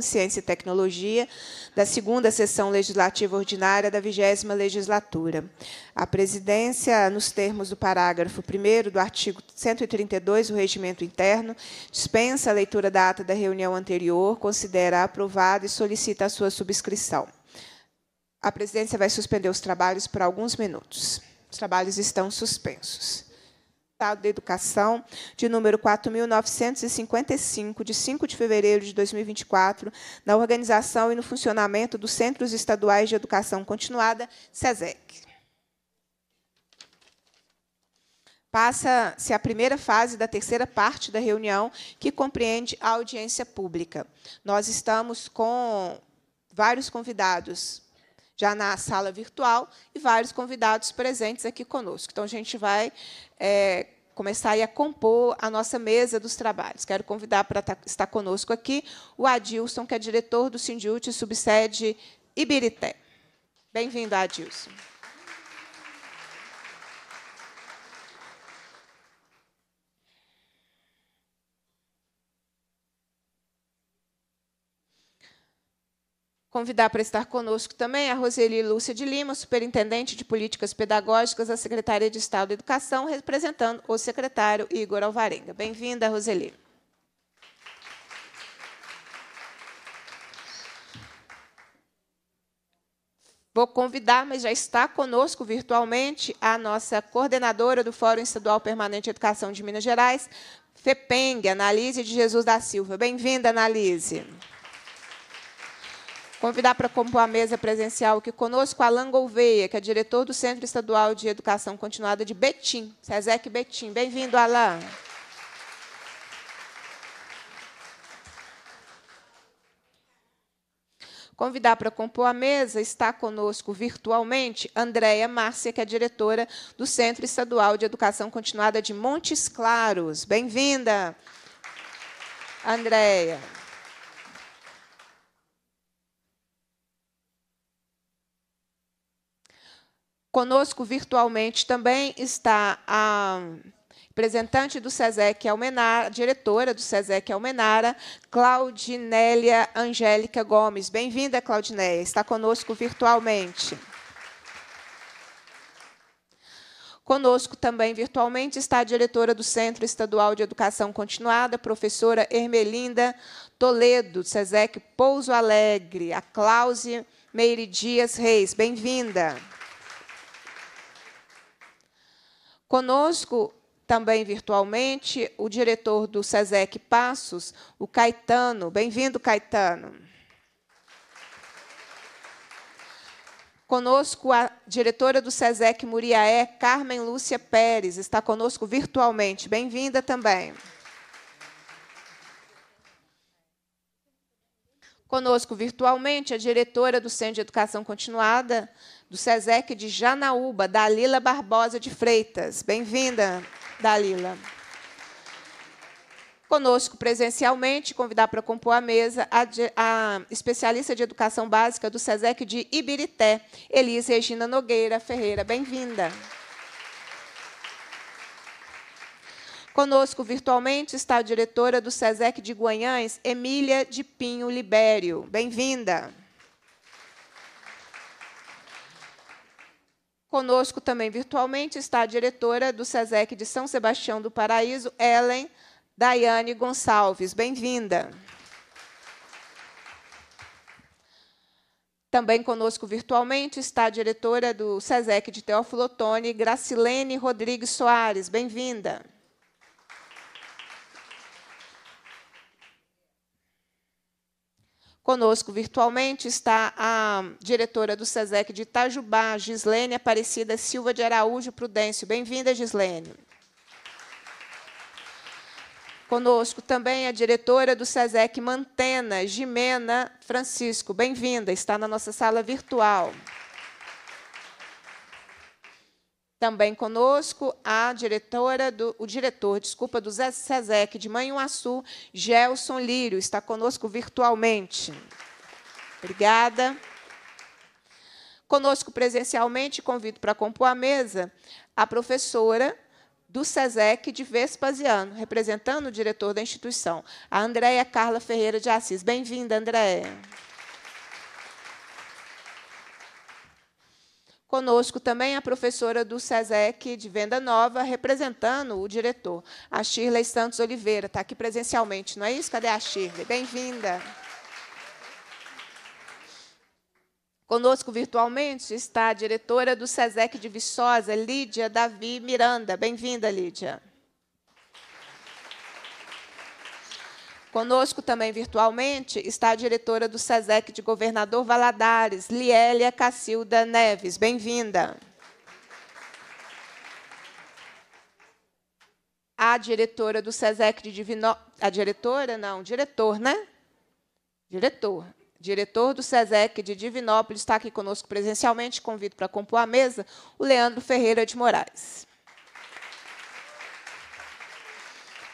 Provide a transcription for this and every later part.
Ciência e Tecnologia, da segunda sessão legislativa ordinária da vigésima legislatura. A presidência, nos termos do parágrafo 1 do artigo 132 do Regimento Interno, dispensa a leitura da ata da reunião anterior, considera aprovada e solicita a sua subscrição. A presidência vai suspender os trabalhos por alguns minutos. Os trabalhos estão suspensos. Estado da Educação, de número 4.955, de 5 de fevereiro de 2024, na organização e no funcionamento dos Centros Estaduais de Educação Continuada, SESEC. Passa-se a primeira fase da terceira parte da reunião, que compreende a audiência pública. Nós estamos com vários convidados já na sala virtual e vários convidados presentes aqui conosco. Então, a gente vai é, começar a compor a nossa mesa dos trabalhos. Quero convidar para estar conosco aqui o Adilson, que é diretor do Sindiúte, subsede Ibirité. Bem-vindo, Adilson. Convidar para estar conosco também a Roseli Lúcia de Lima, superintendente de políticas pedagógicas da Secretaria de Estado da Educação, representando o secretário Igor Alvarenga. Bem-vinda, Roseli. Vou convidar, mas já está conosco virtualmente, a nossa coordenadora do Fórum Estadual Permanente de Educação de Minas Gerais, FEPENG, Analise de Jesus da Silva. Bem-vinda, Analise. Convidar para compor a mesa presencial aqui conosco Alan Gouveia, que é diretor do Centro Estadual de Educação Continuada de Betim, SESEC Betim. Bem-vindo, Alan. Convidar para compor a mesa está conosco virtualmente Andréia Márcia, que é diretora do Centro Estadual de Educação Continuada de Montes Claros. Bem-vinda, Andréia. Conosco virtualmente também está a representante do SESEC Almenara, diretora do SESEC Almenara, Claudinélia Angélica Gomes. Bem-vinda, Claudinélia. Está conosco virtualmente. Conosco também virtualmente está a diretora do Centro Estadual de Educação Continuada, professora Ermelinda Toledo, do SESEC Pouso Alegre, a Cláudia Meire Dias Reis. Bem-vinda. Conosco, também virtualmente, o diretor do SESEC Passos, o Caetano. Bem-vindo, Caetano. Conosco a diretora do SESEC Muriaé, Carmen Lúcia Pérez, está conosco virtualmente. Bem-vinda também. Conosco virtualmente a diretora do Centro de Educação Continuada, do SESEC de Janaúba, Dalila Barbosa de Freitas. Bem-vinda, Dalila. Conosco presencialmente, convidar para compor a mesa a, a, especialista de educação básica do SESEC de Ibirité, Elise Regina Nogueira Ferreira. Bem-vinda. Conosco virtualmente está a diretora do SESEC de Guanhães, Emília de Pinho Libério. Bem-vinda. Conosco também virtualmente está a diretora do SESEC de São Sebastião do Paraíso, Ellen Daiane Gonçalves. Bem-vinda. Também conosco virtualmente está a diretora do SESEC de Teófilo Otoni, Gracilene Rodrigues Soares. Bem-vinda. Conosco virtualmente está a diretora do SESEC de Itajubá, Gislene Aparecida Silva de Araújo Prudêncio. Bem-vinda, Gislene. Conosco também a diretora do SESEC Mantena, Jimena Francisco. Bem-vinda, está na nossa sala virtual. Também conosco a diretora do, o diretor, desculpa, do SESEC de Manhuaçu, Gelson Lírio, está conosco virtualmente. Obrigada. Conosco presencialmente, convido para compor a mesa a professora do SESEC de Vespasiano, representando o diretor da instituição, a Andréia Carla Ferreira de Assis. Bem-vinda, Andréia. Conosco também a professora do SESEC de Venda Nova, representando o diretor, a Shirley Santos Oliveira. Está aqui presencialmente, não é isso? Cadê a Shirley? Bem-vinda. Conosco virtualmente está a diretora do SESEC de Viçosa, Lídia Davi Miranda. Bem-vinda, Lídia. Conosco também virtualmente está a diretora do SESEC de Governador Valadares, Liélia Cacilda Neves. Bem-vinda. A diretora do SESEC de. A diretora? Não, diretor, né? Diretor diretor do SESEC de Divinópolis, está aqui conosco presencialmente. Convido para compor a mesa o Leandro Ferreira de Moraes.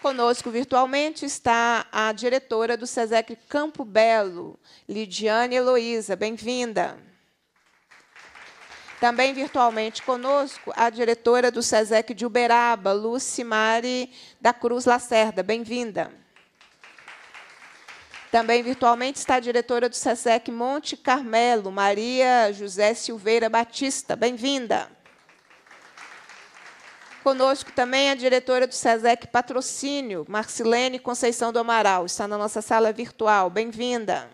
Conosco virtualmente está a diretora do SESEC Campo Belo, Lidiane Heloísa. Bem-vinda. Também virtualmente conosco a diretora do SESEC de Uberaba, Lucimari da Cruz Lacerda. Bem-vinda. Também virtualmente está a diretora do SESEC Monte Carmelo, Maria José Silveira Batista. Bem-vinda. Conosco também a diretora do SESEC Patrocínio, Marcilene Conceição do Amaral. Está na nossa sala virtual. Bem-vinda.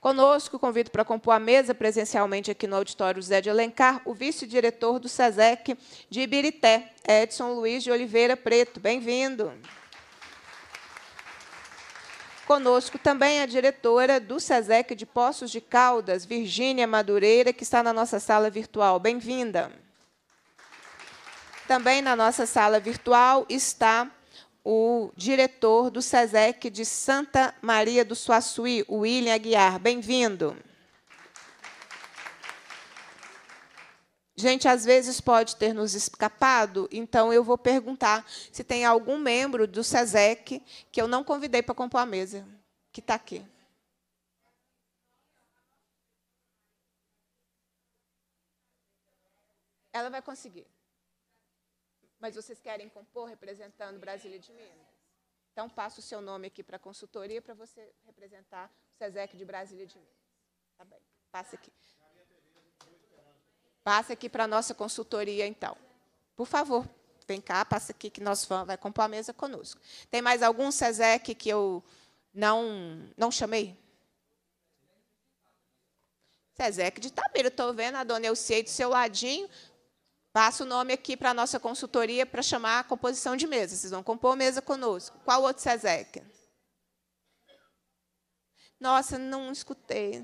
Conosco, convido para compor a mesa presencialmente aqui no auditório Zé de Alencar, o vice-diretor do SESEC de Ibirité, Edson Luiz de Oliveira Preto. Bem-vindo. Conosco também a diretora do SESEC de Poços de Caldas, Virgínia Madureira, que está na nossa sala virtual. Bem-vinda. Também na nossa sala virtual está o diretor do SESEC de Santa Maria do Suaçuí, William Aguiar. Bem-vindo. Gente, às vezes pode ter nos escapado, então eu vou perguntar se tem algum membro do SESEC que eu não convidei para compor a mesa, que está aqui. Ela vai conseguir. Mas vocês querem compor representando Brasília de Minas? Então, passo o seu nome aqui para a consultoria para você representar o SESEC de Brasília de Minas. Tá bem, passa aqui. Passa aqui para a nossa consultoria, então. Por favor, vem cá, passa aqui que nós vamos, vai compor a mesa conosco. Tem mais algum SESEC que eu não, não chamei? SESEC de Tabira, estou vendo a dona Elciei do seu ladinho. Passa o nome aqui para a nossa consultoria para chamar a composição de mesa. Vocês vão compor mesa conosco. Qual outro SESEC? Nossa, não escutei.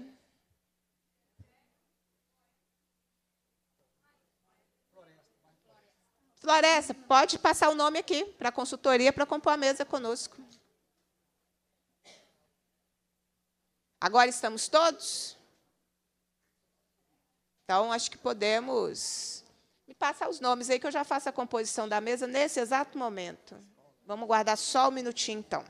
Floresta, pode passar o nome aqui para a consultoria para compor a mesa conosco. Agora estamos todos? Então, acho que podemos. Me passar os nomes aí que eu já faço a composição da mesa nesse exato momento. Vamos guardar só um minutinho, então.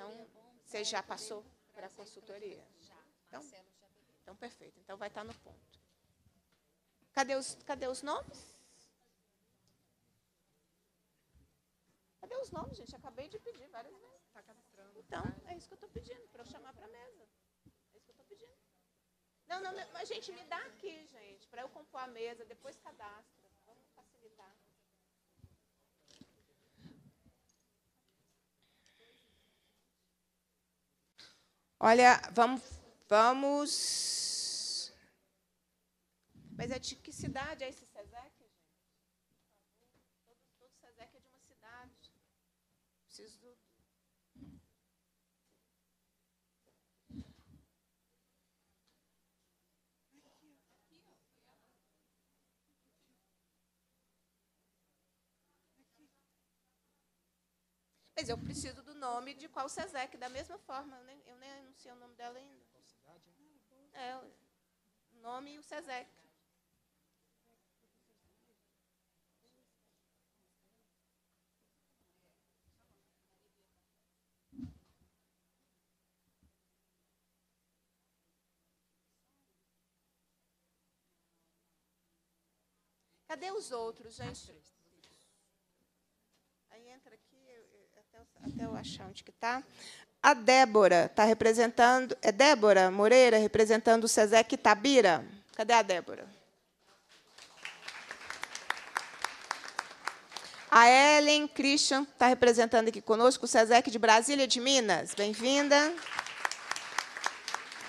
Então, você já passou para a consultoria? Já. Então, então, perfeito. Então, vai estar no ponto. Cadê os, cadê os nomes? Cadê os nomes, gente? Acabei de pedir várias vezes. Está cadastrando. Então, é isso que eu estou pedindo, para eu chamar para a mesa. É isso que eu estou pedindo. Não, não, mas, gente, me dá aqui, gente, para eu compor a mesa, depois cadastra. Olha, vamos, vamos. Mas é de que cidade é esse SESEC, gente? Todo, todo SESEC é de uma cidade. Preciso do. Mas eu preciso do nome de qual SESEC, da mesma forma. Eu nem, eu nem anunciei o nome dela ainda. É, o nome e o SESEC. Cadê os outros, gente? Aí entra aqui, até, eu achar onde que está. A Débora está representando. É Débora Moreira representando o SESEC Tabira. Cadê a Débora? A Ellen Christian está representando aqui conosco o SESEC de Brasília de Minas. Bem-vinda.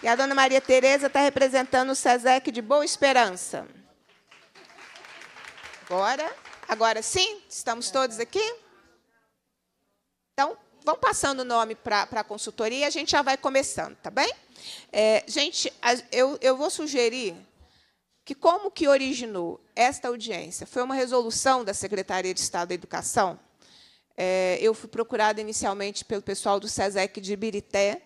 E a dona Maria Tereza está representando o SESEC de Boa Esperança. Agora, agora sim? Estamos todos aqui? Então, vão passando o nome para a consultoria e a gente já vai começando, tá bem? É, gente, eu, eu vou sugerir que como que originou esta audiência? Foi uma resolução da Secretaria de Estado da Educação. É, eu fui procurada inicialmente pelo pessoal do SESEC de Ibirité,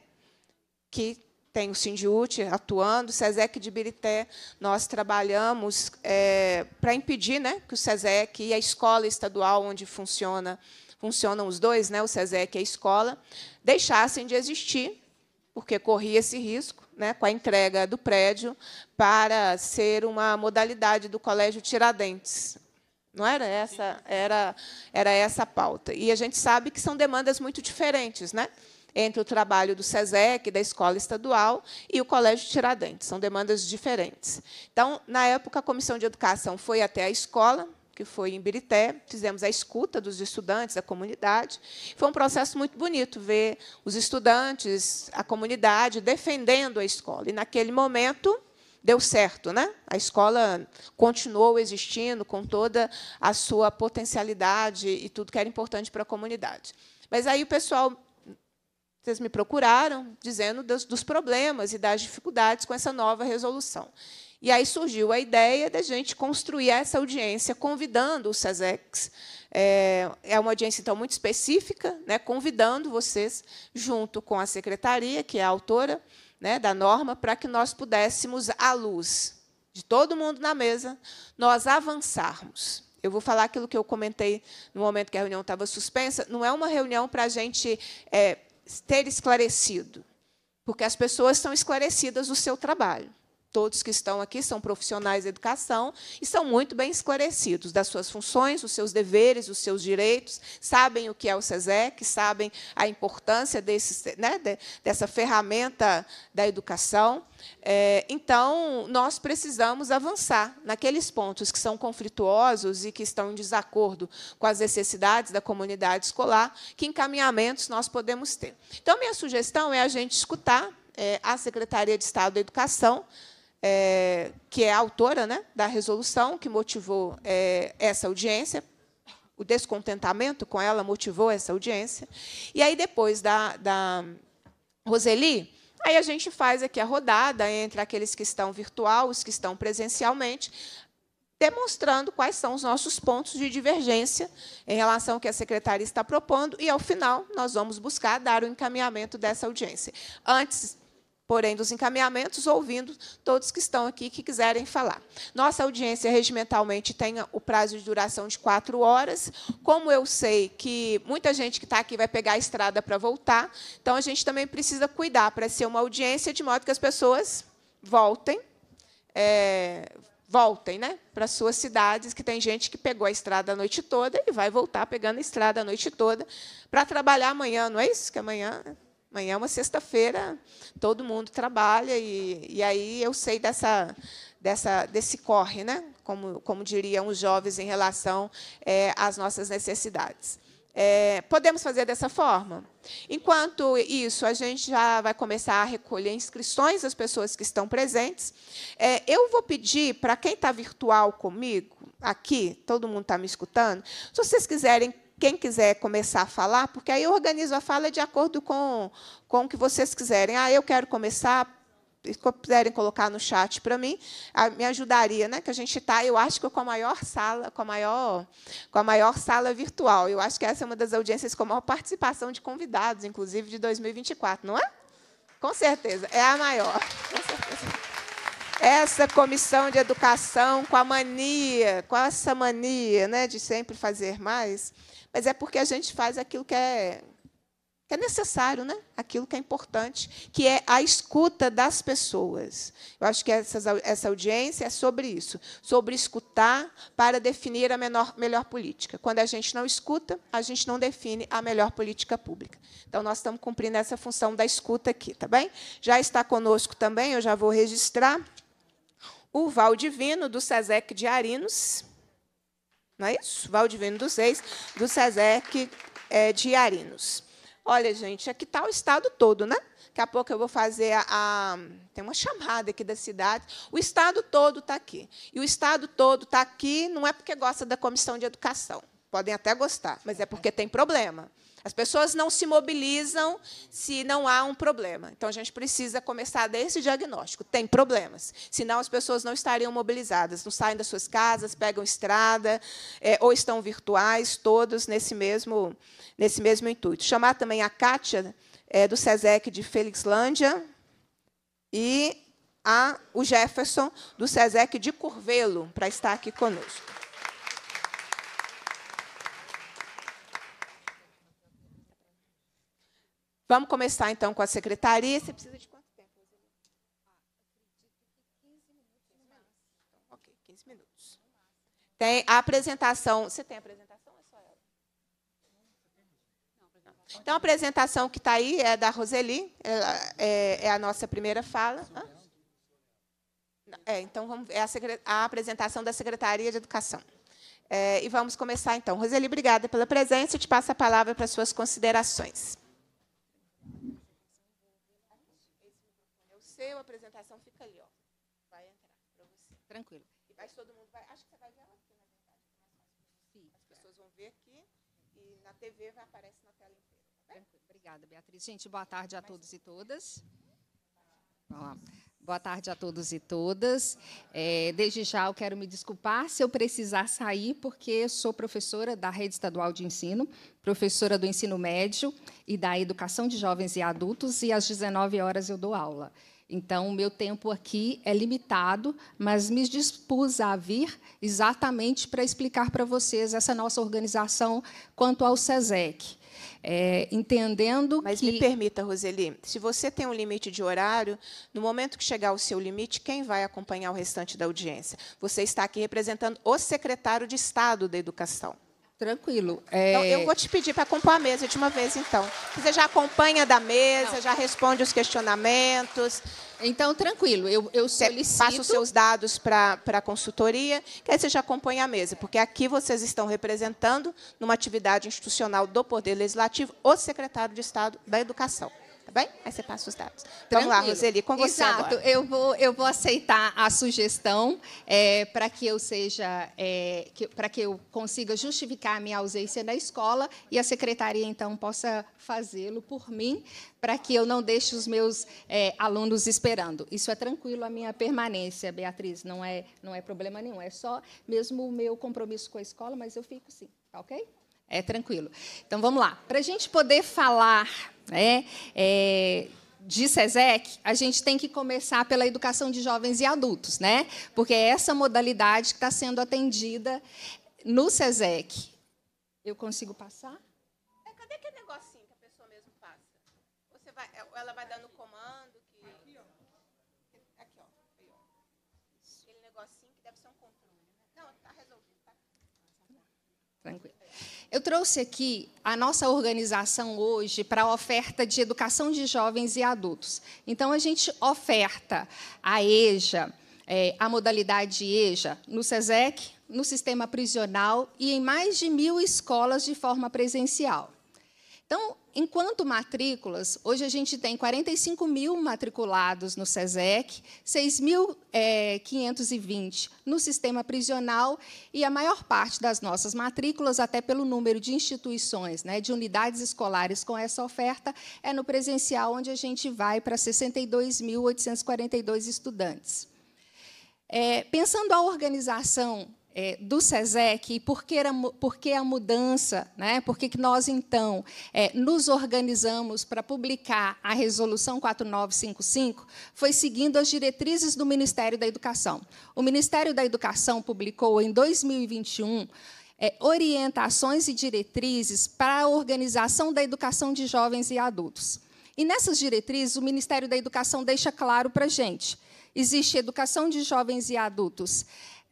que tem o Sindiute atuando, o SESEC de Birité, nós trabalhamos é, para impedir né, que o SESEC e a escola estadual onde funciona, funcionam os dois, né, o SESEC e a escola, deixassem de existir, porque corria esse risco, né, com a entrega do prédio para ser uma modalidade do Colégio Tiradentes. Não era essa, era, era essa a pauta. E a gente sabe que são demandas muito diferentes, né? entre o trabalho do SESEC, da escola estadual, e o Colégio Tiradentes. São demandas diferentes. Então, na época, a Comissão de Educação foi até a escola, que foi em Birité, fizemos a escuta dos estudantes, da comunidade. Foi um processo muito bonito ver os estudantes, a comunidade, defendendo a escola. E, naquele momento, deu certo, né? A escola continuou existindo com toda a sua potencialidade e tudo que era importante para a comunidade. Mas aí o pessoal vocês me procuraram dizendo dos, dos, problemas e das dificuldades com essa nova resolução. E aí surgiu a ideia da gente construir essa audiência, convidando os SESEX. É, é uma audiência, então, muito específica, né, convidando vocês, junto com a secretaria, que é a autora né, da norma, para que nós pudéssemos, à luz de todo mundo na mesa, nós avançarmos. Eu vou falar aquilo que eu comentei no momento que a reunião estava suspensa. Não é uma reunião para a gente é, ter esclarecido, porque as pessoas estão esclarecidas do seu trabalho. Todos que estão aqui são profissionais da educação e são muito bem esclarecidos das suas funções, dos seus deveres, dos seus direitos, sabem o que é o SESEC, sabem a importância desse, né, dessa ferramenta da educação. É, então, nós precisamos avançar naqueles pontos que são conflituosos e que estão em desacordo com as necessidades da comunidade escolar, que encaminhamentos nós podemos ter. Então, minha sugestão é a gente escutar é, a Secretaria de Estado da Educação, é, que é a autora né, da resolução que motivou é, essa audiência, o descontentamento com ela motivou essa audiência. E aí, depois da, da Roseli, aí a gente faz aqui a rodada entre aqueles que estão virtual, os que estão presencialmente, demonstrando quais são os nossos pontos de divergência em relação ao que a secretaria está propondo, e, ao final, nós vamos buscar dar o encaminhamento dessa audiência. Antes porém, dos encaminhamentos, ouvindo todos que estão aqui que quiserem falar. Nossa audiência regimentalmente tem o prazo de duração de quatro horas. Como eu sei que muita gente que está aqui vai pegar a estrada para voltar, então a gente também precisa cuidar para ser uma audiência de modo que as pessoas voltem. É, voltem né, para suas cidades, que tem gente que pegou a estrada a noite toda e vai voltar pegando a estrada a noite toda para trabalhar amanhã, não é isso? Que amanhã Amanhã é uma sexta-feira, todo mundo trabalha, e, e aí eu sei dessa, dessa, desse corre, né? como, como diriam os jovens em relação é, às nossas necessidades. É, podemos fazer dessa forma? Enquanto isso, a gente já vai começar a recolher inscrições das pessoas que estão presentes. É, eu vou pedir para quem está virtual comigo, aqui, todo mundo está me escutando, se vocês quiserem quem quiser começar a falar, porque aí eu organizo a fala de acordo com, com o que vocês quiserem. Ah, eu quero começar se puderem colocar no chat para mim, me ajudaria, né? Que a gente está, eu acho que com a maior sala, com a maior, com a maior sala virtual. Eu acho que essa é uma das audiências com a maior participação de convidados, inclusive de 2024, não é? Com certeza, é a maior. Com certeza. Essa comissão de educação com a mania, com essa mania, né, de sempre fazer mais, mas é porque a gente faz aquilo que é que é necessário, né? aquilo que é importante, que é a escuta das pessoas. Eu acho que essa, essa audiência é sobre isso, sobre escutar para definir a menor, melhor política. Quando a gente não escuta, a gente não define a melhor política pública. Então, nós estamos cumprindo essa função da escuta aqui, tá bem? Já está conosco também, eu já vou registrar, o Valdivino, do SESEC de Arinos. Não é isso? Valdivino dos Reis, do SESEC é, de Arinos. Olha, gente, aqui está o estado todo, né? Daqui a pouco eu vou fazer a, a, Tem uma chamada aqui da cidade. O estado todo está aqui. E o estado todo está aqui não é porque gosta da comissão de educação. Podem até gostar, mas é porque tem problema. As pessoas não se mobilizam se não há um problema. Então, a gente precisa começar desse diagnóstico. Tem problemas. Senão, as pessoas não estariam mobilizadas, não saem das suas casas, pegam estrada, é, ou estão virtuais, todos nesse mesmo, nesse mesmo intuito. Chamar também a Kátia, é, do SESEC de Felixlândia, e a, o Jefferson, do SESEC de Curvelo, para estar aqui conosco. Vamos começar, então, com a secretaria. Você precisa de quanto tempo? Ok, 15 minutos. Tem a apresentação. Você tem a apresentação ou é só ela? Então, a apresentação que está aí é da Roseli, é, é a nossa primeira fala. É, então, vamos, é a, a, apresentação da Secretaria de Educação. É, e vamos começar, então. Roseli, obrigada pela presença. Eu te passo a palavra para suas considerações. A apresentação fica ali, ó. Vai entrar para você. Tranquilo. E vai todo mundo vai. Acho que você vai ver ela aqui, na verdade, Sim. As pessoas vão ver aqui e na TV vai aparecer na tela inteira. Tá Tranquilo. Obrigada, Beatriz. Gente, boa tarde a todos e todas. Vamos lá. Boa tarde a todos e todas. É, desde já eu quero me desculpar se eu precisar sair, porque sou professora da Rede Estadual de Ensino, professora do ensino médio e da educação de jovens e adultos, e às 19 horas eu dou aula. Então, o meu tempo aqui é limitado, mas me dispus a vir exatamente para explicar para vocês essa nossa organização quanto ao SESEC. É, entendendo Mas que... me permita, Roseli, se você tem um limite de horário, no momento que chegar o seu limite, quem vai acompanhar o restante da audiência? Você está aqui representando o secretário de Estado da Educação. Tranquilo. É... Então, eu vou te pedir para acompanhar a mesa de uma vez, então. Você já acompanha da mesa, Não. já responde os questionamentos. Então, tranquilo, eu, eu solicito... Passa os seus dados para a consultoria, que aí você já acompanha a mesa, porque aqui vocês estão representando, numa atividade institucional do Poder Legislativo, o secretário de Estado da Educação. Tá bem? Aí você passa os dados. Tranquilo. Vamos lá, Roseli, com você Exato. agora. Eu vou, eu vou aceitar a sugestão é, para que eu seja, é, para que eu consiga justificar a minha ausência na escola e a secretaria então possa fazê-lo por mim, para que eu não deixe os meus é, alunos esperando. Isso é tranquilo a minha permanência, Beatriz, não é, não é problema nenhum. É só mesmo o meu compromisso com a escola, mas eu fico sim, tá ok? É tranquilo. Então vamos lá. Para a gente poder falar né, é, de SESEC, a gente tem que começar pela educação de jovens e adultos, né? Porque é essa modalidade que está sendo atendida no SESEC. Eu consigo passar? É, cadê aquele negocinho que a pessoa mesmo passa? Você vai, ela vai dando comando que. Aqui, ó. Aqui, ó. Aquele negocinho que deve ser um controle. Né? Não, está resolvido, tá? Tranquilo. Eu trouxe aqui a nossa organização hoje para a oferta de educação de jovens e adultos. Então, a gente oferta a EJA, é, a modalidade EJA, no SESEC, no sistema prisional e em mais de mil escolas de forma presencial. Então, enquanto matrículas, hoje a gente tem 45 mil matriculados no SESEC, 6.520 no sistema prisional, e a maior parte das nossas matrículas, até pelo número de instituições, né, de unidades escolares com essa oferta, é no presencial, onde a gente vai para 62.842 estudantes. É, pensando a organização é, do SESEC e por que, era, por que a mudança, né? por que nós, então, é, nos organizamos para publicar a Resolução 4955, foi seguindo as diretrizes do Ministério da Educação. O Ministério da Educação publicou, em 2021, é, orientações e diretrizes para a organização da educação de jovens e adultos. E nessas diretrizes, o Ministério da Educação deixa claro para a gente: existe educação de jovens e adultos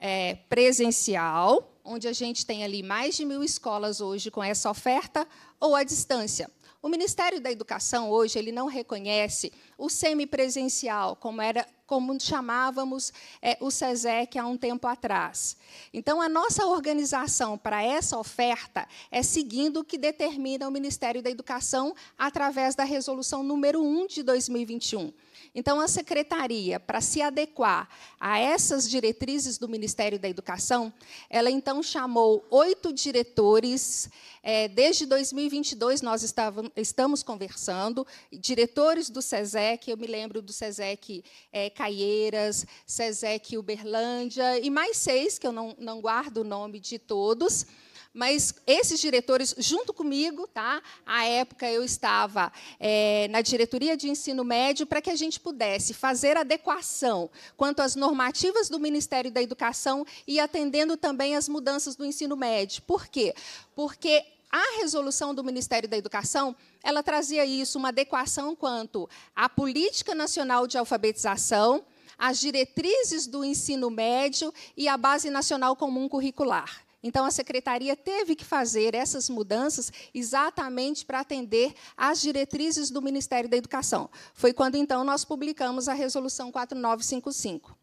é, presencial, onde a gente tem ali mais de mil escolas hoje com essa oferta, ou à distância. O Ministério da Educação hoje ele não reconhece o semipresencial, como era como chamávamos é, o SESEC há um tempo atrás. Então, a nossa organização para essa oferta é seguindo o que determina o Ministério da Educação através da resolução número 1 de 2021. Então, a secretaria, para se adequar a essas diretrizes do Ministério da Educação, ela então chamou oito diretores. É, desde 2022, nós estamos conversando, diretores do SESEC, eu me lembro do SESEC é, Caieiras, SESEC Uberlândia, e mais seis, que eu não, não guardo o nome de todos. Mas esses diretores, junto comigo, tá? À época eu estava é, na diretoria de ensino médio para que a gente pudesse fazer adequação quanto às normativas do Ministério da Educação e atendendo também às mudanças do ensino médio. Por quê? Porque a resolução do Ministério da Educação ela trazia isso, uma adequação quanto à política nacional de alfabetização, as diretrizes do ensino médio e a base nacional comum curricular. Então, a secretaria teve que fazer essas mudanças exatamente para atender às diretrizes do Ministério da Educação. Foi quando, então, nós publicamos a Resolução 4955.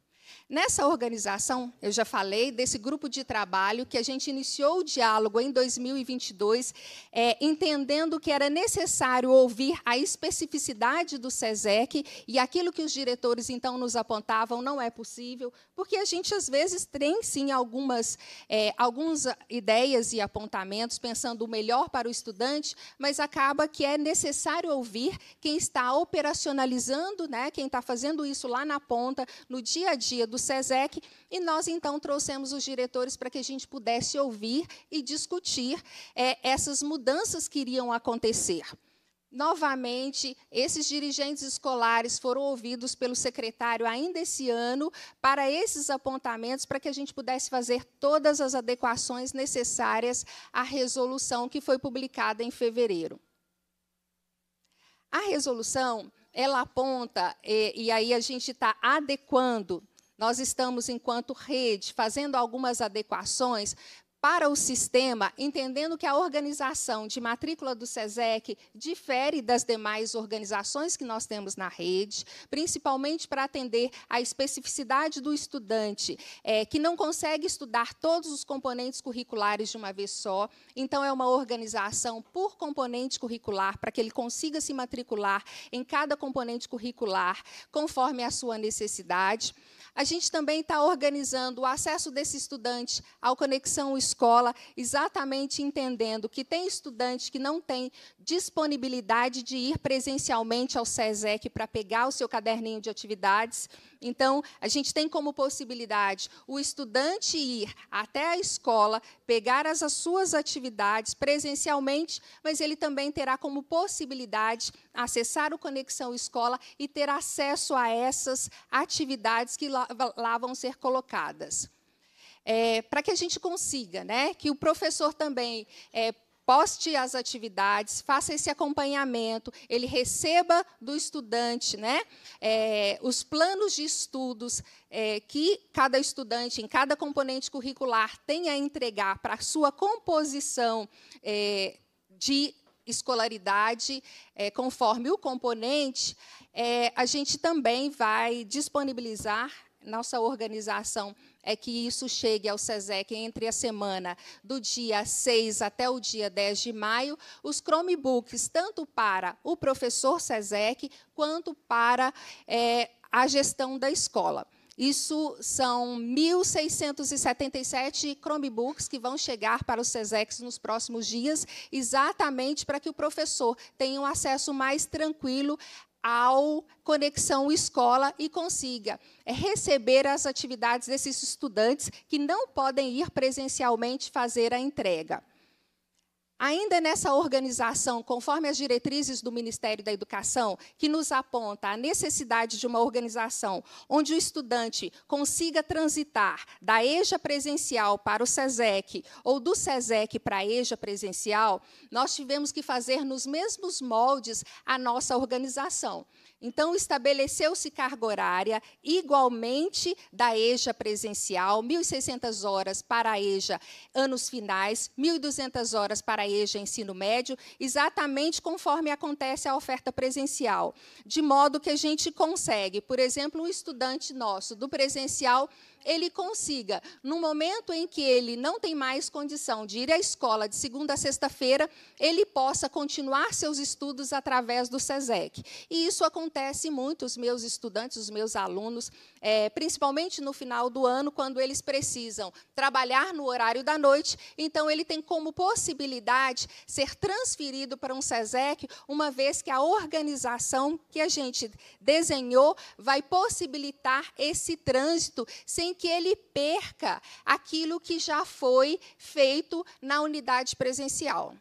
Nessa organização, eu já falei desse grupo de trabalho que a gente iniciou o diálogo em 2022, é, entendendo que era necessário ouvir a especificidade do SESEC e aquilo que os diretores então nos apontavam não é possível, porque a gente às vezes tem sim algumas, é, algumas ideias e apontamentos pensando o melhor para o estudante, mas acaba que é necessário ouvir quem está operacionalizando, né, quem está fazendo isso lá na ponta, no dia a dia do SESEC, e nós então trouxemos os diretores para que a gente pudesse ouvir e discutir é, essas mudanças que iriam acontecer. Novamente, esses dirigentes escolares foram ouvidos pelo secretário ainda esse ano para esses apontamentos, para que a gente pudesse fazer todas as adequações necessárias à resolução que foi publicada em fevereiro. A resolução, ela aponta, e, e aí a gente está adequando nós estamos, enquanto rede, fazendo algumas adequações para o sistema, entendendo que a organização de matrícula do SESEC difere das demais organizações que nós temos na rede, principalmente para atender à especificidade do estudante, é, que não consegue estudar todos os componentes curriculares de uma vez só. Então, é uma organização por componente curricular, para que ele consiga se matricular em cada componente curricular, conforme a sua necessidade. A gente também está organizando o acesso desse estudante ao Conexão Escola, exatamente entendendo que tem estudante que não tem disponibilidade de ir presencialmente ao SESEC para pegar o seu caderninho de atividades. Então, a gente tem como possibilidade o estudante ir até a escola, pegar as, as suas atividades presencialmente, mas ele também terá como possibilidade acessar o Conexão Escola e ter acesso a essas atividades que lá, lá vão ser colocadas. É, para que a gente consiga, né, que o professor também é, poste as atividades, faça esse acompanhamento, ele receba do estudante né, é, os planos de estudos é, que cada estudante, em cada componente curricular, tem a entregar para a sua composição é, de escolaridade, é, conforme o componente, é, a gente também vai disponibilizar nossa organização é que isso chegue ao SESEC entre a semana do dia 6 até o dia 10 de maio, os Chromebooks, tanto para o professor SESEC, quanto para é, a gestão da escola. Isso são 1.677 Chromebooks que vão chegar para os SESEX nos próximos dias, exatamente para que o professor tenha um acesso mais tranquilo ao Conexão Escola e consiga é, receber as atividades desses estudantes que não podem ir presencialmente fazer a entrega. Ainda nessa organização, conforme as diretrizes do Ministério da Educação, que nos aponta a necessidade de uma organização onde o estudante consiga transitar da EJA presencial para o SESEC ou do SESEC para a EJA presencial, nós tivemos que fazer nos mesmos moldes a nossa organização. Então, estabeleceu-se carga horária igualmente da EJA presencial, 1.600 horas para a EJA anos finais, 1.200 horas para a EJA ensino médio, exatamente conforme acontece a oferta presencial. De modo que a gente consegue, por exemplo, um estudante nosso do presencial ele consiga, no momento em que ele não tem mais condição de ir à escola de segunda a sexta-feira, ele possa continuar seus estudos através do SESEC. E isso acontece muito, os meus estudantes, os meus alunos, é, principalmente no final do ano, quando eles precisam trabalhar no horário da noite, então ele tem como possibilidade ser transferido para um SESEC, uma vez que a organização que a gente desenhou vai possibilitar esse trânsito sem sem que ele perca aquilo que já foi feito na unidade presencial.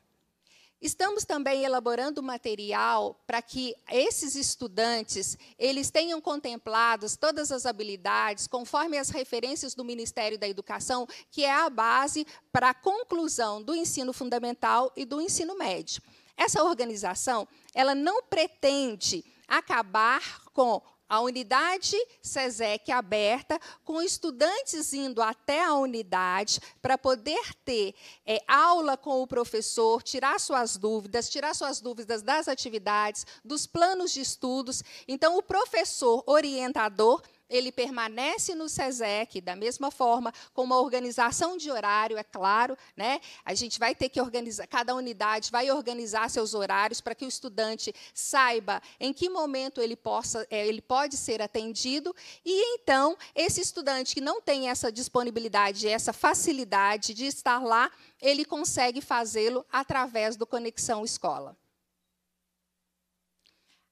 Estamos também elaborando material para que esses estudantes eles tenham contemplados todas as habilidades conforme as referências do Ministério da Educação, que é a base para a conclusão do ensino fundamental e do ensino médio. Essa organização, ela não pretende acabar com a unidade SESEC aberta, com estudantes indo até a unidade para poder ter é, aula com o professor, tirar suas dúvidas, tirar suas dúvidas das atividades, dos planos de estudos. Então, o professor orientador ele permanece no SESEC da mesma forma, com uma organização de horário, é claro, né? A gente vai ter que organizar, cada unidade vai organizar seus horários para que o estudante saiba em que momento ele possa, é, ele pode ser atendido e então esse estudante que não tem essa disponibilidade, essa facilidade de estar lá, ele consegue fazê-lo através do Conexão Escola.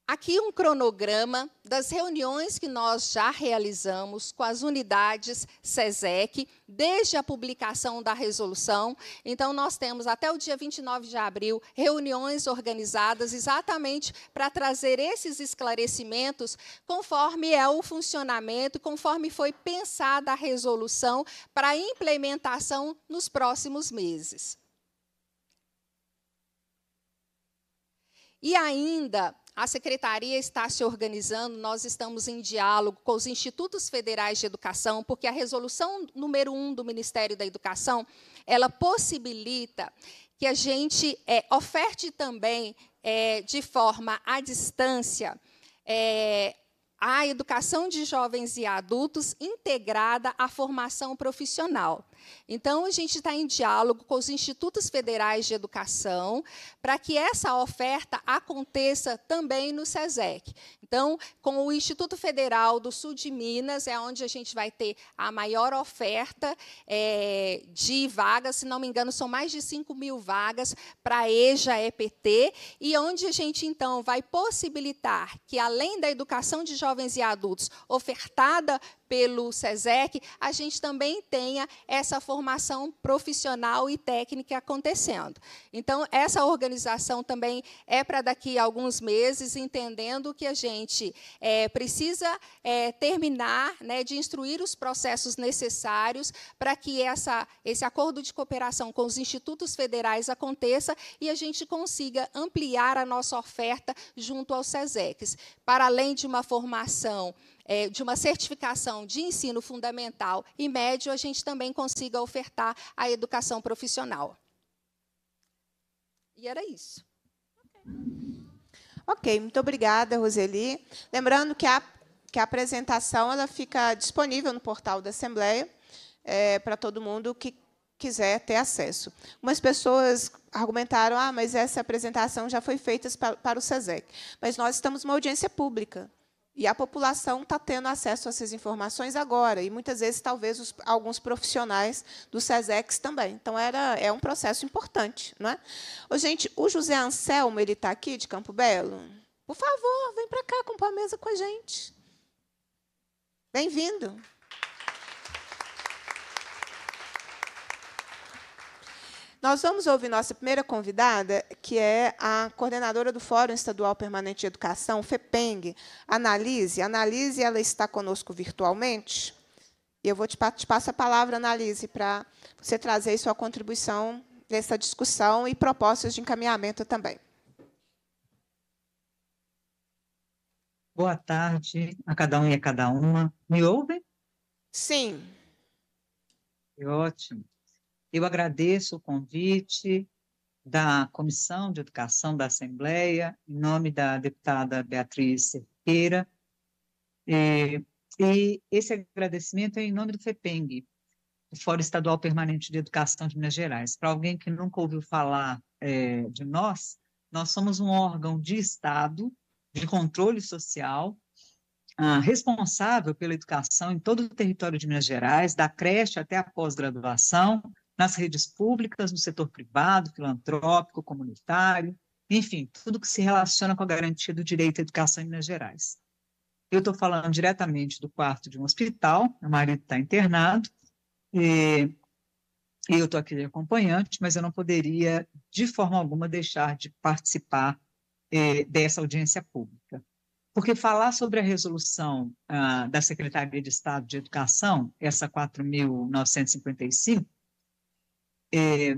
Aqui um cronograma das reuniões que nós já realizamos com as unidades SESEC, desde a publicação da resolução. Então, nós temos até o dia 29 de abril reuniões organizadas exatamente para trazer esses esclarecimentos conforme é o funcionamento, conforme foi pensada a resolução para implementação nos próximos meses. E ainda a secretaria está se organizando, nós estamos em diálogo com os institutos federais de educação, porque a resolução número um do Ministério da Educação, ela possibilita que a gente é, oferte também, é, de forma à distância, é, a educação de jovens e adultos integrada à formação profissional. Então, a gente está em diálogo com os institutos federais de educação para que essa oferta aconteça também no SESEC. Então, com o Instituto Federal do Sul de Minas, é onde a gente vai ter a maior oferta é, de vagas, se não me engano, são mais de 5 mil vagas para EJA EPT, e onde a gente, então, vai possibilitar que, além da educação de jovens e adultos ofertada pelo SESEC, a gente também tenha essa formação profissional e técnica acontecendo. Então, essa organização também é para daqui a alguns meses, entendendo que a gente é, precisa é, terminar né, de instruir os processos necessários para que essa, esse acordo de cooperação com os institutos federais aconteça e a gente consiga ampliar a nossa oferta junto aos SESECs. Para além de uma formação é, de uma certificação de ensino fundamental e médio, a gente também consiga ofertar a educação profissional. E era isso. Ok, muito obrigada, Roseli. Lembrando que a, que a apresentação ela fica disponível no portal da Assembleia. é, para todo mundo que quiser ter acesso. Umas pessoas argumentaram, ah, mas essa apresentação já foi feita para, para o SESEC. Mas nós estamos numa audiência pública. E a população está tendo acesso a essas informações agora, e muitas vezes, talvez, os, alguns profissionais do SESEX também. Então, era, é um processo importante. Não é? Ô, gente, o José Anselmo ele está aqui, de Campo Belo? Por favor, vem para cá, comprar a mesa com a gente. Bem-vindo. Nós vamos ouvir nossa primeira convidada, que é a coordenadora do Fórum Estadual Permanente de Educação, FEPENG, Analise. Analise, ela está conosco virtualmente. E eu vou te, te passo a palavra, Analise, para você trazer sua contribuição nessa discussão e propostas de encaminhamento também. Boa tarde a cada um e a cada uma. Me ouvem? Sim. Ótimo. Eu agradeço o convite da Comissão de Educação da Assembleia, em nome da deputada Beatriz Cerqueira, e, e esse agradecimento é em nome do FEPENG, o Fórum Estadual Permanente de Educação de Minas Gerais. Para alguém que nunca ouviu falar é, de nós, nós somos um órgão de Estado, de controle social, ah, responsável pela educação em todo o território de Minas Gerais, da creche até a pós-graduação, nas redes públicas, no setor privado, filantrópico, comunitário, enfim, tudo que se relaciona com a garantia do direito à educação em Minas Gerais. Eu estou falando diretamente do quarto de um hospital, meu marido está internado, e, eu estou aqui de acompanhante, mas eu não poderia, de forma alguma, deixar de participar eh, dessa audiência pública. Porque falar sobre a resolução ah, da Secretaria de Estado de Educação, essa 4.955, é,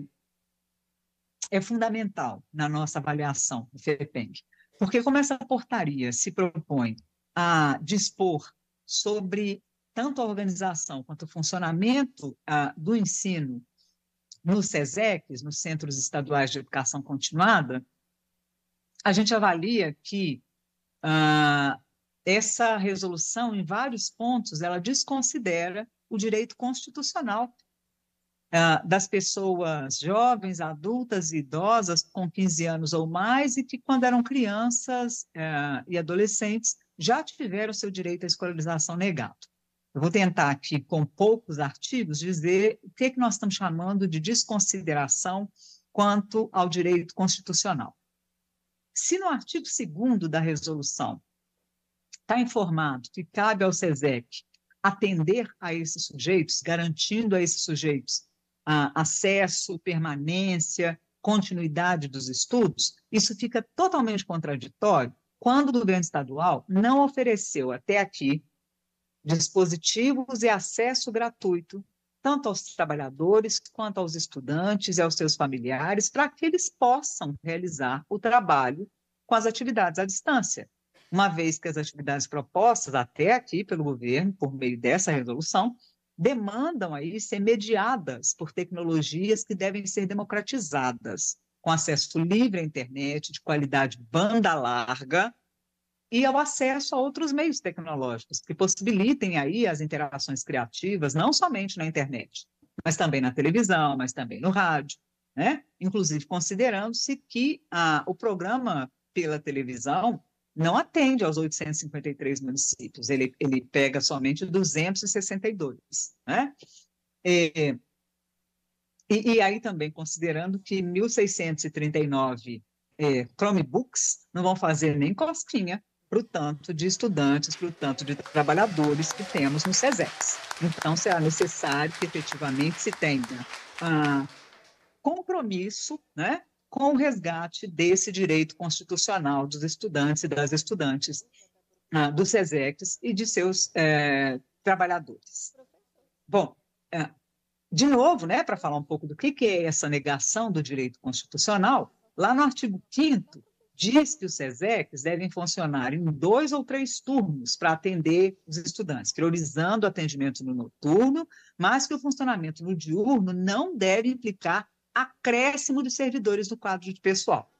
é fundamental na nossa avaliação do FEPENG, porque como essa portaria se propõe a dispor sobre tanto a organização quanto o funcionamento do ensino nos SESECs, nos Centros Estaduais de Educação Continuada, a gente avalia que ah, essa resolução, em vários pontos, ela desconsidera o direito constitucional uh, das pessoas jovens, adultas idosas com 15 anos ou mais e que, quando eram crianças uh, e adolescentes, já tiveram seu direito à escolarização negado. Eu vou tentar aqui, com poucos artigos, dizer o que, é que nós estamos chamando de desconsideração quanto ao direito constitucional. Se no artigo 2 da resolução está informado que cabe ao SESEC atender a esses sujeitos, garantindo a esses sujeitos acesso, permanência, continuidade dos estudos, isso fica totalmente contraditório quando o governo estadual não ofereceu até aqui dispositivos e acesso gratuito tanto aos trabalhadores quanto aos estudantes e aos seus familiares para que eles possam realizar o trabalho com as atividades à distância. Uma vez que as atividades propostas até aqui pelo governo, por meio dessa resolução, demandam aí ser mediadas por tecnologias que devem ser democratizadas, com acesso livre à internet, de qualidade banda larga, e ao acesso a outros meios tecnológicos que possibilitem aí as interações criativas, não somente na internet, mas também na televisão, mas também no rádio, né? Inclusive considerando-se que o programa pela televisão não atende aos 853 municípios, ele, ele pega somente 262, né? E, e, e aí também considerando que 1.639 é, Chromebooks não vão fazer nem cosquinha para o tanto de estudantes, para o tanto de trabalhadores que temos no SESEX. Então, será necessário que efetivamente se tenha ah, compromisso né, com o resgate desse direito constitucional dos estudantes e das estudantes ah, do SESEX e de seus é, trabalhadores. Bom, é, de novo, né, para falar um pouco do que, que é essa negação do direito constitucional, lá no artigo 5 diz que os SESECs devem funcionar em dois ou três turnos para atender os estudantes, priorizando o atendimento no noturno, mas que o funcionamento no diurno não deve implicar acréscimo de servidores do quadro de pessoal.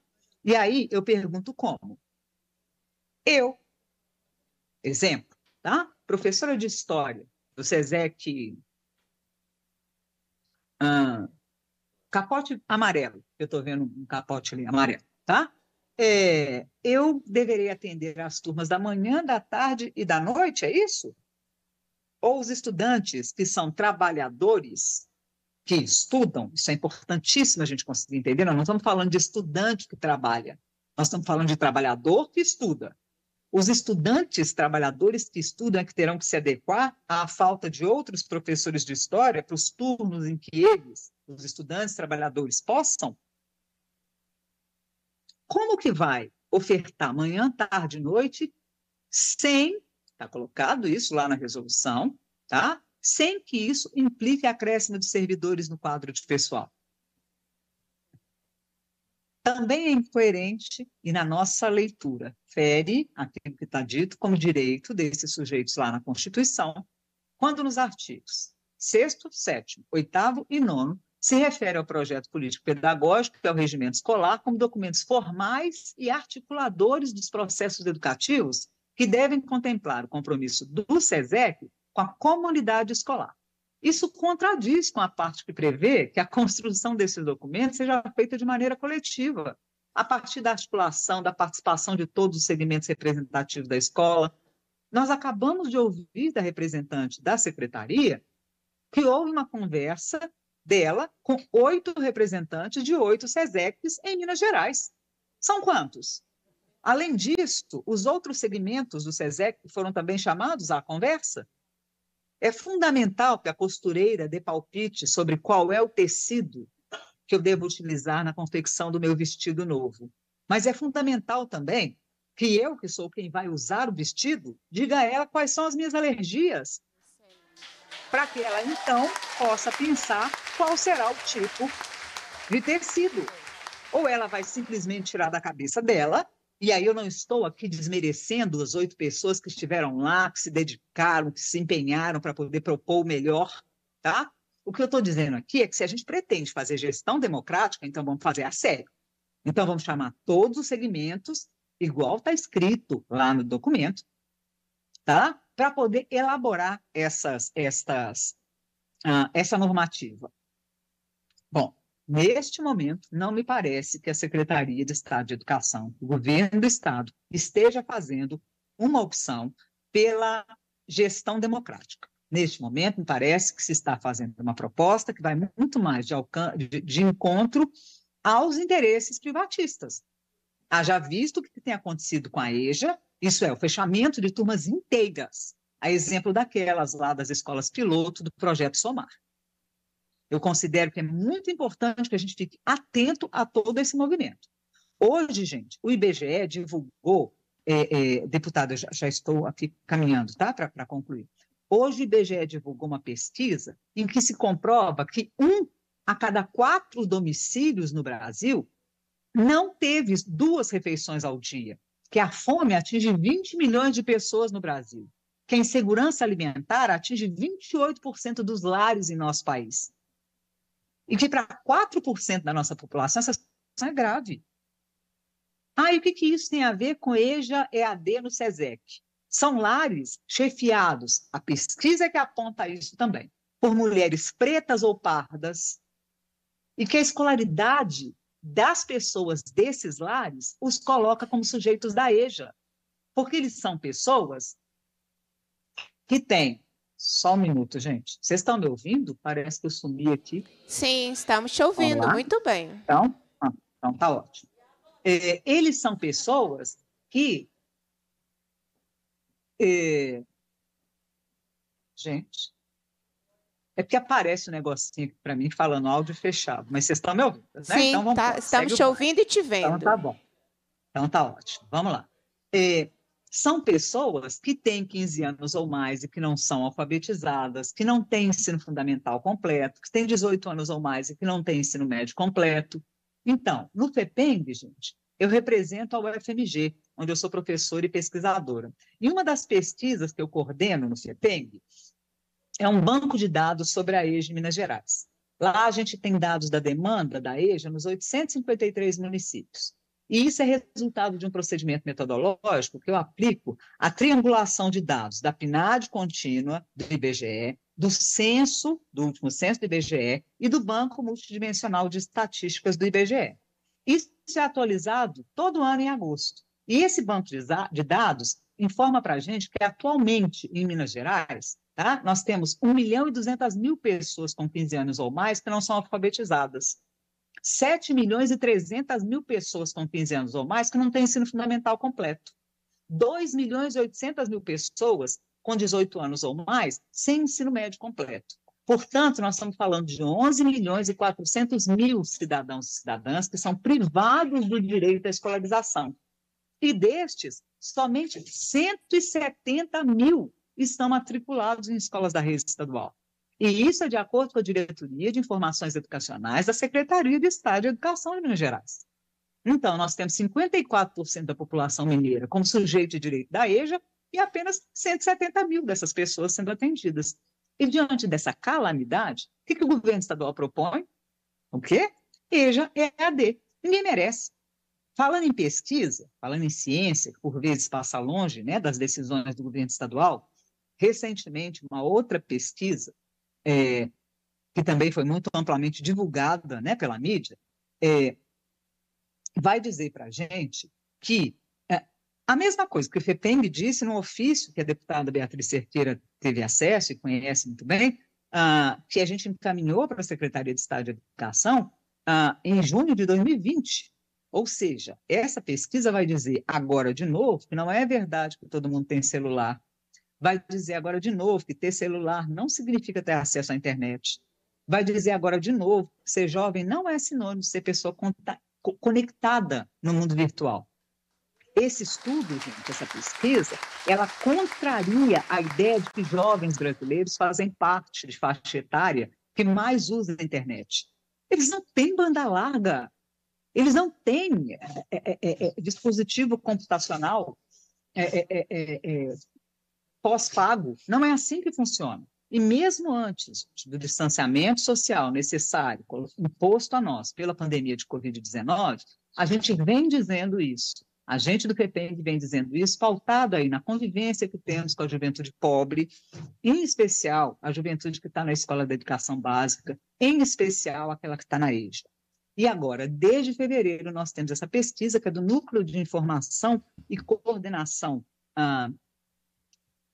E aí eu pergunto como? Eu, exemplo, tá? Professora de história do SESEC ah, capote amarelo, eu estou vendo um capote ali amarelo, tá? É, eu deveria atender as turmas da manhã, da tarde e da noite, é isso? Ou os estudantes que são trabalhadores, que estudam, isso é importantíssimo a gente conseguir entender, nós não estamos falando de estudante que trabalha, nós estamos falando de trabalhador que estuda. Os estudantes trabalhadores que estudam é que terão que se adequar à falta de outros professores de história para os turnos em que eles, os estudantes trabalhadores, possam? Como que vai ofertar manhã, tarde e noite sem, está colocado isso lá na resolução, tá? Sem que isso implique acréscimo de servidores no quadro de pessoal. Também é incoerente e na nossa leitura fere aquilo que está dito como direito desses sujeitos lá na Constituição, quando nos artigos 6 7 8 e 9 se refere ao projeto político-pedagógico, que é o regimento escolar, como documentos formais e articuladores dos processos educativos que devem contemplar o compromisso do SESEC com a comunidade escolar. Isso contradiz com a parte que prevê que a construção desses documentos seja feita de maneira coletiva, a partir da articulação, da participação de todos os segmentos representativos da escola. Nós acabamos de ouvir da representante da secretaria que houve uma conversa dela com oito representantes de oito SESECs em Minas Gerais. São quantos? Além disso, os outros segmentos do SESEC foram também chamados à conversa? É fundamental que a costureira dê palpite sobre qual é o tecido que eu devo utilizar na confecção do meu vestido novo. Mas é fundamental também que eu, que sou quem vai usar o vestido, diga a ela quais são as minhas alergias, para que ela então possa pensar qual será o tipo de tecido. Ou ela vai simplesmente tirar da cabeça dela e aí eu não estou aqui desmerecendo as oito pessoas que estiveram lá, que se dedicaram, que se empenharam para poder propor o melhor, tá? O que eu estou dizendo aqui é que se a gente pretende fazer gestão democrática, então vamos fazer a sério. Então vamos chamar todos os segmentos, igual está escrito lá no documento, tá? Para poder elaborar essas, estas, uh, essa normativa. Bom, Neste momento, não me parece que a Secretaria de Estado de Educação, o governo do Estado, esteja fazendo uma opção pela gestão democrática. Neste momento, me parece que se está fazendo uma proposta que vai muito mais de, de, de encontro aos interesses privatistas. Haja visto o que tem acontecido com a EJA, isso é, o fechamento de turmas inteiras, a exemplo daquelas lá das escolas piloto do projeto Somar. Eu considero que é muito importante que a gente fique atento a todo esse movimento. Hoje, gente, o IBGE divulgou, é, é, deputado, já, já, estou aqui caminhando, tá, para concluir. Hoje o IBGE divulgou uma pesquisa em que se comprova que um a cada quatro domicílios no Brasil não teve duas refeições ao dia, que a fome atinge 20 milhões de pessoas no Brasil, que a insegurança alimentar atinge 28% dos lares em nosso país. E que para 4% da nossa população essa situação é grave. Ah, e o que, que isso tem a ver com EJA EAD no SESEC? São lares chefiados, a pesquisa que aponta isso também, por mulheres pretas ou pardas, e que a escolaridade das pessoas desses lares os coloca como sujeitos da EJA, porque eles são pessoas que têm só um minuto, gente. Vocês estão me ouvindo? Parece que eu sumi aqui. Sim, estamos te ouvindo, muito bem. Então, ah, então tá ótimo. É, eles são pessoas que. É, gente, é porque aparece um negocinho aqui para mim falando áudio fechado, mas vocês estão me ouvindo, né? Sim, então, tá, estamos te ouvindo e te vendo. Então tá bom. Então tá ótimo. Vamos lá. É, são pessoas que têm 15 anos ou mais e que não são alfabetizadas, que não têm ensino fundamental completo, que têm 18 anos ou mais e que não têm ensino médio completo. Então, no FEPENG, gente, eu represento a UFMG, onde eu sou professora e pesquisadora. E uma das pesquisas que eu coordeno no FEPENG é um banco de dados sobre a EJA em Minas Gerais. Lá a gente tem dados da demanda da EJA nos 853 municípios. E isso é resultado de um procedimento metodológico que eu aplico a triangulação de dados da PNAD contínua do IBGE, do censo, do último censo do IBGE e do Banco Multidimensional de Estatísticas do IBGE. Isso é atualizado todo ano em agosto. E esse banco de dados informa para a gente que atualmente em Minas Gerais, tá, nós temos 1 milhão e 200 mil pessoas com 15 anos ou mais que não são alfabetizadas. 7 milhões e 300 mil pessoas com 15 anos ou mais que não têm ensino fundamental completo. 2 milhões e 800 mil pessoas com 18 anos ou mais sem ensino médio completo. Portanto, nós estamos falando de 11 milhões e 400 mil cidadãos e cidadãs que são privados do direito à escolarização. E destes, somente 170 mil estão matriculados em escolas da rede estadual. E isso é de acordo com a Diretoria de Informações Educacionais da Secretaria de Estado de Educação de Minas Gerais. Então, nós temos 54% da população mineira como sujeito de direito da EJA e apenas 170 mil dessas pessoas sendo atendidas. E diante dessa calamidade, o que, que o governo estadual propõe? O quê? EJA EAD. Ninguém merece. Falando em pesquisa, falando em ciência, que por vezes passa longe né, das decisões do governo estadual, recentemente, uma outra pesquisa, é, que também foi muito amplamente divulgada né, pela mídia, é, vai dizer para a gente que é, a mesma coisa que o FEPENG disse no ofício que a deputada Beatriz Cerqueira teve acesso e conhece muito bem, uh, que a gente encaminhou para a Secretaria de Estado de Educação uh, em junho de 2020. Ou seja, essa pesquisa vai dizer agora de novo que não é verdade que todo mundo tem celular. Vai dizer agora de novo que ter celular não significa ter acesso à internet. Vai dizer agora de novo que ser jovem não é sinônimo de ser pessoa conectada no mundo virtual. Esse estudo, gente, essa pesquisa, ela contraria a ideia de que jovens brasileiros fazem parte de faixa etária que mais usa a internet. Eles não têm banda larga, eles não têm é, é, é, é dispositivo computacional é, é, pós-pago. Não é assim que funciona. E mesmo antes do distanciamento social necessário, imposto a nós pela pandemia de Covid-19, a gente vem dizendo isso. A gente do PPM vem dizendo isso, pautado aí na convivência que temos com a juventude pobre, em especial a juventude que está na escola da educação básica, em especial aquela que está na EJA. E agora, desde fevereiro, nós temos essa pesquisa que é do Núcleo de Informação e Coordenação ah,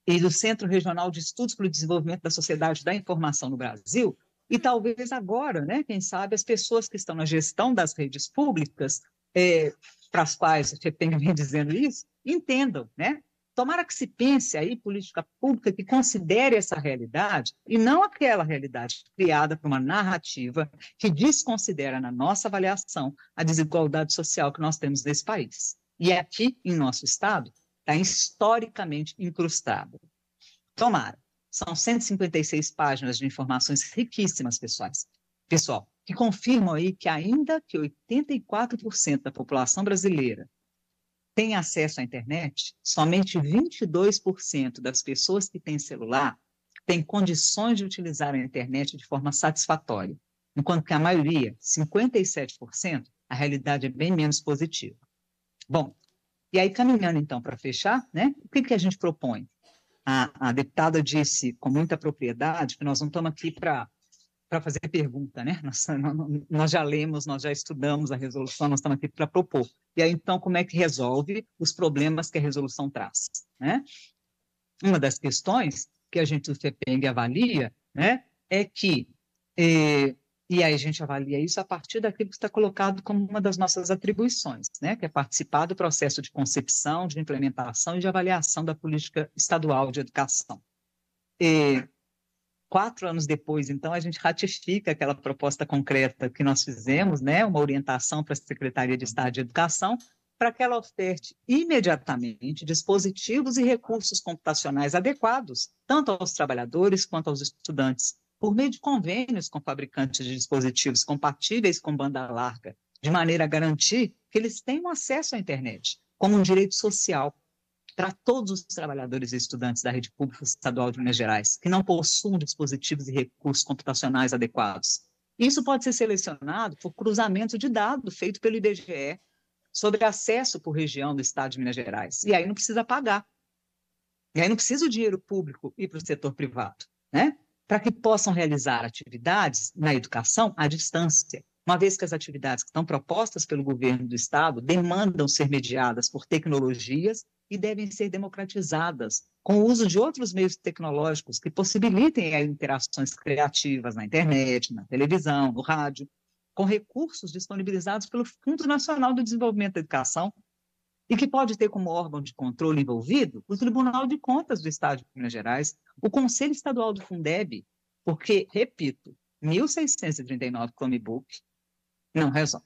e do Centro Regional de Estudos para o Desenvolvimento da Sociedade da Informação no Brasil, e talvez agora, né, quem sabe, as pessoas que estão na gestão das redes públicas, é, para as quais o FEPEM vem dizendo isso, entendam, né? Tomara que se pense aí política pública que considere essa realidade e não aquela realidade criada por uma narrativa que desconsidera na nossa avaliação a desigualdade social que nós temos nesse país. E aqui, em nosso estado, está historicamente incrustado. Tomara. São 156 páginas de informações riquíssimas, pessoais. Pessoal, que confirmam aí que ainda que 84% da população brasileira tem acesso à internet, somente 22% das pessoas que têm celular têm condições de utilizar a internet de forma satisfatória, enquanto que a maioria, 57%, a realidade é bem menos positiva. Bom, e aí, caminhando então para fechar, né, o que, que a gente propõe? A, a deputada disse com muita propriedade que nós não estamos aqui para para fazer pergunta, né? Nós, nós, já lemos, nós já estudamos a resolução, nós estamos aqui para propor. E aí, então, como é que resolve os problemas que a resolução traz, né? Uma das questões que a gente do FEPENG avalia, né, é que eh, e aí a gente avalia isso a partir daquilo que está colocado como uma das nossas atribuições, né? que é participar do processo de concepção, de implementação e de avaliação da política estadual de educação. E quatro anos depois, então, a gente ratifica aquela proposta concreta que nós fizemos, né? uma orientação para a Secretaria de Estado de Educação, para que ela oferte imediatamente dispositivos e recursos computacionais adequados, tanto aos trabalhadores quanto aos estudantes, por meio de convênios com fabricantes de dispositivos compatíveis com banda larga, de maneira a garantir que eles tenham acesso à internet como um direito social para todos os trabalhadores e estudantes da rede pública estadual de Minas Gerais, que não possuam dispositivos e recursos computacionais adequados. Isso pode ser selecionado por cruzamento de dados feito pelo IBGE sobre acesso por região do estado de Minas Gerais. E aí não precisa pagar. E aí não precisa o dinheiro público ir para o setor privado, né? Para que possam realizar atividades na educação à distância, uma vez que as atividades que estão propostas pelo governo do Estado demandam ser mediadas por tecnologias e devem ser democratizadas com o uso de outros meios tecnológicos que possibilitem as interações criativas na internet, na televisão, no rádio, com recursos disponibilizados pelo Fundo Nacional do Desenvolvimento da Educação e que pode ter como órgão de controle envolvido o Tribunal de Contas do Estado de Minas Gerais, o Conselho Estadual do Fundeb, porque, repito, 1.639 Chromebook não resolve.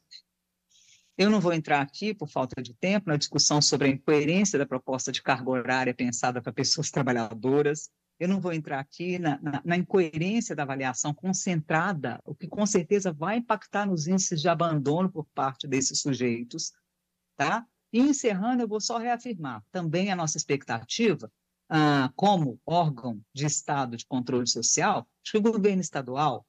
Eu não vou entrar aqui, por falta de tempo, na discussão sobre a incoerência da proposta de carga horária pensada para pessoas trabalhadoras. Eu não vou entrar aqui na, na, na, incoerência da avaliação concentrada, o que com certeza vai impactar nos índices de abandono por parte desses sujeitos. Tá? E encerrando, eu vou só reafirmar também a nossa expectativa, ah, como órgão de Estado de controle social, de que o governo estadual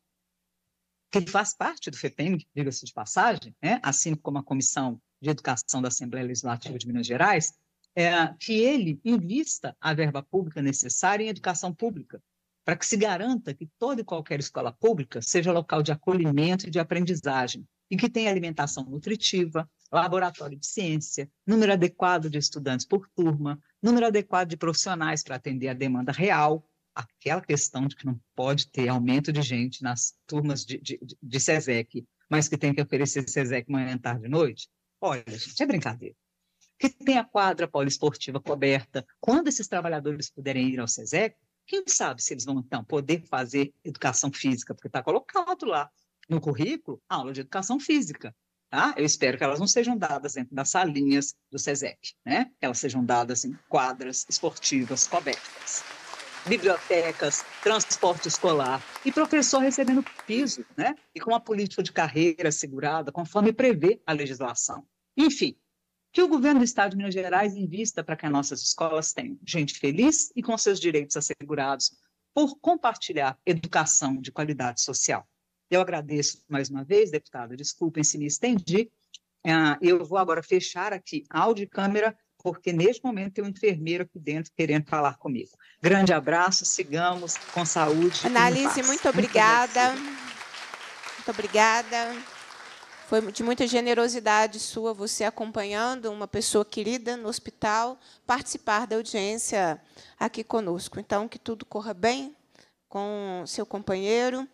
que faz parte do FEPEM, diga-se de passagem, né? assim como a Comissão de Educação da Assembleia Legislativa de Minas Gerais, é, que ele invista a verba pública necessária em educação pública, para que se garanta que toda e qualquer escola pública seja local de acolhimento e de aprendizagem, e que tenha alimentação nutritiva, laboratório de ciência, número adequado de estudantes por turma, número adequado de profissionais para atender a demanda real, aquela questão de que não pode ter aumento de gente nas turmas de, de, de SESEC, mas que tem que oferecer SESEC manhã, tarde e noite, olha, gente, é brincadeira. Que tem a quadra poliesportiva coberta, quando esses trabalhadores puderem ir ao SESEC, quem sabe se eles vão, então, poder fazer educação física, porque está colocado lá no currículo aula de educação física. Tá? Eu espero que elas não sejam dadas dentro das salinhas do SESEC, né? Que elas sejam dadas em quadras esportivas cobertas bibliotecas, transporte escolar e professor recebendo piso, né? E com uma política de carreira assegurada, conforme prevê a legislação. Enfim, que o governo do Estado de Minas Gerais invista para que as nossas escolas tenham gente feliz e com seus direitos assegurados por compartilhar educação de qualidade social. Eu agradeço mais uma vez, deputada, desculpem se me estendi. Ah, eu vou agora fechar aqui áudio e câmera porque neste momento tem um enfermeiro aqui dentro querendo falar comigo. Grande abraço, sigamos com saúde. Analise, muito obrigada. Muito obrigada. Foi de muita generosidade sua você acompanhando uma pessoa querida no hospital, participar da audiência aqui conosco. Então, que tudo corra bem com seu companheiro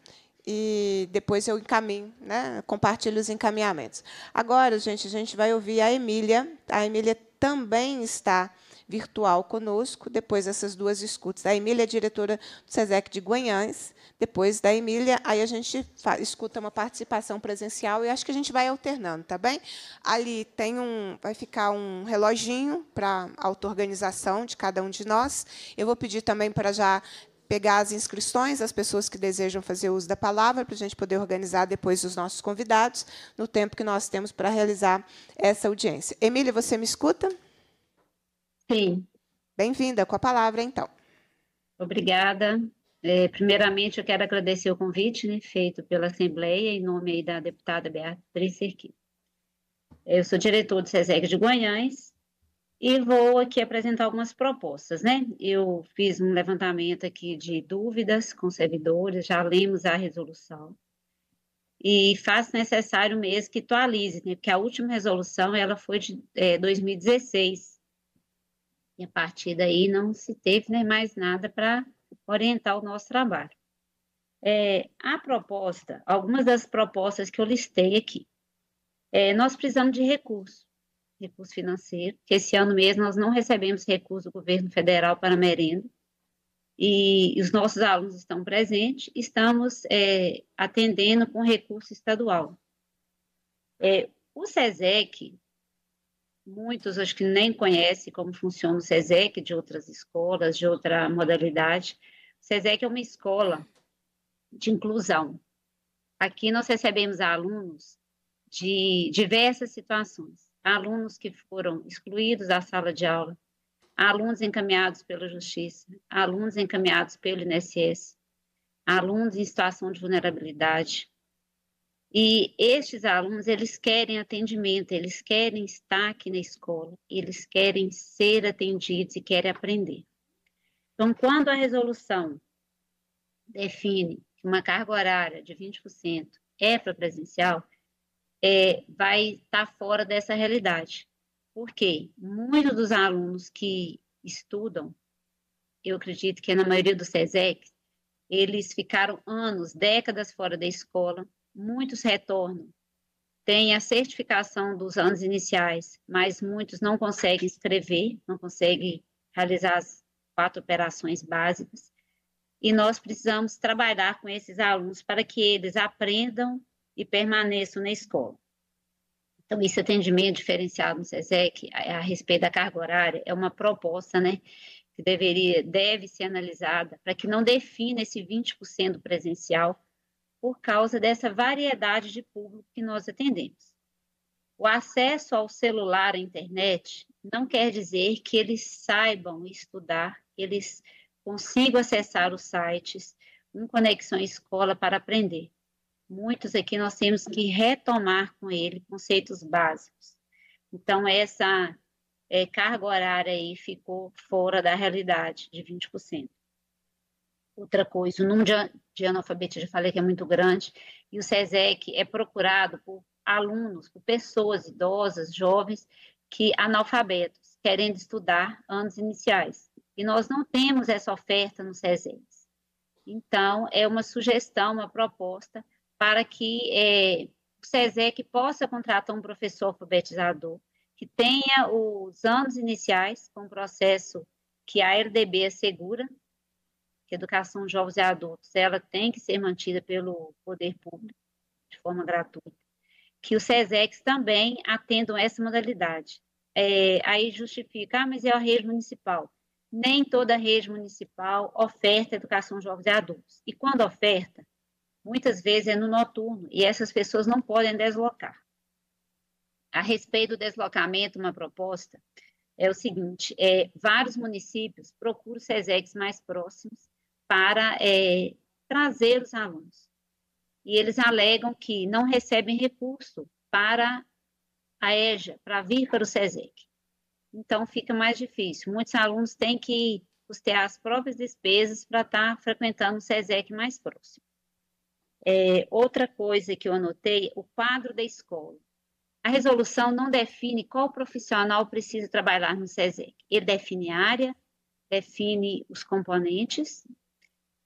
e depois eu encaminho, né? compartilho os encaminhamentos. Agora, gente, a gente vai ouvir a Emília. A Emília também está virtual conosco, depois dessas duas escutas. A Emília é diretora do SESEC de Guanhães, depois da Emília, aí a gente escuta uma participação presencial e acho que a gente vai alternando, tá bem? Ali tem um, vai ficar um reloginho para auto-organização de cada um de nós. Eu vou pedir também para já pegar as inscrições, as pessoas que desejam fazer uso da palavra, para a gente poder organizar depois os nossos convidados, no tempo que nós temos para realizar essa audiência. Emília, você me escuta? Sim. Bem-vinda, com a palavra, então. Obrigada. É, primeiramente, eu quero agradecer o convite né, feito pela Assembleia, em nome da deputada Beatriz Serquim. Eu sou diretor do SESEC de Guanhães, e vou aqui apresentar algumas propostas, né? Eu fiz um levantamento aqui de dúvidas com servidores, já lemos a resolução. E faço necessário mesmo que atualize, né? Porque a última resolução, ela foi de é, 2016. E a partir daí não se teve né, mais nada para orientar o nosso trabalho. É, a proposta, algumas das propostas que eu listei aqui. É, nós precisamos de recursos recurso financeiro, que esse ano mesmo nós não recebemos recurso do governo federal para merenda, e os nossos alunos estão presentes, estamos é, atendendo com recurso estadual. É, o SESEC, muitos acho que nem conhecem como funciona o SESEC de outras escolas, de outra modalidade. O SESEC é uma escola de inclusão. Aqui nós recebemos alunos de diversas situações alunos que foram excluídos da sala de aula, alunos encaminhados pela Justiça, alunos encaminhados pelo INSS, alunos em situação de vulnerabilidade. E estes alunos, eles querem atendimento, eles querem estar aqui na escola, eles querem ser atendidos e querem aprender. Então, quando a resolução define que uma carga horária de 20% é para presencial, é, vai estar tá fora dessa realidade. Por quê? Muitos dos alunos que estudam, eu acredito que na maioria dos SESEC, eles ficaram anos, décadas fora da escola, muitos retornam, têm a certificação dos anos iniciais, mas muitos não conseguem escrever, não conseguem realizar as quatro operações básicas. E nós precisamos trabalhar com esses alunos para que eles aprendam e permaneçam na escola. Então, esse atendimento diferenciado no SESEC a, respeito da carga horária é uma proposta, né, que deveria, deve ser analisada para que não defina esse 20% presencial por causa dessa variedade de público que nós atendemos. O acesso ao celular à internet não quer dizer que eles saibam estudar, eles consigam acessar os sites, um Conexão Escola para aprender. Muitos aqui nós temos que retomar com ele conceitos básicos. Então, essa é, carga horária aí ficou fora da realidade de 20%. Outra coisa, o número de, de analfabetos, já falei que é muito grande, e o SESEC é procurado por alunos, por pessoas idosas, jovens, que analfabetos, querendo estudar anos iniciais. E nós não temos essa oferta no SESEC. Então, é uma sugestão, uma proposta para que é, o SESEC possa contratar um professor alfabetizador que tenha os anos iniciais com o processo que a LDB assegura, que a educação de jovens e adultos ela tem que ser mantida pelo poder público de forma gratuita, que os SESECs também atendam essa modalidade. É, aí justifica, ah, mas é a rede municipal. Nem toda rede municipal oferta educação de jovens e adultos. E quando oferta, muitas vezes é no noturno, e essas pessoas não podem deslocar. A respeito do deslocamento, uma proposta é o seguinte: é, vários municípios procuram SESEX mais próximos para é, trazer os alunos. E eles alegam que não recebem recurso para a EJA, para vir para o SESEC. Então, fica mais difícil. Muitos alunos têm que custear as próprias despesas para estar frequentando o SESEC mais próximo. É, outra coisa que eu anotei, o quadro da escola. A resolução não define qual profissional precisa trabalhar no SESEC. Ele define a área, define os componentes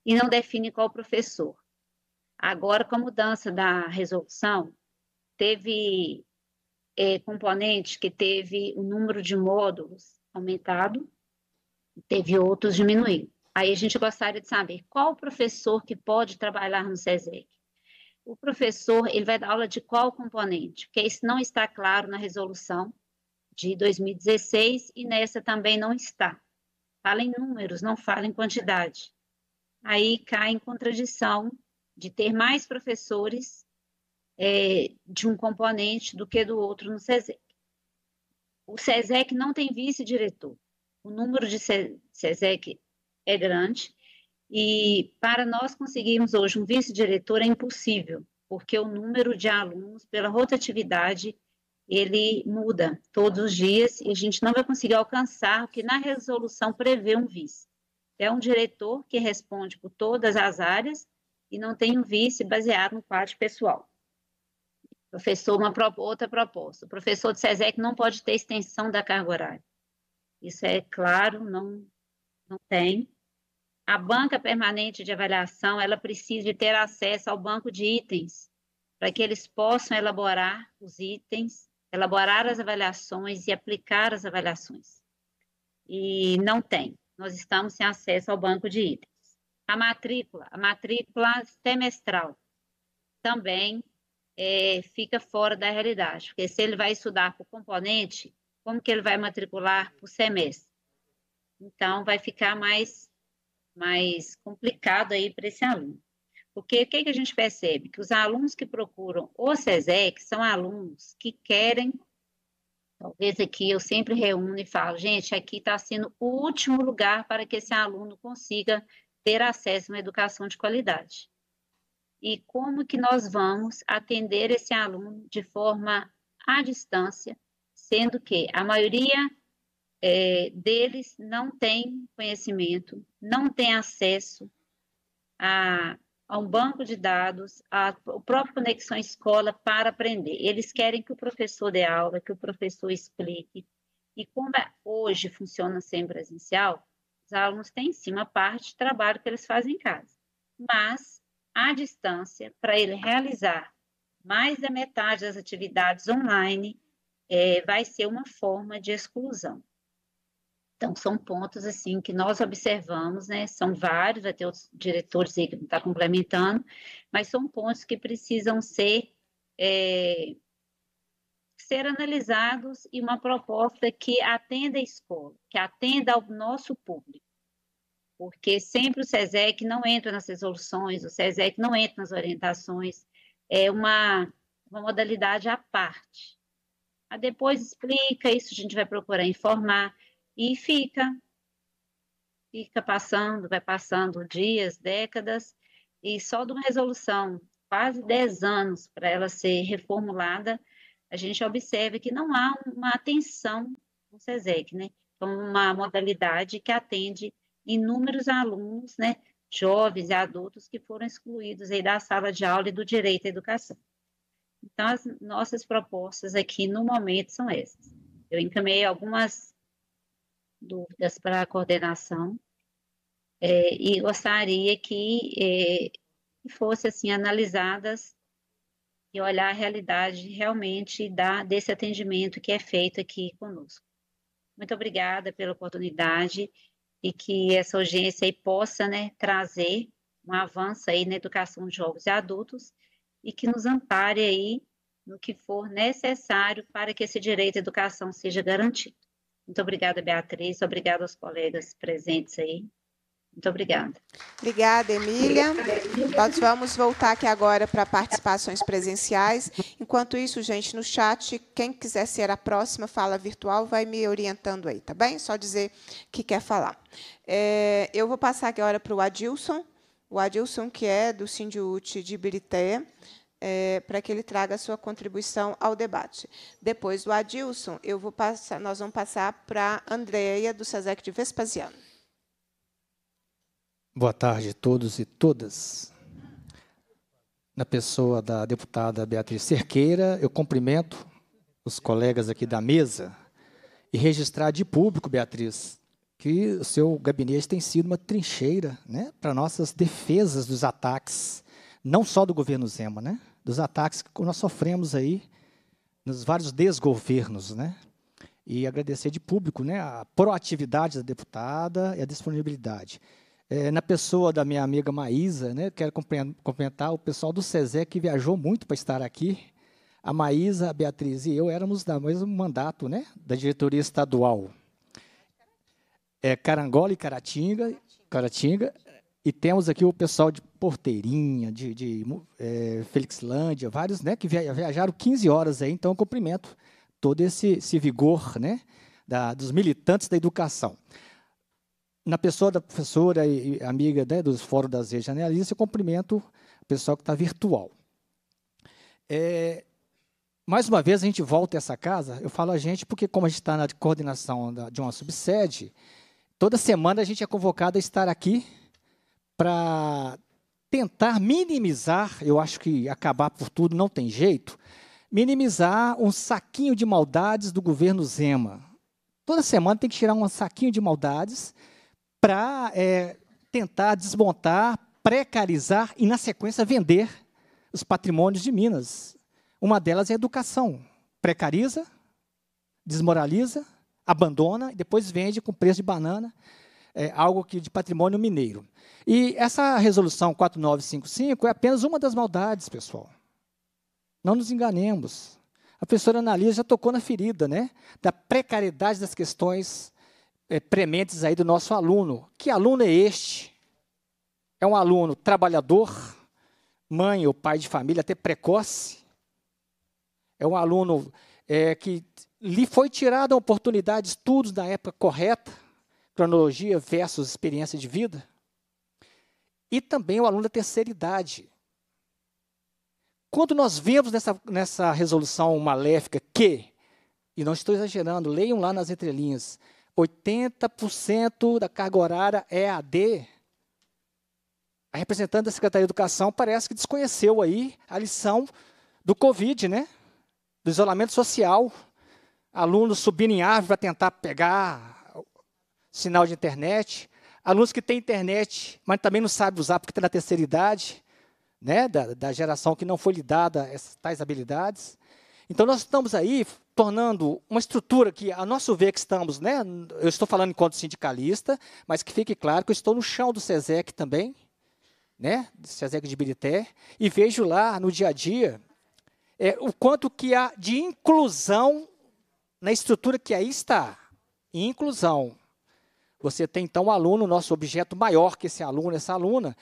e não define qual professor. Agora, com a mudança da resolução, teve é, componentes que teve o número de módulos aumentado, teve outros diminuído. Aí a gente gostaria de saber qual professor que pode trabalhar no SESEC. O professor, ele vai dar aula de qual componente? Porque isso não está claro na resolução de 2016 e nessa também não está. Fala em números, não fala em quantidade. Aí cai em contradição de ter mais professores é, de um componente do que do outro no SESEC. O SESEC não tem vice-diretor. O número de SESEC é grande e para nós conseguirmos hoje um vice-diretor é impossível, porque o número de alunos pela rotatividade ele muda todos os dias e a gente não vai conseguir alcançar o que na resolução prevê um vice. É um diretor que responde por todas as áreas e não tem um vice baseado no quadro pessoal. Professor, uma outra proposta. O professor de SESEC não pode ter extensão da carga horária. Isso é claro, não, não tem. A banca permanente de avaliação, ela precisa ter acesso ao banco de itens, para que eles possam elaborar os itens, elaborar as avaliações e aplicar as avaliações. E não tem. Nós estamos sem acesso ao banco de itens. A matrícula, a matrícula semestral, também é, fica fora da realidade, porque se ele vai estudar por componente, como que ele vai matricular por semestre? Então, vai ficar mais, mais complicado aí para esse aluno. Porque o que, que a gente percebe? Que os alunos que procuram o SESEC são alunos que querem, talvez aqui eu sempre reúno e falo, gente, aqui está sendo o último lugar para que esse aluno consiga ter acesso a uma educação de qualidade. E como que nós vamos atender esse aluno de forma à distância, sendo que a maioria é, deles não tem conhecimento, não tem acesso a, a um banco de dados, a, o próprio Conexão Escola para aprender. Eles querem que o professor dê aula, que o professor explique. E como é, hoje funciona sem presencial, os alunos têm sim uma parte de trabalho que eles fazem em casa. Mas, à distância, para ele realizar mais da metade das atividades online, é, vai ser uma forma de exclusão. Então, são pontos assim que nós observamos, né? São vários, vai ter outros diretores aí que estão tá complementando, mas são pontos que precisam ser é, ser analisados e uma proposta que atenda a escola, que atenda ao nosso público. Porque sempre o SESEC não entra nas resoluções, o SESEC não entra nas orientações, é uma, uma modalidade à parte. Aí depois explica, isso a gente vai procurar informar, e fica, fica passando, vai passando dias, décadas, e só de uma resolução, quase 10 anos para ela ser reformulada, a gente observa que não há uma atenção no SESEC, né? Então, uma modalidade que atende inúmeros alunos, né? Jovens e adultos que foram excluídos aí da sala de aula e do direito à educação. Então, as nossas propostas aqui no momento são essas. Eu encaminhei algumas dúvidas para a coordenação é, e gostaria que, é, que fosse assim analisadas e olhar a realidade realmente da, desse atendimento que é feito aqui conosco. Muito obrigada pela oportunidade e que essa urgência aí possa né, trazer um avanço aí na educação de jovens e adultos e que nos ampare aí no que for necessário para que esse direito à educação seja garantido. Muito obrigada, Beatriz. Obrigada aos colegas presentes aí. Muito obrigada. Obrigada, Emília. Nós vamos voltar aqui agora para participações presenciais. Enquanto isso, gente, no chat, quem quiser ser a próxima fala virtual, vai me orientando aí, tá bem? Só dizer que quer falar. É, eu vou passar agora para o Adilson. O Adilson, que é do Sindiúte de Ibirité é, para que ele traga a sua contribuição ao debate. Depois do Adilson, eu vou passar, nós vamos passar para a Andréia, do SESEC de Vespasiano. Boa tarde a todos e todas. Na pessoa da deputada Beatriz Cerqueira, eu cumprimento os colegas aqui da mesa e registrar de público, Beatriz, que o seu gabinete tem sido uma trincheira né, para nossas defesas dos ataques, não só do governo Zema, né, dos ataques que nós sofremos aí nos vários desgovernos, né? E agradecer de público, né, a proatividade da deputada e a disponibilidade. É, na pessoa da minha amiga Maísa, né, quero cumprimentar o pessoal do SESE que viajou muito para estar aqui. A Maísa, a Beatriz e eu éramos da mesmo mandato, né, da diretoria estadual. É, Carangola e Caratinga, Caratinga, e temos aqui o pessoal de Porteirinha, de, de é, Felixlândia, vários né, que viajaram 15 horas aí, então eu cumprimento todo esse, esse vigor né, da, dos militantes da educação. Na pessoa da professora e amiga né, dos fóruns das redes jornalistas, eu cumprimento o pessoal que está virtual. É, mais uma vez, a gente volta a essa casa, eu falo a gente porque, como a gente está na coordenação da, de uma subsede, toda semana a gente é convocado a estar aqui para tentar minimizar, eu acho que acabar por tudo não tem jeito, minimizar um saquinho de maldades do governo Zema. Toda semana tem que tirar um saquinho de maldades para é, tentar desmontar, precarizar e, na sequência, vender os patrimônios de Minas. Uma delas é a educação. Precariza, desmoraliza, abandona e depois vende com preço de banana é, algo que de patrimônio mineiro. E essa resolução 4955 é apenas uma das maldades, pessoal. Não nos enganemos. A professora Analisa já tocou na ferida, né? Da precariedade das questões é, prementes aí do nosso aluno. Que aluno é este? É um aluno trabalhador, mãe ou pai de família, até precoce. É um aluno é, que lhe foi tirada a oportunidade de estudos na época correta cronologia versus experiência de vida. E também o aluno da terceira idade. Quando nós vemos nessa, nessa resolução maléfica que, e não estou exagerando, leiam lá nas entrelinhas, 80% da carga horária é AD, A representante da Secretaria de Educação parece que desconheceu aí a lição do Covid, né? Do isolamento social. Alunos subindo em árvore para tentar pegar sinal de internet. Alunos que têm internet, mas também não sabem usar porque está na terceira idade, né? Da, da geração que não foi lhe dada essas tais habilidades. Então, nós estamos aí tornando uma estrutura que, a nosso ver, que estamos, né, eu estou falando enquanto sindicalista, mas que fique claro que eu estou no chão do SESEC também, né, do SESEC de Birité, e vejo lá no dia a dia é, o quanto que há de inclusão na estrutura que aí está. Inclusão. Você tem, então, um aluno, nosso objeto maior que esse aluno, essa aluna,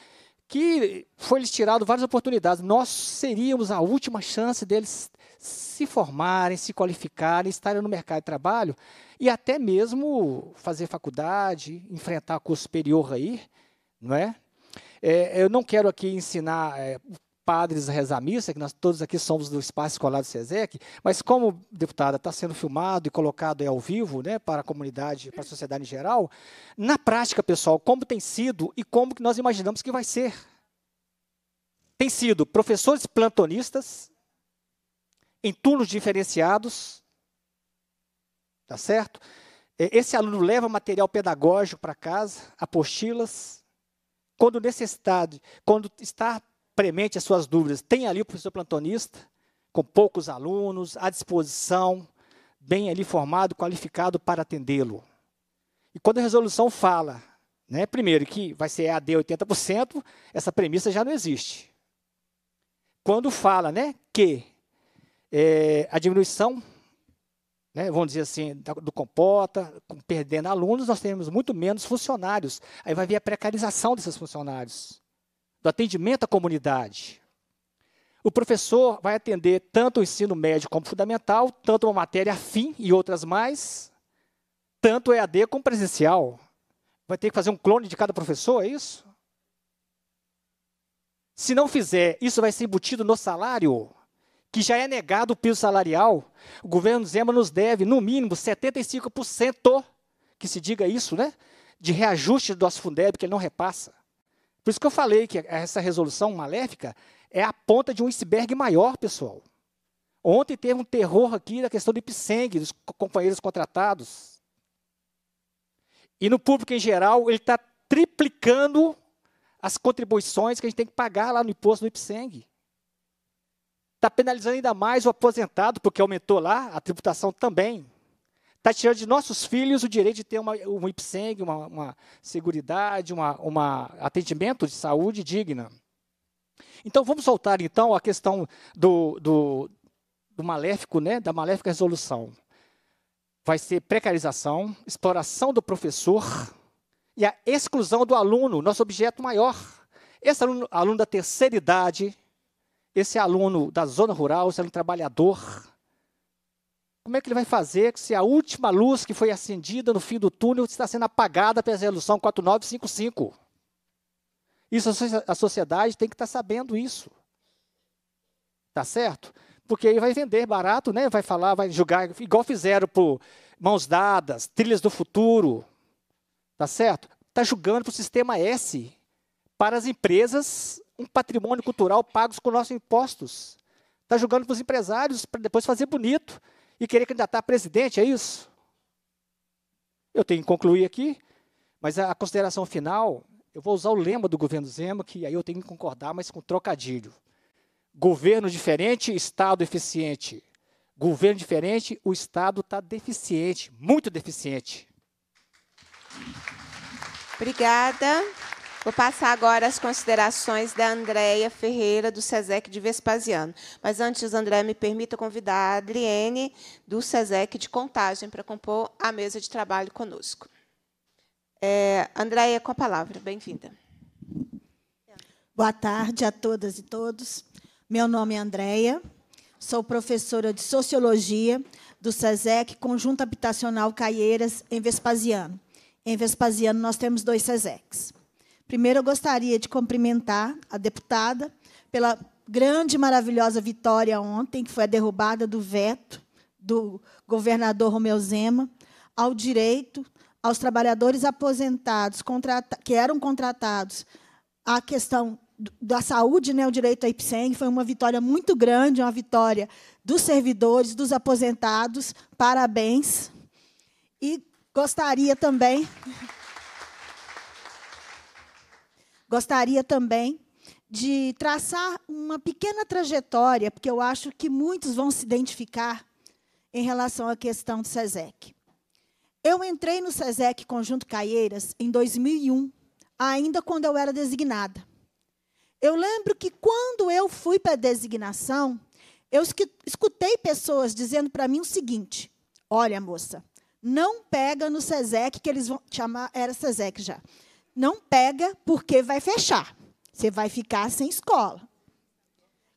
que foi-lhes tirado várias oportunidades. Nós seríamos a última chance deles se formarem, se qualificarem, estarem no mercado de trabalho e até mesmo fazer faculdade, enfrentar curso superior aí, não é? é eu não quero aqui ensinar é, padres a rezar missa, que nós todos aqui somos do espaço escolar do SESEC, mas como deputada está sendo filmado e colocado ao vivo, né, para a comunidade, para a sociedade em geral, na prática, pessoal, como tem sido e como que nós imaginamos que vai ser? Tem sido professores plantonistas, em turnos diferenciados, tá certo? Esse aluno leva material pedagógico para casa, apostilas. Quando necessidade, quando está premente as suas dúvidas, tem ali o professor plantonista, com poucos alunos, à disposição, bem ali formado, qualificado para atendê-lo. E quando a resolução fala, né, primeiro, que vai ser EAD 80%, essa premissa já não existe. Quando fala né, que é, a diminuição, né, vamos dizer assim, do compota, perdendo alunos, nós temos muito menos funcionários. Aí vai vir a precarização desses funcionários, do atendimento à comunidade. O professor vai atender tanto o ensino médio como fundamental, tanto uma matéria afim e outras mais, tanto EAD como presencial. Vai ter que fazer um clone de cada professor, é isso? Se não fizer, isso vai ser embutido no salário que já é negado o piso salarial, o governo Zema nos deve, no mínimo, 75%, que se diga isso, né? De reajuste do Asfundeb, que ele não repassa. Por isso que eu falei que essa resolução maléfica é a ponta de um iceberg maior, pessoal. Ontem teve um terror aqui da questão do IPSENG, dos companheiros contratados. E no público em geral, ele está triplicando as contribuições que a gente tem que pagar lá no imposto do IPSENG. Está penalizando ainda mais o aposentado, porque aumentou lá a tributação também. Está tirando de nossos filhos o direito de ter uma, um IPSENG, uma, uma seguridade, uma, uma atendimento de saúde digna. Então, vamos soltar, então, a questão do, do, do maléfico, né, da maléfica resolução. Vai ser precarização, exploração do professor e a exclusão do aluno, nosso objeto maior. Esse aluno, aluno da terceira idade, esse aluno da zona rural, esse aluno trabalhador, como é que ele vai fazer se a última luz que foi acendida no fim do túnel está sendo apagada pela resolução 4955? Isso a sociedade tem que estar sabendo isso. Tá certo? Porque aí vai vender barato, né? Vai falar, vai julgar, igual fizeram por mãos dadas, trilhas do futuro. Tá certo? Está julgando para o sistema S, para as empresas um patrimônio cultural pagos com nossos impostos. Está jogando para os empresários para depois fazer bonito e querer candidatar a presidente, é isso? Eu tenho que concluir aqui, mas a consideração final, eu vou usar o lema do governo Zema, que aí eu tenho que concordar, mas com trocadilho. Governo diferente, Estado eficiente. Governo diferente, o Estado está deficiente, muito deficiente. Obrigada. Vou passar agora as considerações da Andréia Ferreira, do SESEC de Vespasiano. Mas antes, André, me permita convidar a Adriene, do SESEC de Contagem, para compor a mesa de trabalho conosco. É, Andréia, com a palavra. Bem-vinda. Boa tarde a todas e todos. Meu nome é Andréia, sou professora de Sociologia do SESEC Conjunto Habitacional Caieiras, em Vespasiano. Em Vespasiano, nós temos dois SESECs. Primeiro, eu gostaria de cumprimentar a deputada pela grande e maravilhosa vitória ontem, que foi a derrubada do veto do governador Romeu Zema ao direito aos trabalhadores aposentados que eram contratados a questão da saúde, né, o direito à IPSEM, foi uma vitória muito grande, uma vitória dos servidores, dos aposentados. Parabéns. E gostaria também gostaria também de traçar uma pequena trajetória, porque eu acho que muitos vão se identificar em relação à questão do SESEC. Eu entrei no SESEC Conjunto Caieiras em 2001, ainda quando eu era designada. Eu lembro que quando eu fui para a designação, eu escutei pessoas dizendo para mim o seguinte: olha, moça, não pega no SESEC, que eles vão chamar, era SESEC já. Não pega porque vai fechar. Você vai ficar sem escola.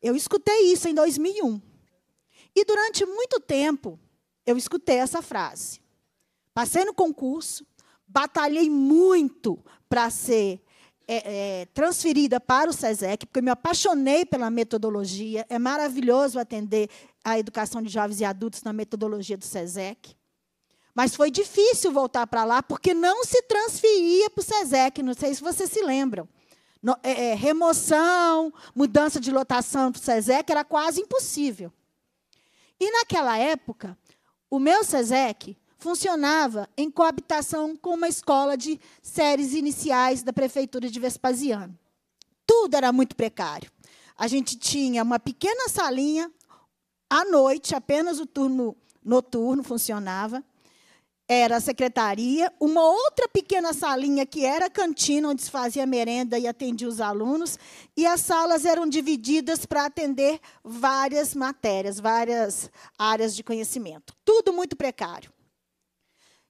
Eu escutei isso em 2001. E durante muito tempo, eu escutei essa frase. Passei no concurso, batalhei muito para ser é, é, transferida para o SESEC, porque me apaixonei pela metodologia. É maravilhoso atender a educação de jovens e adultos na metodologia do SESEC. Mas foi difícil voltar para lá, porque não se transferia para o SESEC. Não sei se vocês se lembram. No, é, é remoção, mudança de lotação do SESEC era quase impossível. E naquela época, o meu SESEC funcionava em coabitação com uma escola de séries iniciais da prefeitura de Vespasiano. Tudo era muito precário. A gente tinha uma pequena salinha à noite, apenas o turno noturno funcionava. Era a secretaria, uma outra pequena salinha que era a cantina, onde se fazia merenda e atendia os alunos, e as salas eram divididas para atender várias matérias, várias áreas de conhecimento. Tudo muito precário.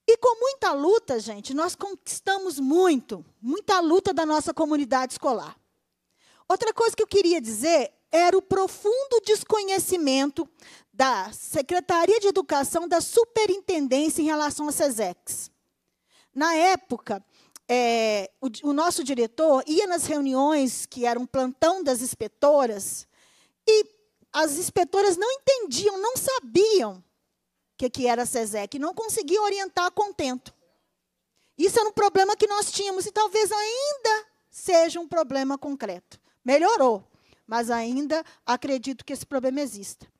E com muita luta, gente, nós conquistamos muito, muita luta da nossa comunidade escolar. Outra coisa que eu queria dizer era o profundo desconhecimento da Secretaria de Educação, da Superintendência em relação às SESEX. Na época, é, o, o, nosso diretor ia nas reuniões que eram plantão das inspetoras e as inspetoras não entendiam, não sabiam que, que era a SESEC, não conseguia orientar a contento. Isso era um problema que nós tínhamos e talvez ainda seja um problema concreto. Melhorou, mas ainda acredito que esse problema exista.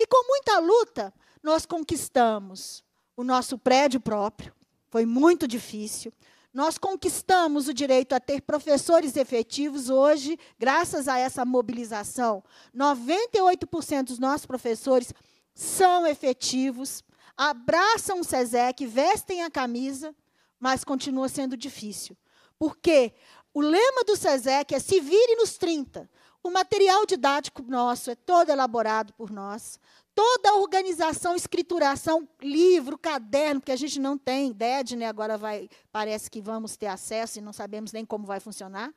E com muita luta, nós conquistamos o nosso prédio próprio, foi muito difícil. Nós conquistamos o direito a ter professores efetivos. Hoje, graças a essa mobilização, 98% dos nossos professores são efetivos, abraçam o SESEC, vestem a camisa, mas continua sendo difícil. Porque o lema do SESEC é se vire nos 30. O material didático nosso é todo elaborado por nós. Toda a organização, escrituração, livro, caderno, porque a gente não tem DED, né? agora vai, parece que vamos ter acesso e não sabemos nem como vai funcionar.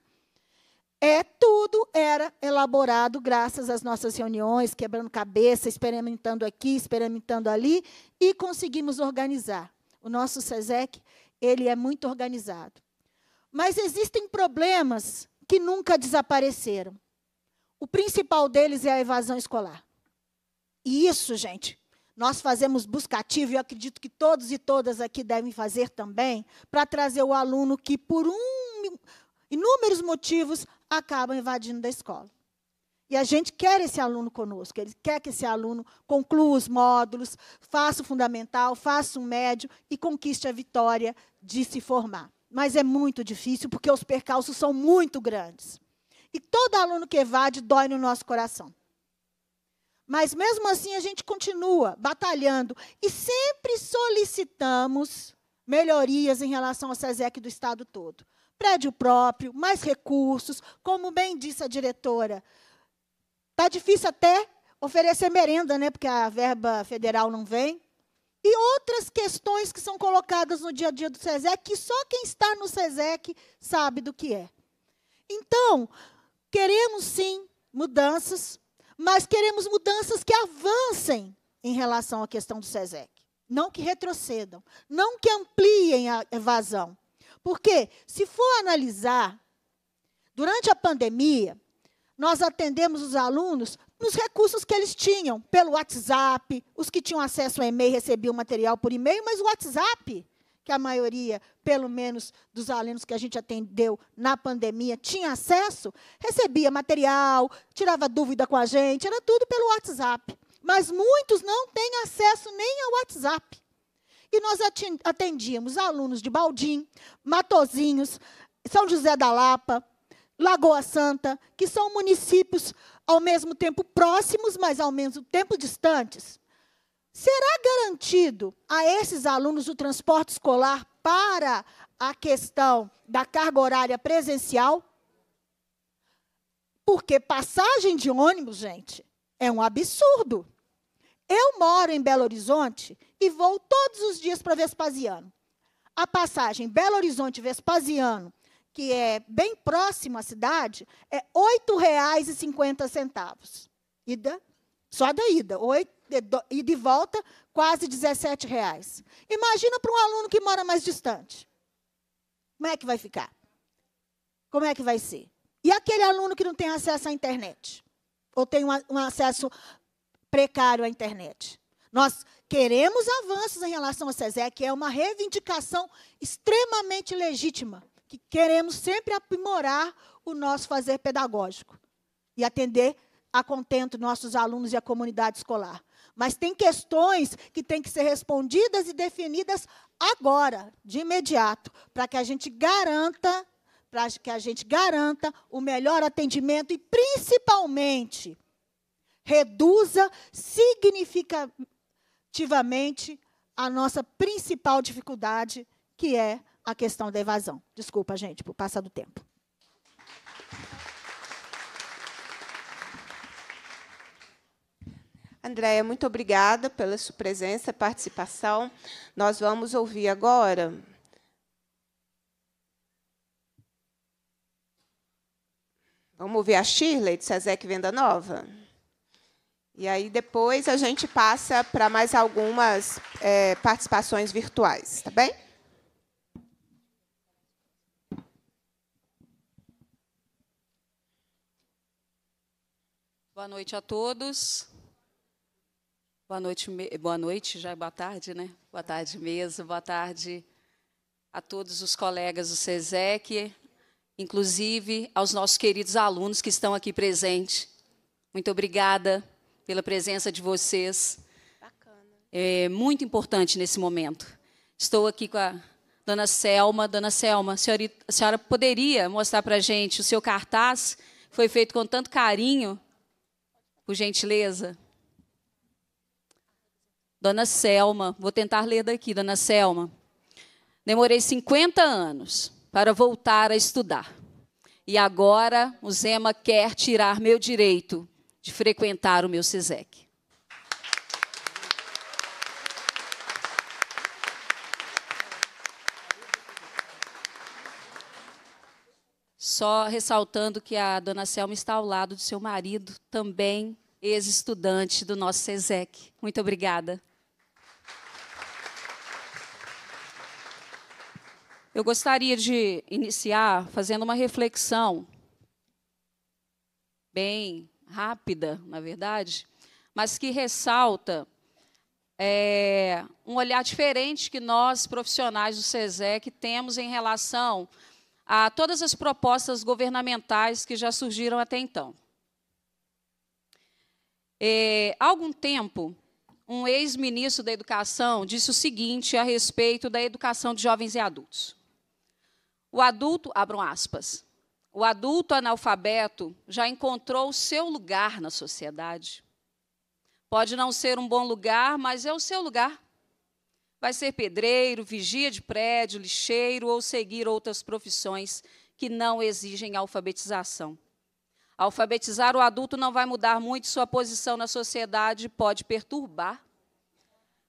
É tudo era elaborado graças às nossas reuniões, quebrando cabeça, experimentando aqui, experimentando ali, e conseguimos organizar. O nosso SESEC, ele é muito organizado. Mas existem problemas que nunca desapareceram. O principal deles é a evasão escolar. E isso, gente, nós fazemos buscativo, e eu acredito que todos e todas aqui devem fazer também, para trazer o aluno que, por um, inúmeros motivos, acabam invadindo da escola. E a gente quer esse aluno conosco, ele quer que esse aluno conclua os módulos, faça o fundamental, faça o médio e conquiste a vitória de se formar. Mas é muito difícil porque os percalços são muito grandes. E todo aluno que evade dói no nosso coração. Mas mesmo assim a gente continua batalhando e sempre solicitamos melhorias em relação ao SESEC do estado todo prédio próprio, mais recursos, como bem disse a diretora. Está difícil até oferecer merenda, né, porque a verba federal não vem. E outras questões que são colocadas no dia a dia do SESEC, que só quem está no SESEC sabe do que é. Então, queremos sim mudanças, mas queremos mudanças que avancem em relação à questão do SESEC. Não que retrocedam, não que ampliem a evasão. Porque, se for analisar, durante a pandemia, nós atendemos os alunos nos recursos que eles tinham, pelo WhatsApp, os que tinham acesso ao e-mail recebiam material por e-mail, mas o WhatsApp, que a maioria, pelo menos dos alunos que a gente atendeu na pandemia, tinha acesso, recebia material, tirava dúvida com a gente, era tudo pelo WhatsApp. Mas muitos não têm acesso nem ao WhatsApp. E nós atendíamos alunos de Baldim, Matozinhos, São José da Lapa, Lagoa Santa, que são municípios ao mesmo tempo próximos, mas ao mesmo tempo distantes. Será garantido a esses alunos o transporte escolar para a questão da carga horária presencial? Porque passagem de ônibus, gente, é um absurdo. Eu moro em Belo Horizonte e vou todos os dias para Vespasiano. A passagem Belo Horizonte-Vespasiano, que é bem próximo à cidade, é R$ 8,50. Ida, só da ida. 8, e de volta, quase 17 reais. Imagina para um aluno que mora mais distante. Como é que vai ficar? Como é que vai ser? E aquele aluno que não tem acesso à internet? Ou tem um, um acesso precário à internet? Nós queremos avanços em relação ao SESEC, é uma reivindicação extremamente legítima, que queremos sempre aprimorar o nosso fazer pedagógico e atender a contento nossos alunos e a comunidade escolar. Mas tem questões que têm que ser respondidas e definidas agora, de imediato, para que a gente garanta, para que a gente garanta o melhor atendimento e principalmente reduza significativamente a nossa principal dificuldade, que é a questão da evasão. Desculpa, gente, por passar do tempo. Andréia, muito obrigada pela sua presença, participação. Nós vamos ouvir agora Vamos ouvir a Shirley, de Sesec Venda Nova? E aí, depois, a gente passa para mais algumas é, participações virtuais, tá bem? Boa noite a todos. Boa noite, boa noite, já é boa tarde, né? Boa tarde mesmo, boa tarde a todos os colegas do SESEC, inclusive aos nossos queridos alunos que estão aqui presentes. Muito obrigada pela presença de vocês. Bacana. É muito importante nesse momento. Estou aqui com a dona Selma. Dona Selma, a senhora, a senhora poderia mostrar para a gente o seu cartaz? Foi feito com tanto carinho, por gentileza. Dona Selma, vou tentar ler daqui, Dona Selma. Demorei 50 anos para voltar a estudar. E agora o Zema quer tirar meu direito de frequentar o meu SESEC. Só ressaltando que a dona Selma está ao lado do seu marido, também ex-estudante do nosso SESEC. Muito obrigada. Eu gostaria de iniciar fazendo uma reflexão bem rápida, na verdade, mas que ressalta é, um olhar diferente que nós, profissionais do SESEC, temos em relação a todas as propostas governamentais que já surgiram até então. É, há algum tempo, um ex-ministro da Educação disse o seguinte a respeito da educação de jovens e adultos. O adulto, abram aspas, o adulto analfabeto já encontrou o seu lugar na sociedade. Pode não ser um bom lugar, mas é o seu lugar. Vai ser pedreiro, vigia de prédio, lixeiro ou seguir outras profissões que não exigem alfabetização. Alfabetizar o adulto não vai mudar muito sua posição na sociedade, pode perturbar.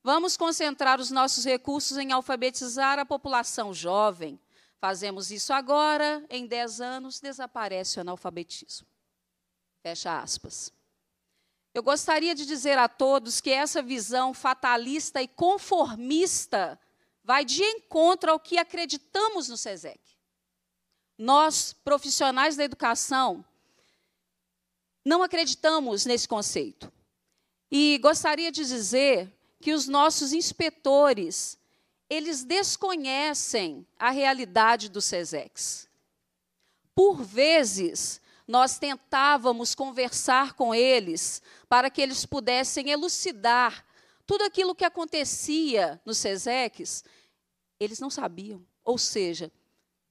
Vamos concentrar os nossos recursos em alfabetizar a população jovem, Fazemos isso agora, em 10 anos desaparece o analfabetismo. Fecha aspas. Eu gostaria de dizer a todos que essa visão fatalista e conformista vai de encontro ao que acreditamos no SESEC. Nós, profissionais da educação, não acreditamos nesse conceito. E gostaria de dizer que os nossos inspetores eles desconhecem a realidade do SESEX. Por vezes, nós tentávamos conversar com eles para que eles pudessem elucidar tudo aquilo que acontecia no SESEX, eles não sabiam. Ou seja,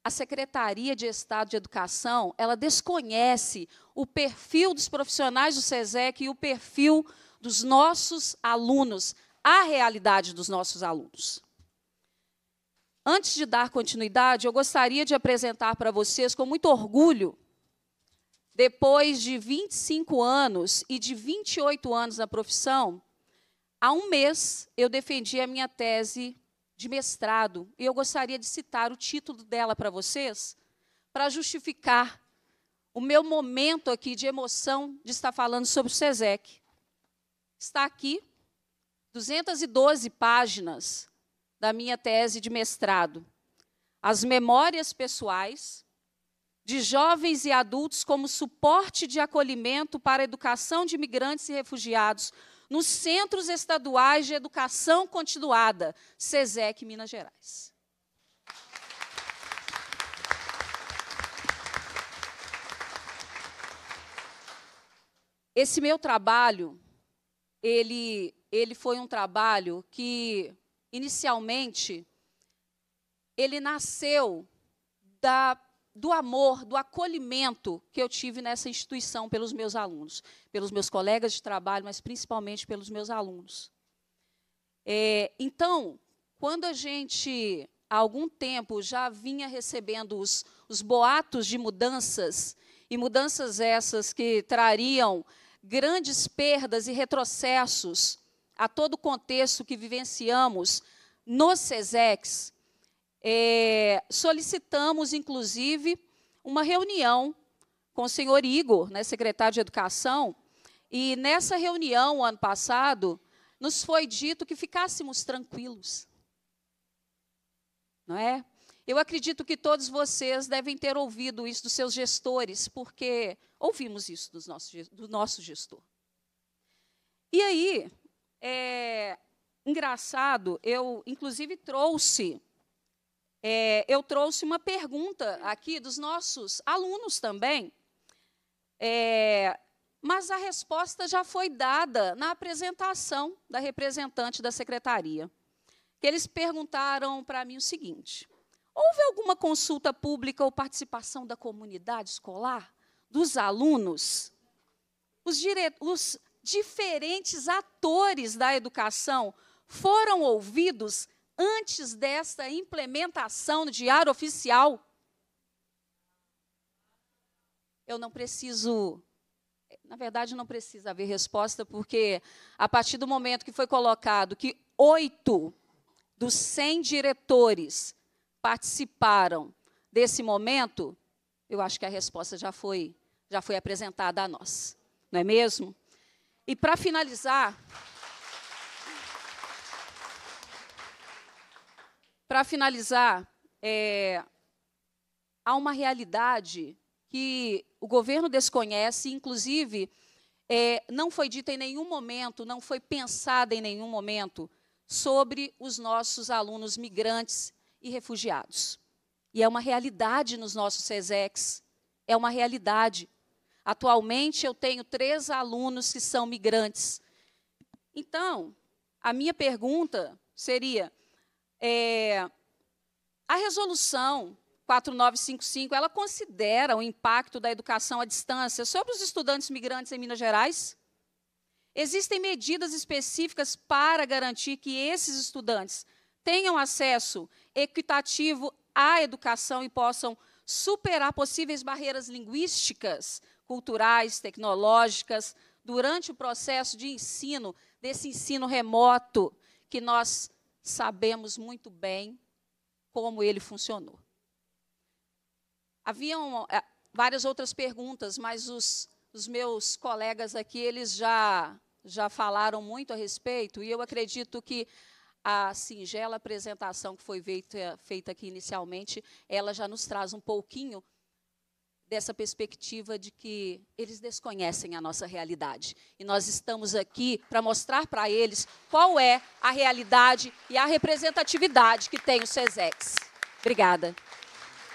a Secretaria de Estado de Educação, ela desconhece o perfil dos profissionais do SESEC e o perfil dos nossos alunos, a realidade dos nossos alunos. Antes de dar continuidade, eu gostaria de apresentar para vocês, com muito orgulho, depois de 25 anos e de 28 anos na profissão, há um mês eu defendi a minha tese de mestrado e eu gostaria de citar o título dela para vocês, para justificar o meu momento aqui de emoção de estar falando sobre o SESEC. Está aqui, 212 páginas da minha tese de mestrado. As memórias pessoais de jovens e adultos como suporte de acolhimento para a educação de imigrantes e refugiados nos Centros Estaduais de Educação Continuada, SESEC, Minas Gerais. Esse meu trabalho, ele, ele foi um trabalho que inicialmente, ele nasceu da, do amor, do acolhimento que eu tive nessa instituição pelos meus alunos, pelos meus colegas de trabalho, mas principalmente pelos meus alunos. É, então, quando a gente, há algum tempo, já vinha recebendo os, os boatos de mudanças, e mudanças essas que trariam grandes perdas e retrocessos a todo o contexto que vivenciamos no SESEX, é, solicitamos, inclusive, uma reunião com o senhor Igor, né, secretário de Educação, e nessa reunião, ano passado, nos foi dito que ficássemos tranquilos. Não é? Eu acredito que todos vocês devem ter ouvido isso dos seus gestores, porque ouvimos isso do nosso gestor. E aí, é, engraçado, eu inclusive trouxe, é, eu trouxe uma pergunta aqui dos nossos alunos também, é, mas a resposta já foi dada na apresentação da representante da secretaria. Que eles perguntaram para mim o seguinte: houve alguma consulta pública ou participação da comunidade escolar, dos alunos? Os, dire... os diferentes atores da educação foram ouvidos antes desta implementação no Diário Oficial? Eu não preciso. Na verdade, não precisa haver resposta, porque a partir do momento que foi colocado que oito dos cem diretores participaram desse momento, eu acho que a resposta já foi, já foi apresentada a nós. Não é mesmo? E para finalizar, para finalizar, é, há uma realidade que o governo desconhece, inclusive é, não foi dita em nenhum momento, não foi pensada em nenhum momento sobre os nossos alunos migrantes e refugiados. E é uma realidade nos nossos SESEX, é uma realidade. Atualmente, eu tenho três alunos que são migrantes. Então, a minha pergunta seria: é, a resolução 4955, ela considera o impacto da educação à distância sobre os estudantes migrantes em Minas Gerais? Existem medidas específicas para garantir que esses estudantes tenham acesso equitativo à educação e possam superar possíveis barreiras linguísticas culturais, tecnológicas, durante o processo de ensino, desse ensino remoto, que nós sabemos muito bem como ele funcionou. Haviam é, várias outras perguntas, mas os, os meus colegas aqui, eles já, já falaram muito a respeito, e eu acredito que a singela apresentação que foi feita, feita aqui inicialmente, ela já nos traz um pouquinho dessa perspectiva de que eles desconhecem a nossa realidade. E nós estamos aqui para mostrar para eles qual é a realidade e a representatividade que tem o SESEX. Obrigada.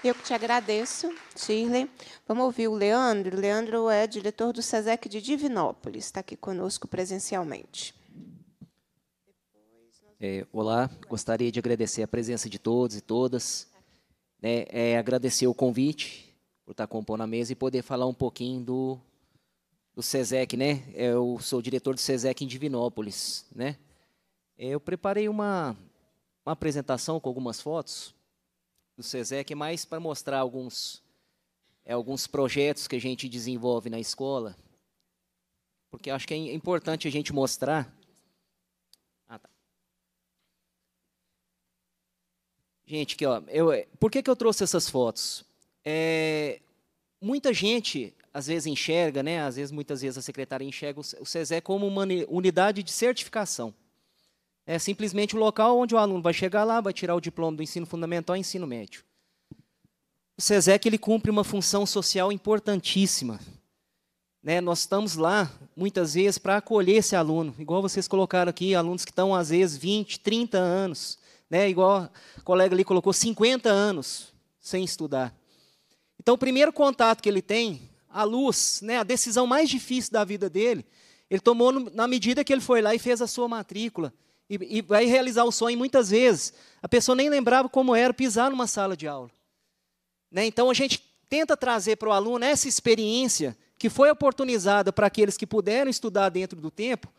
Eu que te agradeço, Shirley. Vamos ouvir o Leandro. O Leandro é diretor do SESEC de Divinópolis, está aqui conosco presencialmente. É, olá, gostaria de agradecer a presença de todos e todas, né, é, agradecer o convite por estar compondo a mesa e poder falar um pouquinho do, do SESEC, né? Eu sou diretor do SESEC em Divinópolis, né? Eu preparei uma, uma apresentação com algumas fotos do SESEC, mais para mostrar alguns, é, alguns projetos que a gente desenvolve na escola, porque acho que é importante a gente mostrar. Ah, tá. Gente, aqui, ó, eu, por que, que eu trouxe essas fotos? É, muita gente às vezes enxerga, né? Às vezes, muitas vezes a secretária enxerga o SESEC como uma unidade de certificação. É simplesmente o local onde o aluno vai chegar lá, vai tirar o diploma do ensino fundamental e ensino médio. O SESEC ele cumpre uma função social importantíssima. Né? Nós estamos lá, muitas vezes, para acolher esse aluno. Igual vocês colocaram aqui, alunos que estão, às vezes, 20, 30 anos. Né? Igual a colega ali colocou, 50 anos sem estudar. Então, o primeiro contato que ele tem, a luz, né? a decisão mais difícil da vida dele, ele tomou na medida que ele foi lá e fez a sua matrícula e, e vai realizar o sonho muitas vezes. A pessoa nem lembrava como era pisar numa sala de aula. Né? Então a gente tenta trazer para o aluno essa experiência que foi oportunizada para aqueles que puderam estudar dentro do tempo,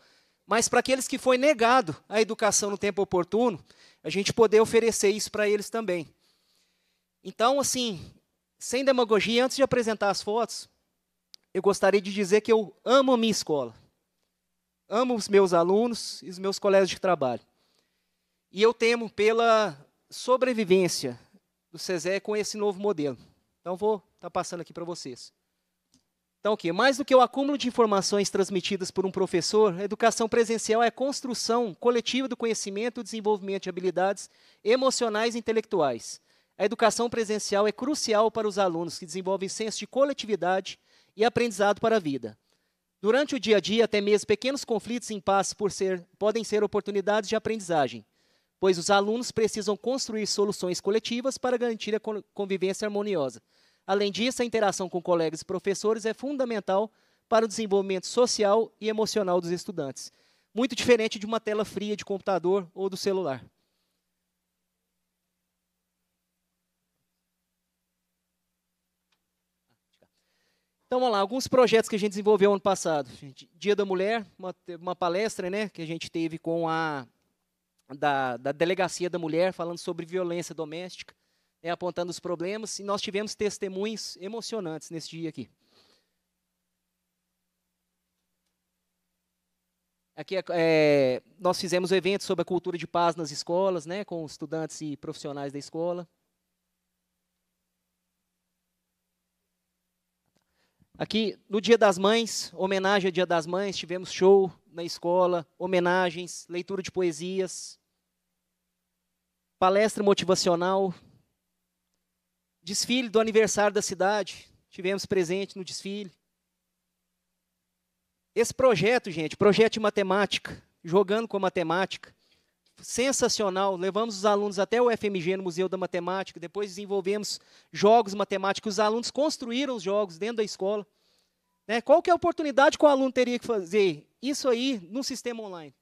mas para aqueles que foi negado a educação no tempo oportuno, a gente poder oferecer isso para eles também. Então, assim, sem demagogia, antes de apresentar as fotos, eu gostaria de dizer que eu amo a minha escola amo os meus alunos e os meus colegas de trabalho. E eu temo pela sobrevivência do CESE com esse novo modelo. Então, vou estar tá passando aqui para vocês. Então, o que? Mais do que o acúmulo de informações transmitidas por um professor, a educação presencial é a construção coletiva do conhecimento e desenvolvimento de habilidades emocionais e intelectuais. A educação presencial é crucial para os alunos que desenvolvem senso de coletividade e aprendizado para a vida. Durante o dia a dia, até mesmo pequenos conflitos e impasses podem ser oportunidades de aprendizagem, pois os alunos precisam construir soluções coletivas para garantir a convivência harmoniosa. Além disso, a interação com colegas e professores é fundamental para o desenvolvimento social e emocional dos estudantes, muito diferente de uma tela fria de computador ou do celular. Então, vamos lá, alguns projetos que a gente desenvolveu ano passado. Dia da Mulher, uma, uma palestra né, que a gente teve com a da, da Delegacia da Mulher, falando sobre violência doméstica, né, apontando os problemas, e nós tivemos testemunhos emocionantes nesse dia aqui. Aqui é, é, nós fizemos um evento sobre a cultura de paz nas escolas, né, com estudantes e profissionais da escola. Aqui, no Dia das Mães, homenagem ao Dia das Mães, tivemos show na escola, homenagens, leitura de poesias, palestra motivacional, desfile do aniversário da cidade, tivemos presente no desfile. Esse projeto, gente, projeto de matemática, jogando com a matemática, sensacional. Levamos os alunos até o FMG, no Museu da Matemática, depois desenvolvemos jogos matemáticos. Os alunos construíram os jogos dentro da escola. Né? Qual que é a oportunidade que o aluno teria que fazer? Isso aí no sistema online.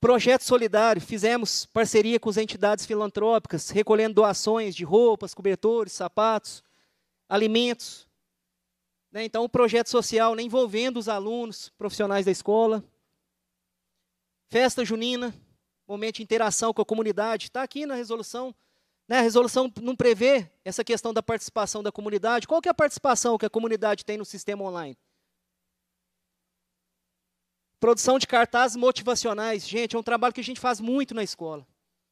Projeto solidário, fizemos parceria com as entidades filantrópicas, recolhendo doações de roupas, cobertores, sapatos, alimentos. Né? Então, o projeto social né, envolvendo os alunos, profissionais da escola. Festa junina, momento de interação com a comunidade. Está aqui na resolução. Né? A resolução não prevê essa questão da participação da comunidade. Qual que é a participação que a comunidade tem no sistema online? Produção de cartazes motivacionais. Gente, é um trabalho que a gente faz muito na escola.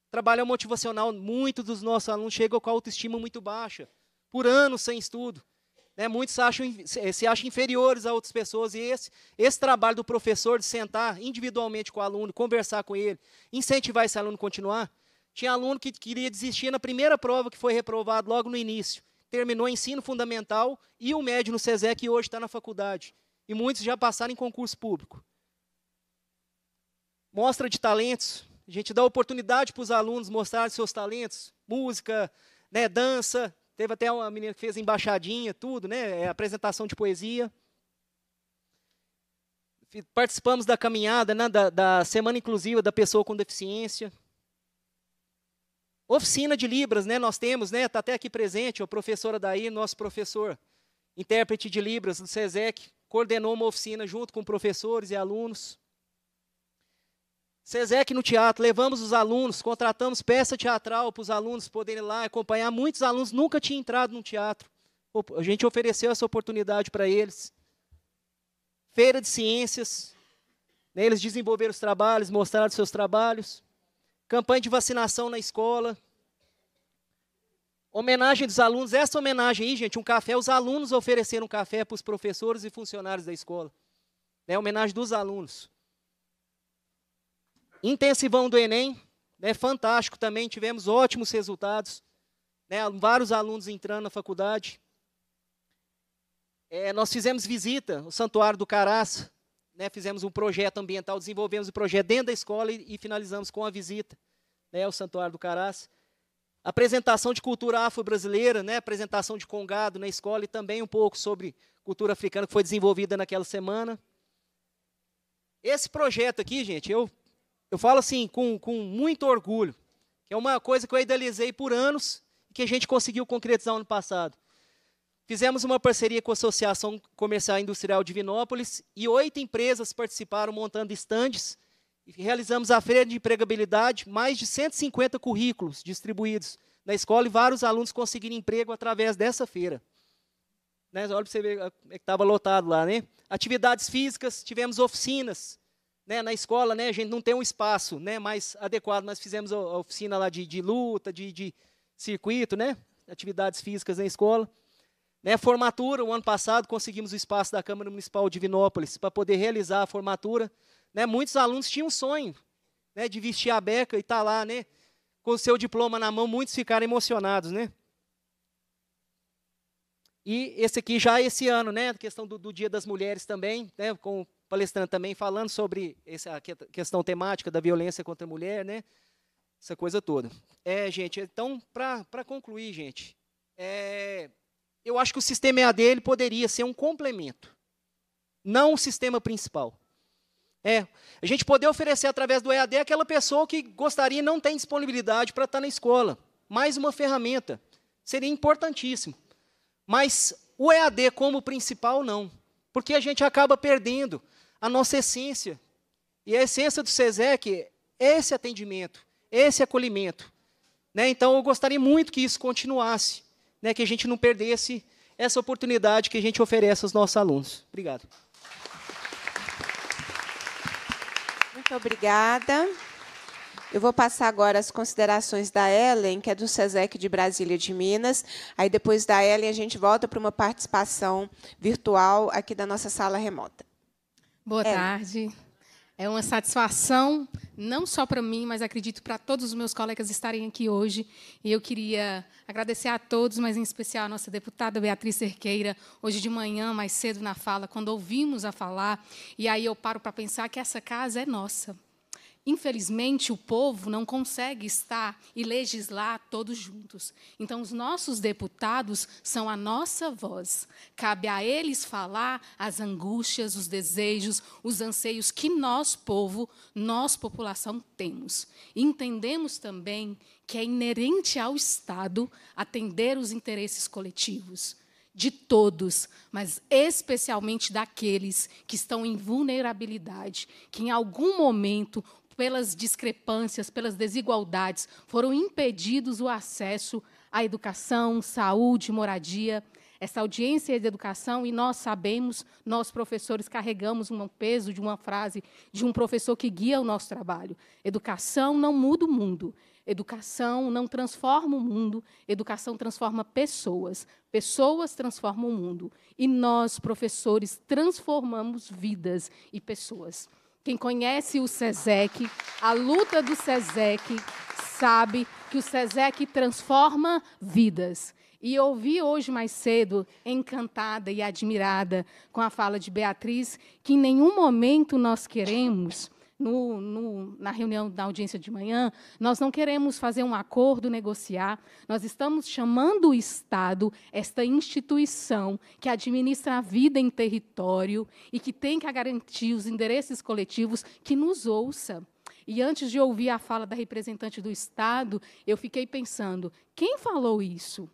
Trabalho motivacional, muitos dos nossos alunos chegam com a autoestima muito baixa, por anos sem estudo. Né, muitos acham, se acham inferiores a outras pessoas, e esse, esse trabalho do professor de sentar individualmente com o aluno, conversar com ele, incentivar esse aluno a continuar. Tinha aluno que queria desistir na primeira prova, que foi reprovado logo no início. Terminou ensino fundamental e o médio no SESEC e hoje está na faculdade. E muitos já passaram em concurso público. Mostra de talentos. A gente dá oportunidade para os alunos mostrarem seus talentos. Música, né, dança. Teve até uma menina que fez embaixadinha, tudo, né? É, apresentação de poesia. Participamos da caminhada, né, da, da Semana Inclusiva da Pessoa com Deficiência. Oficina de Libras, né? Nós temos, né? Está até aqui presente a professora daí, nosso professor, intérprete de Libras do SESEC, coordenou uma oficina junto com professores e alunos. SESEC no teatro, levamos os alunos, contratamos peça teatral para os alunos poderem ir lá acompanhar. Muitos alunos nunca tinham entrado no teatro. A gente ofereceu essa oportunidade para eles. Feira de ciências, né, eles desenvolveram os trabalhos, mostraram seus trabalhos. Campanha de vacinação na escola. Homenagem dos alunos. Essa homenagem aí, gente, um café. Os alunos ofereceram um café para os professores e funcionários da escola. É homenagem dos alunos. Intensivão do Enem. Né, fantástico também. Tivemos ótimos resultados. Né, vários alunos entrando na faculdade. É, nós fizemos visita ao Santuário do Caraça né, fizemos um projeto ambiental, desenvolvemos o um projeto dentro da escola e, e finalizamos com a visita né, ao Santuário do Caraça. Apresentação de cultura afro-brasileira, né, apresentação de congado na escola e também um pouco sobre cultura africana que foi desenvolvida naquela semana. Esse projeto aqui, gente, eu, eu falo assim com, com muito orgulho, que é uma coisa que eu idealizei por anos e que a gente conseguiu concretizar no ano passado. Fizemos uma parceria com a Associação Comercial e Industrial de Vinópolis e oito empresas participaram montando estandes. Realizamos a feira de empregabilidade, mais de 150 currículos distribuídos na escola e vários alunos conseguiram emprego através dessa feira. Né? Olha para você ver como é que estava lotado lá, né? Atividades físicas, tivemos oficinas né? na escola, né? A gente não tem um espaço né? mais adequado, mas fizemos a oficina lá de, de luta, de, de circuito, né? Atividades físicas na escola. Né, formatura, o ano passado conseguimos o espaço da Câmara Municipal de Vinópolis para poder realizar a formatura. Né, muitos alunos tinham um sonho né, de vestir a beca e estar tá lá, né, com o seu diploma na mão, muitos ficaram emocionados. Né? E esse aqui já esse ano, né, a questão do, do Dia das Mulheres também, né, com o palestrante também falando sobre essa questão temática da violência contra a mulher, né, essa coisa toda. É, gente, então, para concluir, gente, é, eu acho que o sistema EAD ele poderia ser um complemento, não o sistema principal. É, a gente poder oferecer através do EAD aquela pessoa que gostaria e não tem disponibilidade para estar na escola. Mais uma ferramenta. Seria importantíssimo. Mas o EAD como principal, não. Porque a gente acaba perdendo a nossa essência. E a essência do SESEC é esse atendimento, esse acolhimento. Né? Então, eu gostaria muito que isso continuasse né, que a gente não perdesse essa oportunidade que a gente oferece aos nossos alunos. Obrigado. Muito obrigada. Eu vou passar agora as considerações da Ellen, que é do SESEC de Brasília de Minas. Aí, depois da Ellen, a gente volta para uma participação virtual aqui da nossa sala remota. Boa Ellen. tarde. É uma satisfação, não só para mim, mas acredito para todos os meus colegas estarem aqui hoje. E eu queria agradecer a todos, mas em especial a nossa deputada Beatriz Cerqueira, hoje de manhã, mais cedo na fala, quando ouvimos a falar. E aí eu paro para pensar que essa casa é nossa. Infelizmente, o povo não consegue estar e legislar todos juntos. Então, os nossos deputados são a nossa voz. Cabe a eles falar as angústias, os desejos, os anseios que nós, povo, nós, população, temos. Entendemos também que é inerente ao Estado atender os interesses coletivos de todos, mas especialmente daqueles que estão em vulnerabilidade, que em algum momento pelas discrepâncias, pelas desigualdades, foram impedidos o acesso à educação, saúde, moradia. Essa audiência é de educação, e nós sabemos, nós professores carregamos um peso de uma frase de um professor que guia o nosso trabalho. Educação não muda o mundo. Educação não transforma o mundo, educação transforma pessoas. Pessoas transformam o mundo. E nós, professores, transformamos vidas e pessoas. Quem conhece o SESEC, a luta do SESEC, sabe que o SESEC transforma vidas. E ouvi hoje mais cedo, encantada e admirada com a fala de Beatriz, que em nenhum momento nós queremos no, no, na reunião da audiência de manhã, nós não queremos fazer um acordo, negociar, nós estamos chamando o Estado, esta instituição que administra a vida em território e que tem que garantir os interesses coletivos, que nos ouça. E antes de ouvir a fala da representante do Estado, eu fiquei pensando: quem falou isso?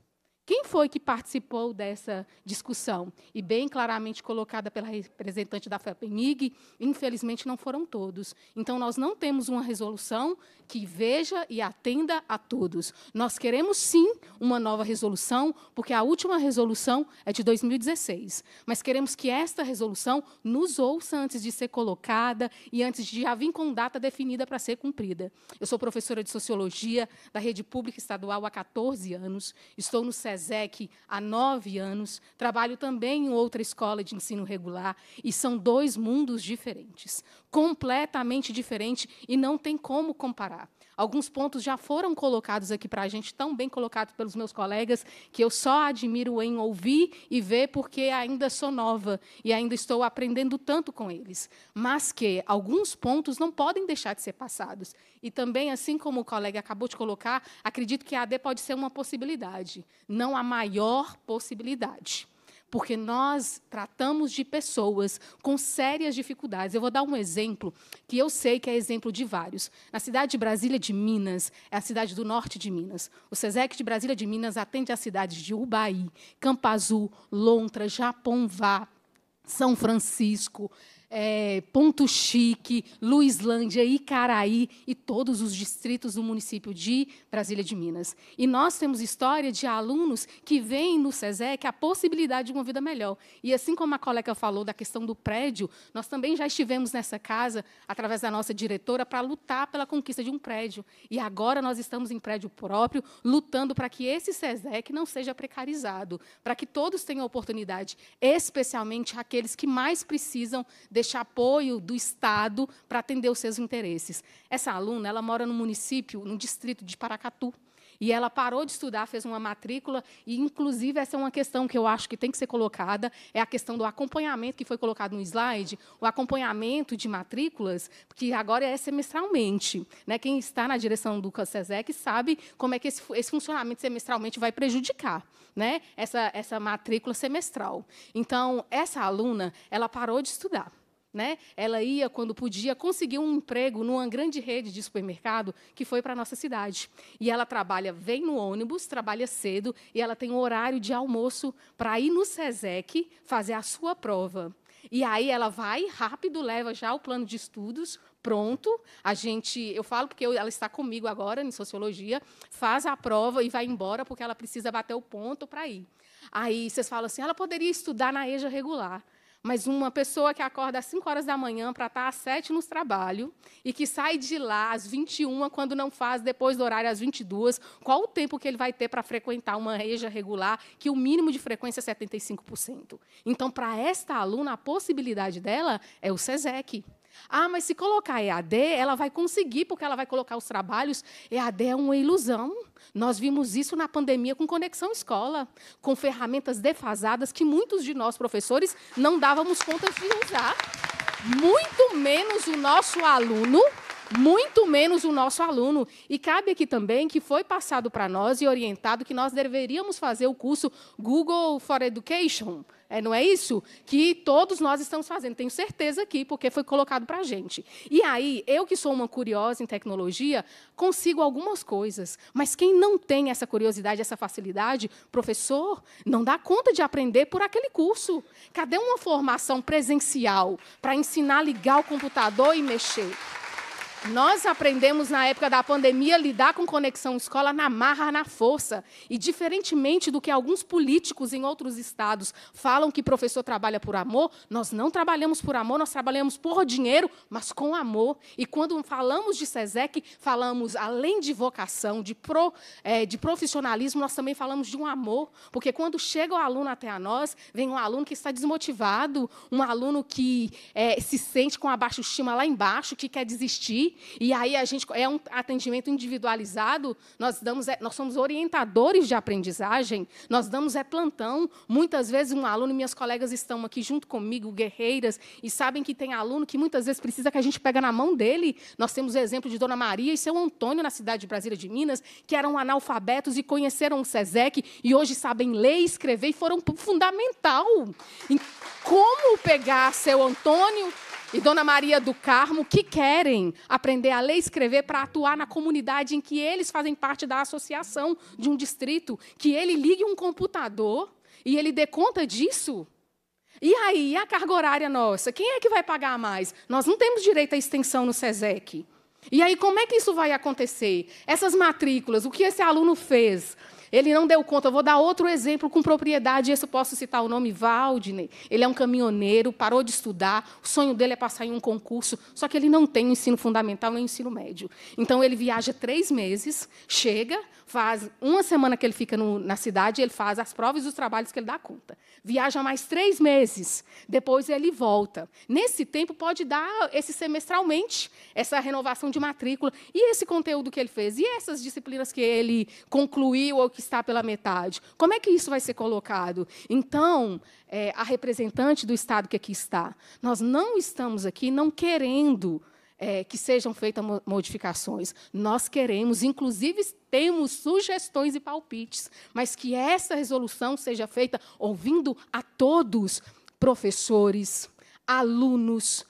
Quem foi que participou dessa discussão? E bem claramente colocada pela representante da FEPEMIG, infelizmente não foram todos. Então, nós não temos uma resolução que veja e atenda a todos. Nós queremos, sim, uma nova resolução, porque a última resolução é de 2016. Mas queremos que esta resolução nos ouça antes de ser colocada e antes de já vir com data definida para ser cumprida. Eu sou professora de Sociologia da Rede Pública Estadual há 14 anos, estou no SESEC há nove anos, trabalho também em outra escola de ensino regular, e são dois mundos diferentes, completamente diferentes, e não tem como comparar. Alguns pontos já foram colocados aqui para a gente, tão bem colocados pelos meus colegas, que eu só admiro em ouvir e ver, porque ainda sou nova e ainda estou aprendendo tanto com eles. Mas que alguns pontos não podem deixar de ser passados. E também, assim como o colega acabou de colocar, acredito que a AD pode ser uma possibilidade, não a maior possibilidade porque nós tratamos de pessoas com sérias dificuldades. Eu vou dar um exemplo que eu sei que é exemplo de vários. Na cidade de Brasília de Minas, é a cidade do norte de Minas. O SESEC de Brasília de Minas atende as cidades de Ubaí, Campo Azul, Lontra, Japonvá, São Francisco, é, Ponto Chique, Luislândia, Icaraí e todos os distritos do município de Brasília de Minas. E nós temos história de alunos que veem no SESEC a possibilidade de uma vida melhor. E assim como a colega falou da questão do prédio, nós também já estivemos nessa casa, através da nossa diretora, para lutar pela conquista de um prédio. E agora nós estamos em prédio próprio, lutando para que esse SESEC não seja precarizado, para que todos tenham oportunidade, especialmente aqueles que mais precisam de este apoio do Estado para atender os seus interesses. Essa aluna, ela mora no município, no distrito de Paracatu. E ela parou de estudar, fez uma matrícula, e, inclusive, essa é uma questão que eu acho que tem que ser colocada, é a questão do acompanhamento que foi colocado no slide, o acompanhamento de matrículas, que agora é semestralmente. Né? Quem está na direção do CACESEC sabe como é que esse, esse funcionamento semestralmente vai prejudicar né? essa, essa matrícula semestral. Então, essa aluna, ela parou de estudar. Né? Ela ia, quando podia, conseguir um emprego numa grande rede de supermercado que foi para a nossa cidade. E ela trabalha, vem no ônibus, trabalha cedo, e ela tem um horário de almoço para ir no SESEC fazer a sua prova. E aí ela vai rápido, leva já o plano de estudos pronto. A gente, eu falo porque ela está comigo agora em sociologia, faz a prova e vai embora porque ela precisa bater o ponto para ir. Aí vocês falam assim, ela poderia estudar na EJA regular. Mas uma pessoa que acorda às 5 horas da manhã para estar às 7 no trabalho e que sai de lá às 21 quando não faz depois do horário às 22, qual o tempo que ele vai ter para frequentar uma EJA regular, que o mínimo de frequência é 75%? Então, para esta aluna, a possibilidade dela é o SESEC. Ah, mas se colocar EAD, ela vai conseguir, porque ela vai colocar os trabalhos. EAD é uma ilusão. Nós vimos isso na pandemia com Conexão Escola, com ferramentas defasadas que muitos de nós, professores, não dávamos conta de usar. Muito menos o nosso aluno muito menos o nosso aluno. E cabe aqui também que foi passado para nós e orientado que nós deveríamos fazer o curso Google for Education, é, não é isso? Que todos nós estamos fazendo, tenho certeza aqui, porque foi colocado para a gente. E aí, eu que sou uma curiosa em tecnologia, consigo algumas coisas. Mas quem não tem essa curiosidade, essa facilidade, professor, não dá conta de aprender por aquele curso. Cadê uma formação presencial para ensinar a ligar o computador e mexer? Nós aprendemos na época da pandemia a lidar com conexão escola na marra, na força. E diferentemente do que alguns políticos em outros estados falam que professor trabalha por amor, nós não trabalhamos por amor, nós trabalhamos por dinheiro, mas com amor. E quando falamos de SESEC, falamos, além de vocação, de, pro, é, de profissionalismo, nós também falamos de um amor. Porque quando chega o aluno até a nós, vem um aluno que está desmotivado, um aluno que é, se sente com a baixa estima lá embaixo, que quer desistir e aí a gente é um atendimento individualizado, nós damos é, nós somos orientadores de aprendizagem, nós damos é plantão. Muitas vezes um aluno, minhas colegas estão aqui junto comigo, guerreiras, e sabem que tem aluno que muitas vezes precisa que a gente pega na mão dele. Nós temos o exemplo de Dona Maria e seu Antônio na cidade de Brasília de Minas, que eram analfabetos e conheceram o SESEC e hoje sabem ler e escrever e foram fundamental. Como pegar seu Antônio e Dona Maria do Carmo que querem aprender a ler e escrever para atuar na comunidade em que eles fazem parte da associação de um distrito, que ele ligue um computador e ele dê conta disso. E aí, a carga horária nossa? Quem é que vai pagar mais? Nós não temos direito à extensão no SESEC. E aí, como é que isso vai acontecer? Essas matrículas, o que esse aluno fez? Ele não deu conta. Eu vou dar outro exemplo com propriedade. Esse eu posso citar o nome Valdney. Ele é um caminhoneiro, parou de estudar. O sonho dele é passar em um concurso, só que ele não tem o ensino fundamental nem o ensino médio. Então ele viaja três meses, chega, faz uma semana que ele fica no, na cidade, ele faz as provas e os trabalhos que ele dá conta. Viaja mais três meses, depois ele volta. Nesse tempo, pode dar esse semestralmente, essa renovação de matrícula. E esse conteúdo que ele fez? E essas disciplinas que ele concluiu ou que está pela metade? Como é que isso vai ser colocado? Então, é, a representante do Estado que aqui está, nós não estamos aqui não querendo é, que sejam feitas modificações. Nós queremos, inclusive temos sugestões e palpites, mas que essa resolução seja feita ouvindo a todos, professores, alunos,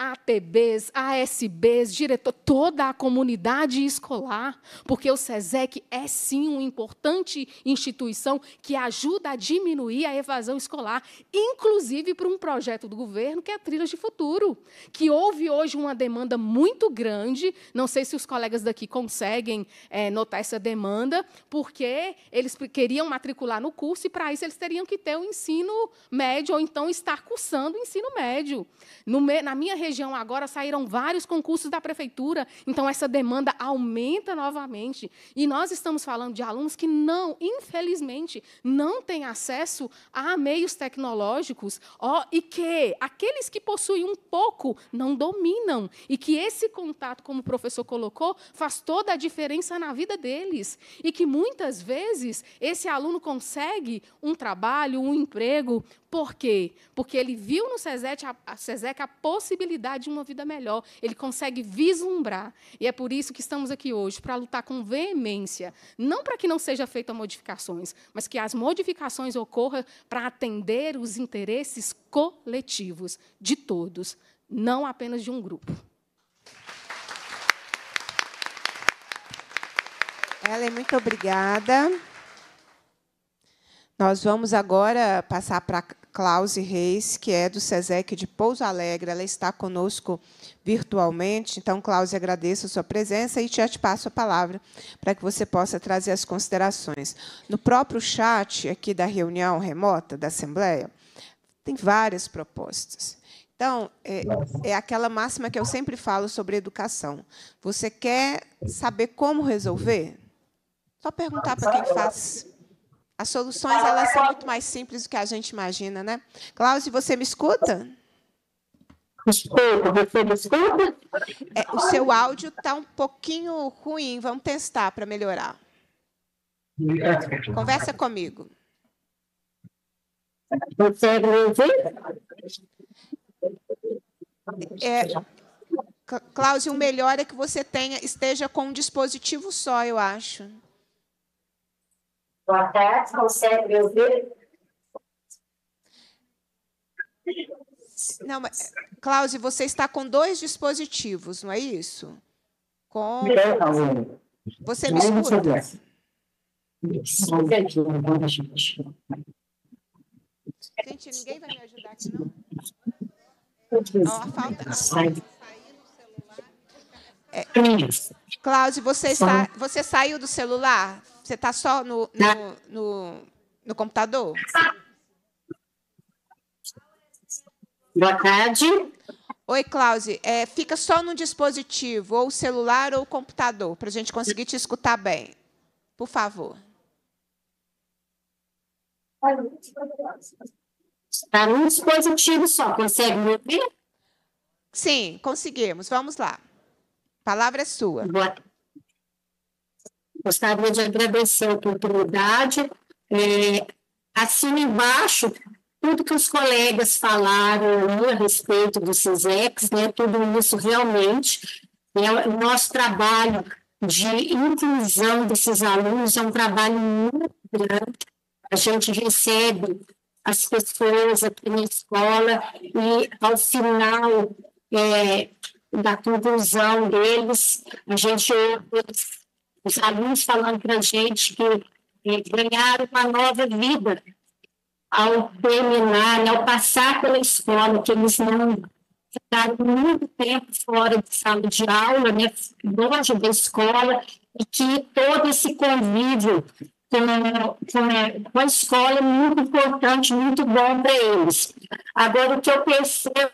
ATBs, ASBs, diretor, toda a comunidade escolar, porque o SESEC é sim uma importante instituição que ajuda a diminuir a evasão escolar, inclusive para um projeto do governo que é Trilhas de Futuro, que houve hoje uma demanda muito grande, não sei se os colegas daqui conseguem é, notar essa demanda, porque eles queriam matricular no curso e para isso eles teriam que ter o ensino médio ou então estar cursando o ensino médio. No, na minha região, região agora saíram vários concursos da prefeitura, então essa demanda aumenta novamente. E nós estamos falando de alunos que não, infelizmente, não têm acesso a meios tecnológicos, ó, e que aqueles que possuem um pouco não dominam, e que esse contato, como o professor colocou, faz toda a diferença na vida deles. E que muitas vezes esse aluno consegue um trabalho, um emprego, por quê? Porque ele viu no SESEC a, a, possibilidade de uma vida melhor. Ele consegue vislumbrar. E é por isso que estamos aqui hoje, para lutar com veemência. Não para que não sejam feitas modificações, mas que as modificações ocorram para atender os interesses coletivos de todos, não apenas de um grupo. Ela muito obrigada. Nós vamos agora passar para Clause Reis, que é do SESEC de Pouso Alegre. Ela está conosco virtualmente. Então, Clause, agradeço a sua presença e já te passo a palavra para que você possa trazer as considerações. No próprio chat aqui da reunião remota da Assembleia, tem várias propostas. Então, é, é, aquela máxima que eu sempre falo sobre educação. Você quer saber como resolver? Só perguntar para quem faz as soluções elas são muito mais simples do que a gente imagina, né? Cláudio, você me escuta? Escuta, você me escuta? É, o seu áudio está um pouquinho ruim. Vamos testar para melhorar. Conversa comigo. Consegue me ouvir? É, Cláudio, o melhor é que você tenha, esteja com um dispositivo só, eu acho. Boa tarde, consegue me ouvir? Não, mas, Cláudio, você está com dois dispositivos, não é isso? Com... Você me escuta? Gente, ninguém vai me ajudar aqui, não? Ó, a falta... É, Cláudio, você, está, você saiu do celular? Você está só no, no, no, no, computador? Boa tarde. Oi, Cláudia. É, fica só no dispositivo, ou celular ou computador, para a gente conseguir te escutar bem. Por favor. Está no dispositivo só. Consegue me ouvir? Sim, conseguimos. Vamos lá. Palavra é sua. Boa. Gostaria de agradecer a oportunidade. É, assino embaixo tudo que os colegas falaram a respeito do CISEX, né, tudo isso realmente. É, o nosso trabalho de inclusão desses alunos é um trabalho muito grande. A gente recebe as pessoas aqui na escola e, ao final é, da conclusão deles, a gente os alunos falando para a gente que ganharam uma nova vida ao terminar, né, ao passar pela escola, que eles não ficaram muito tempo fora de sala de aula, né, longe da escola, e que todo esse convívio com, com a escola é muito importante, muito bom para eles. Agora, o que eu percebo,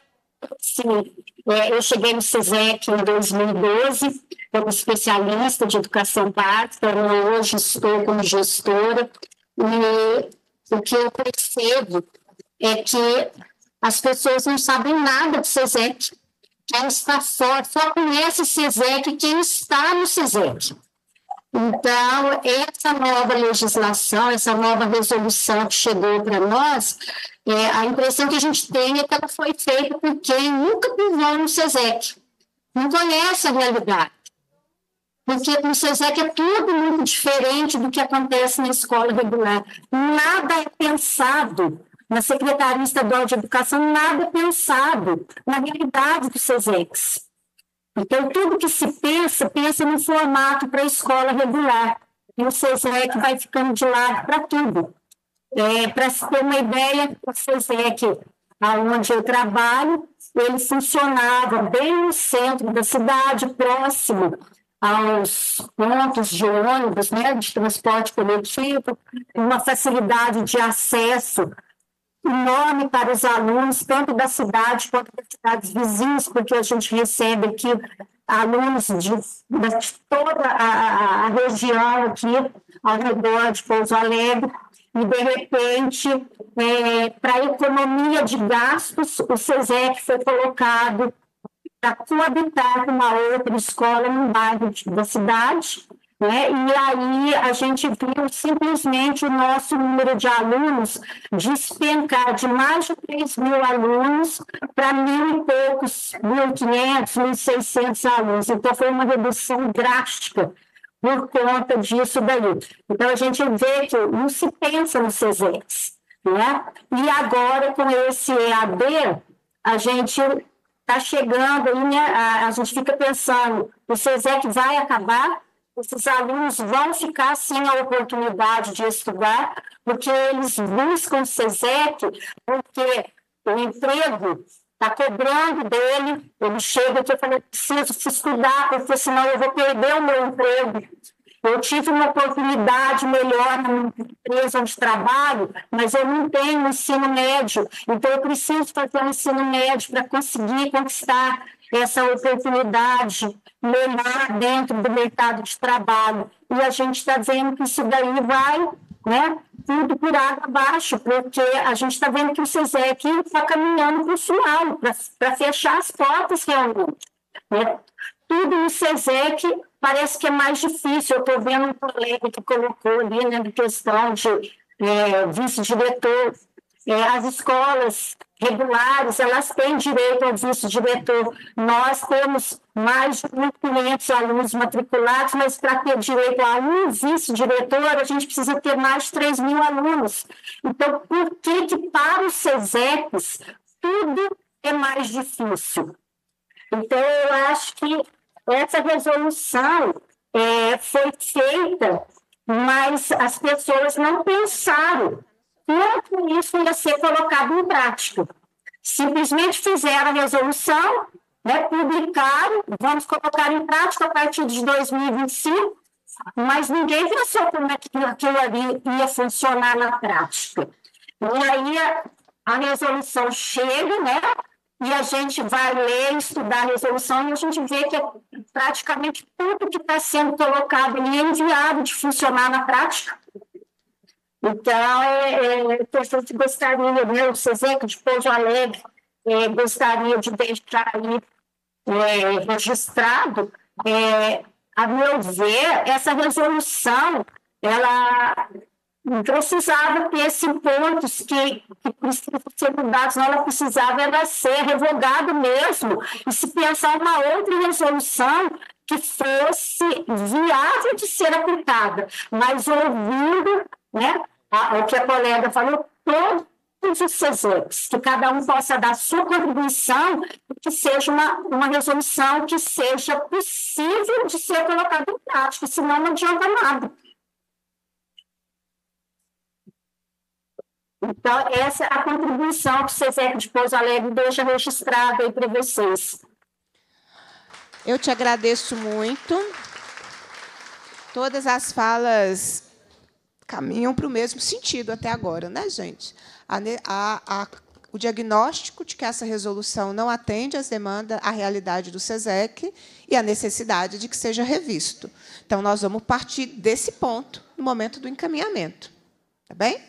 assim, é, eu cheguei no SESEC em 2012, como especialista de educação básica, hoje estou como gestora, e o que eu percebo é que as pessoas não sabem nada do SESEC. Quem está fora, só conhece o SESEC quem está no SESEC. Então, essa nova legislação, essa nova resolução que chegou para nós, é, a impressão que a gente tem é que ela foi feita por quem nunca pisou no SESEC, não conhece a realidade. Porque no SESEC é tudo muito diferente do que acontece na escola regular. Nada é pensado na Secretaria Estadual de Educação, nada é pensado na realidade do SESEX. Então, tudo que se pensa, pensa no formato para a escola regular. E o SESEC vai ficando de lado para tudo. É, para se ter uma ideia, o SESEC, onde eu trabalho, ele funcionava bem no centro da cidade, próximo aos pontos de ônibus, né, de transporte coletivo, uma facilidade de acesso enorme para os alunos, tanto da cidade quanto das cidades vizinhas, porque a gente recebe aqui alunos de, de toda a, a, região aqui ao redor de Pouso Alegre, e, de repente, é, para a economia de gastos, o SESEC foi colocado para coabitar com uma outra escola no bairro da cidade, né? E aí a gente viu simplesmente o nosso número de alunos despencar de mais de 3 mil alunos para mil e poucos, 1.500, 1.600 alunos. Então foi uma redução drástica por conta disso daí. Então a gente vê que não se pensa no CESEX. Né? E agora, com esse EAD, a gente está chegando aí, né, a, a, gente fica pensando, o SESEC vai acabar, esses alunos vão ficar sem a oportunidade de estudar, porque eles buscam o SESEC, porque o emprego está cobrando dele, ele chega aqui e fala, preciso estudar, porque senão eu vou perder o meu emprego. Eu tive uma oportunidade melhor na minha empresa onde trabalho, mas eu não tenho ensino médio, então eu preciso fazer um ensino médio para conseguir conquistar essa oportunidade melhor dentro do mercado de trabalho. E a gente está vendo que isso daí vai né, tudo por água abaixo, porque a gente está vendo que o SESEC está caminhando para o final, para fechar as portas realmente. Né? Tudo no SESEC parece que é mais difícil. Eu estou vendo um colega que colocou ali né, na questão de é, vice-diretor. É, as escolas regulares, elas têm direito ao vice-diretor. Nós temos mais de 1.500 alunos matriculados, mas para ter direito a um vice-diretor, a gente precisa ter mais de 3 mil alunos. Então, por que, que para os SESECs tudo é mais difícil? Então, eu acho que essa resolução é, foi feita, mas as pessoas não pensaram como isso ia ser colocado em prática. Simplesmente fizeram a resolução, né, publicaram, vamos colocar em prática a partir de 2025, mas ninguém pensou como é que aquilo ali ia funcionar na prática. E aí a, a resolução chega, né, e a gente vai ler, estudar a resolução e a gente vê que é praticamente tudo que está sendo colocado ali é enviado de funcionar na prática. Então, é, é, a gente gostaria, né, o CESEC de Pouso Alegre, é, gostaria de deixar aí é, registrado é, a meu ver, essa resolução, ela precisava ter esses pontos que, que precisam ser mudados, ela precisava ela ser revogada mesmo, e se pensar uma outra resolução que fosse viável de ser aplicada, mas ouvindo né, o que a colega falou, todos os CESEX, que cada um possa dar sua contribuição, que seja uma, uma resolução que seja possível de ser colocada em prática, senão não adianta nada. Então, essa é a contribuição que o CESEC de Pouso Alegre deixa registrada aí para vocês. Eu te agradeço muito. Todas as falas caminham para o mesmo sentido até agora, né, gente? A, a, a, o diagnóstico de que essa resolução não atende às demandas, à realidade do SESEC e a necessidade de que seja revisto. Então, nós vamos partir desse ponto no momento do encaminhamento. Tá bem?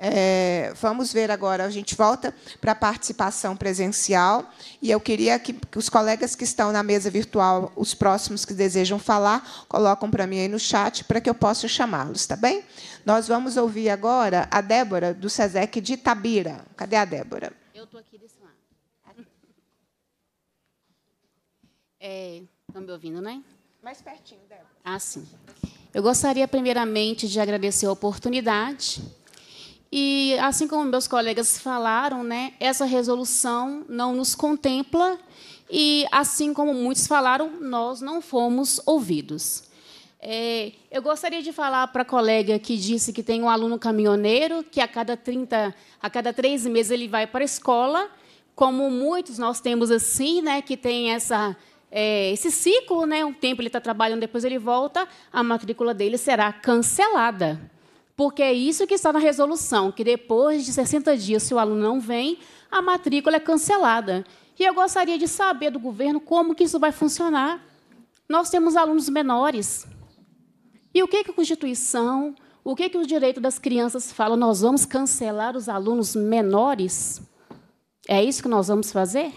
É, vamos ver agora, a gente volta para a participação presencial, e eu queria que, que, os colegas que estão na mesa virtual, os próximos que desejam falar, colocam para mim aí no chat para que eu possa chamá-los, tá bem? Nós vamos ouvir agora a Débora, do SESEC de Itabira. Cadê a Débora? Eu estou aqui desse lado. É, estão me ouvindo, né? Mais pertinho, Débora. Ah, sim. Eu gostaria, primeiramente, de agradecer a oportunidade e, assim como meus colegas falaram, né, essa resolução não nos contempla e, assim como muitos falaram, nós não fomos ouvidos. É, eu gostaria de falar para a colega que disse que tem um aluno caminhoneiro, que a cada 30, a cada três meses ele vai para a escola, como muitos nós temos assim, né, que tem essa, é, esse ciclo, né, um tempo ele está trabalhando, depois ele volta, a matrícula dele será cancelada porque é isso que está na resolução, que depois de 60 dias, se o aluno não vem, a matrícula é cancelada. E eu gostaria de saber do governo como que isso vai funcionar. Nós temos alunos menores. E o que, que a Constituição, o que, que o direito das crianças fala? Nós vamos cancelar os alunos menores? É isso que nós vamos fazer?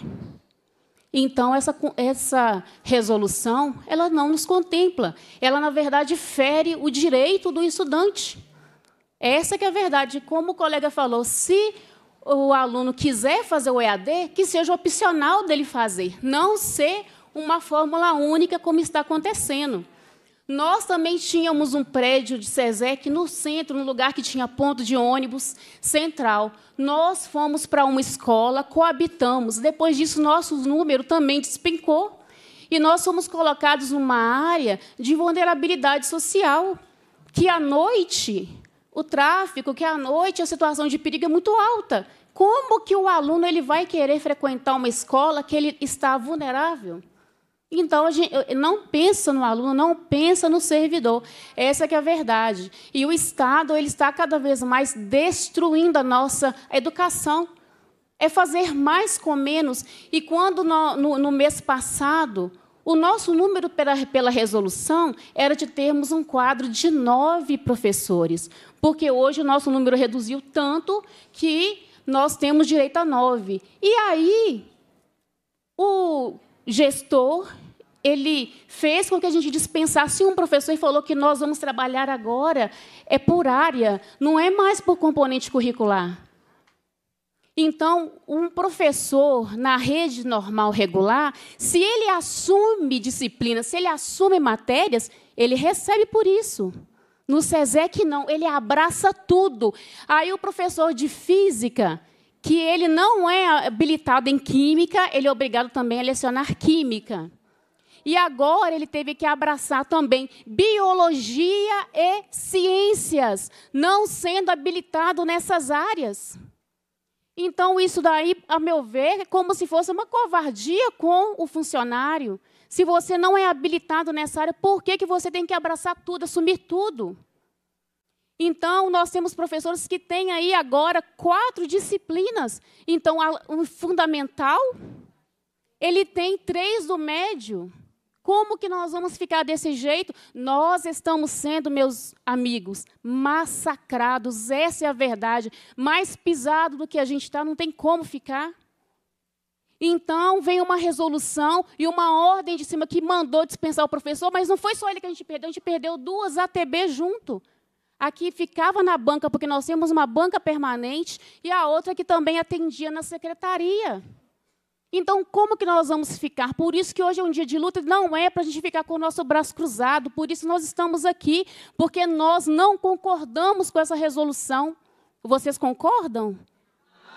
Então, essa, essa resolução, ela não nos contempla. Ela, na verdade, fere o direito do estudante. Essa que é a verdade. Como o colega falou, se o aluno quiser fazer o EAD, que seja opcional dele fazer, não ser uma fórmula única como está acontecendo. Nós também tínhamos um prédio de SESEC no centro, no lugar que tinha ponto de ônibus central. Nós fomos para uma escola, coabitamos. Depois disso, nosso número também despencou. E nós fomos colocados numa área de vulnerabilidade social, que à noite o tráfico, que à noite a situação de perigo é muito alta. Como que o aluno ele vai querer frequentar uma escola que ele está vulnerável? Então, a gente não pensa no aluno, não pensa no servidor. Essa é a verdade. E o Estado ele está cada vez mais destruindo a nossa educação. É fazer mais com menos. E quando no, no, no mês passado, o nosso número pela, pela resolução era de termos um quadro de nove professores, porque hoje o nosso número reduziu tanto que nós temos direito a nove. E aí, o gestor ele fez com que a gente dispensasse um professor e falou que nós vamos trabalhar agora é por área, não é mais por componente curricular. Então, um professor na rede normal regular, se ele assume disciplina, se ele assume matérias, ele recebe por isso. No SESEC, não, ele abraça tudo. Aí, o professor de física, que ele não é habilitado em química, ele é obrigado também a lecionar química. E agora ele teve que abraçar também biologia e ciências, não sendo habilitado nessas áreas. Então, isso daí, a meu ver, é como se fosse uma covardia com o funcionário. Se você não é habilitado nessa área, por que, que você tem que abraçar tudo, assumir tudo? Então, nós temos professores que têm aí agora quatro disciplinas. Então, o fundamental, ele tem três do médio. Como que nós vamos ficar desse jeito? Nós estamos sendo, meus amigos, massacrados, essa é a verdade. Mais pisado do que a gente está, não tem como ficar. Então, vem uma resolução e uma ordem de cima que mandou dispensar o professor, mas não foi só ele que a gente perdeu, a gente perdeu duas ATB junto. Aqui ficava na banca, porque nós temos uma banca permanente, e a outra que também atendia na secretaria. Então, como que nós vamos ficar? Por isso que hoje é um dia de luta, não é para a gente ficar com o nosso braço cruzado, por isso nós estamos aqui, porque nós não concordamos com essa resolução. Vocês concordam?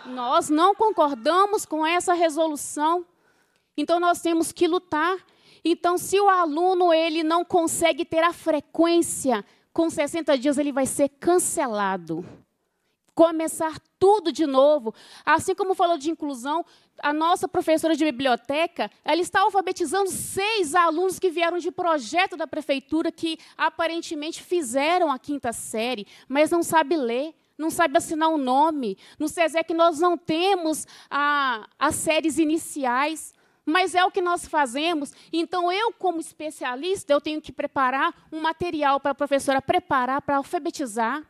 Nós não concordamos com essa resolução. Então nós temos que lutar. Então, se o aluno ele não consegue ter a frequência, com 60 dias ele vai ser cancelado. Começar tudo de novo. Assim como falou de inclusão, a nossa professora de biblioteca, ela está alfabetizando seis alunos que vieram de projeto da prefeitura, que aparentemente fizeram a quinta série, mas não sabe ler não sabe assinar o um nome. No SESEC nós não temos a, as séries iniciais, mas é o que nós fazemos. Então, eu, como especialista, eu tenho que preparar um material para a professora preparar, para alfabetizar.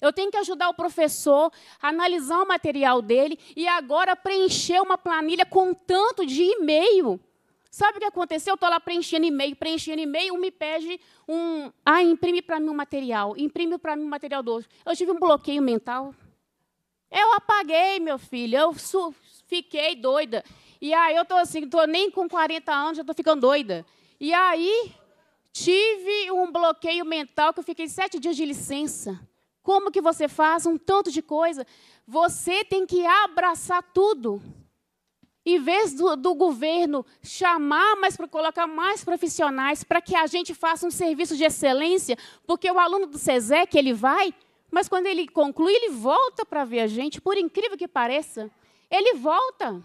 Eu tenho que ajudar o professor a analisar o material dele e agora preencher uma planilha com tanto de e-mail Sabe o que aconteceu? Eu estou lá preenchendo e-mail, preenchendo e-mail, um me pede um. Ah, imprime para mim um material, imprime para mim um material do outro. Eu tive um bloqueio mental. Eu apaguei, meu filho, eu fiquei doida. E aí eu estou assim, estou nem com 40 anos, já estou ficando doida. E aí tive um bloqueio mental que eu fiquei sete dias de licença. Como que você faz um tanto de coisa? Você tem que abraçar tudo em vez do, do governo chamar mais para colocar mais profissionais para que a gente faça um serviço de excelência, porque o aluno do SESEC ele vai, mas quando ele conclui, ele volta para ver a gente, por incrível que pareça, ele volta.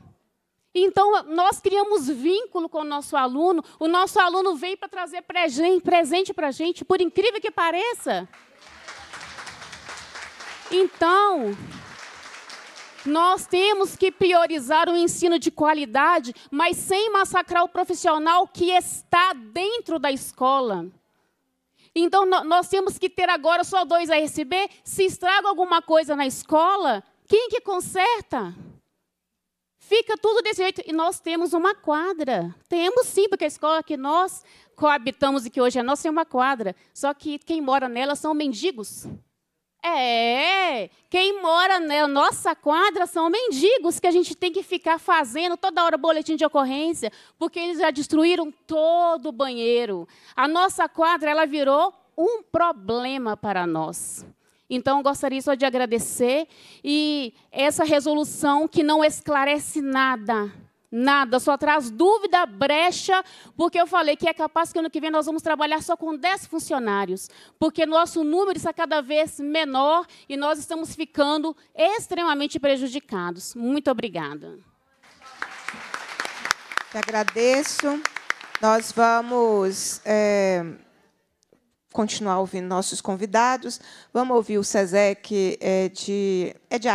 Então, nós criamos vínculo com o nosso aluno, o nosso aluno vem para trazer presente para a gente, por incrível que pareça. Então, nós temos que priorizar o ensino de qualidade, mas sem massacrar o profissional que está dentro da escola. Então, nós temos que ter agora só dois ASB. Se estraga alguma coisa na escola, quem que conserta? Fica tudo desse jeito. E nós temos uma quadra. Temos sim, porque a escola que nós coabitamos e que hoje é nossa é uma quadra. Só que quem mora nela são mendigos. É, quem mora na nossa quadra são mendigos que a gente tem que ficar fazendo toda hora boletim de ocorrência, porque eles já destruíram todo o banheiro. A nossa quadra ela virou um problema para nós. Então, gostaria só de agradecer e essa resolução que não esclarece nada, Nada, só traz dúvida, brecha, porque eu falei que é capaz que ano que vem nós vamos trabalhar só com 10 funcionários, porque nosso número está cada vez menor e nós estamos ficando extremamente prejudicados. Muito obrigada. Eu agradeço. Nós vamos é, continuar ouvindo nossos convidados. Vamos ouvir o SESEC é, de. É de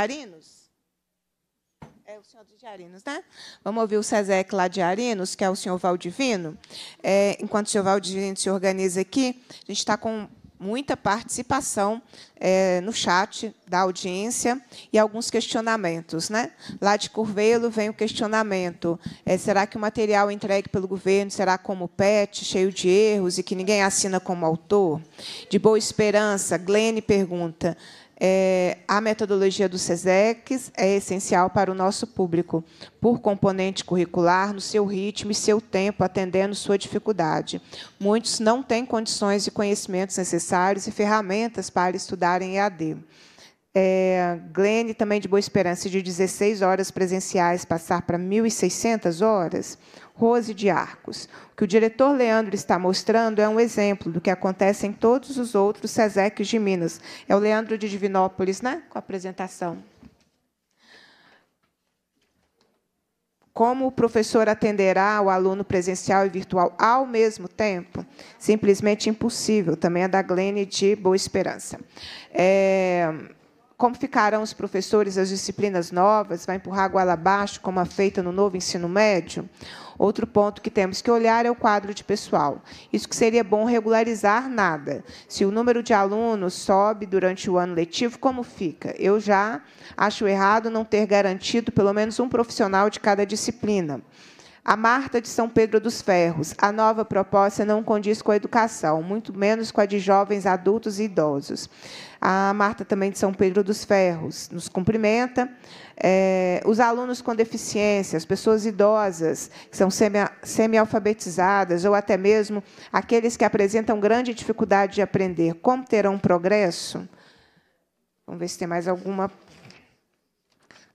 O senhor de Arinos, né? Vamos ouvir o SESEC lá de Arinos, que é o senhor Valdivino. É, enquanto o senhor Valdivino se organiza aqui, a gente está com muita participação é, no chat da audiência e alguns questionamentos. Né? Lá de Curvelo vem o questionamento: é, será que o material entregue pelo governo será como PET, cheio de erros e que ninguém assina como autor? De Boa Esperança, Glene pergunta: é, a metodologia do SESEC é essencial para o nosso público, por componente curricular, no seu ritmo e seu tempo, atendendo sua dificuldade. Muitos não têm condições e conhecimentos necessários e ferramentas para estudar em EAD. É, Glene, também de Boa Esperança, de 16 horas presenciais passar para 1.600 horas. Rose de Arcos. O que o diretor Leandro está mostrando é um exemplo do que acontece em todos os outros SESECs de Minas. É o Leandro de Divinópolis, né? com a apresentação. Como o professor atenderá o aluno presencial e virtual ao mesmo tempo? Simplesmente impossível. Também é da Glene de Boa Esperança. É, como ficarão os professores as disciplinas novas? Vai empurrar a goela abaixo, como a feita no novo ensino médio? Outro ponto que temos que olhar é o quadro de pessoal. Isso que seria bom regularizar nada. Se o número de alunos sobe durante o ano letivo, como fica? Eu já acho errado não ter garantido pelo menos um profissional de cada disciplina. A Marta de São Pedro dos Ferros. A nova proposta não condiz com a educação, muito menos com a de jovens, adultos e idosos. A Marta também de São Pedro dos Ferros nos cumprimenta. É, os alunos com deficiência, as pessoas idosas, que são semi-alfabetizadas, ou até mesmo aqueles que apresentam grande dificuldade de aprender, como terão progresso? Vamos ver se tem mais alguma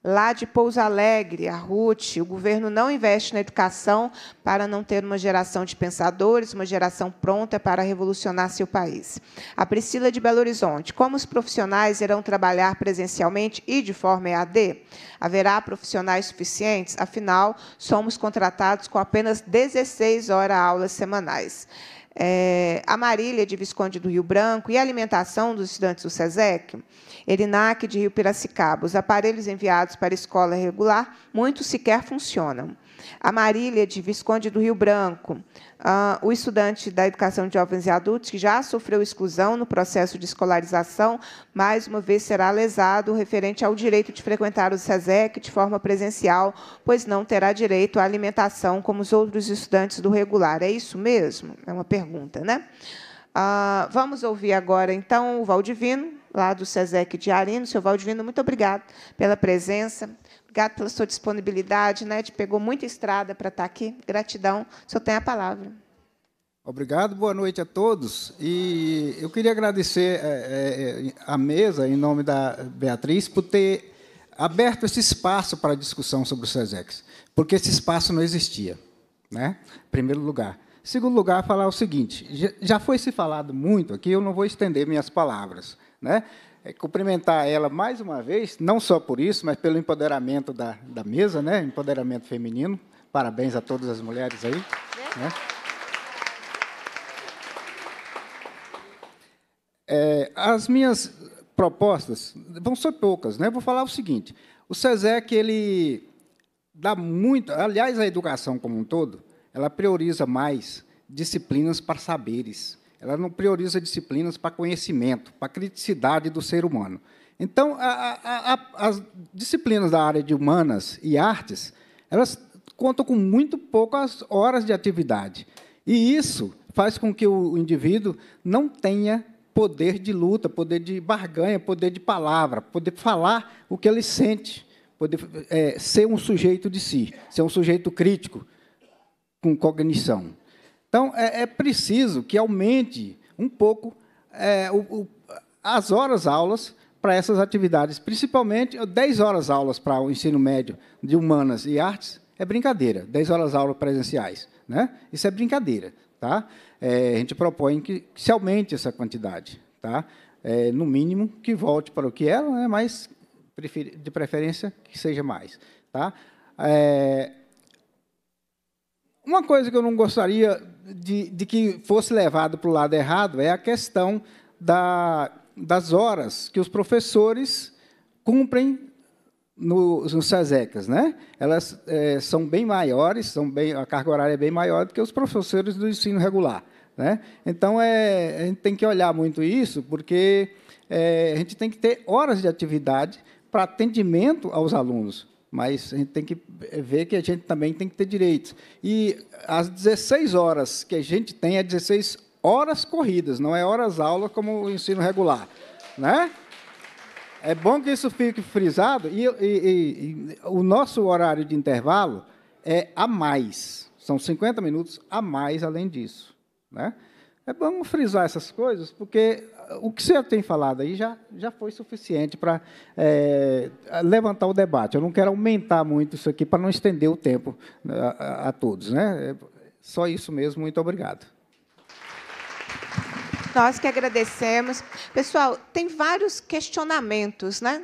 Lá de Pouso Alegre, a Ruth, o governo não investe na educação para não ter uma geração de pensadores, uma geração pronta para revolucionar seu país. A Priscila de Belo Horizonte, como os profissionais irão trabalhar presencialmente e de forma EAD? Haverá profissionais suficientes? Afinal, somos contratados com apenas 16 horas aulas semanais é, a Marília de Visconde do Rio Branco e a alimentação dos estudantes do SESEC, Erinac de Rio Piracicaba. Os aparelhos enviados para a escola regular, muitos sequer funcionam a Marília de Visconde do Rio Branco, uh, o estudante da educação de jovens e adultos que já sofreu exclusão no processo de escolarização, mais uma vez será lesado referente ao direito de frequentar o SESEC de forma presencial, pois não terá direito à alimentação como os outros estudantes do regular. É isso mesmo? É uma pergunta, né? Uh, vamos ouvir agora, então, o Valdivino, lá do SESEC de Arino. Seu Valdivino, muito obrigado pela presença. Obrigado pela sua disponibilidade, né? Te pegou muita estrada para estar aqui. Gratidão. O senhor tem a palavra. Obrigado, boa noite a todos. E eu queria agradecer é, é, a mesa, em nome da Beatriz, por ter aberto esse espaço para a discussão sobre o SESEX, porque esse espaço não existia, né? em primeiro lugar. Em segundo lugar, falar o seguinte, já foi se falado muito aqui, eu não vou estender minhas palavras. Né? é, cumprimentar ela mais uma vez, não só por isso, mas pelo empoderamento da, da mesa, né? empoderamento feminino. Parabéns a todas as mulheres aí. Né? É, as minhas propostas vão ser poucas, né? Vou falar o seguinte: o SESEC ele dá muito, aliás, a educação como um todo, ela prioriza mais disciplinas para saberes. Ela não prioriza disciplinas para conhecimento, para criticidade do ser humano. Então, a, a, a, as disciplinas da área de humanas e artes, elas contam com muito poucas horas de atividade. E isso faz com que o indivíduo não tenha poder de luta, poder de barganha, poder de palavra, poder falar o que ele sente, poder é, ser um sujeito de si, ser um sujeito crítico, com cognição. Então, é, é preciso que aumente um pouco é, o, o, as horas aulas para essas atividades, principalmente 10 horas aulas para o ensino médio de humanas e artes, é brincadeira, 10 horas aulas presenciais. Né? Isso é brincadeira. Tá? É, a gente propõe que, que, se aumente essa quantidade. Tá? É, no mínimo, que volte para o que era, né? mas de preferência que seja mais. Tá? É, uma coisa que eu não gostaria de, de que fosse levado para o lado errado é a questão da, das horas que os professores cumprem no, nos SESECAS. Né? Elas é, são bem maiores, são bem, a carga horária é bem maior do que os professores do ensino regular. Né? Então, é, a gente tem que olhar muito isso, porque é, a gente tem que ter horas de atividade para atendimento aos alunos mas a gente tem que ver que a gente também tem que ter direitos. E as 16 horas que a gente tem é 16 horas corridas, não é horas aula como o ensino regular, né? É bom que isso fique frisado e, e, e, o nosso horário de intervalo é a mais, são 50 minutos a mais além disso, né? É bom frisar essas coisas, porque o que você tem falado aí já, já foi suficiente para é, levantar o debate. Eu não quero aumentar muito isso aqui para não estender o tempo né, a, a, todos. Né? É só isso mesmo. Muito obrigado. Nós que agradecemos. Pessoal, tem vários questionamentos, né?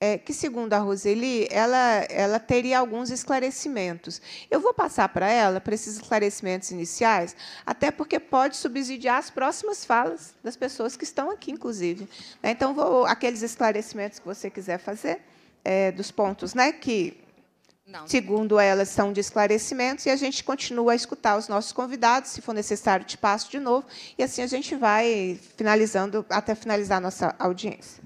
É, que, segundo a Roseli, ela, ela teria alguns esclarecimentos. Eu vou passar para ela, para esses esclarecimentos iniciais, até porque pode subsidiar as próximas falas das pessoas que estão aqui, inclusive. Né? Então, vou, aqueles esclarecimentos que você quiser fazer, é, dos pontos né, que, Não. segundo ela, são de esclarecimentos, e a gente continua a escutar os nossos convidados, se for necessário, te passo de novo, e assim a gente vai finalizando, até finalizar a nossa audiência.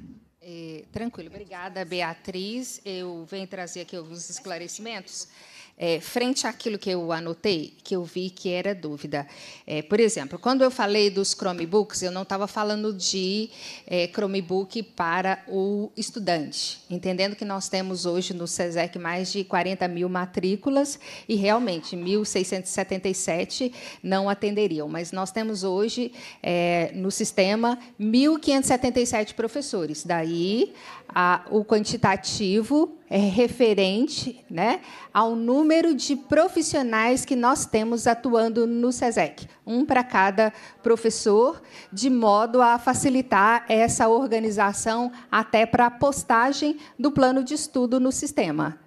É, tranquilo, obrigada, Beatriz. Eu venho trazer aqui alguns esclarecimentos. É, frente àquilo que eu anotei, que eu vi que era dúvida. É, por exemplo, quando eu falei dos Chromebooks, eu não estava falando de é, Chromebook para o estudante, entendendo que nós temos hoje no SESEC mais de 40 mil matrículas e realmente 1.677 não atenderiam, mas nós temos hoje é, no sistema 1.577 professores. Daí a, o quantitativo é referente né, ao número de profissionais que nós temos atuando no SESEC, um para cada professor, de modo a facilitar essa organização até para a postagem do plano de estudo no sistema.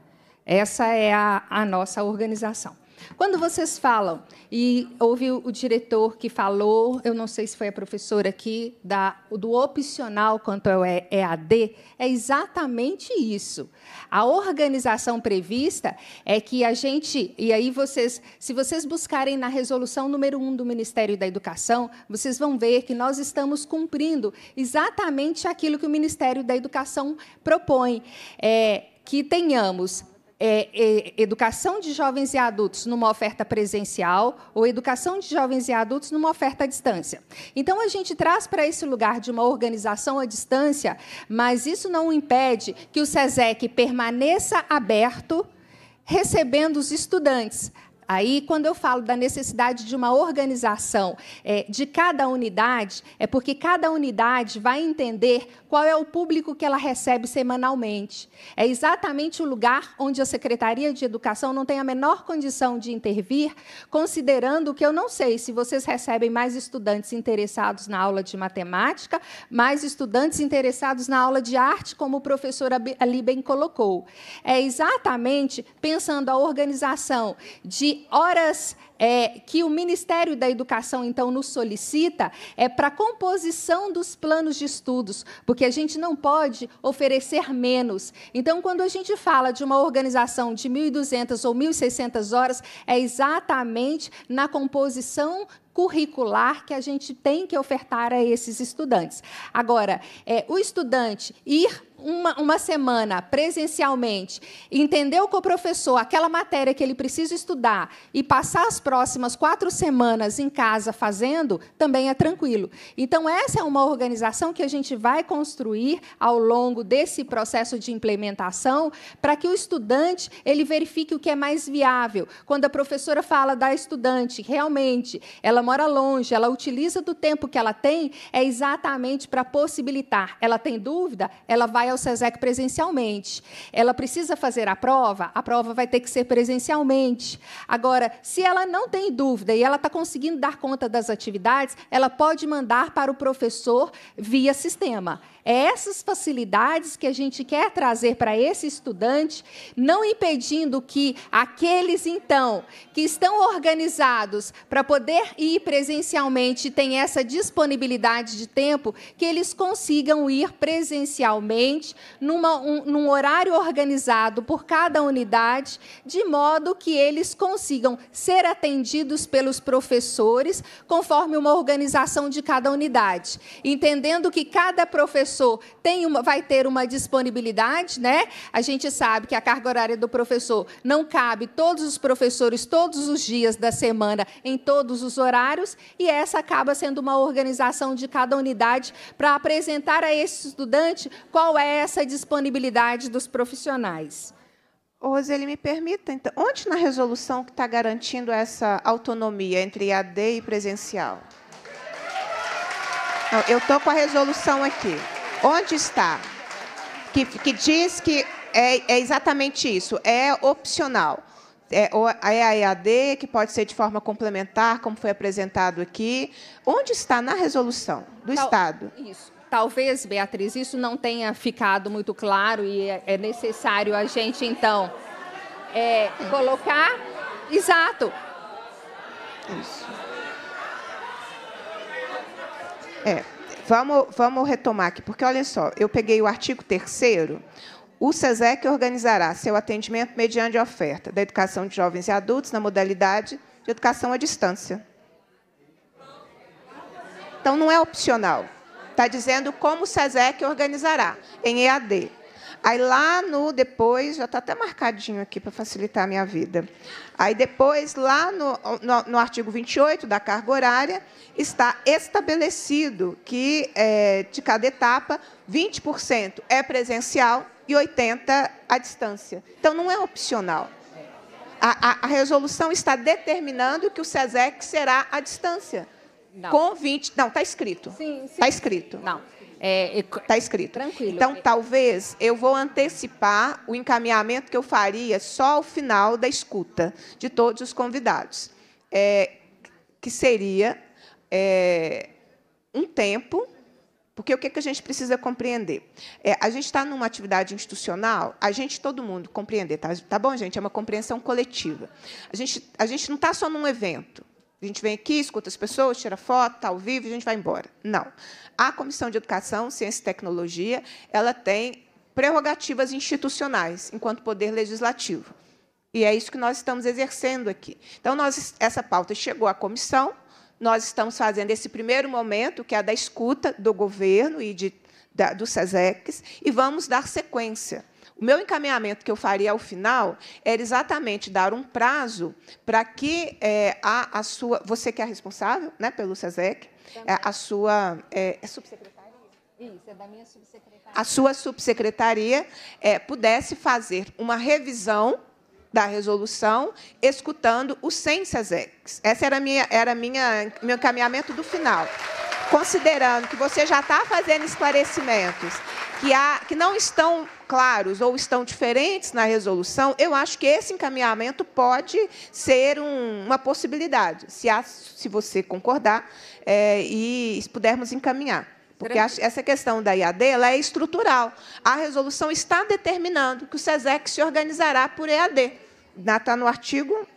Essa é a, a nossa organização. Quando vocês falam, e houve o diretor que falou, eu não sei se foi a professora aqui, da, do opcional quanto ao EAD, é exatamente isso. A organização prevista é que a gente, e aí vocês, se vocês buscarem na resolução número 1 do Ministério da Educação, vocês vão ver que nós estamos cumprindo exatamente aquilo que o Ministério da Educação propõe. É, que tenhamos é, é, educação de jovens e adultos numa oferta presencial ou educação de jovens e adultos numa oferta à distância. Então, a gente traz para esse lugar de uma organização à distância, mas isso não impede que o SESEC permaneça aberto recebendo os estudantes. Aí, quando eu falo da necessidade de uma organização é, de cada unidade, é porque cada unidade vai entender qual é o público que ela recebe semanalmente. É exatamente o lugar onde a Secretaria de Educação não tem a menor condição de intervir, considerando que eu não sei se vocês recebem mais estudantes interessados na aula de matemática, mais estudantes interessados na aula de arte, como o professor ali bem colocou. É exatamente pensando a organização de horas é, que o Ministério da Educação, então, nos solicita é para a composição dos planos de estudos, porque a gente não pode oferecer menos. Então, quando a gente fala de uma organização de 1.200 ou 1.600 horas, é exatamente na composição curricular que a gente tem que ofertar a esses estudantes. Agora, é, o estudante ir uma, uma semana presencialmente, entendeu com o professor aquela matéria que ele precisa estudar e passar as próximas quatro semanas em casa fazendo, também é tranquilo. Então, essa é uma organização que a gente vai construir ao longo desse processo de implementação para que o estudante ele verifique o que é mais viável. Quando a professora fala da estudante, realmente, ela mora longe, ela utiliza do tempo que ela tem, é exatamente para possibilitar. Ela tem dúvida, ela vai vai ao SESEC presencialmente. Ela precisa fazer a prova, a prova vai ter que ser presencialmente. Agora, se ela não tem dúvida e ela está conseguindo dar conta das atividades, ela pode mandar para o professor via sistema. É essas facilidades que a gente quer trazer para esse estudante, não impedindo que aqueles, então, que estão organizados para poder ir presencialmente, têm essa disponibilidade de tempo, que eles consigam ir presencialmente, numa, um, num horário organizado por cada unidade, de modo que eles consigam ser atendidos pelos professores, conforme uma organização de cada unidade, entendendo que cada professor professor tem uma, vai ter uma disponibilidade, né? A gente sabe que a carga horária do professor não cabe todos os professores todos os dias da semana em todos os horários e essa acaba sendo uma organização de cada unidade para apresentar a esse estudante qual é essa disponibilidade dos profissionais. Roseli, me permita, então, onde na resolução que está garantindo essa autonomia entre AD e presencial? Não, eu estou com a resolução aqui. Onde está? Que, que diz que é, é, exatamente isso, é opcional. É, é a EAD, que pode ser de forma complementar, como foi apresentado aqui. Onde está na resolução do Tal, Estado? Isso. talvez, Beatriz, isso não tenha ficado muito claro e é, é necessário a gente, então, é, colocar. Exato. Isso. É, vamos, vamos retomar aqui, porque olha só, eu peguei o artigo 3 o SESEC organizará seu atendimento mediante oferta da educação de jovens e adultos na modalidade de educação à distância. Então, não é opcional. Está dizendo como o SESEC organizará, em EAD. Aí lá no depois, já está até marcadinho aqui para facilitar a minha vida. Aí depois, lá no, no, no, artigo 28 da carga horária, está estabelecido que é, de cada etapa, 20% é presencial e 80% à distância. Então, não é opcional. A, a, a resolução está determinando que o SESEC será à distância. Não. Com 20. Não, está escrito. Sim, sim. Está escrito. Não. Está é, tá escrito. Tranquilo. Então, talvez eu vou antecipar o encaminhamento que eu faria só ao final da escuta de todos os convidados, é, que seria é, um tempo, porque o que, que a gente precisa compreender? É, a gente está numa atividade institucional, a gente, todo mundo, compreender, tá, tá bom, gente? É uma compreensão coletiva. A gente, a gente não está só num evento. A gente vem aqui, escuta as pessoas, tira foto, está ao vivo a gente vai embora. Não. A Comissão de Educação, Ciência e Tecnologia, ela tem prerrogativas institucionais enquanto poder legislativo. E é isso que nós estamos exercendo aqui. Então, nós, essa pauta chegou à comissão, nós estamos fazendo esse primeiro momento, que é a da escuta do governo e de, da, do SESEX, e vamos dar sequência. O meu encaminhamento que eu faria ao final era exatamente dar um prazo para que é, a, a sua. Você que é responsável né, pelo SESEC, é, a sua. É, é subsecretaria? Isso, é da minha subsecretaria. A sua subsecretaria é, pudesse fazer uma revisão da resolução, escutando os 100 SESECs. Esse era, minha, era minha, meu encaminhamento do final. Considerando que você já está fazendo esclarecimentos que, há, que não estão claros ou estão diferentes na resolução, eu acho que esse encaminhamento pode ser um, uma possibilidade, se, há, se você concordar é, e pudermos encaminhar. Porque essa questão da IAD ela é estrutural. A resolução está determinando que o SESEC se organizará por EAD. Está no artigo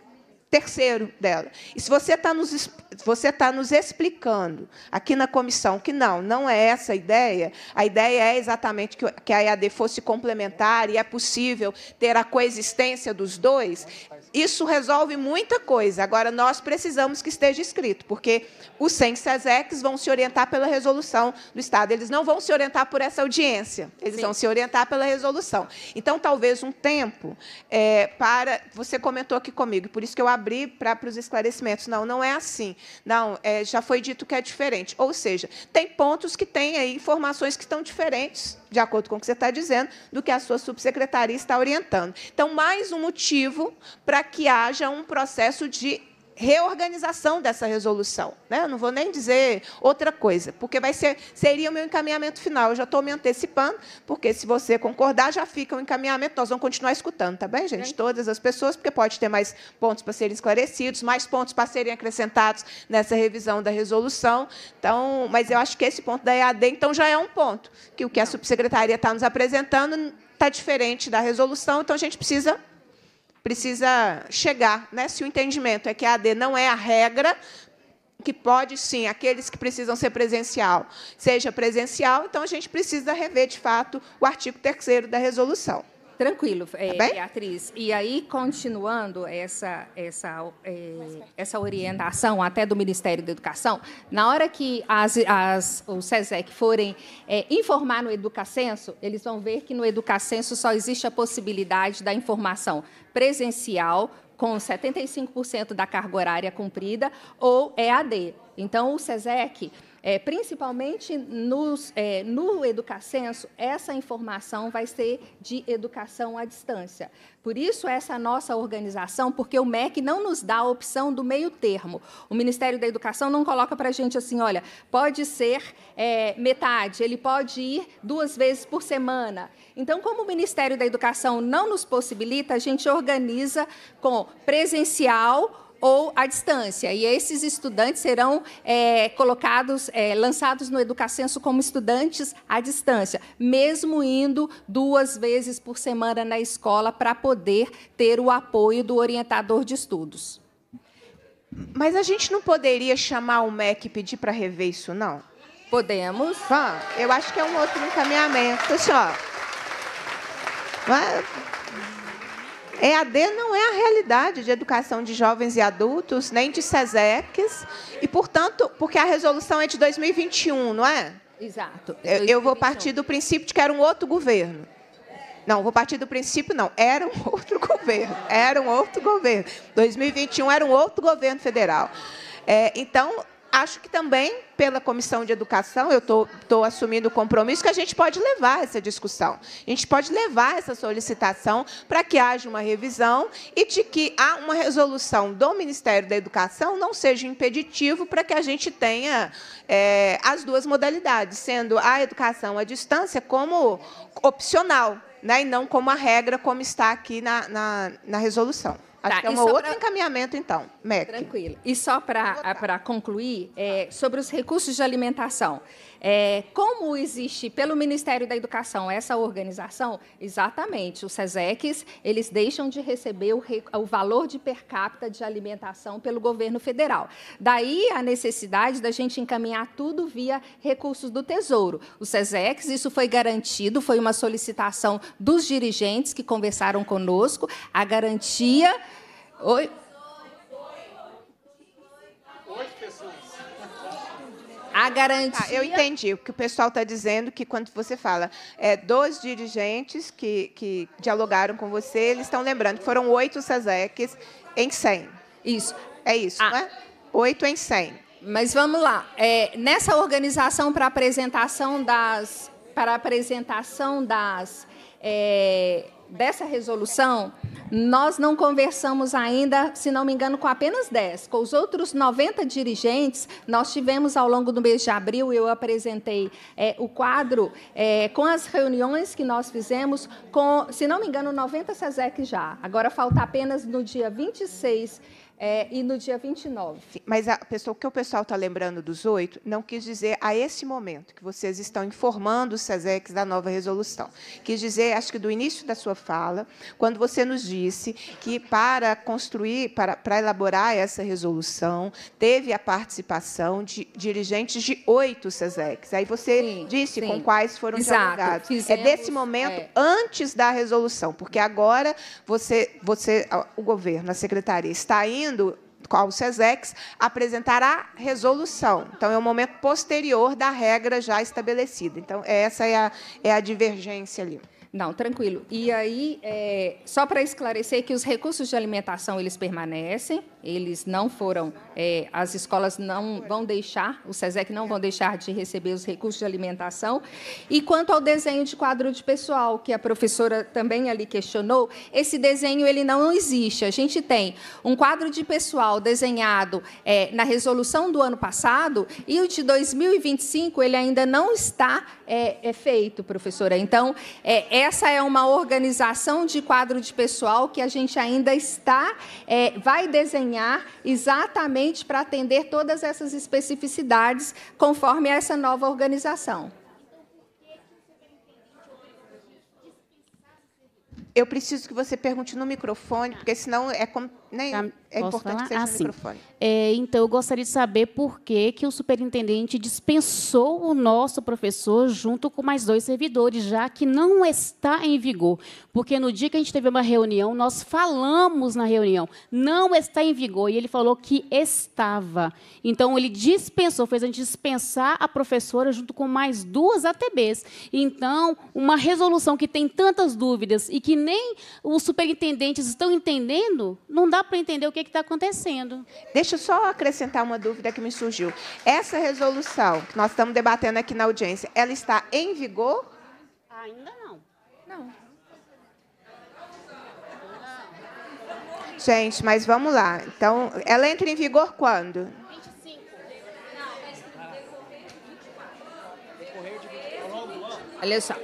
terceiro dela. E se você está nos, você tá nos explicando aqui na comissão que não, não é essa a ideia, a ideia é exatamente que, que a EAD fosse complementar e é possível ter a coexistência dos dois, isso resolve muita coisa. Agora, nós precisamos que esteja escrito, porque os 100 SESECs vão se orientar pela resolução do Estado. Eles não vão se orientar por essa audiência, eles Sim. vão se orientar pela resolução. Então, talvez um tempo é, para. Você comentou aqui comigo, por isso que eu abri para, para os esclarecimentos. Não, não é assim. Não, é, já foi dito que é diferente. Ou seja, tem pontos que têm aí informações que estão diferentes de acordo com o que você está dizendo, do que a sua subsecretaria está orientando. Então, mais um motivo para que haja um processo de reorganização dessa resolução. Né? Eu não vou nem dizer outra coisa, porque vai ser, seria o meu encaminhamento final. Eu já estou me antecipando, porque se você concordar, já fica o encaminhamento. Nós vamos continuar escutando, tá bem, gente? Todas as pessoas, porque pode ter mais pontos para serem esclarecidos, mais pontos para serem acrescentados nessa revisão da resolução. Então, mas eu acho que esse ponto da EAD, então, já é um ponto, que o que a subsecretaria está nos apresentando está diferente da resolução, então a gente precisa precisa chegar, né? Se o entendimento é que a AD não é a regra, que pode sim, aqueles que precisam ser presencial, seja presencial, então a gente precisa rever de fato o artigo 3 da resolução. Tranquilo, é, tá Beatriz. E aí, continuando essa, essa, é, essa orientação até do Ministério da Educação, na hora que as, as, o SESEC forem é, informar no Educacenso, eles vão ver que no Educacenso só existe a possibilidade da informação presencial, com 75% da carga horária cumprida, ou EAD. Então, o SESEC é, principalmente nos, é, no Educacenso, essa informação vai ser de educação à distância. Por isso, essa nossa organização, porque o MEC não nos dá a opção do meio termo. O Ministério da Educação não coloca para a gente assim, olha, pode ser é, metade, ele pode ir duas vezes por semana. Então, como o Ministério da Educação não nos possibilita, a gente organiza com presencial ou à distância. E esses estudantes serão é, colocados, é, lançados no Educacenso como estudantes à distância, mesmo indo duas vezes por semana na escola para poder ter o apoio do orientador de estudos. Mas a gente não poderia chamar o MEC e pedir para rever isso, não? Podemos. Vamos. Eu acho que é um outro encaminhamento. Assim, ó, EAD não é a realidade de educação de jovens e adultos, nem de SESECs, e, portanto, porque a resolução é de 2021, não é? Exato. Eu, eu vou partir do princípio de que era um outro governo. Não, vou partir do princípio, não. Era um outro governo. Era um outro governo. 2021 era um outro governo federal. É, então, acho que também, pela Comissão de Educação, eu estou assumindo o compromisso que a gente pode levar essa discussão. A gente pode levar essa solicitação para que haja uma revisão e de que há uma resolução do Ministério da Educação não seja impeditivo para que a gente tenha é, as duas modalidades, sendo a educação à distância como opcional, né, e não como a regra, como está aqui na, na, na resolução. Acho tá, que é um outro pra... encaminhamento, então, MEC. Tranquilo. E só para concluir, é, sobre os recursos de alimentação. É, como existe pelo Ministério da Educação essa organização, exatamente, os SESECs, eles deixam de receber o, o valor de per capita de alimentação pelo governo federal. Daí a necessidade da gente encaminhar tudo via recursos do Tesouro. Os SESECs, isso foi garantido, foi uma solicitação dos dirigentes que conversaram conosco, a garantia... Oi? A garantia. Ah, eu entendi o que o pessoal está dizendo, que quando você fala é, dos dirigentes que, que dialogaram com você, eles estão lembrando que foram oito SESECs em 100. Isso. É isso, ah. não é? Oito em 100. Mas vamos lá. É, nessa organização para apresentação das para apresentação das é, dessa resolução, nós não conversamos ainda, se não me engano, com apenas 10. Com os outros 90 dirigentes, nós tivemos ao longo do mês de abril, eu apresentei é, o quadro é, com as reuniões que nós fizemos, com, se não me engano, 90 SESEC já. Agora falta apenas no dia 26 é, e no dia 29. Mas a pessoa, o que o pessoal está lembrando dos oito não quis dizer a esse momento que vocês estão informando os SESECs da nova resolução. Quis dizer, acho que do início da sua fala, quando você nos disse que para construir, para, para elaborar essa resolução, teve a participação de dirigentes de oito SESECs. Aí você sim, disse sim. com quais foram Exato. dialogados. Fizemos, é desse momento é. antes da resolução, porque agora você, você, o governo, a secretaria, está indo pedindo ao SESEX apresentar a resolução. Então, é um momento posterior da regra já estabelecida. Então, essa é a, é a divergência ali. Não, tranquilo. E aí, é, só para esclarecer que os recursos de alimentação eles permanecem, eles não foram, é, as escolas não vão deixar, o SESEC não vão deixar de receber os recursos de alimentação. E quanto ao desenho de quadro de pessoal, que a professora também ali questionou, esse desenho ele não existe. A gente tem um quadro de pessoal desenhado é, na resolução do ano passado e o de 2025 ele ainda não está é, é feito, professora. Então, é, essa é uma organização de quadro de pessoal que a gente ainda está, é, vai desenhar exatamente para atender todas essas especificidades conforme essa nova organização. Eu preciso que você pergunte no microfone, porque senão é como nem tá, é importante falar? que seja ah, microfone. É, então, eu gostaria de saber por que, que o superintendente dispensou o nosso professor junto com mais dois servidores, já que não está em vigor. Porque no dia que a gente teve uma reunião, nós falamos na reunião, não está em vigor, e ele falou que estava. Então, ele dispensou, fez a gente dispensar a professora junto com mais duas ATBs. Então, uma resolução que tem tantas dúvidas e que nem os superintendentes estão entendendo, não dá para entender o que está acontecendo. Deixa eu só acrescentar uma dúvida que me surgiu. Essa resolução que nós estamos debatendo aqui na audiência, ela está em vigor? Ainda não. Não. Gente, mas vamos lá. Então, ela entra em vigor quando? 25. Olha só.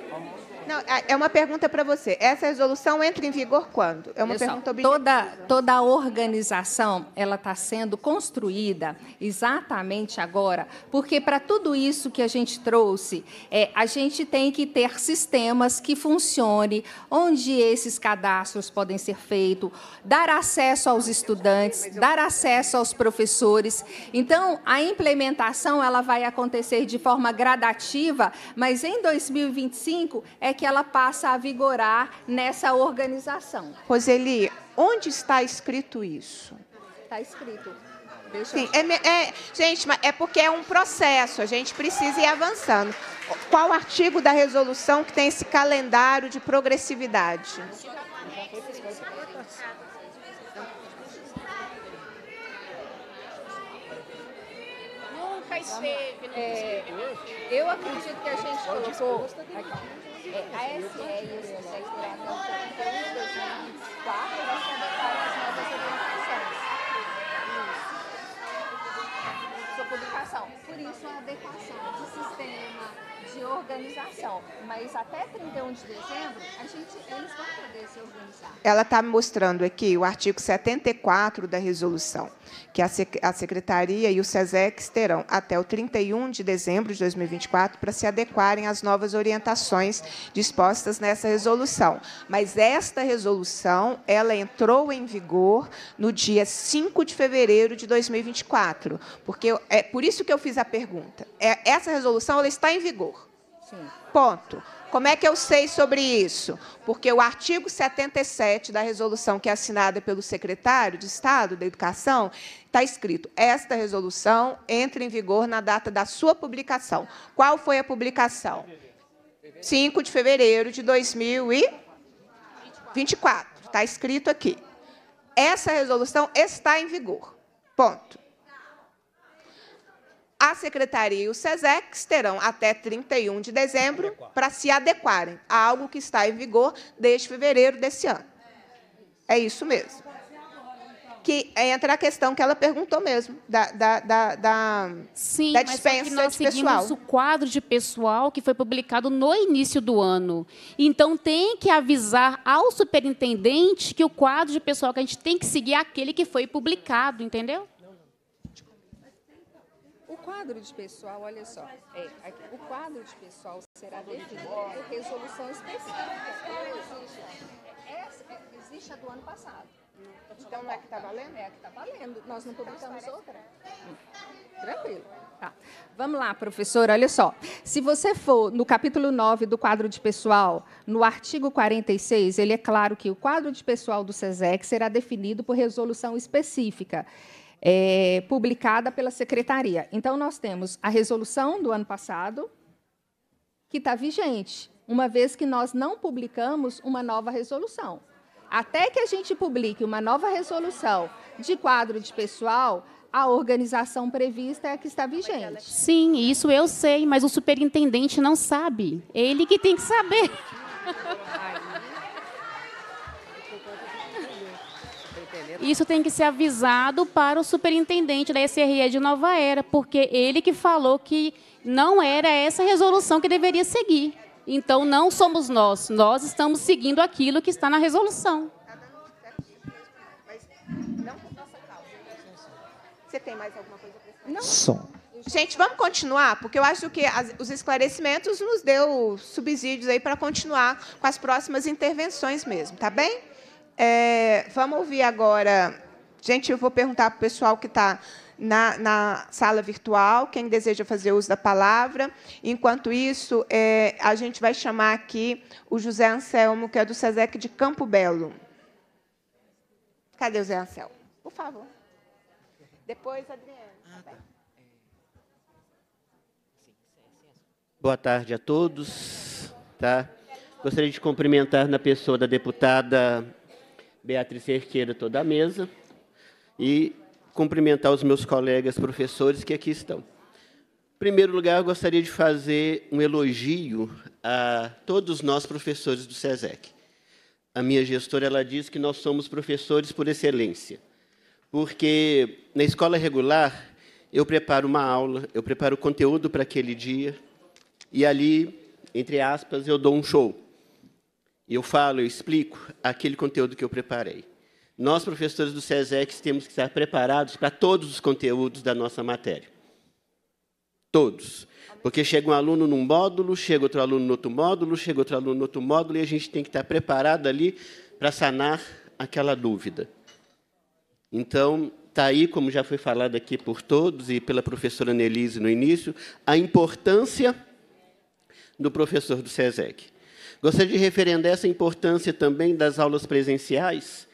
Não, é uma pergunta para você. Essa resolução entra em vigor quando? É uma Pessoal, pergunta objetiva. toda, toda a organização ela está sendo construída exatamente agora, porque para tudo isso que a gente trouxe, é, a gente tem que ter sistemas que funcionem, onde esses cadastros podem ser feitos, dar acesso aos estudantes, dar acesso aos professores. Então, a implementação ela vai acontecer de forma gradativa, mas em 2025 é que ela passa a vigorar nessa organização. Roseli, onde está escrito isso? Está escrito. Deixa Sim, é, é, gente, mas é porque é um processo, a gente precisa ir avançando. Qual artigo da resolução que tem esse calendário de progressividade? Nunca esteve, né? É, eu acredito que a gente colocou a SE e o SESEC até o 31 de 2004 vai se adequar às novas orientações. Isso. Sua publicação. Por isso, a adequação de sistema, de organização. Mas até 31 de dezembro, a gente, eles vão poder se organizar. Ela está mostrando aqui o artigo 74 da resolução, que a, a Secretaria e o SESEX terão até o 31 de dezembro de 2024 para se adequarem às novas orientações dispostas nessa resolução. Mas esta resolução, ela entrou em vigor no dia 5 de fevereiro de 2024, porque é por isso que eu fiz a pergunta. É, essa resolução ela está em vigor. Sim. Ponto. Como é que eu sei sobre isso? Porque o artigo 77 da resolução, que é assinada pelo secretário de Estado da Educação, está escrito: esta resolução entra em vigor na data da sua publicação. Qual foi a publicação? 5 de fevereiro de 2024. Está escrito aqui. Essa resolução está em vigor. Ponto. A Secretaria e o SESEX terão até 31 de dezembro para se adequarem a algo que está em vigor desde fevereiro desse ano. É isso mesmo. Que entra a questão que ela perguntou mesmo, da, da, da, da, Sim, da mas dispensa só que nós de pessoal. seguimos o quadro de pessoal que foi publicado no início do ano. Então, tem que avisar ao superintendente que o quadro de pessoal que a gente tem que seguir é aquele que foi publicado, entendeu? O quadro de pessoal, olha só, é, aqui, o quadro de pessoal será definido por resolução específica. Essa, é, existe a do ano passado. Então não é que está valendo? É a que está valendo. Nós não publicamos outra. Tranquilo. Tá. Vamos lá, professor, olha só. Se você for no capítulo 9 do quadro de pessoal, no artigo 46, ele é claro que o quadro de pessoal do SESEC será definido por resolução específica é, publicada pela secretaria. Então, nós temos a resolução do ano passado, que está vigente, uma vez que nós não publicamos uma nova resolução. Até que a gente publique uma nova resolução de quadro de pessoal, a organização prevista é a que está vigente. Sim, isso eu sei, mas o superintendente não sabe. Ele que tem que saber. Isso tem que ser avisado para o superintendente da SRE de Nova Era, porque ele que falou que não era essa resolução que deveria seguir. Então, não somos nós, nós estamos seguindo aquilo que está na resolução. Você tem mais alguma coisa para Não. Som. Gente, vamos continuar, porque eu acho que as, os esclarecimentos nos deu subsídios aí para continuar com as próximas intervenções mesmo, tá bem? É, vamos ouvir agora. Gente, eu vou perguntar para o pessoal que está na, na, sala virtual, quem deseja fazer uso da palavra. Enquanto isso, é, a gente vai chamar aqui o José Anselmo, que é do SESEC de Campo Belo. Cadê o José Anselmo? Por favor. Depois, Adriana. Boa tarde a todos. Tá? Gostaria de cumprimentar na pessoa da deputada Beatriz Cerqueira toda a mesa e cumprimentar os meus colegas professores que aqui estão. Em primeiro lugar, gostaria de fazer um elogio a todos nós professores do SESEC. A minha gestora ela diz que nós somos professores por excelência, porque na escola regular eu preparo uma aula, eu preparo conteúdo para aquele dia e ali, entre aspas, eu dou um show. Eu falo, eu explico aquele conteúdo que eu preparei. Nós, professores do SESEC, temos que estar preparados para todos os conteúdos da nossa matéria. Todos. Porque chega um aluno num módulo, chega outro aluno no outro módulo, chega outro aluno no outro módulo, e a gente tem que estar preparado ali para sanar aquela dúvida. Então, está aí, como já foi falado aqui por todos e pela professora Nelise no início, a importância do professor do SESEC. Gostaria de referendar essa importância também das aulas presenciais,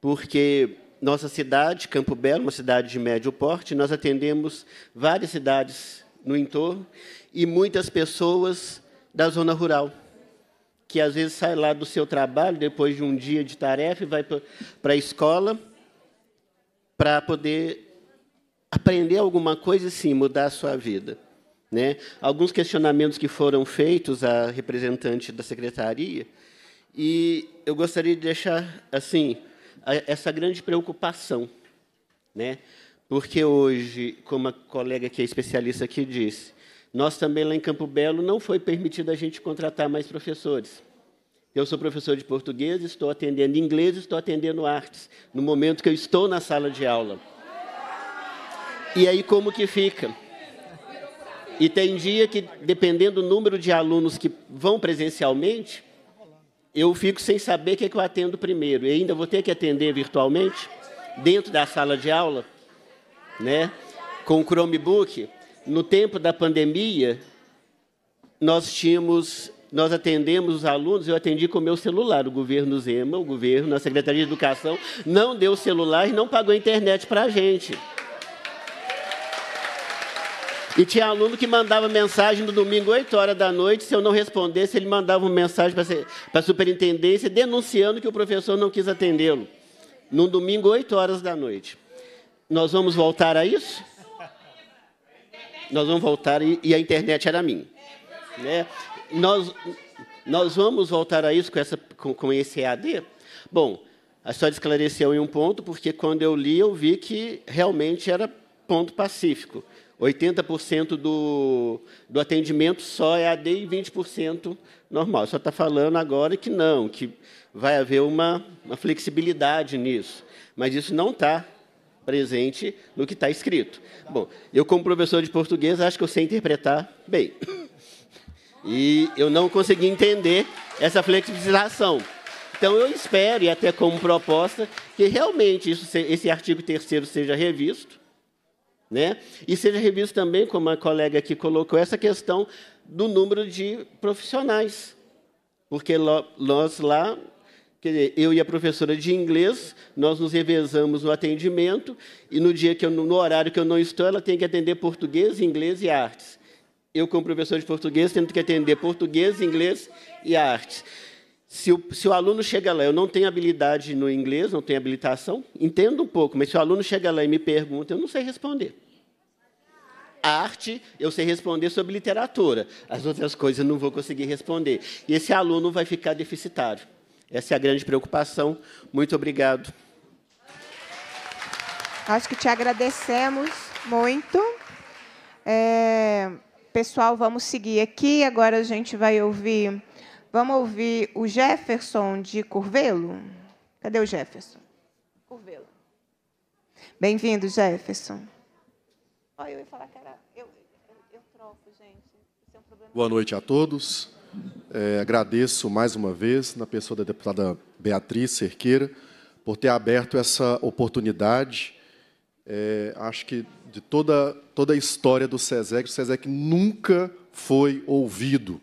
porque nossa cidade, Campo Belo, uma cidade de médio porte, nós atendemos várias cidades no entorno e muitas pessoas da zona rural, que às vezes sai lá do seu trabalho depois de um dia de tarefa e vai para a escola para poder aprender alguma coisa e sim mudar a sua vida. Né? Alguns questionamentos que foram feitos à representante da secretaria, e eu gostaria de deixar assim essa grande preocupação, né? Porque hoje, como a colega que é especialista aqui disse, nós também lá em Campo Belo não foi permitido a gente contratar mais professores. Eu sou professor de português, estou atendendo inglês, estou atendendo artes, no momento que eu estou na sala de aula. E aí como que fica? E tem dia que, dependendo do número de alunos que vão presencialmente, eu fico sem saber o que, é que eu atendo primeiro. E ainda vou ter que atender virtualmente, dentro da sala de aula, né? com o Chromebook. No tempo da pandemia, nós tínhamos, nós atendemos os alunos, eu atendi com o meu celular, o governo Zema, o governo, a Secretaria de Educação, não deu celular e não pagou a internet para a gente. E tinha aluno que mandava mensagem no domingo, 8 horas da noite, se eu não respondesse, ele mandava uma mensagem para a superintendência denunciando que o professor não quis atendê-lo. No domingo, 8 horas da noite. Nós vamos voltar a isso? Nós vamos voltar, e, e a internet era minha. Né? Nós, nós vamos voltar a isso com, essa, com, com esse EAD? Bom, a história esclareceu em um ponto, porque quando eu li, eu vi que realmente era ponto pacífico. 80% do, do atendimento só é AD e 20% normal. Só está falando agora que não, que vai haver uma, uma flexibilidade nisso. Mas isso não está presente no que está escrito. Bom, eu, como professor de português, acho que eu sei interpretar bem. E eu não consegui entender essa flexibilização. Então, eu espero, e até como proposta, que realmente isso, esse artigo terceiro seja revisto, né? E seja revisto também, como a colega aqui colocou, essa questão do número de profissionais. Porque nós lá, eu e a professora de inglês, nós nos revezamos no atendimento, e no dia que eu, no horário que eu não estou, ela tem que atender português, inglês e artes. Eu, como professor de português, tenho que atender português, inglês e artes. Se o, se o, aluno chega lá, eu não tenho habilidade no inglês, não tenho habilitação, entendo um pouco, mas se o aluno chega lá e me pergunta, eu não sei responder. A arte, eu sei responder sobre literatura. As outras coisas eu não vou conseguir responder. E esse aluno vai ficar deficitário. Essa é a grande preocupação. Muito obrigado. Acho que te agradecemos muito. É, pessoal, vamos seguir aqui. Agora a gente vai ouvir Vamos ouvir o Jefferson de Curvelo. Cadê o Jefferson? Curvelo. Bem-vindo, Jefferson. Oh, eu ia falar que era. Eu, eu, eu troco, gente. É um Boa noite a todos. É, agradeço mais uma vez, na pessoa da deputada Beatriz Cerqueira, por ter aberto essa oportunidade. É, acho que de toda, toda a história do SESEC, o SESEC nunca foi ouvido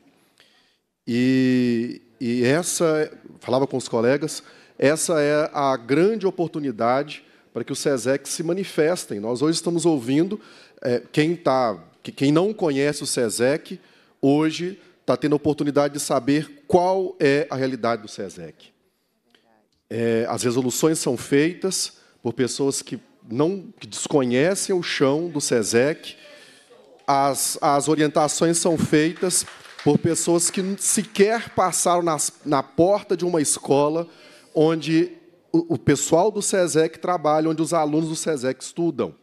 e, e essa, falava com os colegas, essa é a grande oportunidade para que o SESEC se manifestem. Nós hoje estamos ouvindo, é, quem, tá, quem não conhece o SESEC, hoje está tendo a oportunidade de saber qual é a realidade do SESEC. É, as resoluções são feitas por pessoas que não que desconhecem o chão do SESEC, as, as orientações são feitas por pessoas que sequer passaram nas, na porta de uma escola onde o, o pessoal do SESEC trabalha, onde os alunos do SESEC estudam.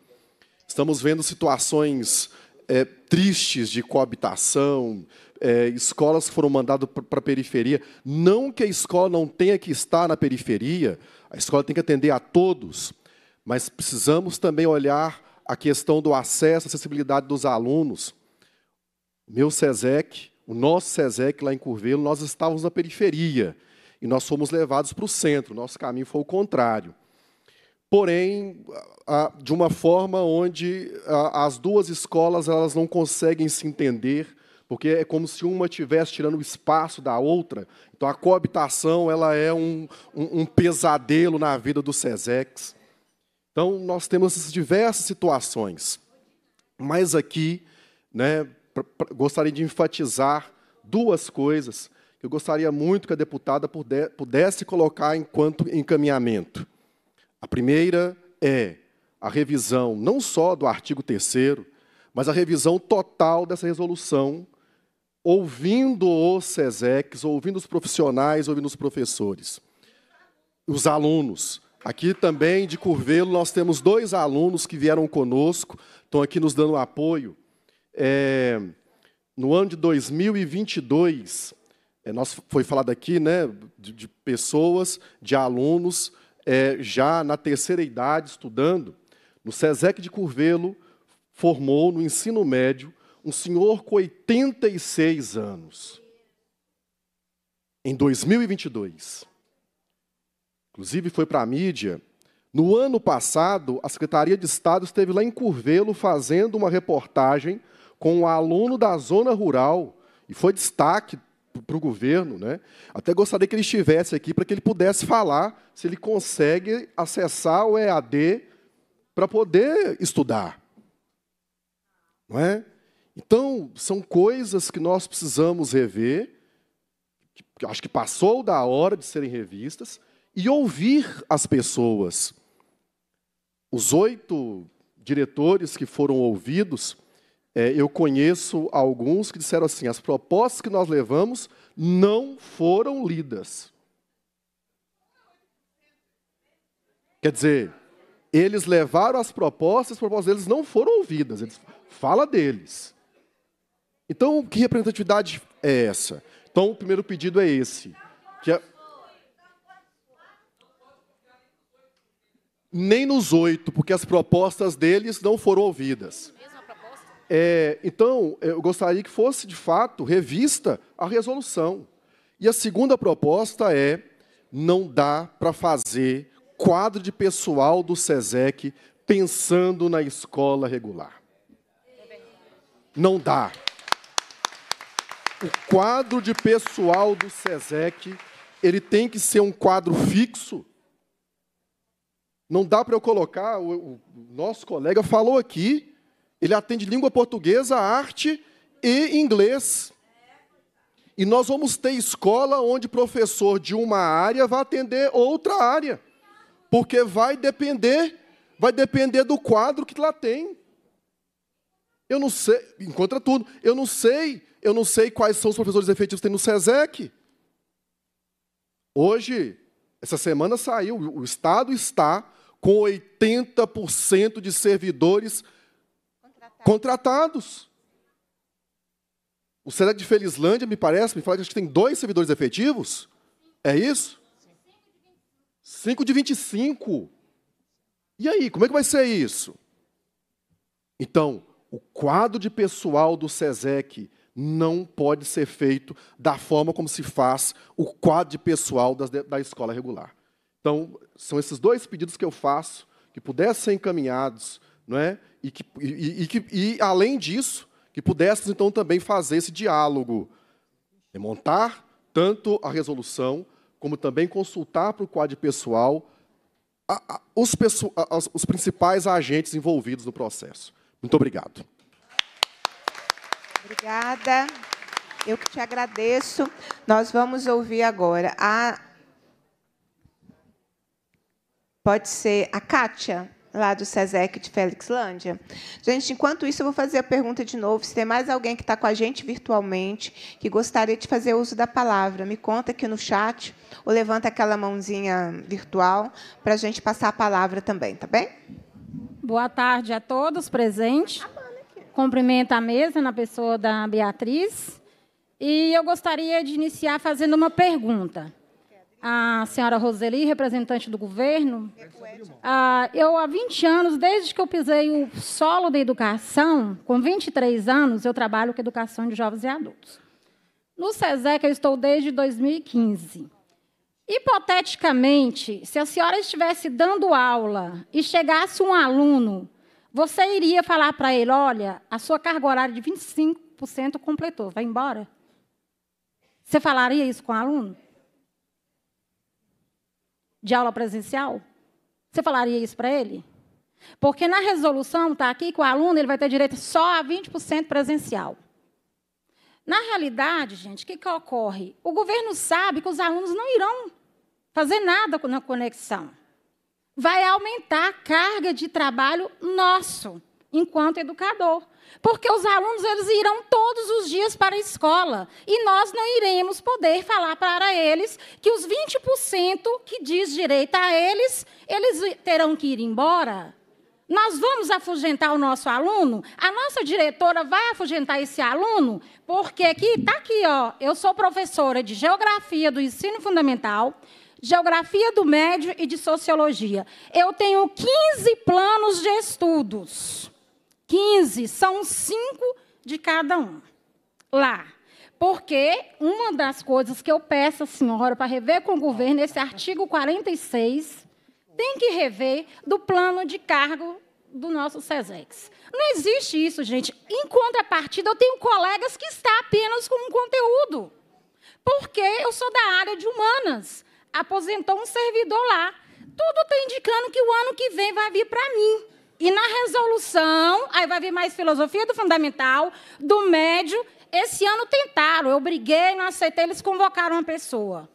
Estamos vendo situações é, tristes de coabitação, é, escolas foram mandadas para a periferia. Não que a escola não tenha que estar na periferia, a escola tem que atender a todos, mas precisamos também olhar a questão do acesso, acessibilidade dos alunos. Meu SESEC, o nosso SESEC lá em Curvelo, nós estávamos na periferia e nós fomos levados para o centro. Nosso caminho foi o contrário. Porém, de uma forma onde as duas escolas elas não conseguem se entender, porque é como se uma estivesse tirando o espaço da outra. Então, a coabitação ela é um, um, um pesadelo na vida dos SESECs. Então, nós temos essas diversas situações. Mas aqui, né, gostaria de enfatizar duas coisas que eu gostaria muito que a deputada pudesse colocar enquanto encaminhamento. A primeira é a revisão não só do artigo 3 mas a revisão total dessa resolução, ouvindo os SESECs, ouvindo os profissionais, ouvindo os professores, os alunos. Aqui também de Curvelo nós temos dois alunos que vieram conosco, estão aqui nos dando apoio. É, no ano de 2022, é, nós foi falado aqui, né, de, de pessoas, de alunos é, já na terceira idade estudando. No SESEC de Curvelo formou no ensino médio um senhor com 86 anos. Em 2022. Inclusive, foi para a mídia. No ano passado, a Secretaria de Estado esteve lá em Curvelo fazendo uma reportagem com um aluno da zona rural, e foi destaque para o governo. Né? Até gostaria que ele estivesse aqui para que ele pudesse falar se ele consegue acessar o EAD para poder estudar. Não é? Então, são coisas que nós precisamos rever, que acho que passou da hora de serem revistas, e ouvir as pessoas. Os oito diretores que foram ouvidos, é, eu conheço alguns que disseram assim: as propostas que nós levamos não foram lidas. Quer dizer, eles levaram as propostas, as propostas deles não foram ouvidas. Eles fala deles. Então, que representatividade é essa? Então, o primeiro pedido é esse, que a, nem nos oito, porque as propostas deles não foram ouvidas. É, então, eu gostaria que fosse, de fato, revista a resolução. E a segunda proposta é: não dá para fazer quadro de pessoal do SESEC pensando na escola regular. Não dá. O quadro de pessoal do SESEC ele tem que ser um quadro fixo não dá para eu colocar, o, o, nosso colega falou aqui, ele atende língua portuguesa, arte e inglês. E nós vamos ter escola onde professor de uma área vai atender outra área. Porque vai depender, vai depender do quadro que lá tem. Eu não sei, encontra tudo. Eu não sei, eu não sei quais são os professores efetivos que tem no SESEC. Hoje, essa semana saiu, o Estado está com 80% de servidores contratados. O SEDEC de Felizlândia, me parece, me fala que tem dois servidores efetivos. É isso? Cinco de 25. E aí, como é que vai ser isso? Então, o quadro de pessoal do SESEC não pode ser feito da forma como se faz o quadro de pessoal da escola regular. Então, são esses dois pedidos que eu faço, que pudessem ser encaminhados, não é? e, que, e, e, que, e além disso, que pudéssemos, então, também fazer esse diálogo, montar tanto a resolução, como também consultar para o quadro pessoal a, a, os, a, os principais agentes envolvidos no processo. Muito obrigado. Obrigada. Eu que te agradeço. Nós vamos ouvir agora a Pode ser a Kátia, lá do SESEC de Felixlândia. Gente, enquanto isso, eu vou fazer a pergunta de novo. Se tem mais alguém que está com a gente virtualmente, que gostaria de fazer uso da palavra, me conta aqui no chat, ou levanta aquela mãozinha virtual, para a gente passar a palavra também, tá bem? Boa tarde a todos presentes. cumprimento a mesa na pessoa da Beatriz. E eu gostaria de iniciar fazendo uma pergunta. A senhora Roseli, representante do governo, ah, eu há 20 anos, desde que eu pisei o solo da educação, com 23 anos, eu trabalho com educação de jovens e adultos. No SESEC, eu estou desde 2015. Hipoteticamente, se a senhora estivesse dando aula e chegasse um aluno, você iria falar para ele: olha, a sua carga horária de 25% completou, vai embora? Você falaria isso com o aluno? De aula presencial? Você falaria isso para ele? Porque na resolução está aqui que o aluno ele vai ter direito só a 20% presencial. Na realidade, gente, o que, que ocorre? O governo sabe que os alunos não irão fazer nada na conexão. Vai aumentar a carga de trabalho nosso, enquanto educador. Porque os alunos eles irão todos os dias para a escola e nós não iremos poder falar para eles que os 20% que diz direito a eles, eles terão que ir embora. Nós vamos afugentar o nosso aluno? A nossa diretora vai afugentar esse aluno? Porque aqui está aqui, ó. Eu sou professora de geografia do ensino fundamental, geografia do médio e de sociologia. Eu tenho 15 planos de estudos. 15, são cinco de cada um. Lá. Porque uma das coisas que eu peço à senhora para rever com o governo, esse artigo 46, tem que rever do plano de cargo do nosso SESEX. Não existe isso, gente. Em contrapartida, eu tenho colegas que estão apenas com um conteúdo. Porque eu sou da área de humanas. Aposentou um servidor lá. Tudo está indicando que o ano que vem vai vir para mim. E na resolução, aí vai vir mais filosofia do fundamental, do médio. Esse ano tentaram, eu briguei, não aceitei, eles convocaram uma pessoa.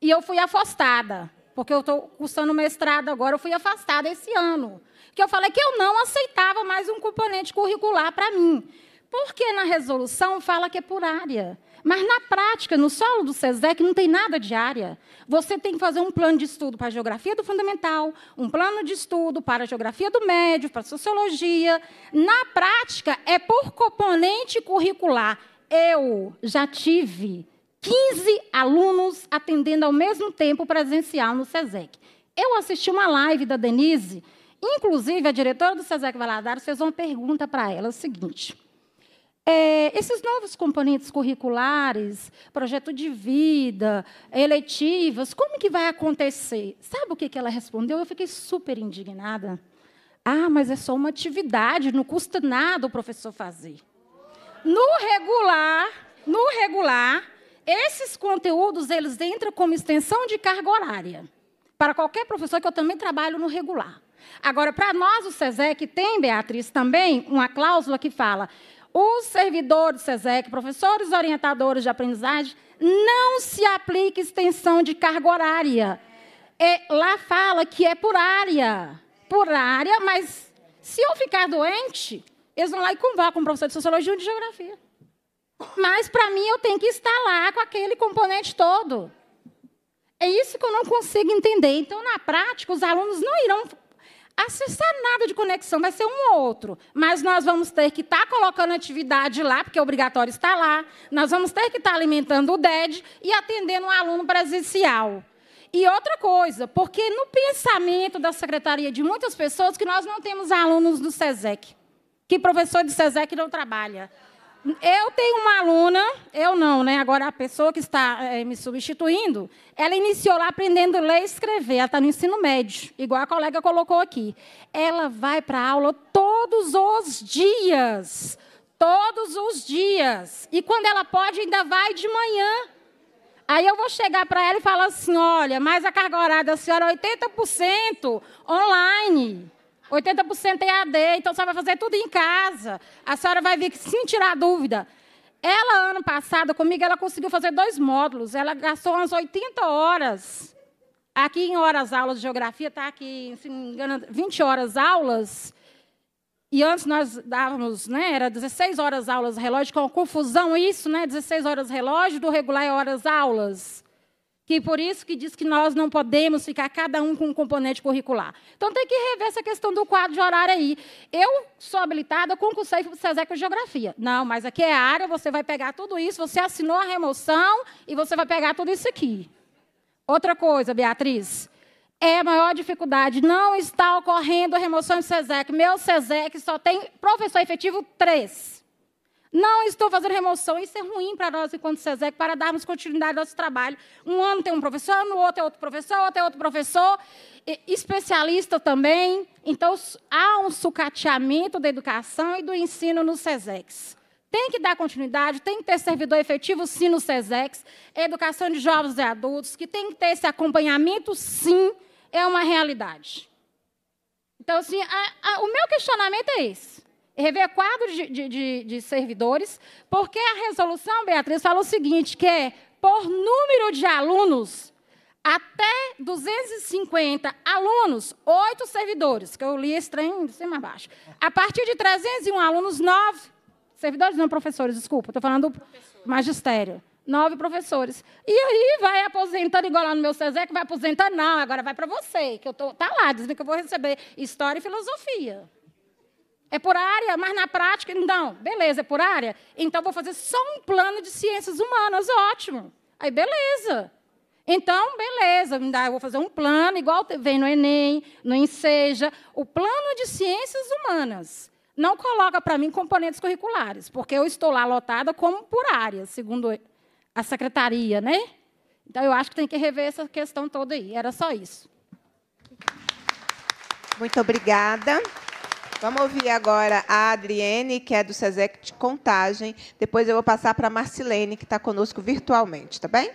E eu fui afastada, porque eu estou cursando mestrado agora, eu fui afastada esse ano. Que eu falei que eu não aceitava mais um componente curricular para mim. Porque na resolução fala que é por área. Mas na prática, no solo do SESEC, não tem nada de área. Você tem que fazer um plano de estudo para a geografia do fundamental, um plano de estudo para a geografia do médio, para a sociologia. Na prática, é por componente curricular. Eu já tive 15 alunos atendendo ao mesmo tempo presencial no SESEC. Eu assisti uma live da Denise, inclusive a diretora do SESEC Valadares fez uma pergunta para ela, o seguinte. É, esses novos componentes curriculares, projeto de vida, eletivas, como que vai acontecer? Sabe o que, que ela respondeu? Eu fiquei super indignada. Ah, mas é só uma atividade, não custa nada o professor fazer. No regular, no regular, esses conteúdos eles entram como extensão de carga horária. Para qualquer professor que eu também trabalho no regular. Agora, para nós, o SESEC tem, Beatriz, também uma cláusula que fala os servidores do SESEC, professores orientadores de aprendizagem, não se aplica extensão de carga horária. Lá fala que é por área. Por área, mas se eu ficar doente, eles vão lá e convocam um professor de sociologia ou de geografia. Mas, para mim, eu tenho que estar lá com aquele componente todo. É isso que eu não consigo entender. Então, na prática, os alunos não irão acessar nada de conexão, vai ser um ou outro. Mas nós vamos ter que estar tá colocando atividade lá, porque é obrigatório estar lá. Nós vamos ter que estar tá alimentando o DED e atendendo um aluno presencial. E outra coisa, porque no pensamento da secretaria de muitas pessoas que nós não temos alunos do SESEC, que professor de SESEC não trabalha. Eu tenho uma aluna, eu não, né? Agora a pessoa que está é, me substituindo, ela iniciou lá aprendendo a ler e escrever. Ela está no ensino médio, igual a colega colocou aqui. Ela vai para a aula todos os dias. Todos os dias. E quando ela pode, ainda vai de manhã. Aí eu vou chegar para ela e falar assim: olha, mas a carga horária da senhora é 80% online. 80% é AD, então senhora vai fazer tudo em casa. A senhora vai que, sem tirar dúvida, ela, ano passado, comigo, ela conseguiu fazer dois módulos. Ela gastou umas 80 horas. Aqui em horas aulas de geografia, está aqui, se não me engano, 20 horas aulas. E antes nós dávamos, né, era 16 horas aulas relógio, com confusão isso, né? 16 horas relógio, do regular é horas aulas. Que por isso que diz que nós não podemos ficar cada um com um componente curricular. Então tem que rever essa questão do quadro de horário aí. Eu sou habilitada, concursei para SESEC Geografia. Não, mas aqui é a área, você vai pegar tudo isso, você assinou a remoção e você vai pegar tudo isso aqui. Outra coisa, Beatriz, é a maior dificuldade. Não está ocorrendo a remoção de SESEC. Meu SESEC só tem professor efetivo três. Não estou fazendo remoção. Isso é ruim para nós, enquanto SESEC, para darmos continuidade ao nosso trabalho. Um ano tem um professor, no outro é outro professor, outro é outro professor, especialista também. Então, há um sucateamento da educação e do ensino no SESEX. Tem que dar continuidade, tem que ter servidor efetivo, sim, no SESEX. Educação de jovens e adultos, que tem que ter esse acompanhamento, sim, é uma realidade. Então, assim, a, a, o meu questionamento é esse rever quadro de, de, de, de, servidores, porque a resolução, Beatriz, fala o seguinte, que é por número de alunos, até 250 alunos, oito servidores, que eu li esse trem de cima a baixo. A partir de 301 alunos, nove servidores, não professores, desculpa, estou falando do magistério. Nove professores. E aí vai aposentando, igual lá no meu que vai aposentando, não, agora vai para você, que eu tô, tá lá, dizendo que eu vou receber história e filosofia. É por área, mas na prática, não. Beleza, é por área? Então vou fazer só um plano de ciências humanas, ótimo. Aí, beleza. Então, beleza, eu vou fazer um plano, igual vem no Enem, no Enseja, o plano de ciências humanas. Não coloca para mim componentes curriculares, porque eu estou lá lotada como por área, segundo a secretaria, né? Então, eu acho que tem que rever essa questão toda aí. Era só isso. Muito obrigada. Vamos ouvir agora a Adriene, que é do SESEC de Contagem. Depois eu vou passar para a Marcilene, que está conosco virtualmente, tá bem?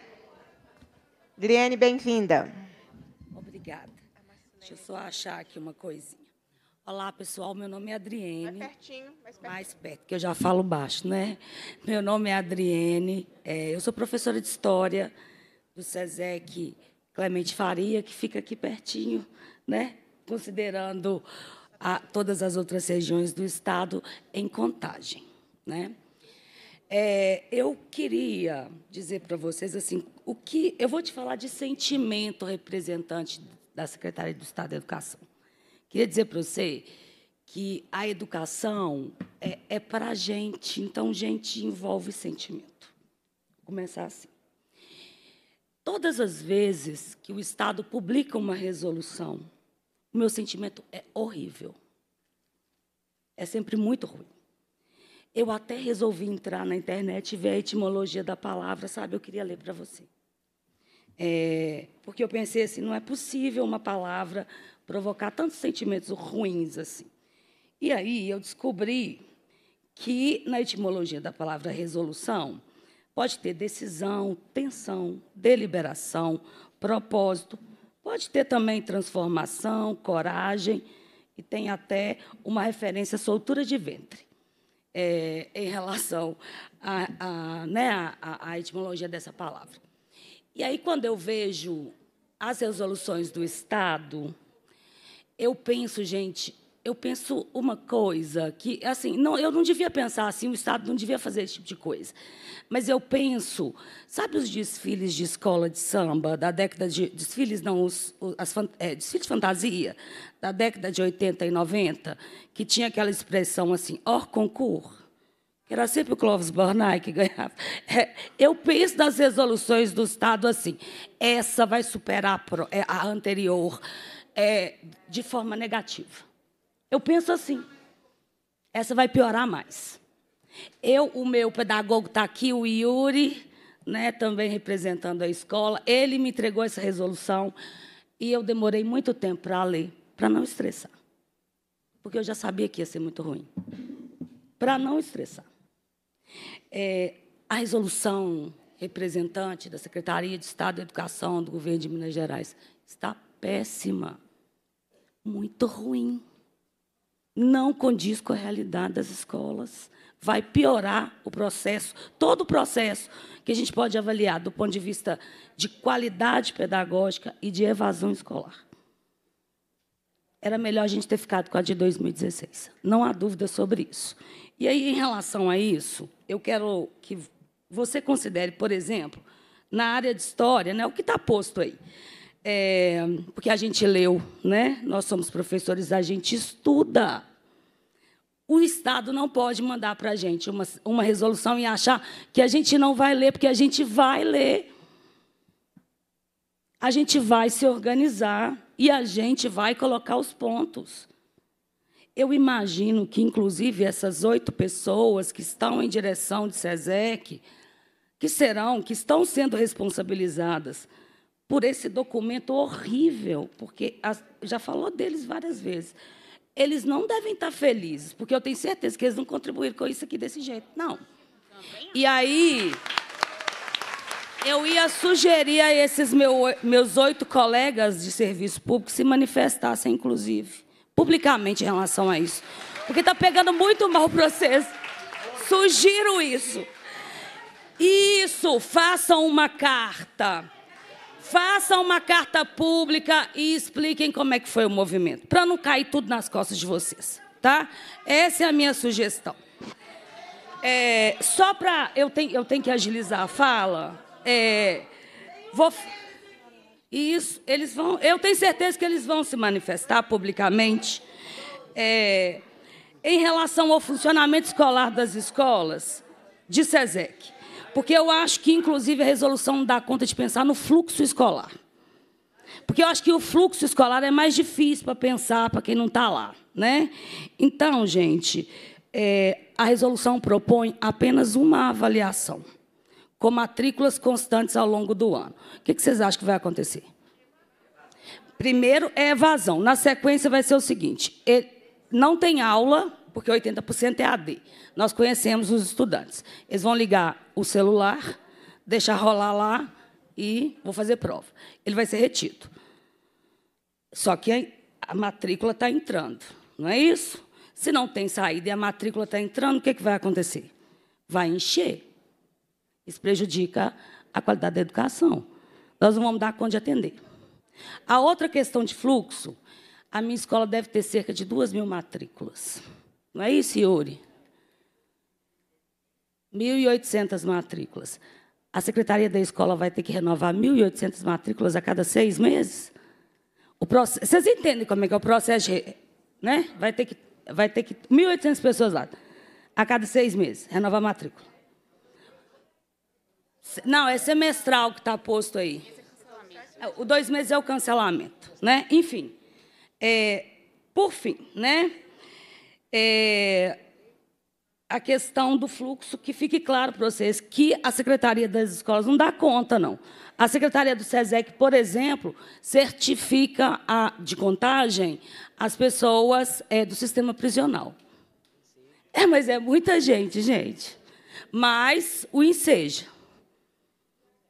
Adriene, bem-vinda. Obrigada. Deixa eu só achar aqui uma coisinha. Olá, pessoal. Meu nome é Adriene. Mais pertinho, mais pertinho. Mais perto, que eu já falo baixo, né? Meu nome é Adriene. É, eu sou professora de História do SESEC Clemente Faria, que fica aqui pertinho, né? Considerando a todas as outras regiões do Estado em contagem. Né? É, eu queria dizer para vocês assim, o que eu vou te falar de sentimento representante da Secretaria do Estado da Educação. Queria dizer para você que a educação é, é para a gente, então gente envolve sentimento. Vou começar assim. Todas as vezes que o Estado publica uma resolução o meu sentimento é horrível. É sempre muito ruim. Eu até resolvi entrar na internet e ver a etimologia da palavra, sabe? Eu queria ler para você. É, porque eu pensei assim, não é possível uma palavra provocar tantos sentimentos ruins assim. E aí eu descobri que na etimologia da palavra resolução pode ter decisão, tensão, deliberação, propósito, Pode ter também transformação, coragem, e tem até uma referência à soltura de ventre, é, em relação à né, etimologia dessa palavra. E aí, quando eu vejo as resoluções do Estado, eu penso, gente, eu penso uma coisa que, assim, não, eu não devia pensar assim, o Estado não devia fazer esse tipo de coisa. Mas eu penso, sabe os desfiles de escola de samba da década de. Desfiles não, os, as, é, desfiles de fantasia da década de 80 e 90, que tinha aquela expressão assim, hors concours, era sempre o Clóvis Bornai que ganhava. É, eu penso nas resoluções do Estado assim, essa vai superar a é, anterior é, de forma negativa. Eu penso assim, essa vai piorar mais. Eu, o meu pedagogo está aqui, o Yuri, né, também representando a escola, ele me entregou essa resolução e eu demorei muito tempo para ler, para não estressar. Porque eu já sabia que ia ser muito ruim. Para não estressar. É, a resolução representante da Secretaria de Estado de Educação do governo de Minas Gerais está péssima. Muito ruim não condiz com a realidade das escolas. Vai piorar o processo, todo o processo que a gente pode avaliar do ponto de vista de qualidade pedagógica e de evasão escolar. Era melhor a gente ter ficado com a de 2016. Não há dúvida sobre isso. E aí, em relação a isso, eu quero que você considere, por exemplo, na área de história, né, o que está posto aí. É, porque a gente leu, né? nós somos professores, a gente estuda. O Estado não pode mandar para a gente uma, uma resolução e achar que a gente não vai ler, porque a gente vai ler. A gente vai se organizar e a gente vai colocar os pontos. Eu imagino que, inclusive, essas oito pessoas que estão em direção de SESEC, que serão, que estão sendo responsabilizadas por esse documento horrível, porque já falou deles várias vezes. Eles não devem estar felizes, porque eu tenho certeza que eles não contribuíram com isso aqui desse jeito. Não. E aí, eu ia sugerir a esses meus oito colegas de serviço público se manifestassem, inclusive, publicamente em relação a isso. Porque está pegando muito mal o processo. Sugiro isso. Isso, façam uma carta. Façam uma carta pública e expliquem como é que foi o movimento, para não cair tudo nas costas de vocês, tá? Essa é a minha sugestão. É, só para eu tenho, eu tenho que agilizar a fala. É, vou isso, eles vão. Eu tenho certeza que eles vão se manifestar publicamente é, em relação ao funcionamento escolar das escolas de SESEC. Porque eu acho que, inclusive, a resolução não dá conta de pensar no fluxo escolar. Porque eu acho que o fluxo escolar é mais difícil para pensar para quem não está lá. Né? Então, gente, é, a resolução propõe apenas uma avaliação com matrículas constantes ao longo do ano. O que vocês acham que vai acontecer? Primeiro é evasão. Na sequência vai ser o seguinte: não tem aula, porque 80% é AD. Nós conhecemos os estudantes. Eles vão ligar o celular, deixar rolar lá e vou fazer prova. Ele vai ser retido. Só que a matrícula está entrando, não é isso? Se não tem saída e a matrícula está entrando, o que, que vai acontecer? Vai encher. Isso prejudica a qualidade da educação. Nós não vamos dar conta de atender. A outra questão de fluxo, a minha escola deve ter cerca de duas mil matrículas. Não é isso, Yuri? 1.800 matrículas. A secretaria da escola vai ter que renovar 1.800 matrículas a cada seis meses? O vocês entendem como é que é o processo? Né? Vai ter que, vai ter que 1.800 pessoas lá a cada seis meses renovar a matrícula. Não, é semestral que está posto aí. O dois meses é o cancelamento, né? Enfim, é, por fim, né? É, a questão do fluxo, que fique claro para vocês que a Secretaria das Escolas não dá conta, não. A Secretaria do SESEC, por exemplo, certifica a, de contagem as pessoas é, do sistema prisional. É, mas é muita gente, gente. Mas o enseja.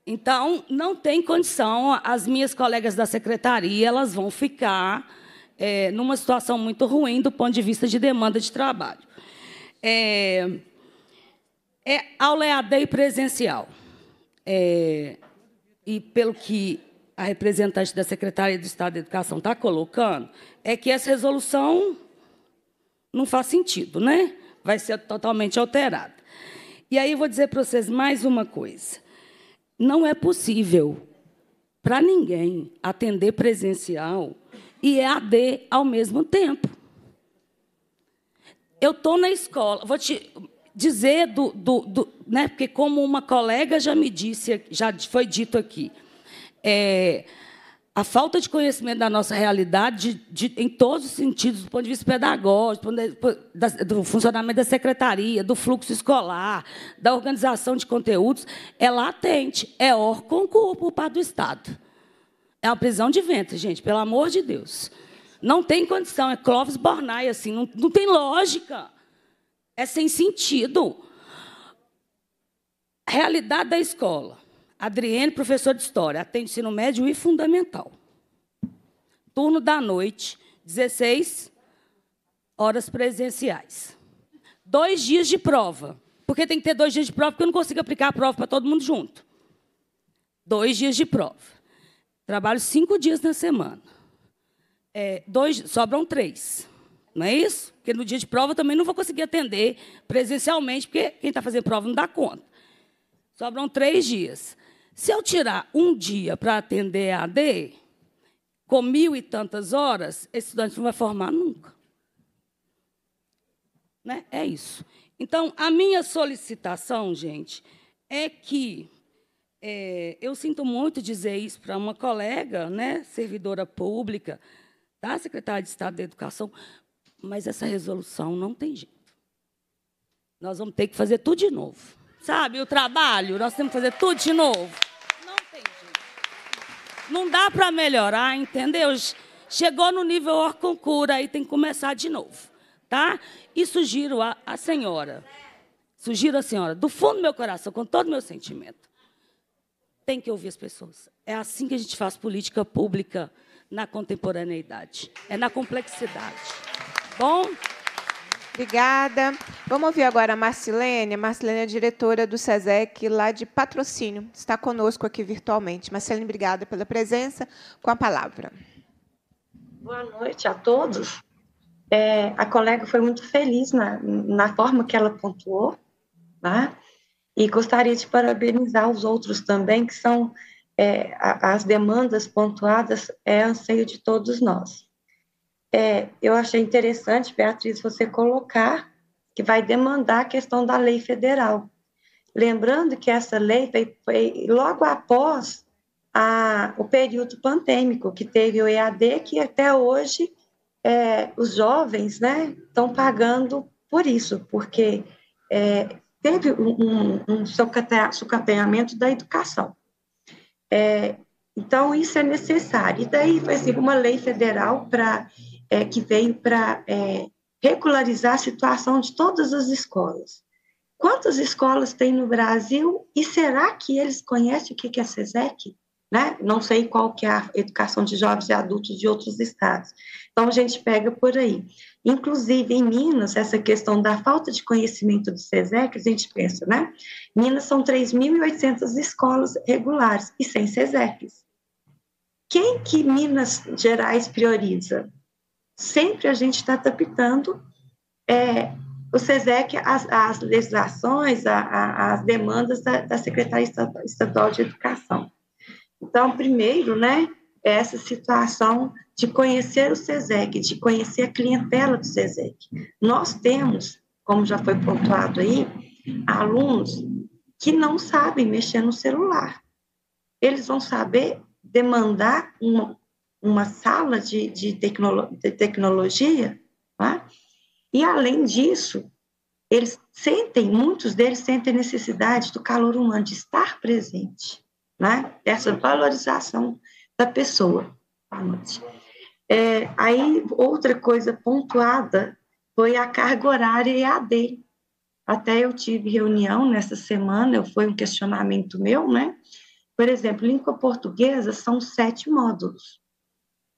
Então, não tem condição, as minhas colegas da secretaria elas vão ficar é, numa situação muito ruim do ponto de vista de demanda de trabalho. É, é aula EAD presencial. É, e pelo que a representante da Secretaria do Estado da Educação está colocando, é que essa resolução não faz sentido, né? Vai ser totalmente alterada. E aí vou dizer para vocês mais uma coisa. Não é possível para ninguém atender presencial e EAD ao mesmo tempo. Eu estou na escola, vou te dizer do, do, do, né, porque como uma colega já me disse, já foi dito aqui, é, a falta de conhecimento da nossa realidade, de, de, em todos os sentidos, do ponto de vista pedagógico, do, funcionamento da secretaria, do fluxo escolar, da organização de conteúdos, é latente, é concurso por parte do Estado. É uma prisão de ventre, gente, pelo amor de Deus. Não tem condição, é Clóvis Bornai, assim, não, não tem lógica. É sem sentido. Realidade da escola. Adriene, professor de História, atende ensino médio e fundamental. Turno da noite, 16 horas presenciais. Dois dias de prova. Porque tem que ter dois dias de prova, porque eu não consigo aplicar a prova para todo mundo junto. Dois dias de prova. Trabalho cinco dias na semana. É, dois, sobram três. Não é isso? Porque no dia de prova também não vou conseguir atender presencialmente, porque quem está fazendo prova não dá conta. Sobram três dias. Se eu tirar um dia para atender AD, com mil e tantas horas, esse estudante não vai formar nunca. Né? É isso. Então, a minha solicitação, gente, é que é, eu sinto muito dizer isso para uma colega, né, servidora pública, da Secretaria de Estado da Educação, mas essa resolução não tem jeito. Nós vamos ter que fazer tudo de novo. Sabe, o trabalho, nós temos que fazer tudo de novo. Não tem jeito. Não dá para melhorar, entendeu? Chegou no nível Orconcura, aí tem que começar de novo. Tá? E sugiro a, a senhora, sugiro a senhora, do fundo do meu coração, com todo o meu sentimento, tem que ouvir as pessoas. É assim que a gente faz política pública na contemporaneidade. É na complexidade. Bom? Obrigada. Vamos ouvir agora a Marcilene. A Marcilene é diretora do SESEC lá de patrocínio. Está conosco aqui virtualmente. Marcilene, obrigada pela presença. Com a palavra. Boa noite a todos. É, a colega foi muito feliz na, na forma que ela pontuou, né? E gostaria de parabenizar os outros também, que são é, as demandas pontuadas, é anseio de todos nós. É, eu achei interessante, Beatriz, você colocar que vai demandar a questão da lei federal. Lembrando que essa lei foi, foi logo após a, o período pandêmico, que teve o EAD, que até hoje é, os jovens né, estão pagando por isso, porque é, teve um, um, um sucateamento da educação. É, então, isso é necessário. E daí, foi assim, uma lei federal para é, que veio para é, regularizar a situação de todas as escolas. Quantas escolas tem no Brasil e será que eles conhecem o que é SESEC? Né? Não sei qual que é a educação de jovens e adultos de outros estados. Então, a gente pega por aí. Inclusive, em Minas, essa questão da falta de conhecimento do SESEC, a gente pensa, né? Minas são 3.800 escolas regulares e sem SESECs. Quem que Minas Gerais prioriza? Sempre a gente está adaptando é, o SESEC às, às legislações, às demandas da, da Secretaria Estadual de Educação. Então, primeiro, né, é essa situação de conhecer o SESEC, de conhecer a clientela do SESEC. Nós temos, como já foi pontuado aí, alunos que não sabem mexer no celular. Eles vão saber demandar uma, uma sala de, de, de tecnologia, tá? e além disso, eles sentem, muitos deles sentem necessidade do calor humano, de estar presente né? Essa valorização da pessoa. É, aí, outra coisa pontuada foi a carga horária EAD. Até eu tive reunião nessa semana, foi um questionamento meu, né? Por exemplo, língua portuguesa são sete módulos,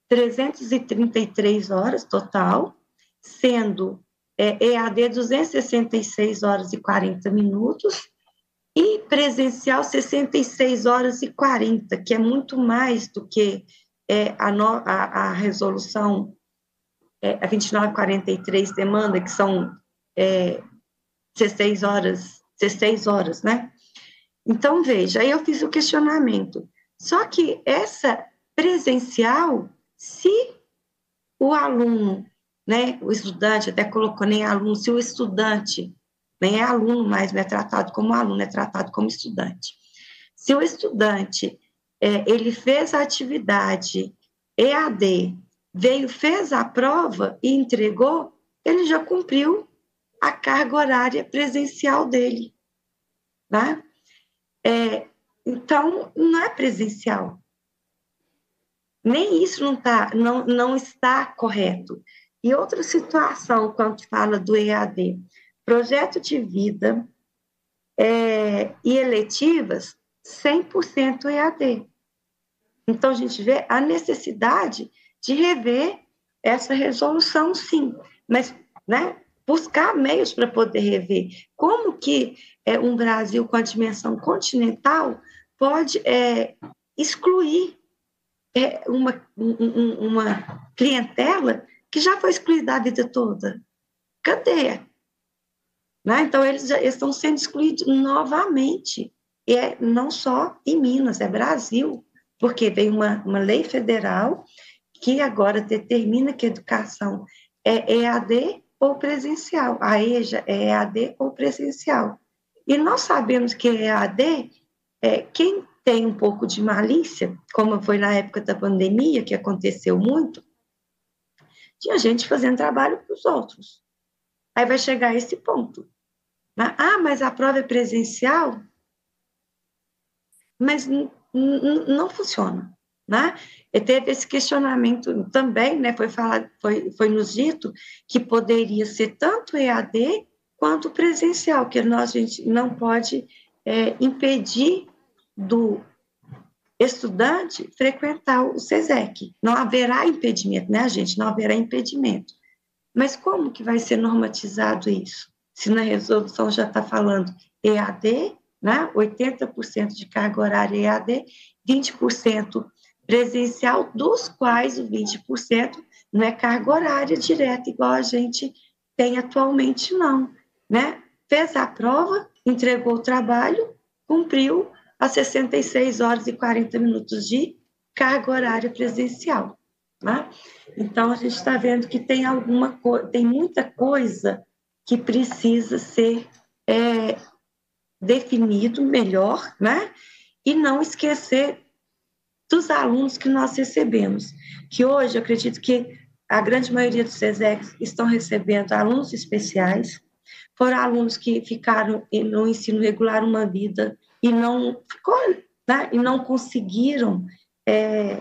333 horas total, sendo é, EAD 266 horas e 40 minutos, e presencial, 66 horas e 40, que é muito mais do que é, a, no, a, a, resolução é, a 2943 demanda, que são é, 16 horas, 16 horas, né? Então, veja, aí eu fiz o questionamento. Só que essa presencial, se o aluno, né, o estudante, até colocou nem aluno, se o estudante nem é aluno mais, não é tratado como aluno, é tratado como estudante. Se o estudante é, ele fez a atividade EAD, veio, fez a prova e entregou, ele já cumpriu a carga horária presencial dele. Né? É, então, não é presencial. Nem isso não, tá, não, não está correto. E outra situação, quando fala do EAD, projeto de vida é, e eletivas, 100% EAD. Então, a gente vê a necessidade de rever essa resolução, sim, mas né, buscar meios para poder rever. Como que é, um Brasil com a dimensão continental pode é, excluir é, uma, um, uma clientela que já foi excluída a vida toda? Cadê? Né? Então, eles estão sendo excluídos novamente. é não só em Minas, é Brasil, porque veio uma, uma lei federal que agora determina que a educação é EAD ou presencial. A EJA é EAD ou presencial. E nós sabemos que EAD, é, quem tem um pouco de malícia, como foi na época da pandemia, que aconteceu muito, tinha gente fazendo trabalho para os outros. Aí vai chegar esse ponto. Né? Ah, mas a prova é presencial? Mas não funciona. Né? E teve esse questionamento também, né? foi, falado, foi, foi nos dito que poderia ser tanto EAD quanto presencial, que nós a gente não pode é, impedir do estudante frequentar o SESEC. Não haverá impedimento, né, gente? Não haverá impedimento. Mas como que vai ser normatizado isso? Se na resolução já está falando EAD, né, 80% de carga horária EAD, 20% presencial, dos quais o 20% não é carga horária direta, igual a gente tem atualmente, não. Né? Fez a prova, entregou o trabalho, cumpriu, a 66 horas e 40 minutos de carga horária presencial. Né? Então, a gente está vendo que tem alguma tem muita coisa que precisa ser é, definido melhor, né? E não esquecer dos alunos que nós recebemos, que hoje eu acredito que a grande maioria dos SESECs estão recebendo alunos especiais, foram alunos que ficaram no ensino regular uma vida e não ficou, né, e não conseguiram é,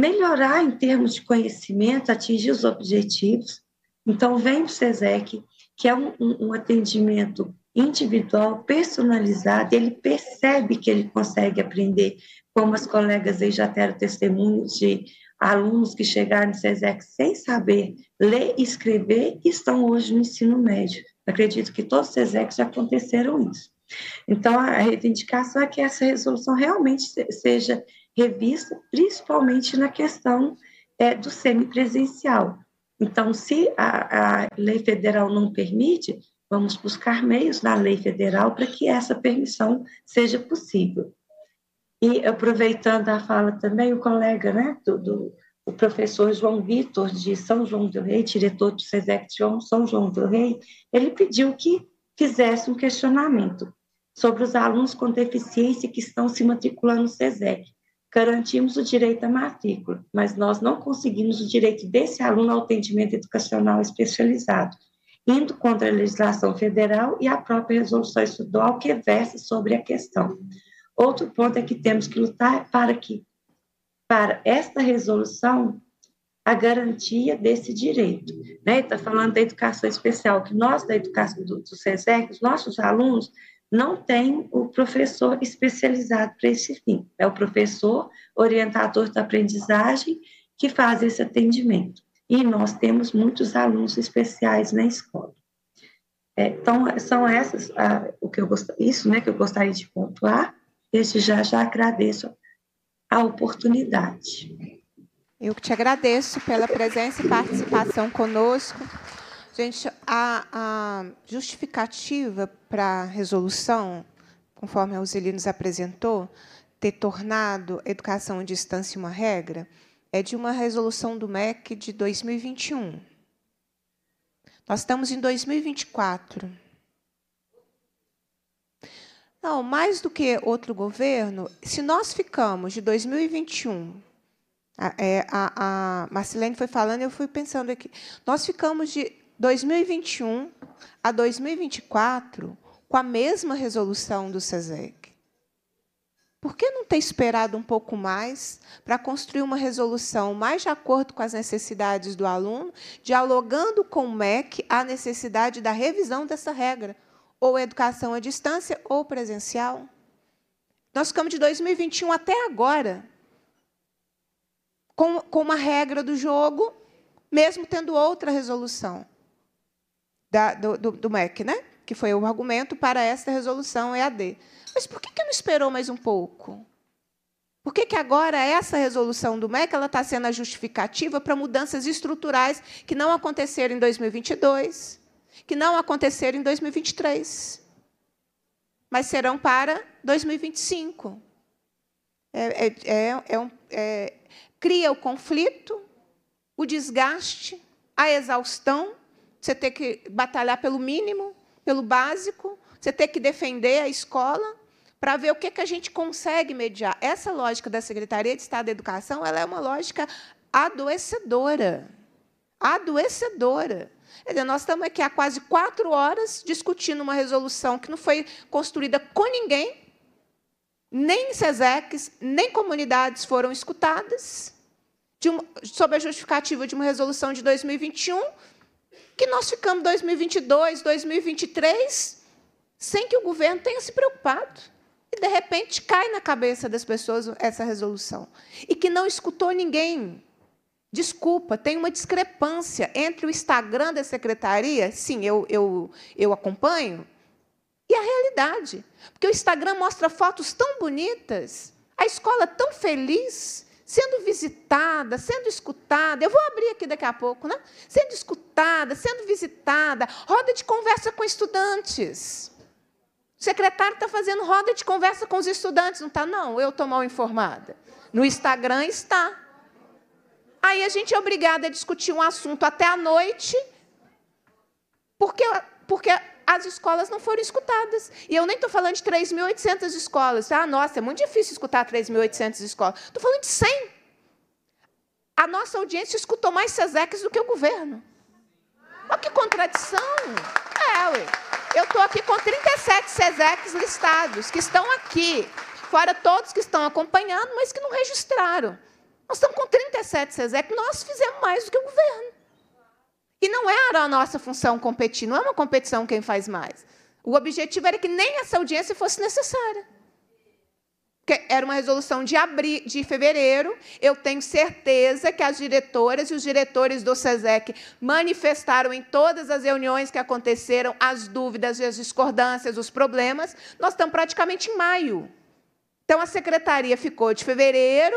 melhorar em termos de conhecimento, atingir os objetivos. Então, vem o SESEC, que é um, um atendimento individual, personalizado, ele percebe que ele consegue aprender, como as colegas aí já deram testemunho de alunos que chegaram no SESEC sem saber ler e escrever e estão hoje no ensino médio. Acredito que todos os SESECs já aconteceram isso. Então, a reivindicação é que essa resolução realmente seja revista, principalmente na questão é, do semipresencial. Então, se a, a lei federal não permite, vamos buscar meios na lei federal para que essa permissão seja possível. E aproveitando a fala também, o colega, né, do, do o professor João Vitor, de São João do Rei, diretor do SESEC de São João do Rei, ele pediu que fizesse um questionamento sobre os alunos com deficiência que estão se matriculando no SESEC. Garantimos o direito à matrícula, mas nós não conseguimos o direito desse aluno ao atendimento educacional especializado, indo contra a legislação federal e a própria resolução estadual que versa sobre a questão. Outro ponto é que temos que lutar para que, para esta resolução, a garantia desse direito. Né? Está falando da educação especial, que nós, da educação do, do SESEC, os nossos alunos, não tem o professor especializado para esse fim. É o professor orientador da aprendizagem que faz esse atendimento. E nós temos muitos alunos especiais na escola. É, então, são essas, o que eu gost... isso né, que eu gostaria de pontuar. Desde já, já agradeço a oportunidade. Eu que te agradeço pela presença e participação conosco. Gente, a, a justificativa para a resolução, conforme a Uzeli nos apresentou, ter tornado a educação à distância uma regra, é de uma resolução do MEC de 2021. Nós estamos em 2024. Não, mais do que outro governo, se nós ficamos de 2021, a, é, a, a Marcelene foi falando, eu fui pensando aqui, nós ficamos de 2021 a 2024 com a mesma resolução do SESEC. Por que não ter esperado um pouco mais para construir uma resolução mais de acordo com as necessidades do aluno, dialogando com o MEC a necessidade da revisão dessa regra, ou educação à distância ou presencial? Nós ficamos de 2021 até agora com, com uma regra do jogo, mesmo tendo outra resolução da, do, do, do, MEC, né? que foi o argumento para esta resolução EAD. Mas por que, que não esperou mais um pouco? Por que, que agora essa resolução do MEC está sendo a justificativa para mudanças estruturais que não aconteceram em 2022, que não aconteceram em 2023? mas serão para 2025. É, é, é, é, um, é, cria o conflito, o desgaste, a exaustão, você ter que batalhar pelo mínimo, pelo básico, você ter que defender a escola para ver o que, que a gente consegue mediar. Essa lógica da Secretaria de Estado da Educação ela é uma lógica adoecedora. Adoecedora. Dizer, nós estamos aqui há quase quatro horas discutindo uma resolução que não foi construída com ninguém, nem SESECs, nem comunidades foram escutadas, sob a justificativa de uma resolução de 2021, que nós ficamos 2022, 2023, sem que o governo tenha se preocupado. E, de repente, cai na cabeça das pessoas essa resolução. E que não escutou ninguém. Desculpa, tem uma discrepância entre o Instagram da secretaria, sim, eu, eu, eu acompanho, e a realidade. Porque o Instagram mostra fotos tão bonitas, a escola tão feliz, sendo visitada, sendo escutada. Eu vou abrir aqui daqui a pouco, né? Sendo escutada, sendo visitada, roda de conversa com estudantes. O secretário está fazendo roda de conversa com os estudantes, não está? Não, eu estou mal informada. No Instagram está. Aí a gente é obrigada a discutir um assunto até a noite, porque, porque as escolas não foram escutadas. E eu nem estou falando de 3.800 escolas. Ah, nossa, é muito difícil escutar 3.800 escolas. Estou falando de 100. A nossa audiência escutou mais SESECs do que o governo. Olha que contradição. É, ué. Eu estou aqui com 37 SESECs listados, que estão aqui, fora todos que estão acompanhando, mas que não registraram. Nós estamos com 37 SESEC, nós fizemos mais do que o governo. E não era a nossa função competir, não é uma competição quem faz mais. O objetivo era que nem essa audiência fosse necessária. Porque era uma resolução de, abril, de fevereiro. Eu tenho certeza que as diretoras e os diretores do SESEC manifestaram em todas as reuniões que aconteceram as dúvidas, as discordâncias, os problemas. Nós estamos praticamente em maio. Então, a secretaria ficou de fevereiro,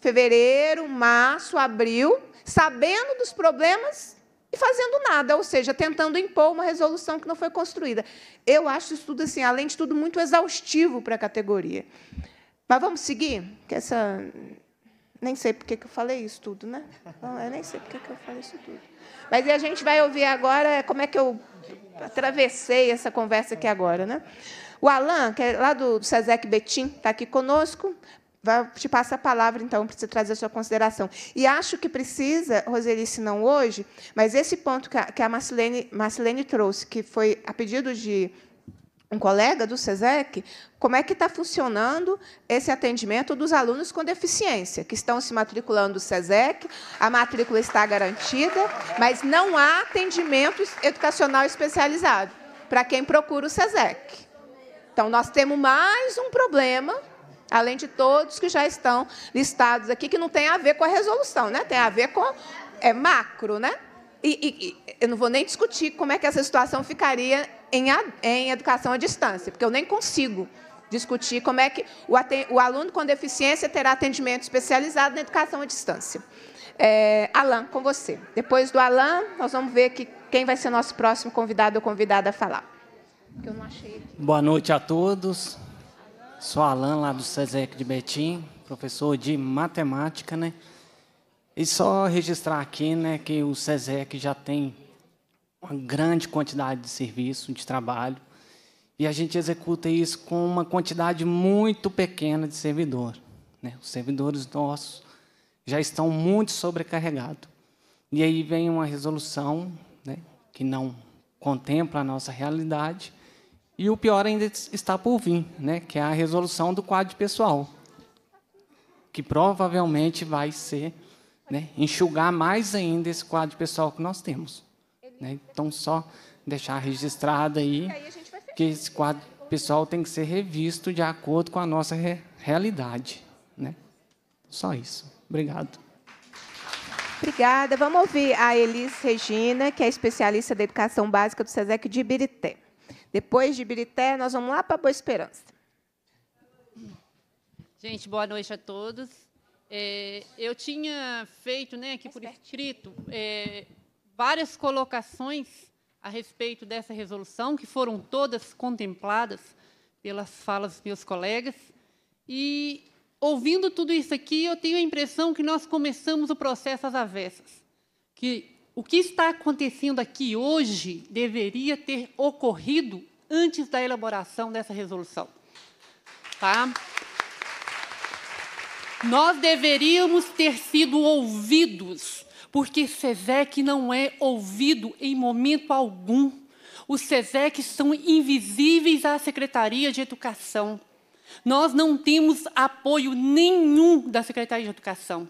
fevereiro, março, abril, sabendo dos problemas e fazendo nada, ou seja, tentando impor uma resolução que não foi construída. Eu acho isso tudo, assim, além de tudo, muito exaustivo para a categoria. Mas vamos seguir? Que essa. Nem sei por que eu falei isso tudo, né? eu nem sei por que eu falei isso tudo. Mas a gente vai ouvir agora como é que eu atravessei essa conversa aqui agora, né? O Alan, que é lá do SESEC Betim, está aqui conosco, Vai, te passo a palavra, então, para você trazer a sua consideração. E acho que precisa, Roselice, não hoje, mas esse ponto que a, que a Marcelene, Marcelene trouxe, que foi a pedido de um colega do SESEC, como é que está funcionando esse atendimento dos alunos com deficiência, que estão se matriculando no SESEC, a matrícula está garantida, mas não há atendimento educacional especializado para quem procura o SESEC. Então, nós temos mais um problema além de todos que já estão listados aqui, que não tem a ver com a resolução, né? tem a ver com é, macro. Né? E, e, eu não vou nem discutir como é que essa situação ficaria em, a, em educação à distância, porque eu nem consigo discutir como é que o, o aluno com deficiência terá atendimento especializado na educação à distância. É, Alain, com você. Depois do Alain, nós vamos ver que, quem vai ser nosso próximo convidado ou convidada a falar. Boa noite a todos. Sou Alan, lá do SESEC de Betim, professor de matemática, né? E só registrar aqui, né, que o SESEC já tem uma grande quantidade de serviço, de trabalho, e a gente executa isso com uma quantidade muito pequena de servidor. Né? Os servidores nossos já estão muito sobrecarregados. E aí vem uma resolução né, que não contempla a nossa realidade, e o pior ainda está por vir, né, que é a resolução do quadro pessoal, que provavelmente vai ser né, enxugar mais ainda esse quadro pessoal que nós temos. Né? Então, só deixar registrado aí que esse quadro pessoal tem que ser revisto de acordo com a nossa re realidade. Né? Só isso. Obrigado. Obrigada. Vamos ouvir a Elis Regina, que é especialista da educação básica do SESEC de Ibirité. Depois de Ibirité, nós vamos lá para Boa Esperança. Gente, boa noite a todos. É, eu tinha feito né, aqui por escrito é, várias colocações a respeito dessa resolução, que foram todas contempladas pelas falas dos meus colegas. E, ouvindo tudo isso aqui, eu tenho a impressão que nós começamos o processo às avessas. Que o que está acontecendo aqui hoje deveria ter ocorrido antes da elaboração dessa resolução. Tá? Nós deveríamos ter sido ouvidos, porque SESEC não é ouvido em momento algum. Os SESEC são invisíveis à Secretaria de Educação. Nós não temos apoio nenhum da Secretaria de Educação.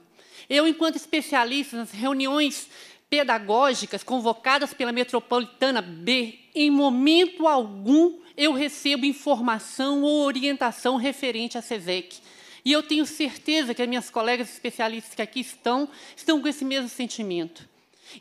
Eu, enquanto especialista nas reuniões pedagógicas convocadas pela Metropolitana B, em momento algum eu recebo informação ou orientação referente à SESEC. E eu tenho certeza que as minhas colegas especialistas que aqui estão, estão com esse mesmo sentimento.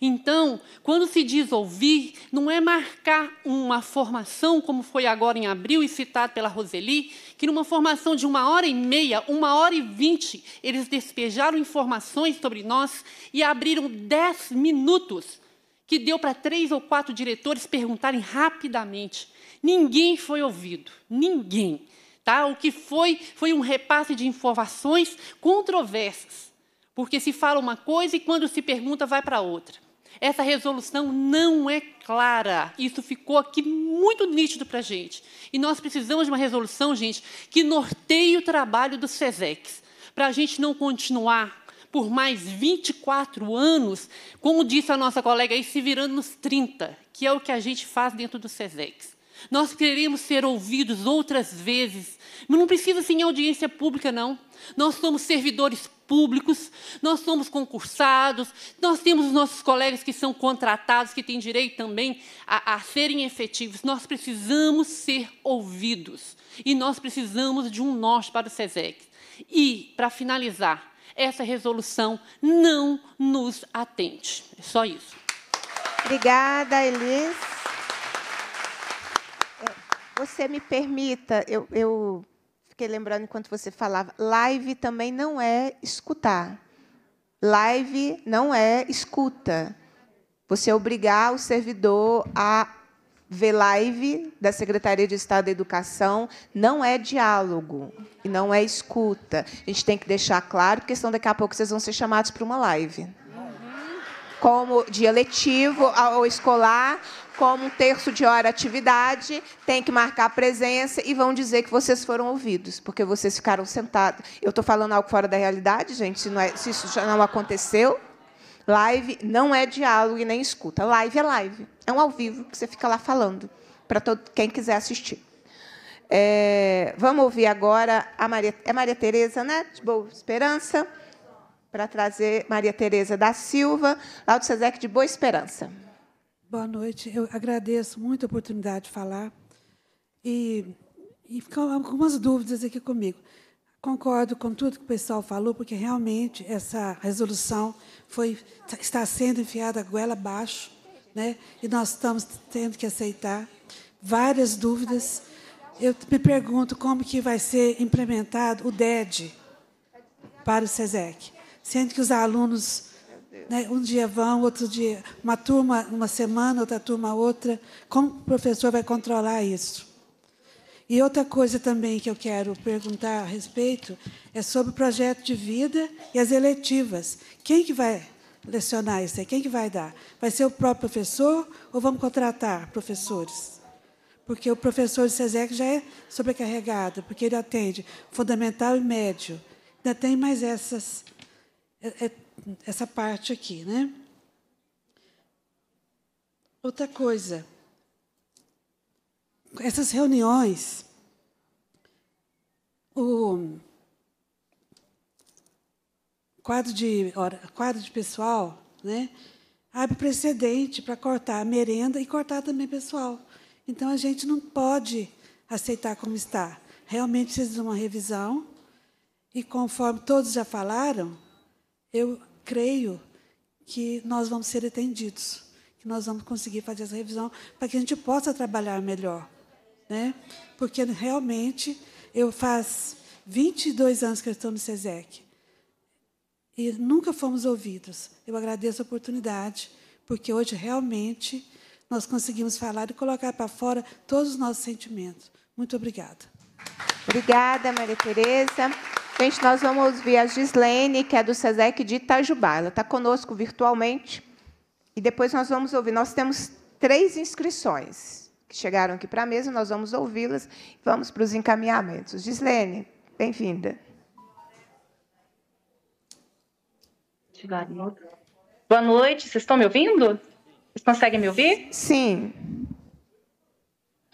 Então, quando se diz ouvir, não é marcar uma formação, como foi agora em abril e citado pela Roseli, que numa formação de uma hora e meia, uma hora e vinte, eles despejaram informações sobre nós e abriram dez minutos, que deu para três ou quatro diretores perguntarem rapidamente. Ninguém foi ouvido, ninguém. Tá? O que foi foi um repasse de informações controversas, porque se fala uma coisa e quando se pergunta vai para outra. Essa resolução não é clara. Isso ficou aqui muito nítido para a gente. E nós precisamos de uma resolução, gente, que norteie o trabalho do SESEX, para a gente não continuar por mais 24 anos, como disse a nossa colega aí, se virando nos 30, que é o que a gente faz dentro do SESEX. Nós queremos ser ouvidos outras vezes. Não precisa ser em audiência pública, não. Nós somos servidores públicos, nós somos concursados, nós temos os nossos colegas que são contratados, que têm direito também a, a serem efetivos. Nós precisamos ser ouvidos. E nós precisamos de um norte para o SESEC. E, para finalizar, essa resolução não nos atende. É só isso. Obrigada, Elis. Você me permita, eu, eu fiquei lembrando enquanto você falava, live também não é escutar. Live não é escuta. Você obrigar o servidor a ver live da Secretaria de Estado da Educação não é diálogo e não é escuta. A gente tem que deixar claro, porque senão daqui a pouco vocês vão ser chamados para uma live. Como dia letivo ou escolar, como um terço de hora atividade, tem que marcar presença e vão dizer que vocês foram ouvidos, porque vocês ficaram sentados. Eu estou falando algo fora da realidade, gente, se, é, se isso já não aconteceu. Live não é diálogo e nem escuta. Live é live. É um ao vivo que você fica lá falando, para quem quiser assistir. É, vamos ouvir agora a Maria, é Maria Tereza, né? De Boa Esperança, para trazer Maria Tereza da Silva, lá do SESEC de Boa Esperança. Boa noite. Eu agradeço muito a oportunidade de falar. E, e ficam algumas dúvidas aqui comigo. Concordo com tudo que o pessoal falou, porque realmente essa resolução foi, está sendo enfiada a goela abaixo, né? e nós estamos tendo que aceitar. Várias dúvidas. Eu me pergunto como que vai ser implementado o DED para o SESEC, sendo que os alunos né? Um dia vão, outro dia, uma turma uma semana, outra turma outra. Como o professor vai controlar isso? E outra coisa também que eu quero perguntar a respeito é sobre o projeto de vida e as eletivas. Quem que vai lecionar isso aí? Quem que vai dar? Vai ser o próprio professor ou vamos contratar professores? Porque o professor de SESEC já é sobrecarregado, porque ele atende fundamental e médio. Ainda tem mais essas. É, é, essa parte aqui, né? Outra coisa, essas reuniões, o quadro de, quadro de pessoal, né, abre precedente para cortar a merenda e cortar também pessoal. Então a gente não pode aceitar como está. Realmente precisa de uma revisão. E conforme todos já falaram, eu creio que nós vamos ser atendidos, que nós vamos conseguir fazer essa revisão para que a gente possa trabalhar melhor. Né? Porque realmente eu faz 22 anos que eu estou no SESEC e nunca fomos ouvidos. Eu agradeço a oportunidade, porque hoje realmente nós conseguimos falar e colocar para fora todos os nossos sentimentos. Muito obrigada. Obrigada, Maria Tereza. Gente, nós vamos ouvir a Gislene, que é do SESEC de Itajubá. Ela está conosco virtualmente. E depois nós vamos ouvir. Nós temos três inscrições que chegaram aqui para a mesa, nós vamos ouvi-las. Vamos para os encaminhamentos. Gislene, bem-vinda. Boa noite, vocês estão me ouvindo? Vocês conseguem me ouvir? Sim.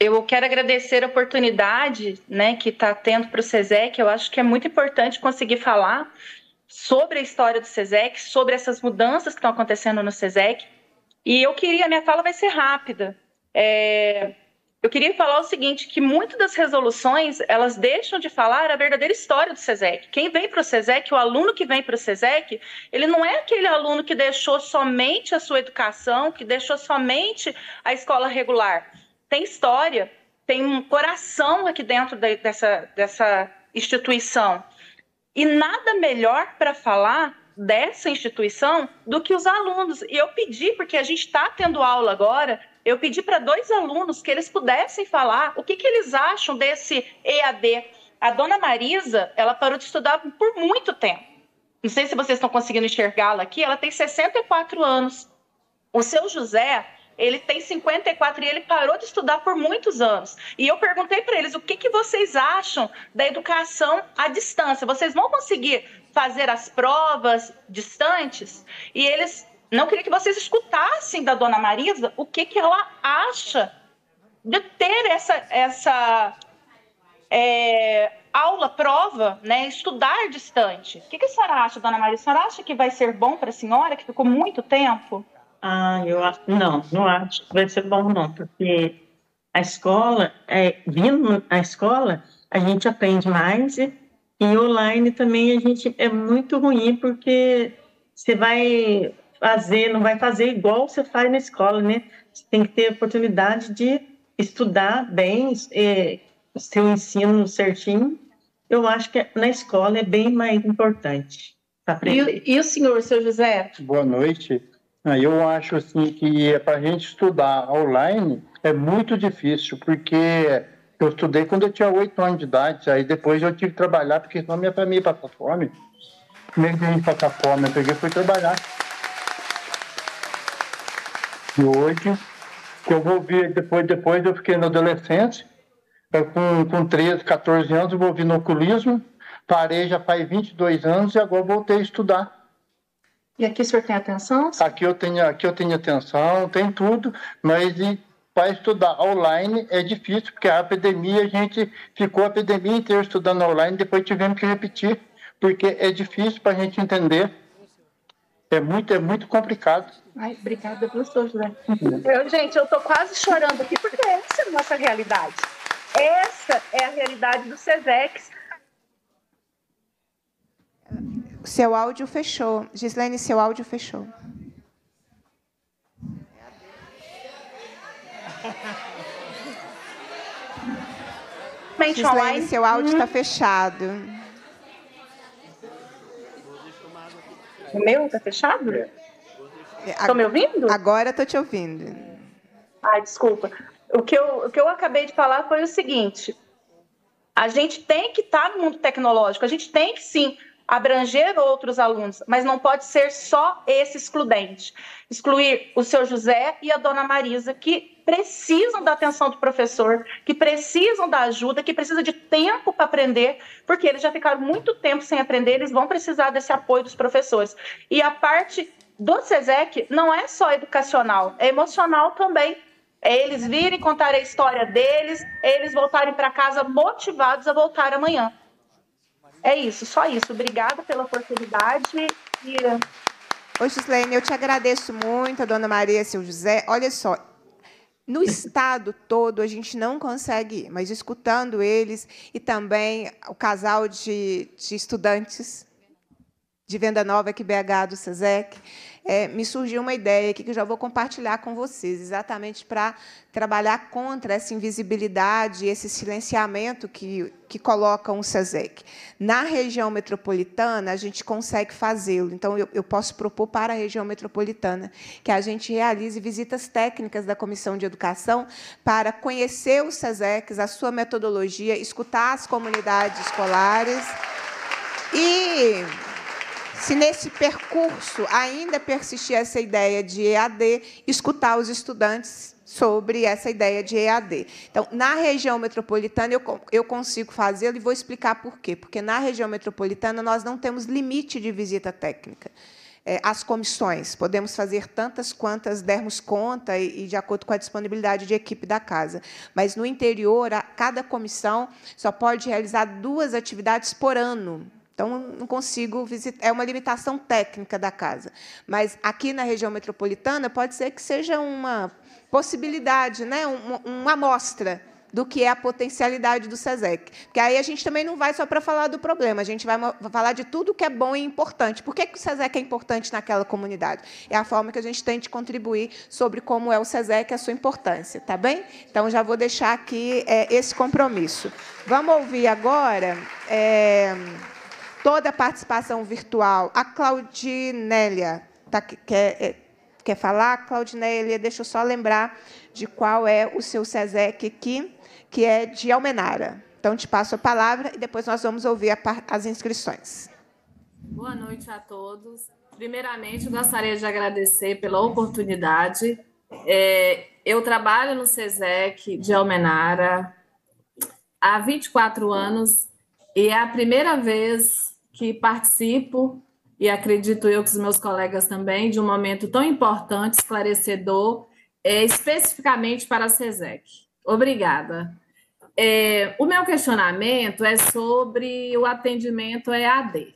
Eu quero agradecer a oportunidade né, que está tendo para o SESEC. Eu acho que é muito importante conseguir falar sobre a história do SESEC, sobre essas mudanças que estão acontecendo no SESEC. E eu queria, minha fala vai ser rápida. É, eu queria falar o seguinte, que muitas das resoluções, elas deixam de falar a verdadeira história do SESEC. Quem vem para o SESEC, o aluno que vem para o SESEC, ele não é aquele aluno que deixou somente a sua educação, que deixou somente a escola regular tem história, tem um coração aqui dentro de, dessa, dessa instituição. E nada melhor para falar dessa instituição do que os alunos. E eu pedi, porque a gente está tendo aula agora, eu pedi para dois alunos que eles pudessem falar o que, que eles acham desse EAD. A dona Marisa, ela parou de estudar por muito tempo. Não sei se vocês estão conseguindo enxergá-la aqui, ela tem 64 anos. O seu José, ele tem 54 e ele parou de estudar por muitos anos. E eu perguntei para eles o que, que vocês acham da educação à distância. Vocês vão conseguir fazer as provas distantes? E eles não queria que vocês escutassem da dona Marisa o que, que ela acha de ter essa, essa é, aula, prova, né, estudar distante. O que, que a senhora acha, dona Marisa? A senhora acha que vai ser bom para a senhora, que ficou muito tempo? Ah, eu acho, não, não acho que vai ser bom não, porque a escola, é, vindo à escola, a gente aprende mais e, e online também a gente é muito ruim porque você vai fazer, não vai fazer igual você faz na escola, né? Você tem que ter oportunidade de estudar bem, é, seu ensino certinho. Eu acho que na escola é bem mais importante. E, e o senhor, seu José? Boa noite. Ah, eu acho assim que para a gente estudar online é muito difícil, porque eu estudei quando eu tinha oito anos de idade, aí depois eu tive que trabalhar, porque senão minha família passa fome. Primeiro que a gente passa fome, eu peguei e fui trabalhar. E hoje, que eu vou vir, depois, depois eu fiquei na adolescência, com, com 13, 14 anos, eu vou vir no oculismo, parei já faz 22 anos e agora voltei a estudar. E aqui o senhor tem atenção? Aqui eu tenho, aqui eu tenho atenção, tem tudo, mas para estudar online é difícil, porque a epidemia, a gente ficou a epidemia inteira estudando online, depois tivemos que repetir, porque é difícil para a gente entender. É muito, é muito complicado. Ai, obrigada, professor José. Eu, gente, eu estou quase chorando aqui, porque essa é a nossa realidade. Essa é a realidade do SESEX. Seu áudio fechou. Gislene, seu áudio fechou. Gislene, seu áudio está fechado. O meu está fechado? Estão me ouvindo? Agora estou te ouvindo. Ai, desculpa. O que, eu, o que eu acabei de falar foi o seguinte: a gente tem que estar tá no mundo tecnológico, a gente tem que sim abranger outros alunos, mas não pode ser só esse excludente. Excluir o seu José e a dona Marisa, que precisam da atenção do professor, que precisam da ajuda, que precisam de tempo para aprender, porque eles já ficaram muito tempo sem aprender, eles vão precisar desse apoio dos professores. E a parte do SESEC não é só educacional, é emocional também. É eles virem contar a história deles, eles voltarem para casa motivados a voltar amanhã. É isso, só isso. Obrigada pela oportunidade. E... Gislene, eu te agradeço muito, a dona Maria, seu José. Olha só, no estado todo a gente não consegue ir, mas escutando eles e também o casal de, de estudantes de Venda Nova aqui BH do SESEC, é, me surgiu uma ideia aqui que eu já vou compartilhar com vocês, exatamente para trabalhar contra essa invisibilidade, esse silenciamento que, que coloca um SESEC. Na região metropolitana, a gente consegue fazê-lo. Então, eu, eu posso propor para a região metropolitana que a gente realize visitas técnicas da Comissão de Educação para conhecer os SESECs, a sua metodologia, escutar as comunidades escolares e se nesse percurso ainda persistir essa ideia de EAD, escutar os estudantes sobre essa ideia de EAD. Então, na região metropolitana, eu, eu consigo fazê-lo e vou explicar por quê. Porque na região metropolitana nós não temos limite de visita técnica. É, as comissões, podemos fazer tantas quantas dermos conta e, de acordo com a disponibilidade de equipe da casa. Mas no interior, cada comissão só pode realizar duas atividades por ano. Então, não consigo visitar. É uma limitação técnica da casa. Mas aqui na região metropolitana, pode ser que seja uma possibilidade, né? uma, uma amostra do que é a potencialidade do SESEC. Porque aí a gente também não vai só para falar do problema, a gente vai falar de tudo que é bom e importante. Por que, que o SESEC é importante naquela comunidade? É a forma que a gente tem de contribuir sobre como é o SESEC e a sua importância. Tá bem? Então, já vou deixar aqui é, esse compromisso. Vamos ouvir agora é, toda a participação virtual. A Claudinélia tá, quer, é, quer falar? Claudinélia, deixa eu só lembrar de qual é o seu SESEC aqui que é de Almenara. Então, te passo a palavra e depois nós vamos ouvir as inscrições. Boa noite a todos. Primeiramente, gostaria de agradecer pela oportunidade. É, eu trabalho no SESEC de Almenara há 24 anos e é a primeira vez que participo, e acredito eu que os meus colegas também, de um momento tão importante, esclarecedor, é, especificamente para a SESEC. Obrigada. É, o meu questionamento é sobre o atendimento EAD.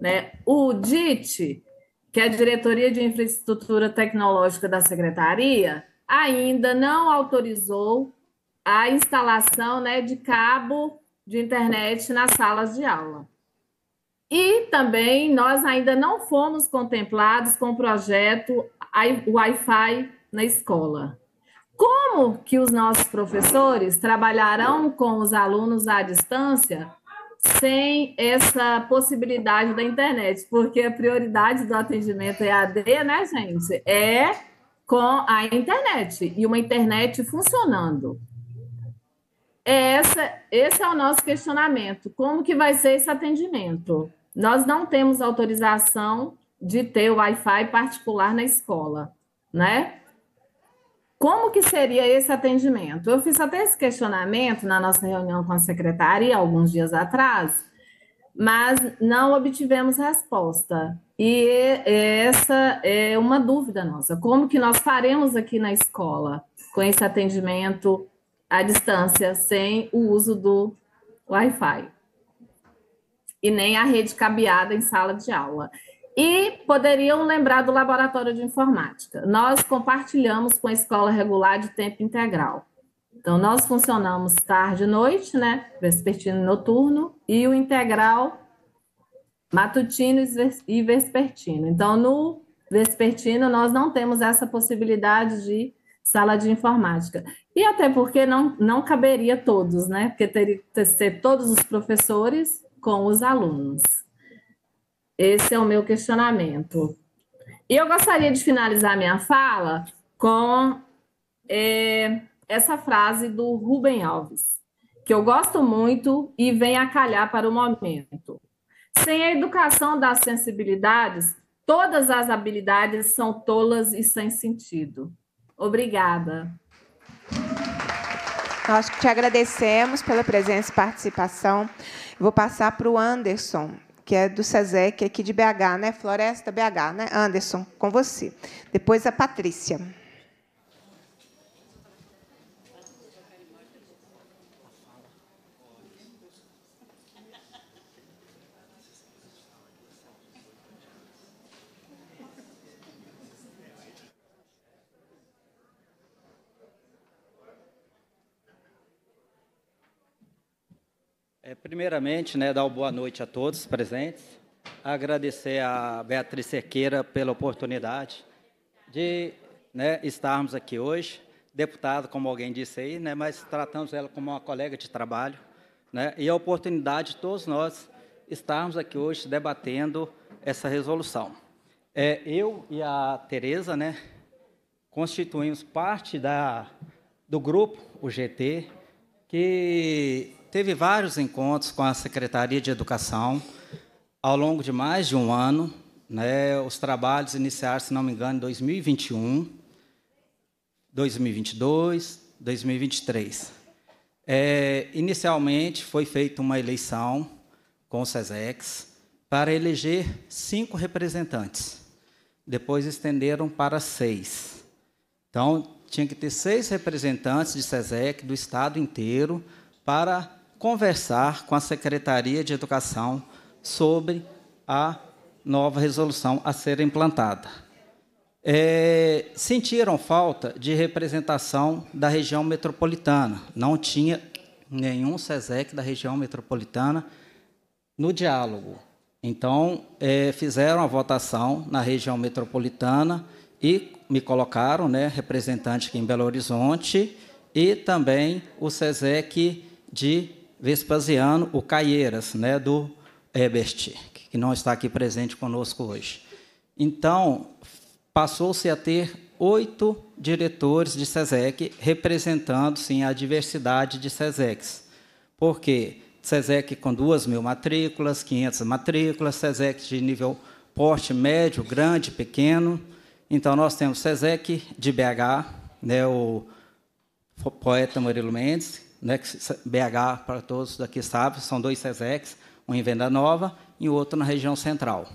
Né? O DIT, que é a Diretoria de Infraestrutura Tecnológica da Secretaria, ainda não autorizou a instalação né, de cabo de internet nas salas de aula. E também nós ainda não fomos contemplados com o projeto Wi-Fi na escola. Como que os nossos professores trabalharão com os alunos à distância sem essa possibilidade da internet? Porque a prioridade do atendimento EAD, né, gente, é com a internet e uma internet funcionando. Essa, esse é o nosso questionamento. Como que vai ser esse atendimento? Nós não temos autorização de ter Wi-Fi particular na escola, né? Como que seria esse atendimento? Eu fiz até esse questionamento na nossa reunião com a secretaria alguns dias atrás, mas não obtivemos resposta. E essa é uma dúvida nossa. Como que nós faremos aqui na escola com esse atendimento à distância, sem o uso do Wi-Fi? E nem a rede cabeada em sala de aula. E poderiam lembrar do laboratório de informática. Nós compartilhamos com a escola regular de tempo integral. Então, nós funcionamos tarde e noite, né? Vespertino e noturno, e o integral matutino e vespertino. Então, no vespertino, nós não temos essa possibilidade de sala de informática. E até porque não, não caberia todos, né? Porque teria que ser todos os professores com os alunos. Esse é o meu questionamento. E eu gostaria de finalizar minha fala com é, essa frase do Rubem Alves, que eu gosto muito e vem a calhar para o momento. Sem a educação das sensibilidades, todas as habilidades são tolas e sem sentido. Obrigada. Nós te agradecemos pela presença e participação. Vou passar para o Anderson que é do SESEC aqui de BH, né? Floresta BH, né? Anderson, com você. Depois a Patrícia. É, primeiramente, né, dar uma boa noite a todos presentes. agradecer a Beatriz Cerqueira pela oportunidade de né, estarmos aqui hoje. Deputada, como alguém disse aí, né, mas tratamos ela como uma colega de trabalho. Né, e a oportunidade de todos nós estarmos aqui hoje debatendo essa resolução. É, eu e a Tereza né, constituímos parte da, do grupo, o GT, que teve vários encontros com a Secretaria de Educação ao longo de mais de um ano. Né, os trabalhos iniciaram, se não me engano, em 2021, 2022, 2023. É, inicialmente foi feita uma eleição com o SESEX para eleger cinco representantes. Depois estenderam para seis. Então, tinha que ter seis representantes de SESEC do estado inteiro para conversar com a Secretaria de Educação sobre a nova resolução a ser implantada. É, sentiram falta de representação da região metropolitana. Não tinha nenhum SESEC da região metropolitana no diálogo. Então, é, fizeram a votação na região metropolitana e me colocaram, né, representante aqui em Belo Horizonte, e também o SESEC de Vespasiano, o Caieiras, né, do Ebert, que não está aqui presente conosco hoje. Então, passou-se a ter oito diretores de SESEC representando, sim, a diversidade de SESECs. Por quê? SESEC com duas mil matrículas, 500 matrículas, SESEC de nível porte médio, grande, pequeno. Então, nós temos SESEC de BH, né, o poeta Murilo Mendes, né, BH, para todos daqui sabem, são dois SESECs, um em Venda Nova e o outro na região central.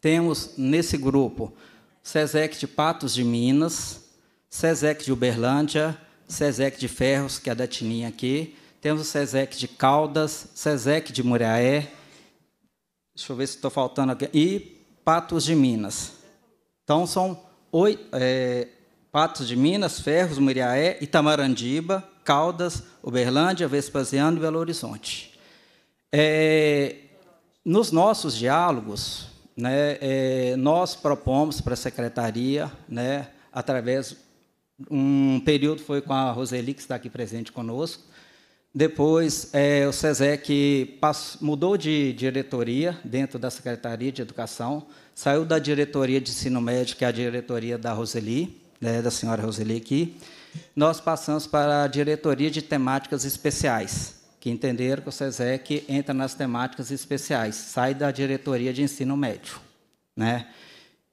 Temos, nesse grupo, SESEC de Patos de Minas, SESEC de Uberlândia, SESEC de Ferros, que é da Tininha aqui, temos o SESEC de Caldas, SESEC de Muriaé, deixa eu ver se estou faltando aqui, e Patos de Minas. Então, são oito, é, Patos de Minas, Ferros, Muriaé, Itamarandiba, Caldas, Uberlândia, Vespasiano e Belo Horizonte. É, nos nossos diálogos, né, é, nós propomos para a secretaria, né, através um período foi com a Roseli que está aqui presente conosco, depois, é, o SESEC passou, mudou de diretoria dentro da Secretaria de Educação, saiu da diretoria de ensino médio, que é a diretoria da Roseli, né, da senhora Roseli aqui. Nós passamos para a diretoria de temáticas especiais, que entenderam que o SESEC entra nas temáticas especiais, sai da diretoria de ensino médio. Né?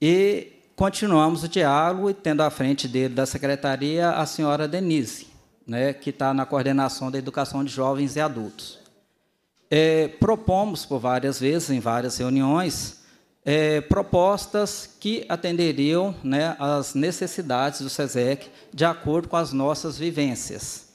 E continuamos o diálogo, tendo à frente dele da secretaria a senhora Denise né, que está na coordenação da educação de jovens e adultos. É, propomos por várias vezes, em várias reuniões, é, propostas que atenderiam né, às necessidades do SESEC de acordo com as nossas vivências.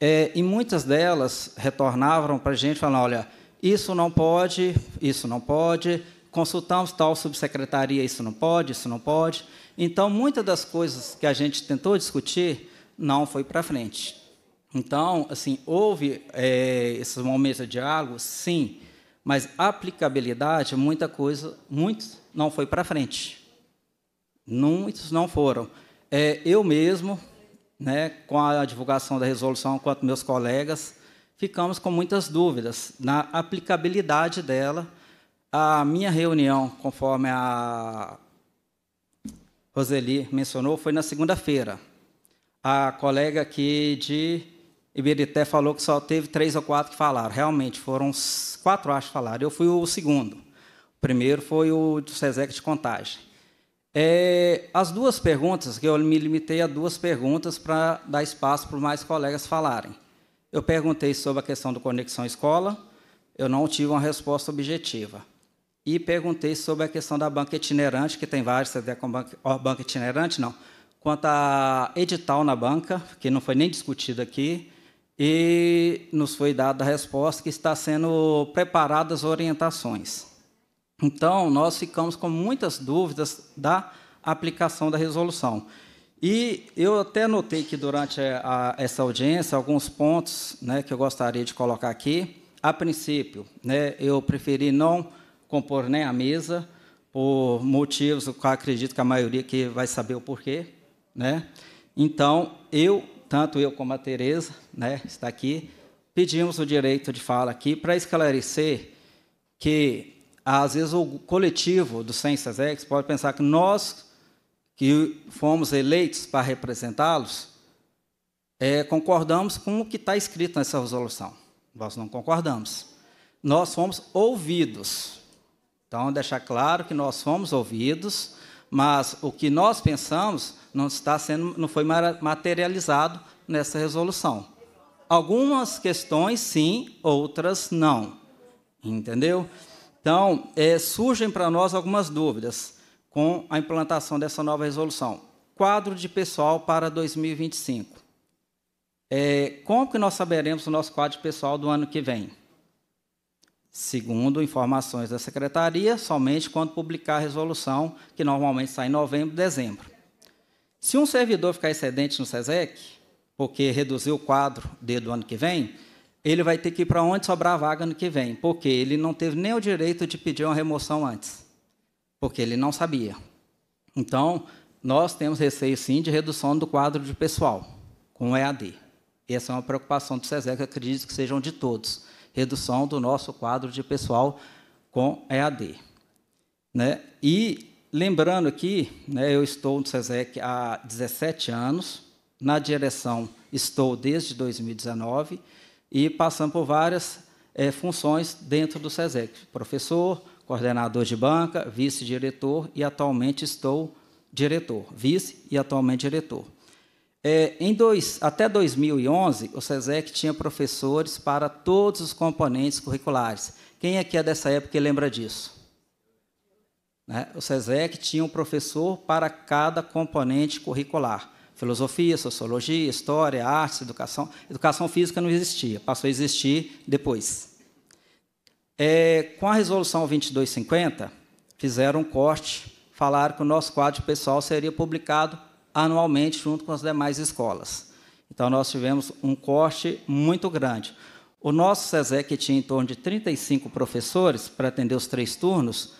É, e muitas delas retornavam para a gente falando, olha, isso não pode, isso não pode, consultamos tal subsecretaria, isso não pode, isso não pode. Então, muitas das coisas que a gente tentou discutir, não foi para frente. Então, assim, houve é, esses momentos de diálogo, sim, mas aplicabilidade, muita coisa, muitos não foi para frente. Muitos não foram. É, eu mesmo, né, com a divulgação da resolução, quanto meus colegas, ficamos com muitas dúvidas na aplicabilidade dela. A minha reunião, conforme a Roseli mencionou, foi na segunda-feira a colega aqui de Ibirité falou que só teve três ou quatro que falaram. Realmente, foram quatro, acho, que falaram. Eu fui o segundo. O primeiro foi o do SESEC de Contagem. É, as duas perguntas, que eu me limitei a duas perguntas para dar espaço para mais colegas falarem. Eu perguntei sobre a questão do Conexão Escola, eu não tive uma resposta objetiva. E perguntei sobre a questão da banca itinerante, que tem vários, você com banca, banca itinerante, não quanto a edital na banca, que não foi nem discutido aqui, e nos foi dada a resposta que está sendo preparadas orientações. Então, nós ficamos com muitas dúvidas da aplicação da resolução. E eu até notei que durante a, essa audiência alguns pontos né, que eu gostaria de colocar aqui. A princípio, né, eu preferi não compor nem a mesa, por motivos que eu acredito que a maioria que vai saber o porquê. Né? Então, eu, tanto eu como a Tereza, né, está aqui, pedimos o direito de fala aqui para esclarecer que, às vezes, o coletivo do Ciências X pode pensar que nós, que fomos eleitos para representá-los, é, concordamos com o que está escrito nessa resolução. Nós não concordamos. Nós fomos ouvidos. Então, deixar claro que nós fomos ouvidos, mas o que nós pensamos não está sendo, não foi materializado nessa resolução. Algumas questões sim, outras não. Entendeu? Então, é, surgem para nós algumas dúvidas com a implantação dessa nova resolução. Quadro de pessoal para 2025. É, como que nós saberemos o nosso quadro de pessoal do ano que vem? Segundo informações da secretaria, somente quando publicar a resolução, que normalmente sai em novembro, dezembro. Se um servidor ficar excedente no SESEC, porque reduziu o quadro do ano que vem, ele vai ter que ir para onde sobrar a vaga ano que vem, porque ele não teve nem o direito de pedir uma remoção antes, porque ele não sabia. Então, nós temos receio, sim, de redução do quadro de pessoal com o EAD. Essa é uma preocupação do SESEC, acredito que sejam de todos. Redução do nosso quadro de pessoal com EAD. Né? E, lembrando aqui, né, eu estou no SESEC há 17 anos, na direção estou desde 2019, e passando por várias é, funções dentro do SESEC. Professor, coordenador de banca, vice-diretor, e atualmente estou diretor, vice e atualmente diretor. É, em dois, até 2011, o SESEC tinha professores para todos os componentes curriculares. Quem aqui é dessa época e lembra disso? Né? O SESEC tinha um professor para cada componente curricular. Filosofia, sociologia, história, artes, educação. Educação física não existia, passou a existir depois. É, com a resolução 2250, fizeram um corte, falaram que o nosso quadro pessoal seria publicado anualmente junto com as demais escolas. Então, nós tivemos um corte muito grande. O nosso SESEC, que tinha em torno de 35 professores para atender os três turnos,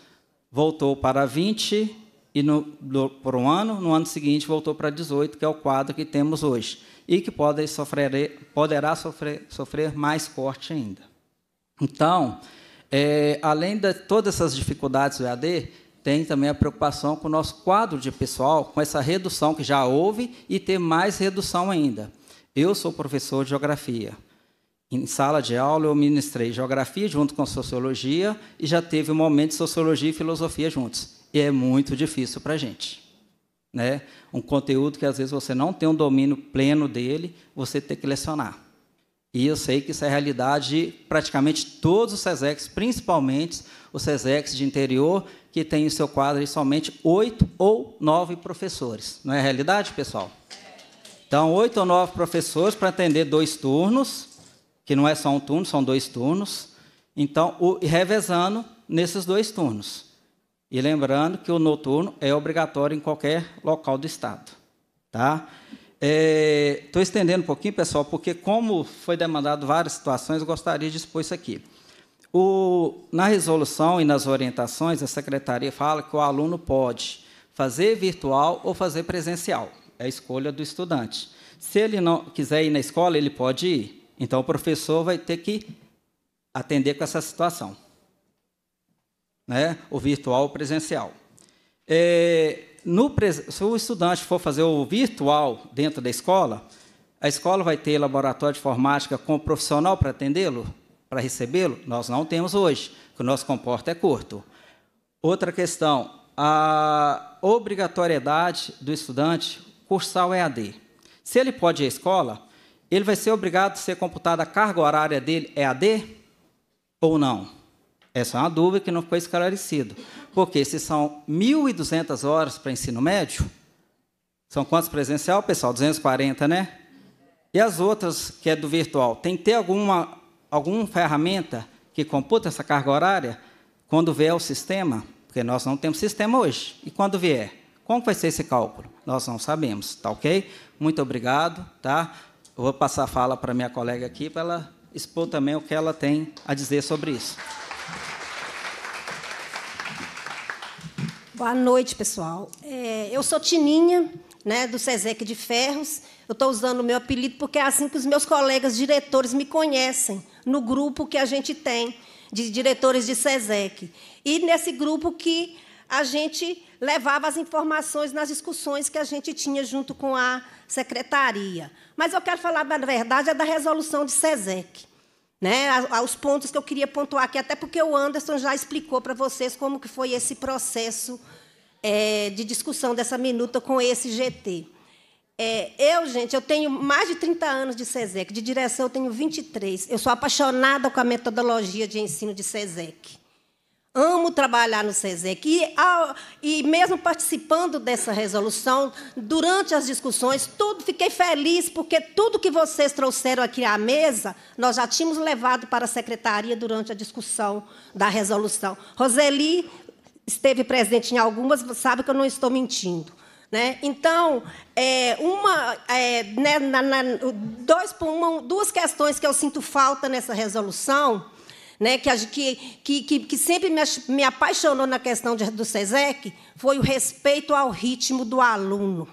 voltou para 20 e no, do, por um ano, no ano seguinte voltou para 18, que é o quadro que temos hoje, e que pode sofrer, poderá sofrer, sofrer mais corte ainda. Então, é, além de todas essas dificuldades do EAD, tem também a preocupação com o nosso quadro de pessoal, com essa redução que já houve e ter mais redução ainda. Eu sou professor de geografia. Em sala de aula, eu ministrei geografia junto com sociologia e já teve um momento de sociologia e filosofia juntos. E é muito difícil para a gente. Né? Um conteúdo que às vezes você não tem um domínio pleno dele, você tem que lecionar. E eu sei que isso é realidade de praticamente todos os SESEX, principalmente os SESEX de interior, que tem em seu quadro somente oito ou nove professores. Não é realidade, pessoal? Então, oito ou nove professores para atender dois turnos, que não é só um turno, são dois turnos. Então, o, revezando nesses dois turnos. E lembrando que o noturno é obrigatório em qualquer local do Estado. Tá? Estou é, estendendo um pouquinho, pessoal, porque como foi demandado várias situações, eu gostaria de expor isso aqui. O, na resolução e nas orientações, a secretaria fala que o aluno pode fazer virtual ou fazer presencial. É a escolha do estudante. Se ele não quiser ir na escola, ele pode ir. Então, o professor vai ter que atender com essa situação. Né? O virtual ou presencial. É, no, se o estudante for fazer o virtual dentro da escola, a escola vai ter laboratório de informática com profissional para atendê-lo? para recebê-lo? Nós não temos hoje, porque o nosso comporta é curto. Outra questão, a obrigatoriedade do estudante cursar o EAD. Se ele pode ir à escola, ele vai ser obrigado a ser computada a carga horária dele EAD ou não? Essa é uma dúvida que não ficou esclarecido. Porque se são 1.200 horas para ensino médio, são quantos presencial, pessoal? 240, né? E as outras, que é do virtual, tem que ter alguma alguma ferramenta que computa essa carga horária quando vier o sistema, porque nós não temos sistema hoje. E quando vier, como vai ser esse cálculo? Nós não sabemos, tá ok? Muito obrigado, tá? Eu vou passar a fala para minha colega aqui para ela expor também o que ela tem a dizer sobre isso. Boa noite, pessoal. É, eu sou Tininha, né, do SESEC de Ferros. Eu estou usando o meu apelido porque é assim que os meus colegas diretores me conhecem, no grupo que a gente tem de diretores de SESEC. E nesse grupo que a gente levava as informações nas discussões que a gente tinha junto com a secretaria. Mas eu quero falar, na verdade, é da resolução de SESEC. Né, aos pontos que eu queria pontuar aqui, até porque o Anderson já explicou para vocês como que foi esse processo é, de discussão dessa minuta com esse GT. É, eu, gente, eu tenho mais de 30 anos de SESEC, de direção eu tenho 23. Eu sou apaixonada com a metodologia de ensino de SESEC. Amo trabalhar no SESEC. E, ao, e mesmo participando dessa resolução, durante as discussões, tudo fiquei feliz, porque tudo que vocês trouxeram aqui à mesa, nós já tínhamos levado para a secretaria durante a discussão da resolução. Roseli esteve presente em algumas, sabe que eu não estou mentindo. Né? Então, é, uma, é, né, na, na, dois, uma, duas questões que eu sinto falta nessa resolução né, que, que, que, que sempre me, me apaixonou na questão de, do SESEC, foi o respeito ao ritmo do aluno.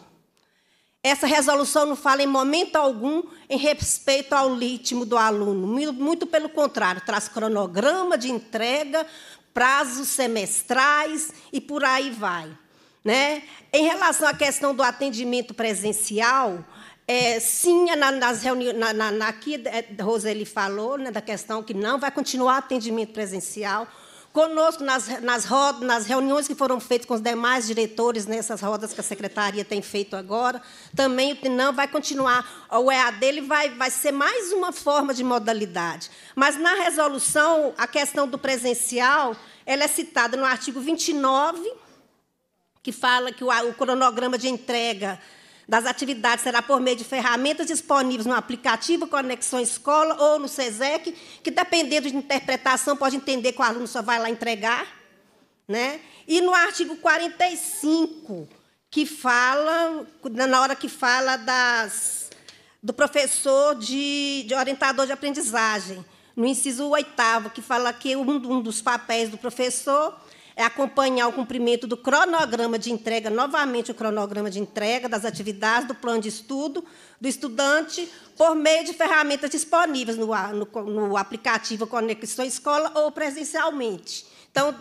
Essa resolução não fala em momento algum em respeito ao ritmo do aluno. Muito pelo contrário, traz cronograma de entrega, prazos semestrais e por aí vai. Né? Em relação à questão do atendimento presencial, é, sim, na, nas reuniões, na, na, na, aqui é, Roseli falou né, da questão que não vai continuar atendimento presencial. Conosco, nas, nas, rodas, nas reuniões que foram feitas com os demais diretores, nessas rodas que a secretaria tem feito agora, também não vai continuar. O EAD ele vai, vai ser mais uma forma de modalidade. Mas, na resolução, a questão do presencial ela é citada no artigo 29, que fala que o, o cronograma de entrega das atividades será por meio de ferramentas disponíveis no aplicativo Conexão Escola ou no SESEC, que, dependendo de interpretação, pode entender que o aluno só vai lá entregar. Né? E no artigo 45, que fala, na hora que fala das, do professor de, de orientador de aprendizagem, no inciso oitavo, que fala que um, um dos papéis do professor é acompanhar o cumprimento do cronograma de entrega, novamente o cronograma de entrega das atividades do plano de estudo do estudante por meio de ferramentas disponíveis no, no, no aplicativo Conexão Escola ou presencialmente. Então,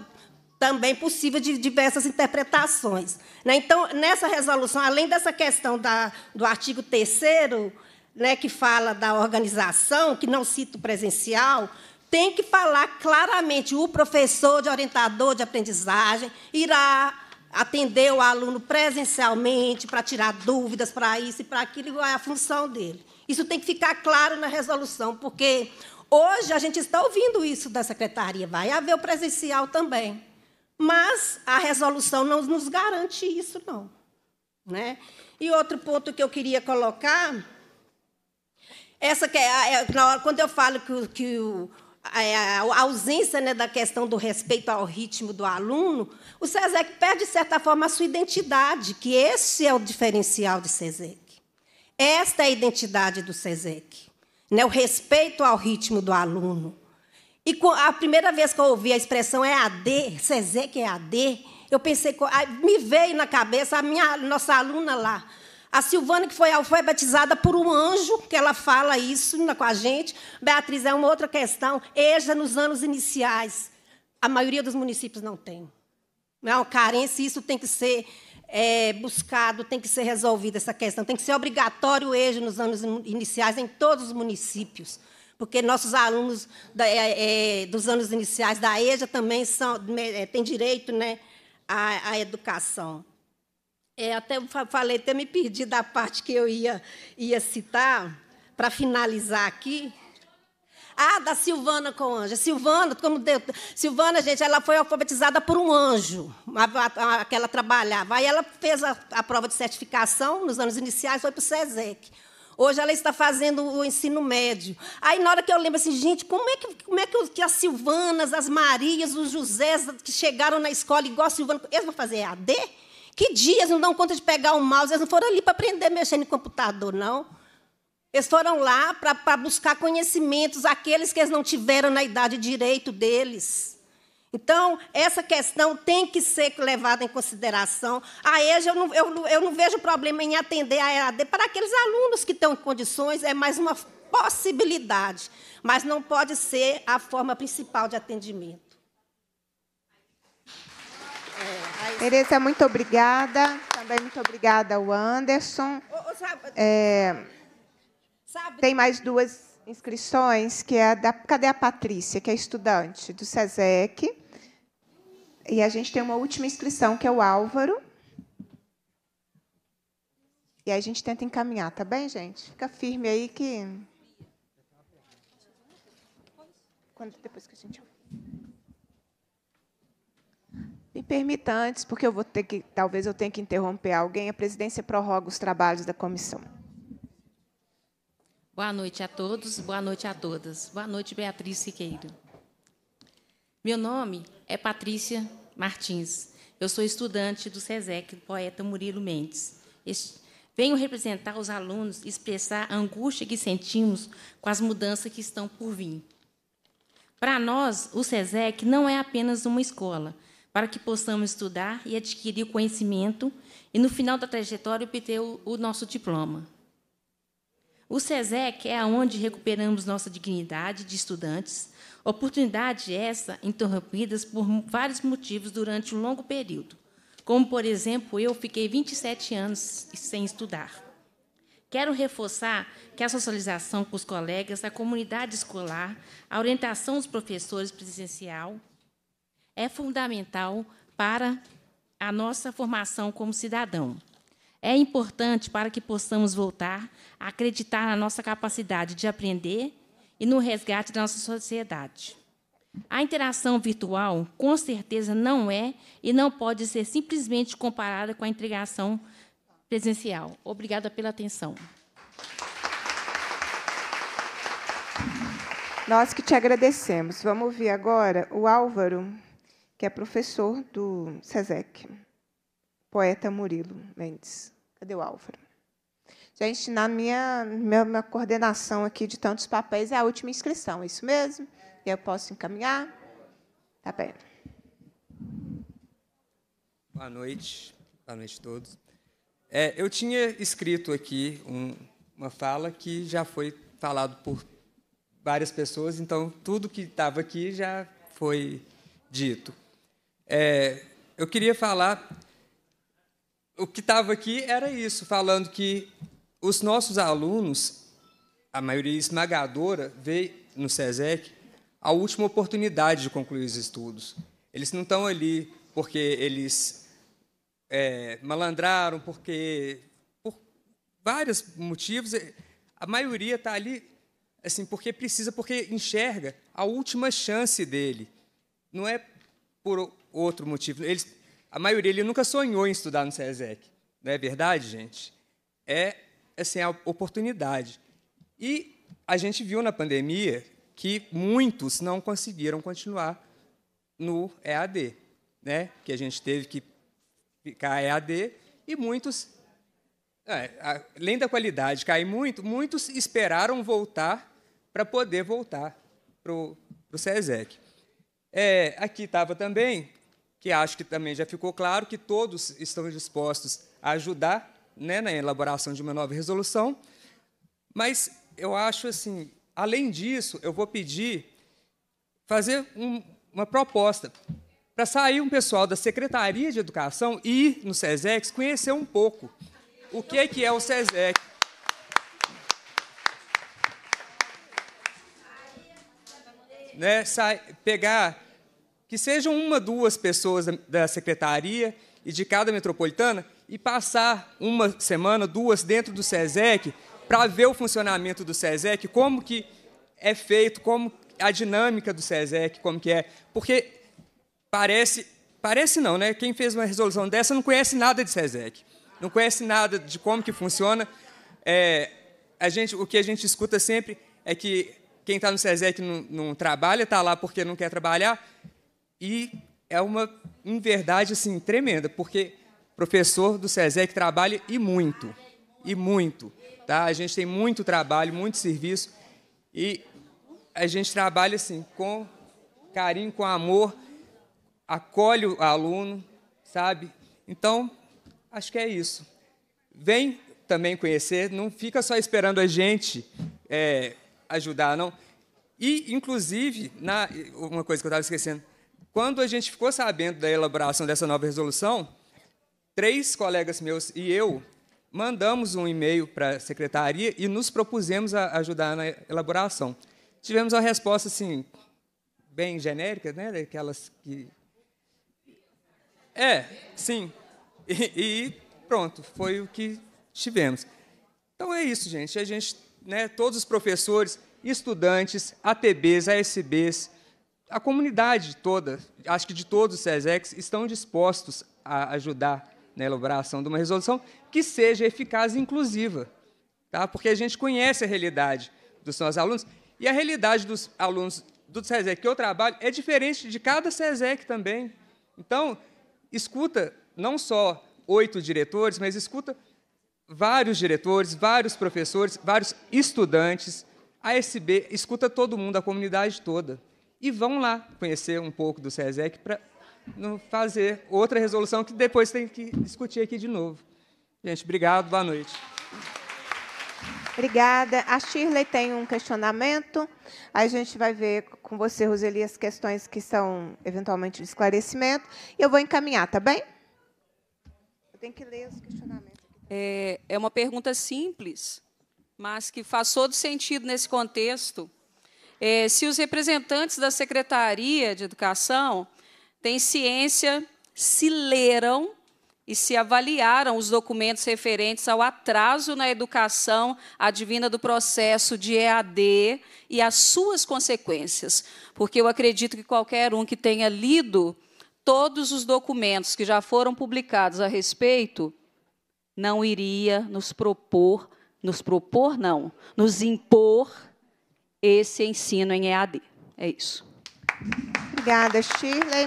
também possível de diversas interpretações. Né? Então, nessa resolução, além dessa questão da, do artigo 3 né, que fala da organização, que não cita o presencial, tem que falar claramente. O professor de orientador de aprendizagem irá atender o aluno presencialmente para tirar dúvidas para isso e para aquilo, é a função dele. Isso tem que ficar claro na resolução, porque hoje a gente está ouvindo isso da secretaria, vai haver o presencial também. Mas a resolução não nos garante isso, não. Né? E outro ponto que eu queria colocar, essa que é, é hora, quando eu falo que, que o, a ausência né, da questão do respeito ao ritmo do aluno, o SESEC perde, de certa forma, a sua identidade, que esse é o diferencial do SESEC. Esta é a identidade do SESEC, né, o respeito ao ritmo do aluno. E a primeira vez que eu ouvi a expressão EAD, SESEC EAD, eu pensei, me veio na cabeça a minha, nossa aluna lá, a Silvana, que foi alfabetizada por um anjo, que ela fala isso com a gente. Beatriz, é uma outra questão. EJA, nos anos iniciais, a maioria dos municípios não tem. É uma carência, isso tem que ser é, buscado, tem que ser resolvida essa questão. Tem que ser obrigatório o EJA nos anos iniciais em todos os municípios. Porque nossos alunos da, é, é, dos anos iniciais da EJA também são, é, têm direito né, à, à educação. É, até falei, até me perdi da parte que eu ia, ia citar, para finalizar aqui. Ah, da Silvana com anjo. Silvana, como deu, Silvana, gente, ela foi alfabetizada por um anjo, a, que ela trabalhava. Aí ela fez a, a prova de certificação nos anos iniciais, foi para o SESEC. Hoje ela está fazendo o ensino médio. Aí, na hora que eu lembro assim, gente, como é que, como é que as Silvanas, as Marias, os Josés que chegaram na escola igual a Silvana, eles vão fazer AD? Que dias não dão conta de pegar o mouse? Eles não foram ali para aprender mexer no computador, não. Eles foram lá para buscar conhecimentos, aqueles que eles não tiveram na idade direito deles. Então, essa questão tem que ser levada em consideração. A EJA, eu não, eu, eu não vejo problema em atender a EAD para aqueles alunos que estão em condições, é mais uma possibilidade, mas não pode ser a forma principal de atendimento. É, Tereza, muito obrigada. Também muito obrigada ao Anderson. É, tem mais duas inscrições, que é a da. Cadê a Patrícia, que é estudante do SESEC? E a gente tem uma última inscrição, que é o Álvaro. E aí a gente tenta encaminhar, tá bem, gente? Fica firme aí que. Quando, depois que a gente. Me permita antes, porque eu vou ter que, talvez eu tenha que interromper alguém, a presidência prorroga os trabalhos da comissão. Boa noite a todos, boa noite a todas. Boa noite, Beatriz Siqueira. Meu nome é Patrícia Martins. Eu sou estudante do SESEC, do poeta Murilo Mendes. Venho representar os alunos e expressar a angústia que sentimos com as mudanças que estão por vir. Para nós, o SESEC não é apenas uma escola, para que possamos estudar e adquirir conhecimento e, no final da trajetória, obter o, o nosso diploma. O SESEC é onde recuperamos nossa dignidade de estudantes, oportunidade essa interrompidas por vários motivos durante um longo período, como, por exemplo, eu fiquei 27 anos sem estudar. Quero reforçar que a socialização com os colegas, a comunidade escolar, a orientação dos professores presencial é fundamental para a nossa formação como cidadão é importante para que possamos voltar a acreditar na nossa capacidade de aprender e no resgate da nossa sociedade. A interação virtual, com certeza, não é e não pode ser simplesmente comparada com a integração presencial. Obrigada pela atenção. Nós que te agradecemos. Vamos ouvir agora o Álvaro, que é professor do SESEC poeta Murilo Mendes. Cadê o Álvaro? Gente, na minha, minha, minha, coordenação aqui de tantos papéis é a última inscrição, é isso mesmo? E eu posso encaminhar? Tá bem. Boa noite, boa noite a todos. É, eu tinha escrito aqui um, uma fala que já foi falado por várias pessoas, então tudo que estava aqui já foi dito. É, eu queria falar o que estava aqui era isso, falando que os nossos alunos, a maioria esmagadora, veio no SESEC a última oportunidade de concluir os estudos. Eles não estão ali porque eles é, malandraram, porque por vários motivos. A maioria está ali assim porque precisa, porque enxerga a última chance dele. Não é por outro motivo. Eles a maioria ele nunca sonhou em estudar no SESEC. Não é verdade, gente? É assim, a oportunidade. E a gente viu na pandemia que muitos não conseguiram continuar no EAD, né? Que a gente teve que ficar EAD e muitos, é, além da qualidade cair muito, muitos esperaram voltar para poder voltar para o SESEC. É, aqui estava também que acho que também já ficou claro que todos estão dispostos a ajudar né, na elaboração de uma nova resolução. Mas eu acho assim, além disso, eu vou pedir fazer um, uma proposta para sair um pessoal da Secretaria de Educação e ir no SESEC conhecer um pouco o que é, que é o SESEC. Né, pegar que sejam uma, duas pessoas da secretaria e de cada metropolitana e passar uma semana, duas dentro do SESEC para ver o funcionamento do SESEC, como que é feito, como a dinâmica do SESEC, como que é. Porque parece, parece não, né? Quem fez uma resolução dessa não conhece nada de SESEC, não conhece nada de como que funciona. É, a gente, o que a gente escuta sempre é que quem está no SESEC não, não trabalha, está lá porque não quer trabalhar, e é uma inverdade assim, tremenda, porque professor do SESEC trabalha e muito, e muito. Tá? A gente tem muito trabalho, muito serviço, e a gente trabalha assim, com carinho, com amor, acolhe o aluno, sabe? Então, acho que é isso. Vem também conhecer, não fica só esperando a gente é, ajudar, não. E, inclusive, na, uma coisa que eu estava esquecendo, quando a gente ficou sabendo da elaboração dessa nova resolução, três colegas meus e eu mandamos um e-mail para a secretaria e nos propusemos a ajudar na elaboração. Tivemos uma resposta assim bem genérica, né, daquelas que é, sim. E, e pronto, foi o que tivemos. Então é isso, gente. A gente, né, todos os professores, estudantes, ATBs, ASBs, a comunidade toda, acho que de todos os SESEX, estão dispostos a ajudar na elaboração de uma resolução que seja eficaz e inclusiva, tá? porque a gente conhece a realidade dos nossos alunos e a realidade dos alunos do SESEC que eu trabalho é diferente de cada SESEC também. Então, escuta não só oito diretores, mas escuta vários diretores, vários professores, vários estudantes, a SB, escuta todo mundo, a comunidade toda. E vão lá conhecer um pouco do SESEC para fazer outra resolução que depois tem que discutir aqui de novo. Gente, obrigado, boa noite. Obrigada. A Shirley tem um questionamento. Aí a gente vai ver com você, Roseli, as questões que são eventualmente de esclarecimento. E eu vou encaminhar, tá bem? Eu tenho que ler os questionamentos. É, é uma pergunta simples, mas que faz todo sentido nesse contexto. É, se os representantes da Secretaria de Educação têm ciência, se leram e se avaliaram os documentos referentes ao atraso na educação advinda do processo de EAD e as suas consequências, porque eu acredito que qualquer um que tenha lido todos os documentos que já foram publicados a respeito não iria nos propor, nos propor não, nos impor esse ensino em EAD. É isso. Obrigada, Shirley.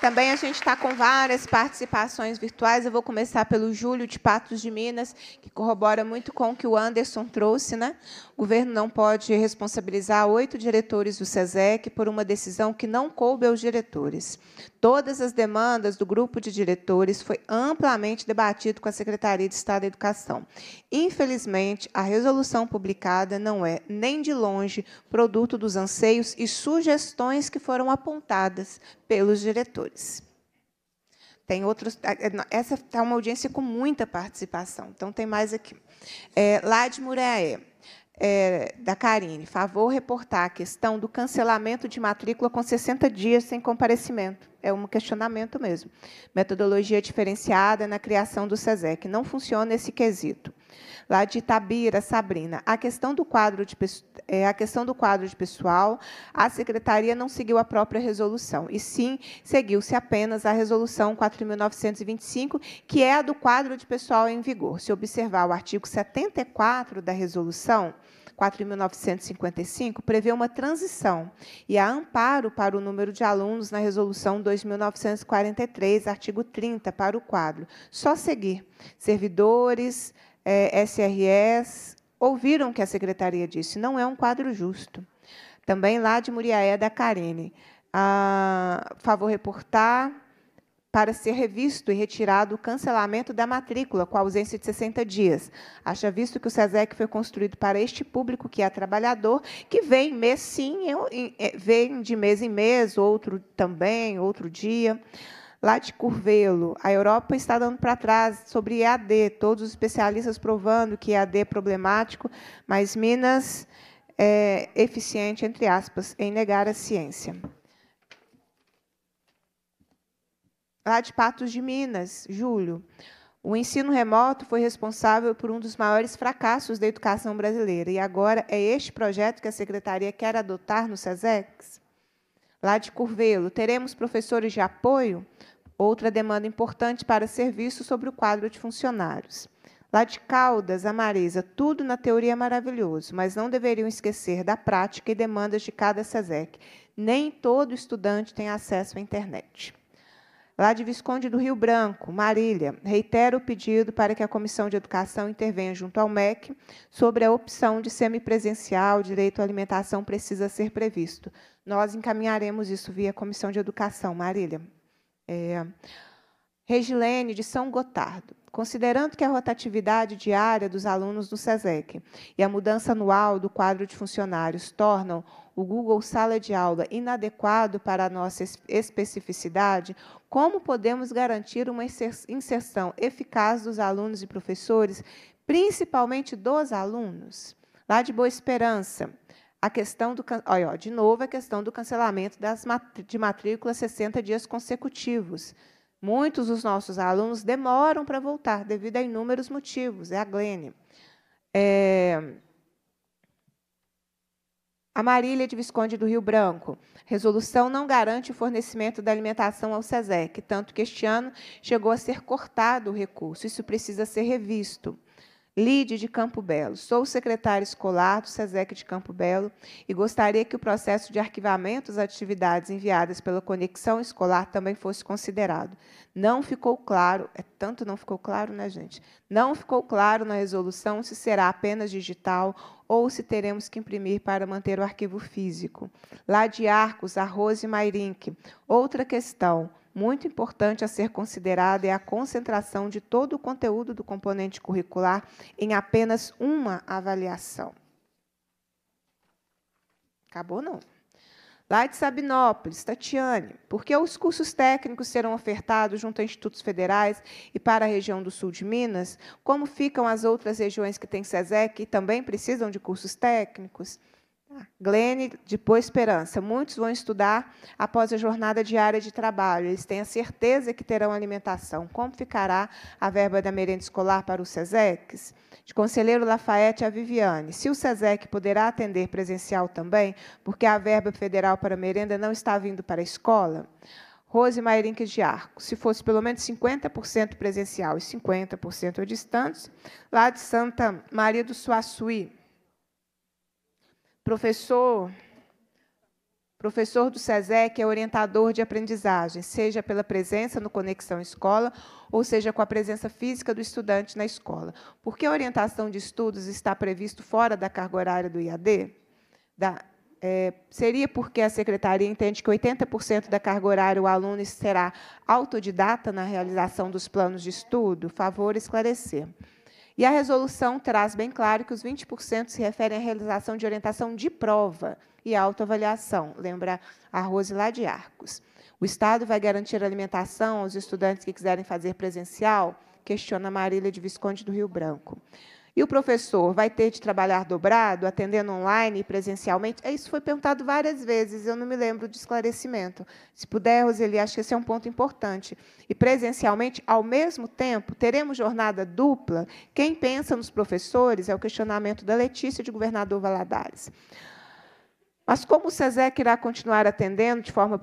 Também a gente está com várias participações virtuais. Eu vou começar pelo Júlio de Patos de Minas, que corrobora muito com o que o Anderson trouxe. Né? O governo não pode responsabilizar oito diretores do SESEC por uma decisão que não coube aos diretores. Todas as demandas do grupo de diretores foi amplamente debatido com a Secretaria de Estado da Educação. Infelizmente, a resolução publicada não é, nem de longe, produto dos anseios e sugestões que foram apontadas pelos diretores. Tem outros. Essa está uma audiência com muita participação, então tem mais aqui. É, lá de Muraé é, da Karine, favor reportar a questão do cancelamento de matrícula com 60 dias sem comparecimento. É um questionamento mesmo. Metodologia diferenciada na criação do SESEC. Não funciona esse quesito. Lá de Itabira, Sabrina, a questão do quadro de, é, a questão do quadro de pessoal, a secretaria não seguiu a própria resolução, e sim seguiu-se apenas a resolução 4.925, que é a do quadro de pessoal em vigor. Se observar o artigo 74 da resolução, 4.955 prevê uma transição e há amparo para o número de alunos na Resolução 2.943, artigo 30, para o quadro. Só seguir. Servidores, é, SRS, ouviram o que a secretaria disse. Não é um quadro justo. Também lá de Muriaé, da Karine. Ah, favor reportar para ser revisto e retirado o cancelamento da matrícula com ausência de 60 dias. Haja visto que o SESEC foi construído para este público que é trabalhador, que vem mês sim, é, vem de mês em mês, outro também, outro dia. Lá de Curvelo, a Europa está dando para trás sobre EAD, todos os especialistas provando que EAD é problemático, mas Minas é eficiente, entre aspas, em negar a ciência. lá de Patos de Minas, Júlio. O ensino remoto foi responsável por um dos maiores fracassos da educação brasileira e agora é este projeto que a secretaria quer adotar no SESEX? Lá de Curvelo, teremos professores de apoio? Outra demanda importante para ser visto sobre o quadro de funcionários. Lá de Caldas, a Marisa, tudo na teoria é maravilhoso, mas não deveriam esquecer da prática e demandas de cada SESEC. Nem todo estudante tem acesso à internet. Lá de Visconde do Rio Branco, Marília, reitera o pedido para que a Comissão de Educação intervenha junto ao MEC sobre a opção de semipresencial, direito à alimentação precisa ser previsto. Nós encaminharemos isso via Comissão de Educação, Marília. É, Regilene, de São Gotardo. Considerando que a rotatividade diária dos alunos do SESEC e a mudança anual do quadro de funcionários tornam o Google Sala de Aula inadequado para a nossa especificidade, como podemos garantir uma inserção eficaz dos alunos e professores, principalmente dos alunos? Lá de Boa Esperança, a questão do olha, de novo a questão do cancelamento das de matrícula 60 dias consecutivos. Muitos dos nossos alunos demoram para voltar devido a inúmeros motivos. É a Glene. É, a Marília de Visconde do Rio Branco. Resolução não garante o fornecimento da alimentação ao SESEC, tanto que este ano chegou a ser cortado o recurso. Isso precisa ser revisto. Lide de Campo Belo. Sou secretária escolar do SESEC de Campo Belo e gostaria que o processo de arquivamento das atividades enviadas pela conexão escolar também fosse considerado. Não ficou claro, é tanto não ficou claro, né, gente? Não ficou claro na resolução se será apenas digital ou se teremos que imprimir para manter o arquivo físico. Lá de Arcos, Arroz e Mairink. Outra questão muito importante a ser considerada é a concentração de todo o conteúdo do componente curricular em apenas uma avaliação. Acabou, não. Lá de Sabinópolis, Tatiane, por que os cursos técnicos serão ofertados junto a institutos federais e para a região do sul de Minas? Como ficam as outras regiões que têm SESEC e também precisam de cursos técnicos? Glene, de Esperança. Muitos vão estudar após a jornada diária de trabalho. Eles têm a certeza que terão alimentação. Como ficará a verba da merenda escolar para os SESECs? De Conselheiro Lafayette a Viviane. Se o SESEC poderá atender presencial também, porque a verba federal para a merenda não está vindo para a escola? Rose Mairinque de Arco. Se fosse pelo menos 50% presencial e 50% distantes, lá de Santa Maria do Suaçuí, Professor, professor do SESEC é orientador de aprendizagem, seja pela presença no Conexão Escola, ou seja com a presença física do estudante na escola. Por que a orientação de estudos está previsto fora da carga horária do IAD? Da, é, seria porque a secretaria entende que 80% da carga horária o aluno será autodidata na realização dos planos de estudo? Favor esclarecer. E a resolução traz bem claro que os 20% se referem à realização de orientação de prova e autoavaliação. Lembra a Rose lá de Arcos. O Estado vai garantir alimentação aos estudantes que quiserem fazer presencial? Questiona Marília de Visconde do Rio Branco. E o professor vai ter de trabalhar dobrado, atendendo online e presencialmente? É, isso foi perguntado várias vezes, eu não me lembro de esclarecimento. Se puder, Roseli, acho que esse é um ponto importante. E presencialmente, ao mesmo tempo, teremos jornada dupla? Quem pensa nos professores é o questionamento da Letícia de Governador Valadares. Mas como o SESEC irá continuar atendendo de forma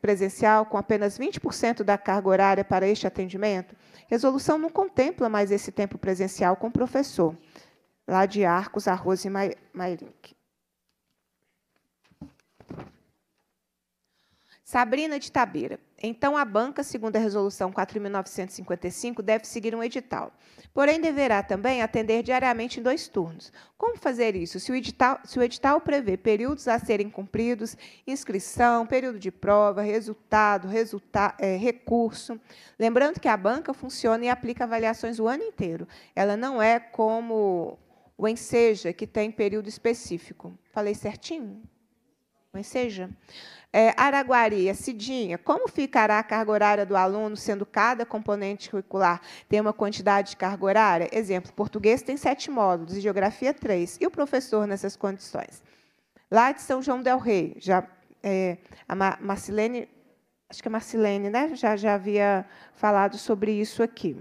presencial com apenas 20% da carga horária para este atendimento? Resolução não contempla mais esse tempo presencial com o professor, lá de Arcos, Arroz e Mairink. Sabrina de Tabeira. Então, a banca, segundo a Resolução 4.955, deve seguir um edital. Porém, deverá também atender diariamente em dois turnos. Como fazer isso? Se o edital, se o edital prevê períodos a serem cumpridos, inscrição, período de prova, resultado, resulta, é, recurso. Lembrando que a banca funciona e aplica avaliações o ano inteiro. Ela não é como o Enseja, que tem período específico. Falei certinho? O Enseja? É, Araguari, Cidinha, como ficará a carga horária do aluno, sendo cada componente curricular tem uma quantidade de carga horária? Exemplo, português tem sete módulos e geografia três. E o professor nessas condições? Lá de São João del Rei, já, é, a Marcilene, acho que a Marcilene né, já, já havia falado sobre isso aqui.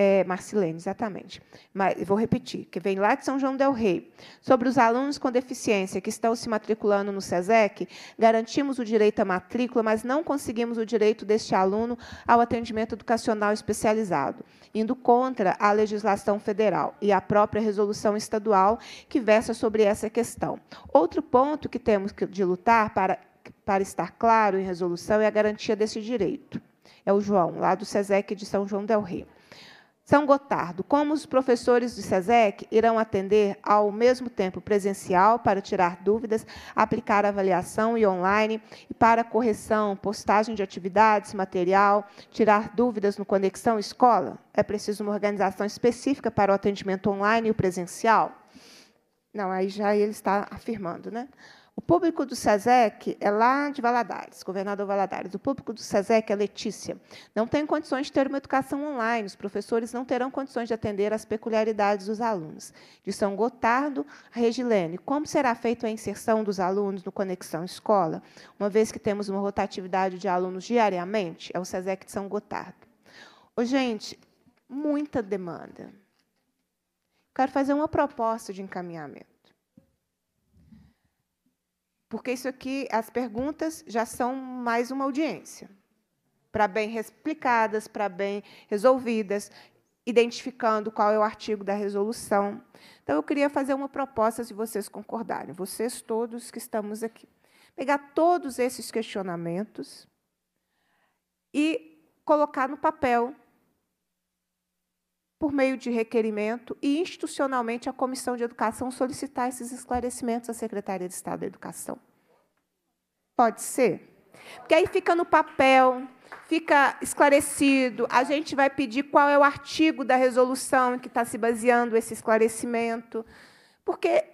É, Marcilene, exatamente. Mas vou repetir, que vem lá de São João del Rei. Sobre os alunos com deficiência que estão se matriculando no SESEC, garantimos o direito à matrícula, mas não conseguimos o direito deste aluno ao atendimento educacional especializado, indo contra a legislação federal e a própria resolução estadual que versa sobre essa questão. Outro ponto que temos de lutar para, para estar claro em resolução é a garantia desse direito. É o João, lá do SESEC de São João del Rei. São Gotardo, como os professores do SESEC irão atender ao mesmo tempo presencial para tirar dúvidas, aplicar avaliação e online, e para correção, postagem de atividades, material, tirar dúvidas no Conexão Escola? É preciso uma organização específica para o atendimento online e o presencial? Não, aí já ele está afirmando, né? O público do SESEC é lá de Valadares, governador Valadares. O público do SESEC é Letícia. Não tem condições de ter uma educação online. Os professores não terão condições de atender às peculiaridades dos alunos. De São Gotardo, a Regilene. Como será feita a inserção dos alunos no Conexão Escola, uma vez que temos uma rotatividade de alunos diariamente? É o SESEC de São Gotardo. Ô, gente, muita demanda. Quero fazer uma proposta de encaminhamento porque isso aqui, as perguntas já são mais uma audiência, para bem explicadas, para bem resolvidas, identificando qual é o artigo da resolução. Então, eu queria fazer uma proposta, se vocês concordarem, vocês todos que estamos aqui. Pegar todos esses questionamentos e colocar no papel, por meio de requerimento, e institucionalmente a Comissão de Educação solicitar esses esclarecimentos à Secretaria de Estado da Educação. Pode ser? Porque aí fica no papel, fica esclarecido. A gente vai pedir qual é o artigo da resolução em que está se baseando esse esclarecimento. Porque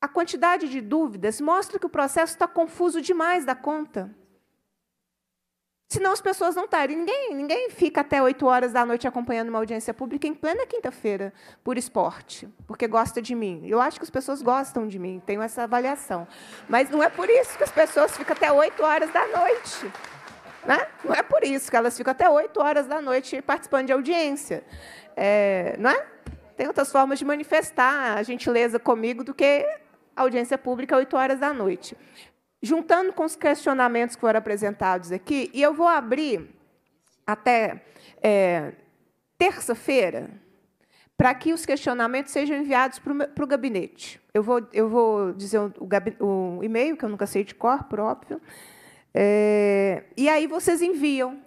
a quantidade de dúvidas mostra que o processo está confuso demais da conta. Senão as pessoas não estariam. Ninguém, ninguém fica até 8 horas da noite acompanhando uma audiência pública em plena quinta-feira, por esporte, porque gosta de mim. Eu acho que as pessoas gostam de mim, tenho essa avaliação. Mas não é por isso que as pessoas ficam até 8 horas da noite. Né? Não é por isso que elas ficam até 8 horas da noite participando de audiência. É, não é? Tem outras formas de manifestar a gentileza comigo do que audiência pública 8 horas da noite juntando com os questionamentos que foram apresentados aqui, e eu vou abrir até é, terça-feira para que os questionamentos sejam enviados para o gabinete. Eu vou, eu vou dizer o, o, o e-mail, que eu nunca sei de cor, próprio, é, e aí vocês enviam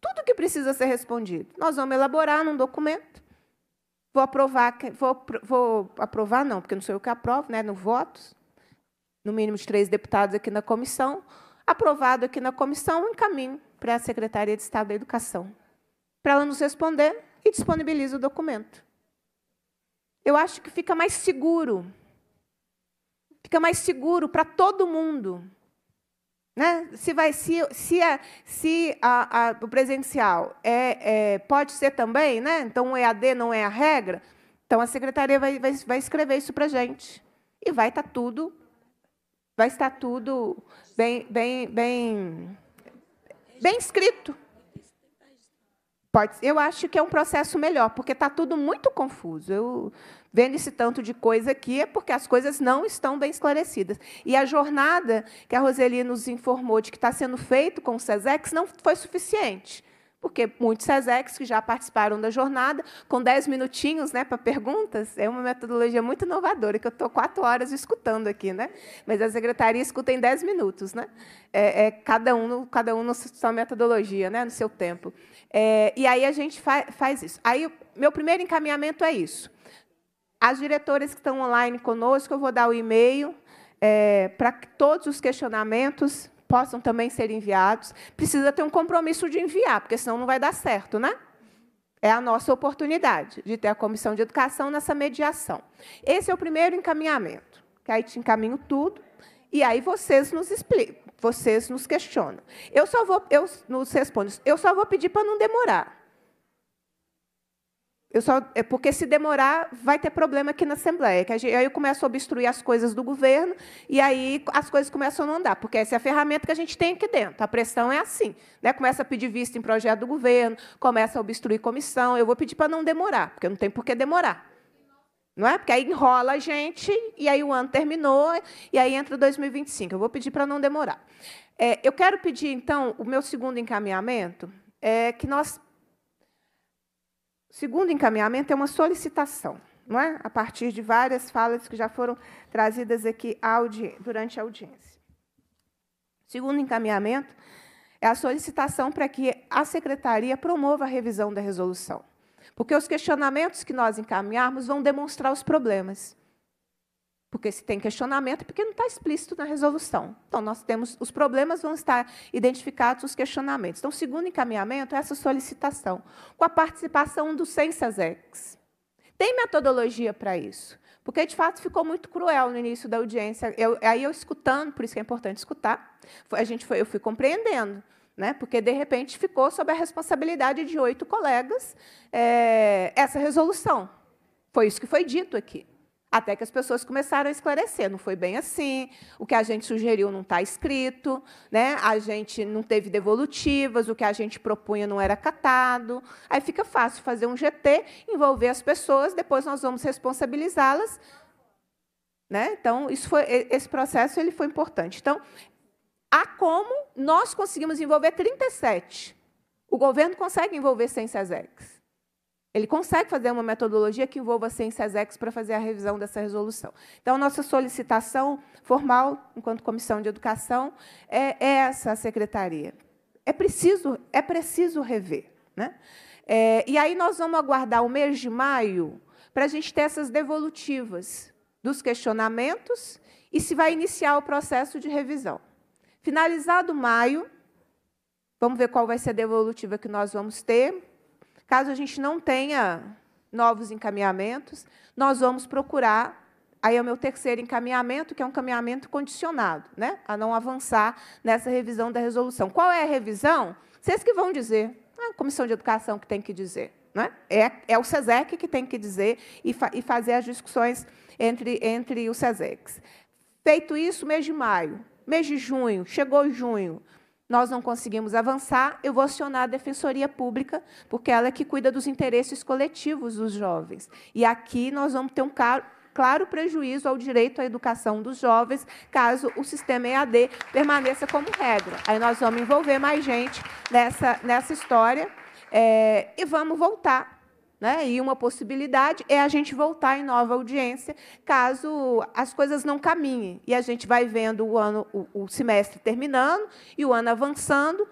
tudo que precisa ser respondido. Nós vamos elaborar num documento, vou aprovar, vou, vou aprovar não, porque não sou eu que aprovo, né, no votos, no mínimo de três deputados aqui na comissão, aprovado aqui na comissão, encaminho para a Secretaria de Estado da Educação, para ela nos responder e disponibiliza o documento. Eu acho que fica mais seguro, fica mais seguro para todo mundo. Né? Se, vai, se, se, a, se a, a, o presencial é, é, pode ser também, né? então o EAD não é a regra, então a secretaria vai, vai, vai escrever isso para a gente. E vai estar tá tudo vai estar tudo bem, bem, bem, bem escrito. Pode, eu acho que é um processo melhor, porque está tudo muito confuso. Eu vendo esse tanto de coisa aqui é porque as coisas não estão bem esclarecidas. E a jornada que a Roseli nos informou de que está sendo feito com o SESEX não foi suficiente porque muitos SESEX que já participaram da jornada, com 10 minutinhos né, para perguntas, é uma metodologia muito inovadora, que eu estou quatro horas escutando aqui, né? mas a secretaria escuta em 10 minutos. Né? É, é cada, um, cada um na sua metodologia, né, no seu tempo. É, e aí a gente fa faz isso. Aí, meu primeiro encaminhamento é isso. As diretoras que estão online conosco, eu vou dar o e-mail é, para todos os questionamentos possam também ser enviados. Precisa ter um compromisso de enviar, porque senão não vai dar certo, né? É a nossa oportunidade de ter a comissão de educação nessa mediação. Esse é o primeiro encaminhamento, que aí te encaminho tudo, e aí vocês nos explicam, vocês nos questionam. Eu só vou, eu nos respondo, eu só vou pedir para não demorar. Eu só, é porque se demorar, vai ter problema aqui na Assembleia. Que gente, aí eu começo a obstruir as coisas do governo e aí as coisas começam a não andar, porque essa é a ferramenta que a gente tem aqui dentro. A pressão é assim. Né? Começa a pedir vista em projeto do governo, começa a obstruir comissão. Eu vou pedir para não demorar, porque não tem por que demorar. Não é? Porque aí enrola a gente, e aí o ano terminou, e aí entra 2025. Eu vou pedir para não demorar. É, eu quero pedir, então, o meu segundo encaminhamento, é que nós segundo encaminhamento é uma solicitação, não é? a partir de várias falas que já foram trazidas aqui durante a audiência. Segundo encaminhamento é a solicitação para que a secretaria promova a revisão da resolução. Porque os questionamentos que nós encaminharmos vão demonstrar os problemas. Porque se tem questionamento, é porque não está explícito na resolução. Então, nós temos os problemas vão estar identificados os questionamentos. Então, o segundo encaminhamento é essa solicitação, com a participação do Sensasex. Tem metodologia para isso, porque de fato ficou muito cruel no início da audiência. Eu, aí eu escutando, por isso que é importante escutar, a gente foi, eu fui compreendendo. Né? Porque, de repente, ficou sob a responsabilidade de oito colegas é, essa resolução. Foi isso que foi dito aqui. Até que as pessoas começaram a esclarecer. Não foi bem assim, o que a gente sugeriu não está escrito, né? a gente não teve devolutivas, o que a gente propunha não era catado. Aí fica fácil fazer um GT, envolver as pessoas, depois nós vamos responsabilizá-las. Né? Então, isso foi, esse processo ele foi importante. Então, há como nós conseguimos envolver 37. O governo consegue envolver 100 SESEX. Ele consegue fazer uma metodologia que envolva ciências ex para fazer a revisão dessa resolução. Então, nossa solicitação formal, enquanto comissão de educação, é, é essa secretaria. É preciso, é preciso rever. Né? É, e aí nós vamos aguardar o mês de maio para a gente ter essas devolutivas dos questionamentos e se vai iniciar o processo de revisão. Finalizado maio, vamos ver qual vai ser a devolutiva que nós vamos ter, Caso a gente não tenha novos encaminhamentos, nós vamos procurar. Aí é o meu terceiro encaminhamento, que é um encaminhamento condicionado, né? a não avançar nessa revisão da resolução. Qual é a revisão? Vocês que vão dizer. É a Comissão de Educação que tem que dizer. Né? É, é o SESEC que tem que dizer e, fa e fazer as discussões entre, entre os SESECs. Feito isso, mês de maio, mês de junho, chegou junho, nós não conseguimos avançar, eu vou acionar a Defensoria Pública, porque ela é que cuida dos interesses coletivos dos jovens. E aqui nós vamos ter um claro, prejuízo ao direito à educação dos jovens, caso o sistema EAD permaneça como regra. Aí nós vamos envolver mais gente nessa, nessa história é, e vamos voltar né? E uma possibilidade é a gente voltar em nova audiência, caso as coisas não caminhem. E a gente vai vendo o ano, o, o semestre terminando e o ano avançando,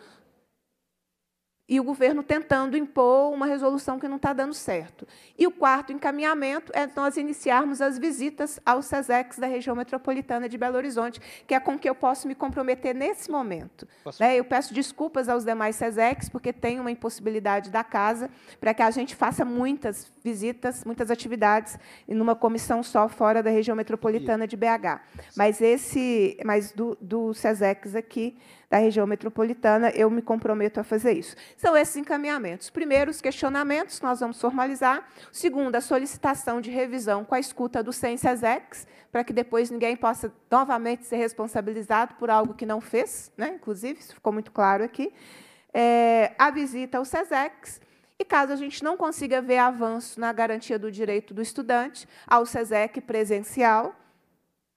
e o governo tentando impor uma resolução que não está dando certo. E o quarto encaminhamento é nós iniciarmos as visitas aos SESEX da região metropolitana de Belo Horizonte, que é com que eu posso me comprometer nesse momento. Né? Eu peço desculpas aos demais SESEX, porque tem uma impossibilidade da casa para que a gente faça muitas visitas, muitas atividades, numa comissão só fora da região metropolitana de BH. Mas esse, mas do, do SESEX aqui, da região metropolitana, eu me comprometo a fazer isso. São esses encaminhamentos. Primeiro, os questionamentos, nós vamos formalizar. Segundo, a solicitação de revisão com a escuta do CENSESEX, para que depois ninguém possa novamente ser responsabilizado por algo que não fez, né? inclusive, isso ficou muito claro aqui. É, a visita ao SESEX, e caso a gente não consiga ver avanço na garantia do direito do estudante, ao SESEC presencial,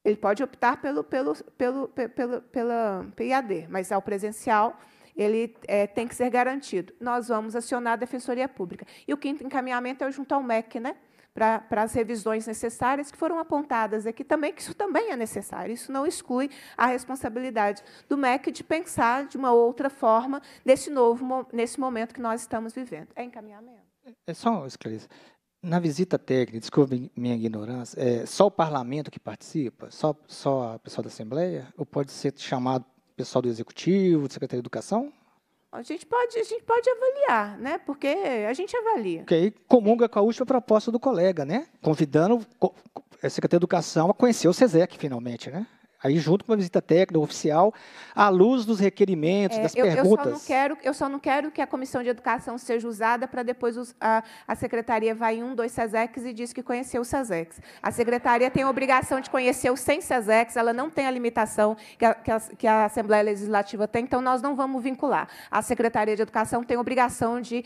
ele pode optar pelo, pelo, pelo, pelo, pela PIAD, mas ao presencial ele é, tem que ser garantido. Nós vamos acionar a Defensoria Pública. E o quinto encaminhamento é junto ao MEC, né? Para, as revisões necessárias que foram apontadas aqui também, que isso também é necessário. Isso não exclui a responsabilidade do MEC de pensar de uma outra forma nesse novo nesse momento que nós estamos vivendo. É encaminhamento? É só esclarecer. Na visita técnica, desculpe minha ignorância, é só o parlamento que participa? Só, só a pessoa da Assembleia? Ou pode ser chamado pessoal do Executivo, do Secretaria de Educação? A gente pode, a gente pode avaliar, né? Porque a gente avalia. Porque aí comunga com a última proposta do colega, né? Convidando a Secretaria de Educação a conhecer o SESEC, finalmente, né? Aí, junto com a visita técnica oficial, à luz dos requerimentos, é, das eu, perguntas. Eu só, não quero, eu só não quero que a Comissão de Educação seja usada para depois os, a, a Secretaria vai em um, dois SESECs e diz que conheceu os SESECs. A Secretaria tem a obrigação de conhecer os 100 SESECs, ela não tem a limitação que a, que a, que a Assembleia Legislativa tem, então nós não vamos vincular. A Secretaria de Educação tem a obrigação de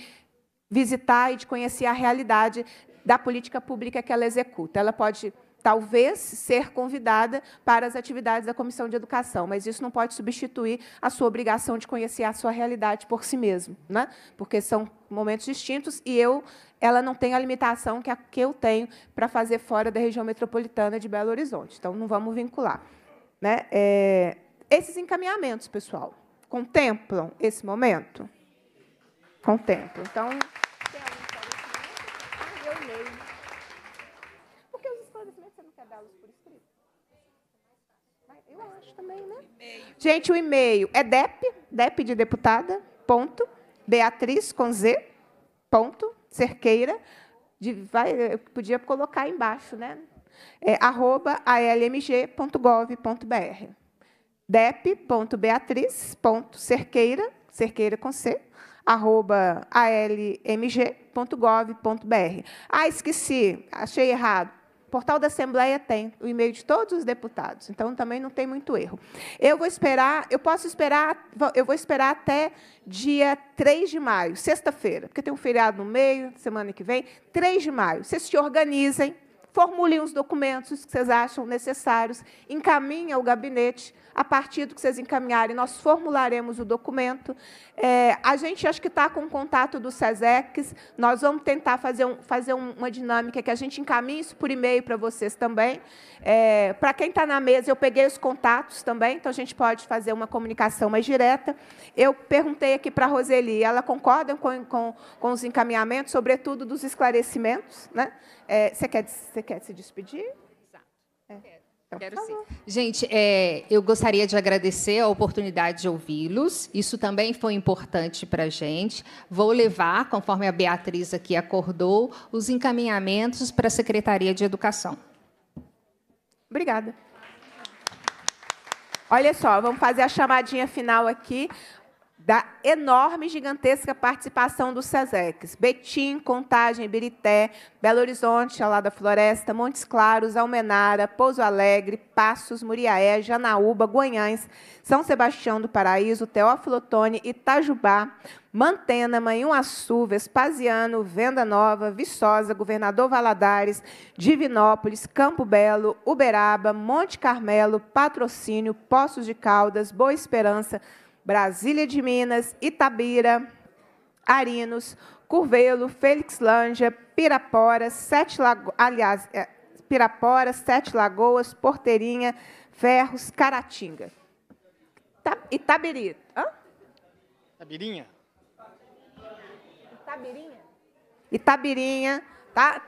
visitar e de conhecer a realidade da política pública que ela executa. Ela pode talvez ser convidada para as atividades da Comissão de Educação, mas isso não pode substituir a sua obrigação de conhecer a sua realidade por si mesmo, né? porque são momentos distintos e eu, ela não tem a limitação que, a, que eu tenho para fazer fora da região metropolitana de Belo Horizonte. Então, não vamos vincular. Né? É, esses encaminhamentos, pessoal, contemplam esse momento? Contemplam. Então, e-mail. Porque os esclarecimentos você não quer dá-los por escrito? Também, né? Gente, o e-mail é dep, dep de deputada, ponto, beatriz com z, ponto, cerqueira, de, vai, eu podia colocar embaixo, né? É, arroba almg.gov.br. dep.beatriz.cerqueira, cerqueira com C, arroba almg.gov.br. Ah, esqueci, achei errado. Portal da Assembleia tem o e-mail de todos os deputados, então também não tem muito erro. Eu vou esperar, eu posso esperar, eu vou esperar até dia 3 de maio, sexta-feira, porque tem um feriado no meio, semana que vem, 3 de maio. Vocês se organizem, formulem os documentos que vocês acham necessários, encaminhem ao gabinete, a partir do que vocês encaminharem, nós formularemos o documento. É, a gente acho que está com o contato do SESEX, nós vamos tentar fazer, um, fazer uma dinâmica que a gente encaminhe isso por e-mail para vocês também. É, para quem está na mesa, eu peguei os contatos também, então a gente pode fazer uma comunicação mais direta. Eu perguntei aqui para a Roseli, ela concorda com, com, com os encaminhamentos, sobretudo dos esclarecimentos. Né? É, você, quer, você quer se despedir? Exato. É. Então, Quero sim. Gente, é, eu gostaria de agradecer a oportunidade de ouvi-los. Isso também foi importante para a gente. Vou levar, conforme a Beatriz aqui acordou, os encaminhamentos para a Secretaria de Educação. Obrigada. Olha só, vamos fazer a chamadinha final aqui da enorme, gigantesca participação dos SESECs. Betim, Contagem, Birité, Belo Horizonte, lado da Floresta, Montes Claros, Almenara, Pouso Alegre, Passos, Muriaé, Janaúba, Guanhães, São Sebastião do Paraíso, Teófilo Otoni, Itajubá, Mantena, Manhuaçu, Vespasiano, Venda Nova, Viçosa, Governador Valadares, Divinópolis, Campo Belo, Uberaba, Monte Carmelo, Patrocínio, Poços de Caldas, Boa Esperança, Brasília de Minas, Itabira, Arinos, Curvelo, Félix Lanja, Pirapora, Sete Lago... aliás, é, Pirapora, Sete Lagoas, Porteirinha, Ferros, Caratinga. Itabiri. Hã? Itabirinha? Itabirinha. Itabirinha, tá?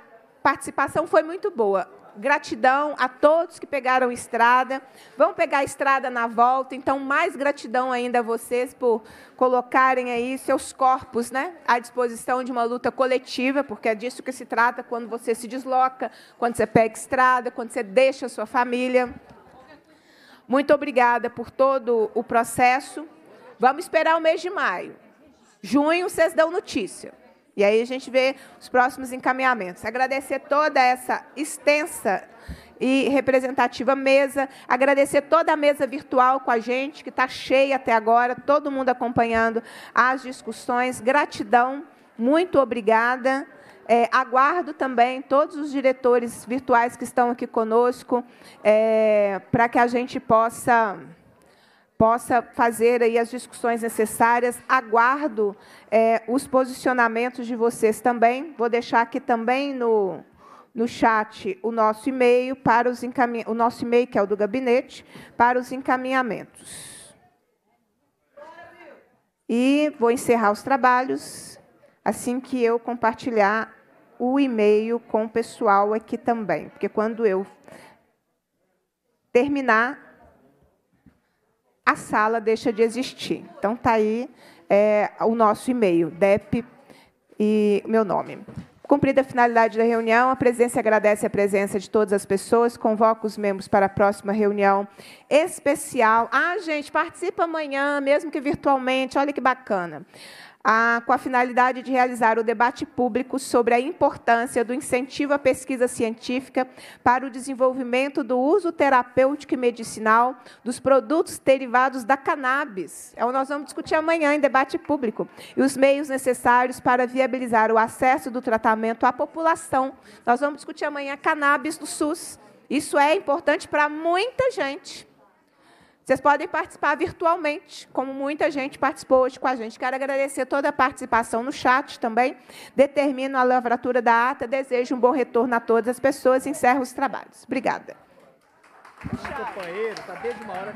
Participação foi muito boa gratidão a todos que pegaram estrada. Vão pegar estrada na volta, então mais gratidão ainda a vocês por colocarem aí seus corpos, né, à disposição de uma luta coletiva, porque é disso que se trata quando você se desloca, quando você pega estrada, quando você deixa a sua família. Muito obrigada por todo o processo. Vamos esperar o mês de maio. Junho vocês dão notícia. E aí a gente vê os próximos encaminhamentos. Agradecer toda essa extensa e representativa mesa, agradecer toda a mesa virtual com a gente, que está cheia até agora, todo mundo acompanhando as discussões. Gratidão, muito obrigada. É, aguardo também todos os diretores virtuais que estão aqui conosco, é, para que a gente possa possa fazer aí as discussões necessárias. Aguardo é, os posicionamentos de vocês também. Vou deixar aqui também no, no chat o nosso e-mail para os o nosso e-mail que é o do gabinete para os encaminhamentos. E vou encerrar os trabalhos assim que eu compartilhar o e-mail com o pessoal aqui também, porque quando eu terminar a sala deixa de existir. Então, está aí é, o nosso e-mail, DEP e meu nome. Cumprida a finalidade da reunião, a presidência agradece a presença de todas as pessoas, convoca os membros para a próxima reunião especial. Ah, gente, participa amanhã, mesmo que virtualmente, olha que bacana com a finalidade de realizar o debate público sobre a importância do incentivo à pesquisa científica para o desenvolvimento do uso terapêutico e medicinal dos produtos derivados da cannabis. É o que nós vamos discutir amanhã em debate público. E os meios necessários para viabilizar o acesso do tratamento à população. Nós vamos discutir amanhã cannabis do SUS. Isso é importante para muita gente. Vocês podem participar virtualmente, como muita gente participou hoje com a gente. Quero agradecer toda a participação no chat também. Determino a lavratura da ata. Desejo um bom retorno a todas as pessoas. Encerro os trabalhos. Obrigada. Companheiro, tá desde uma hora.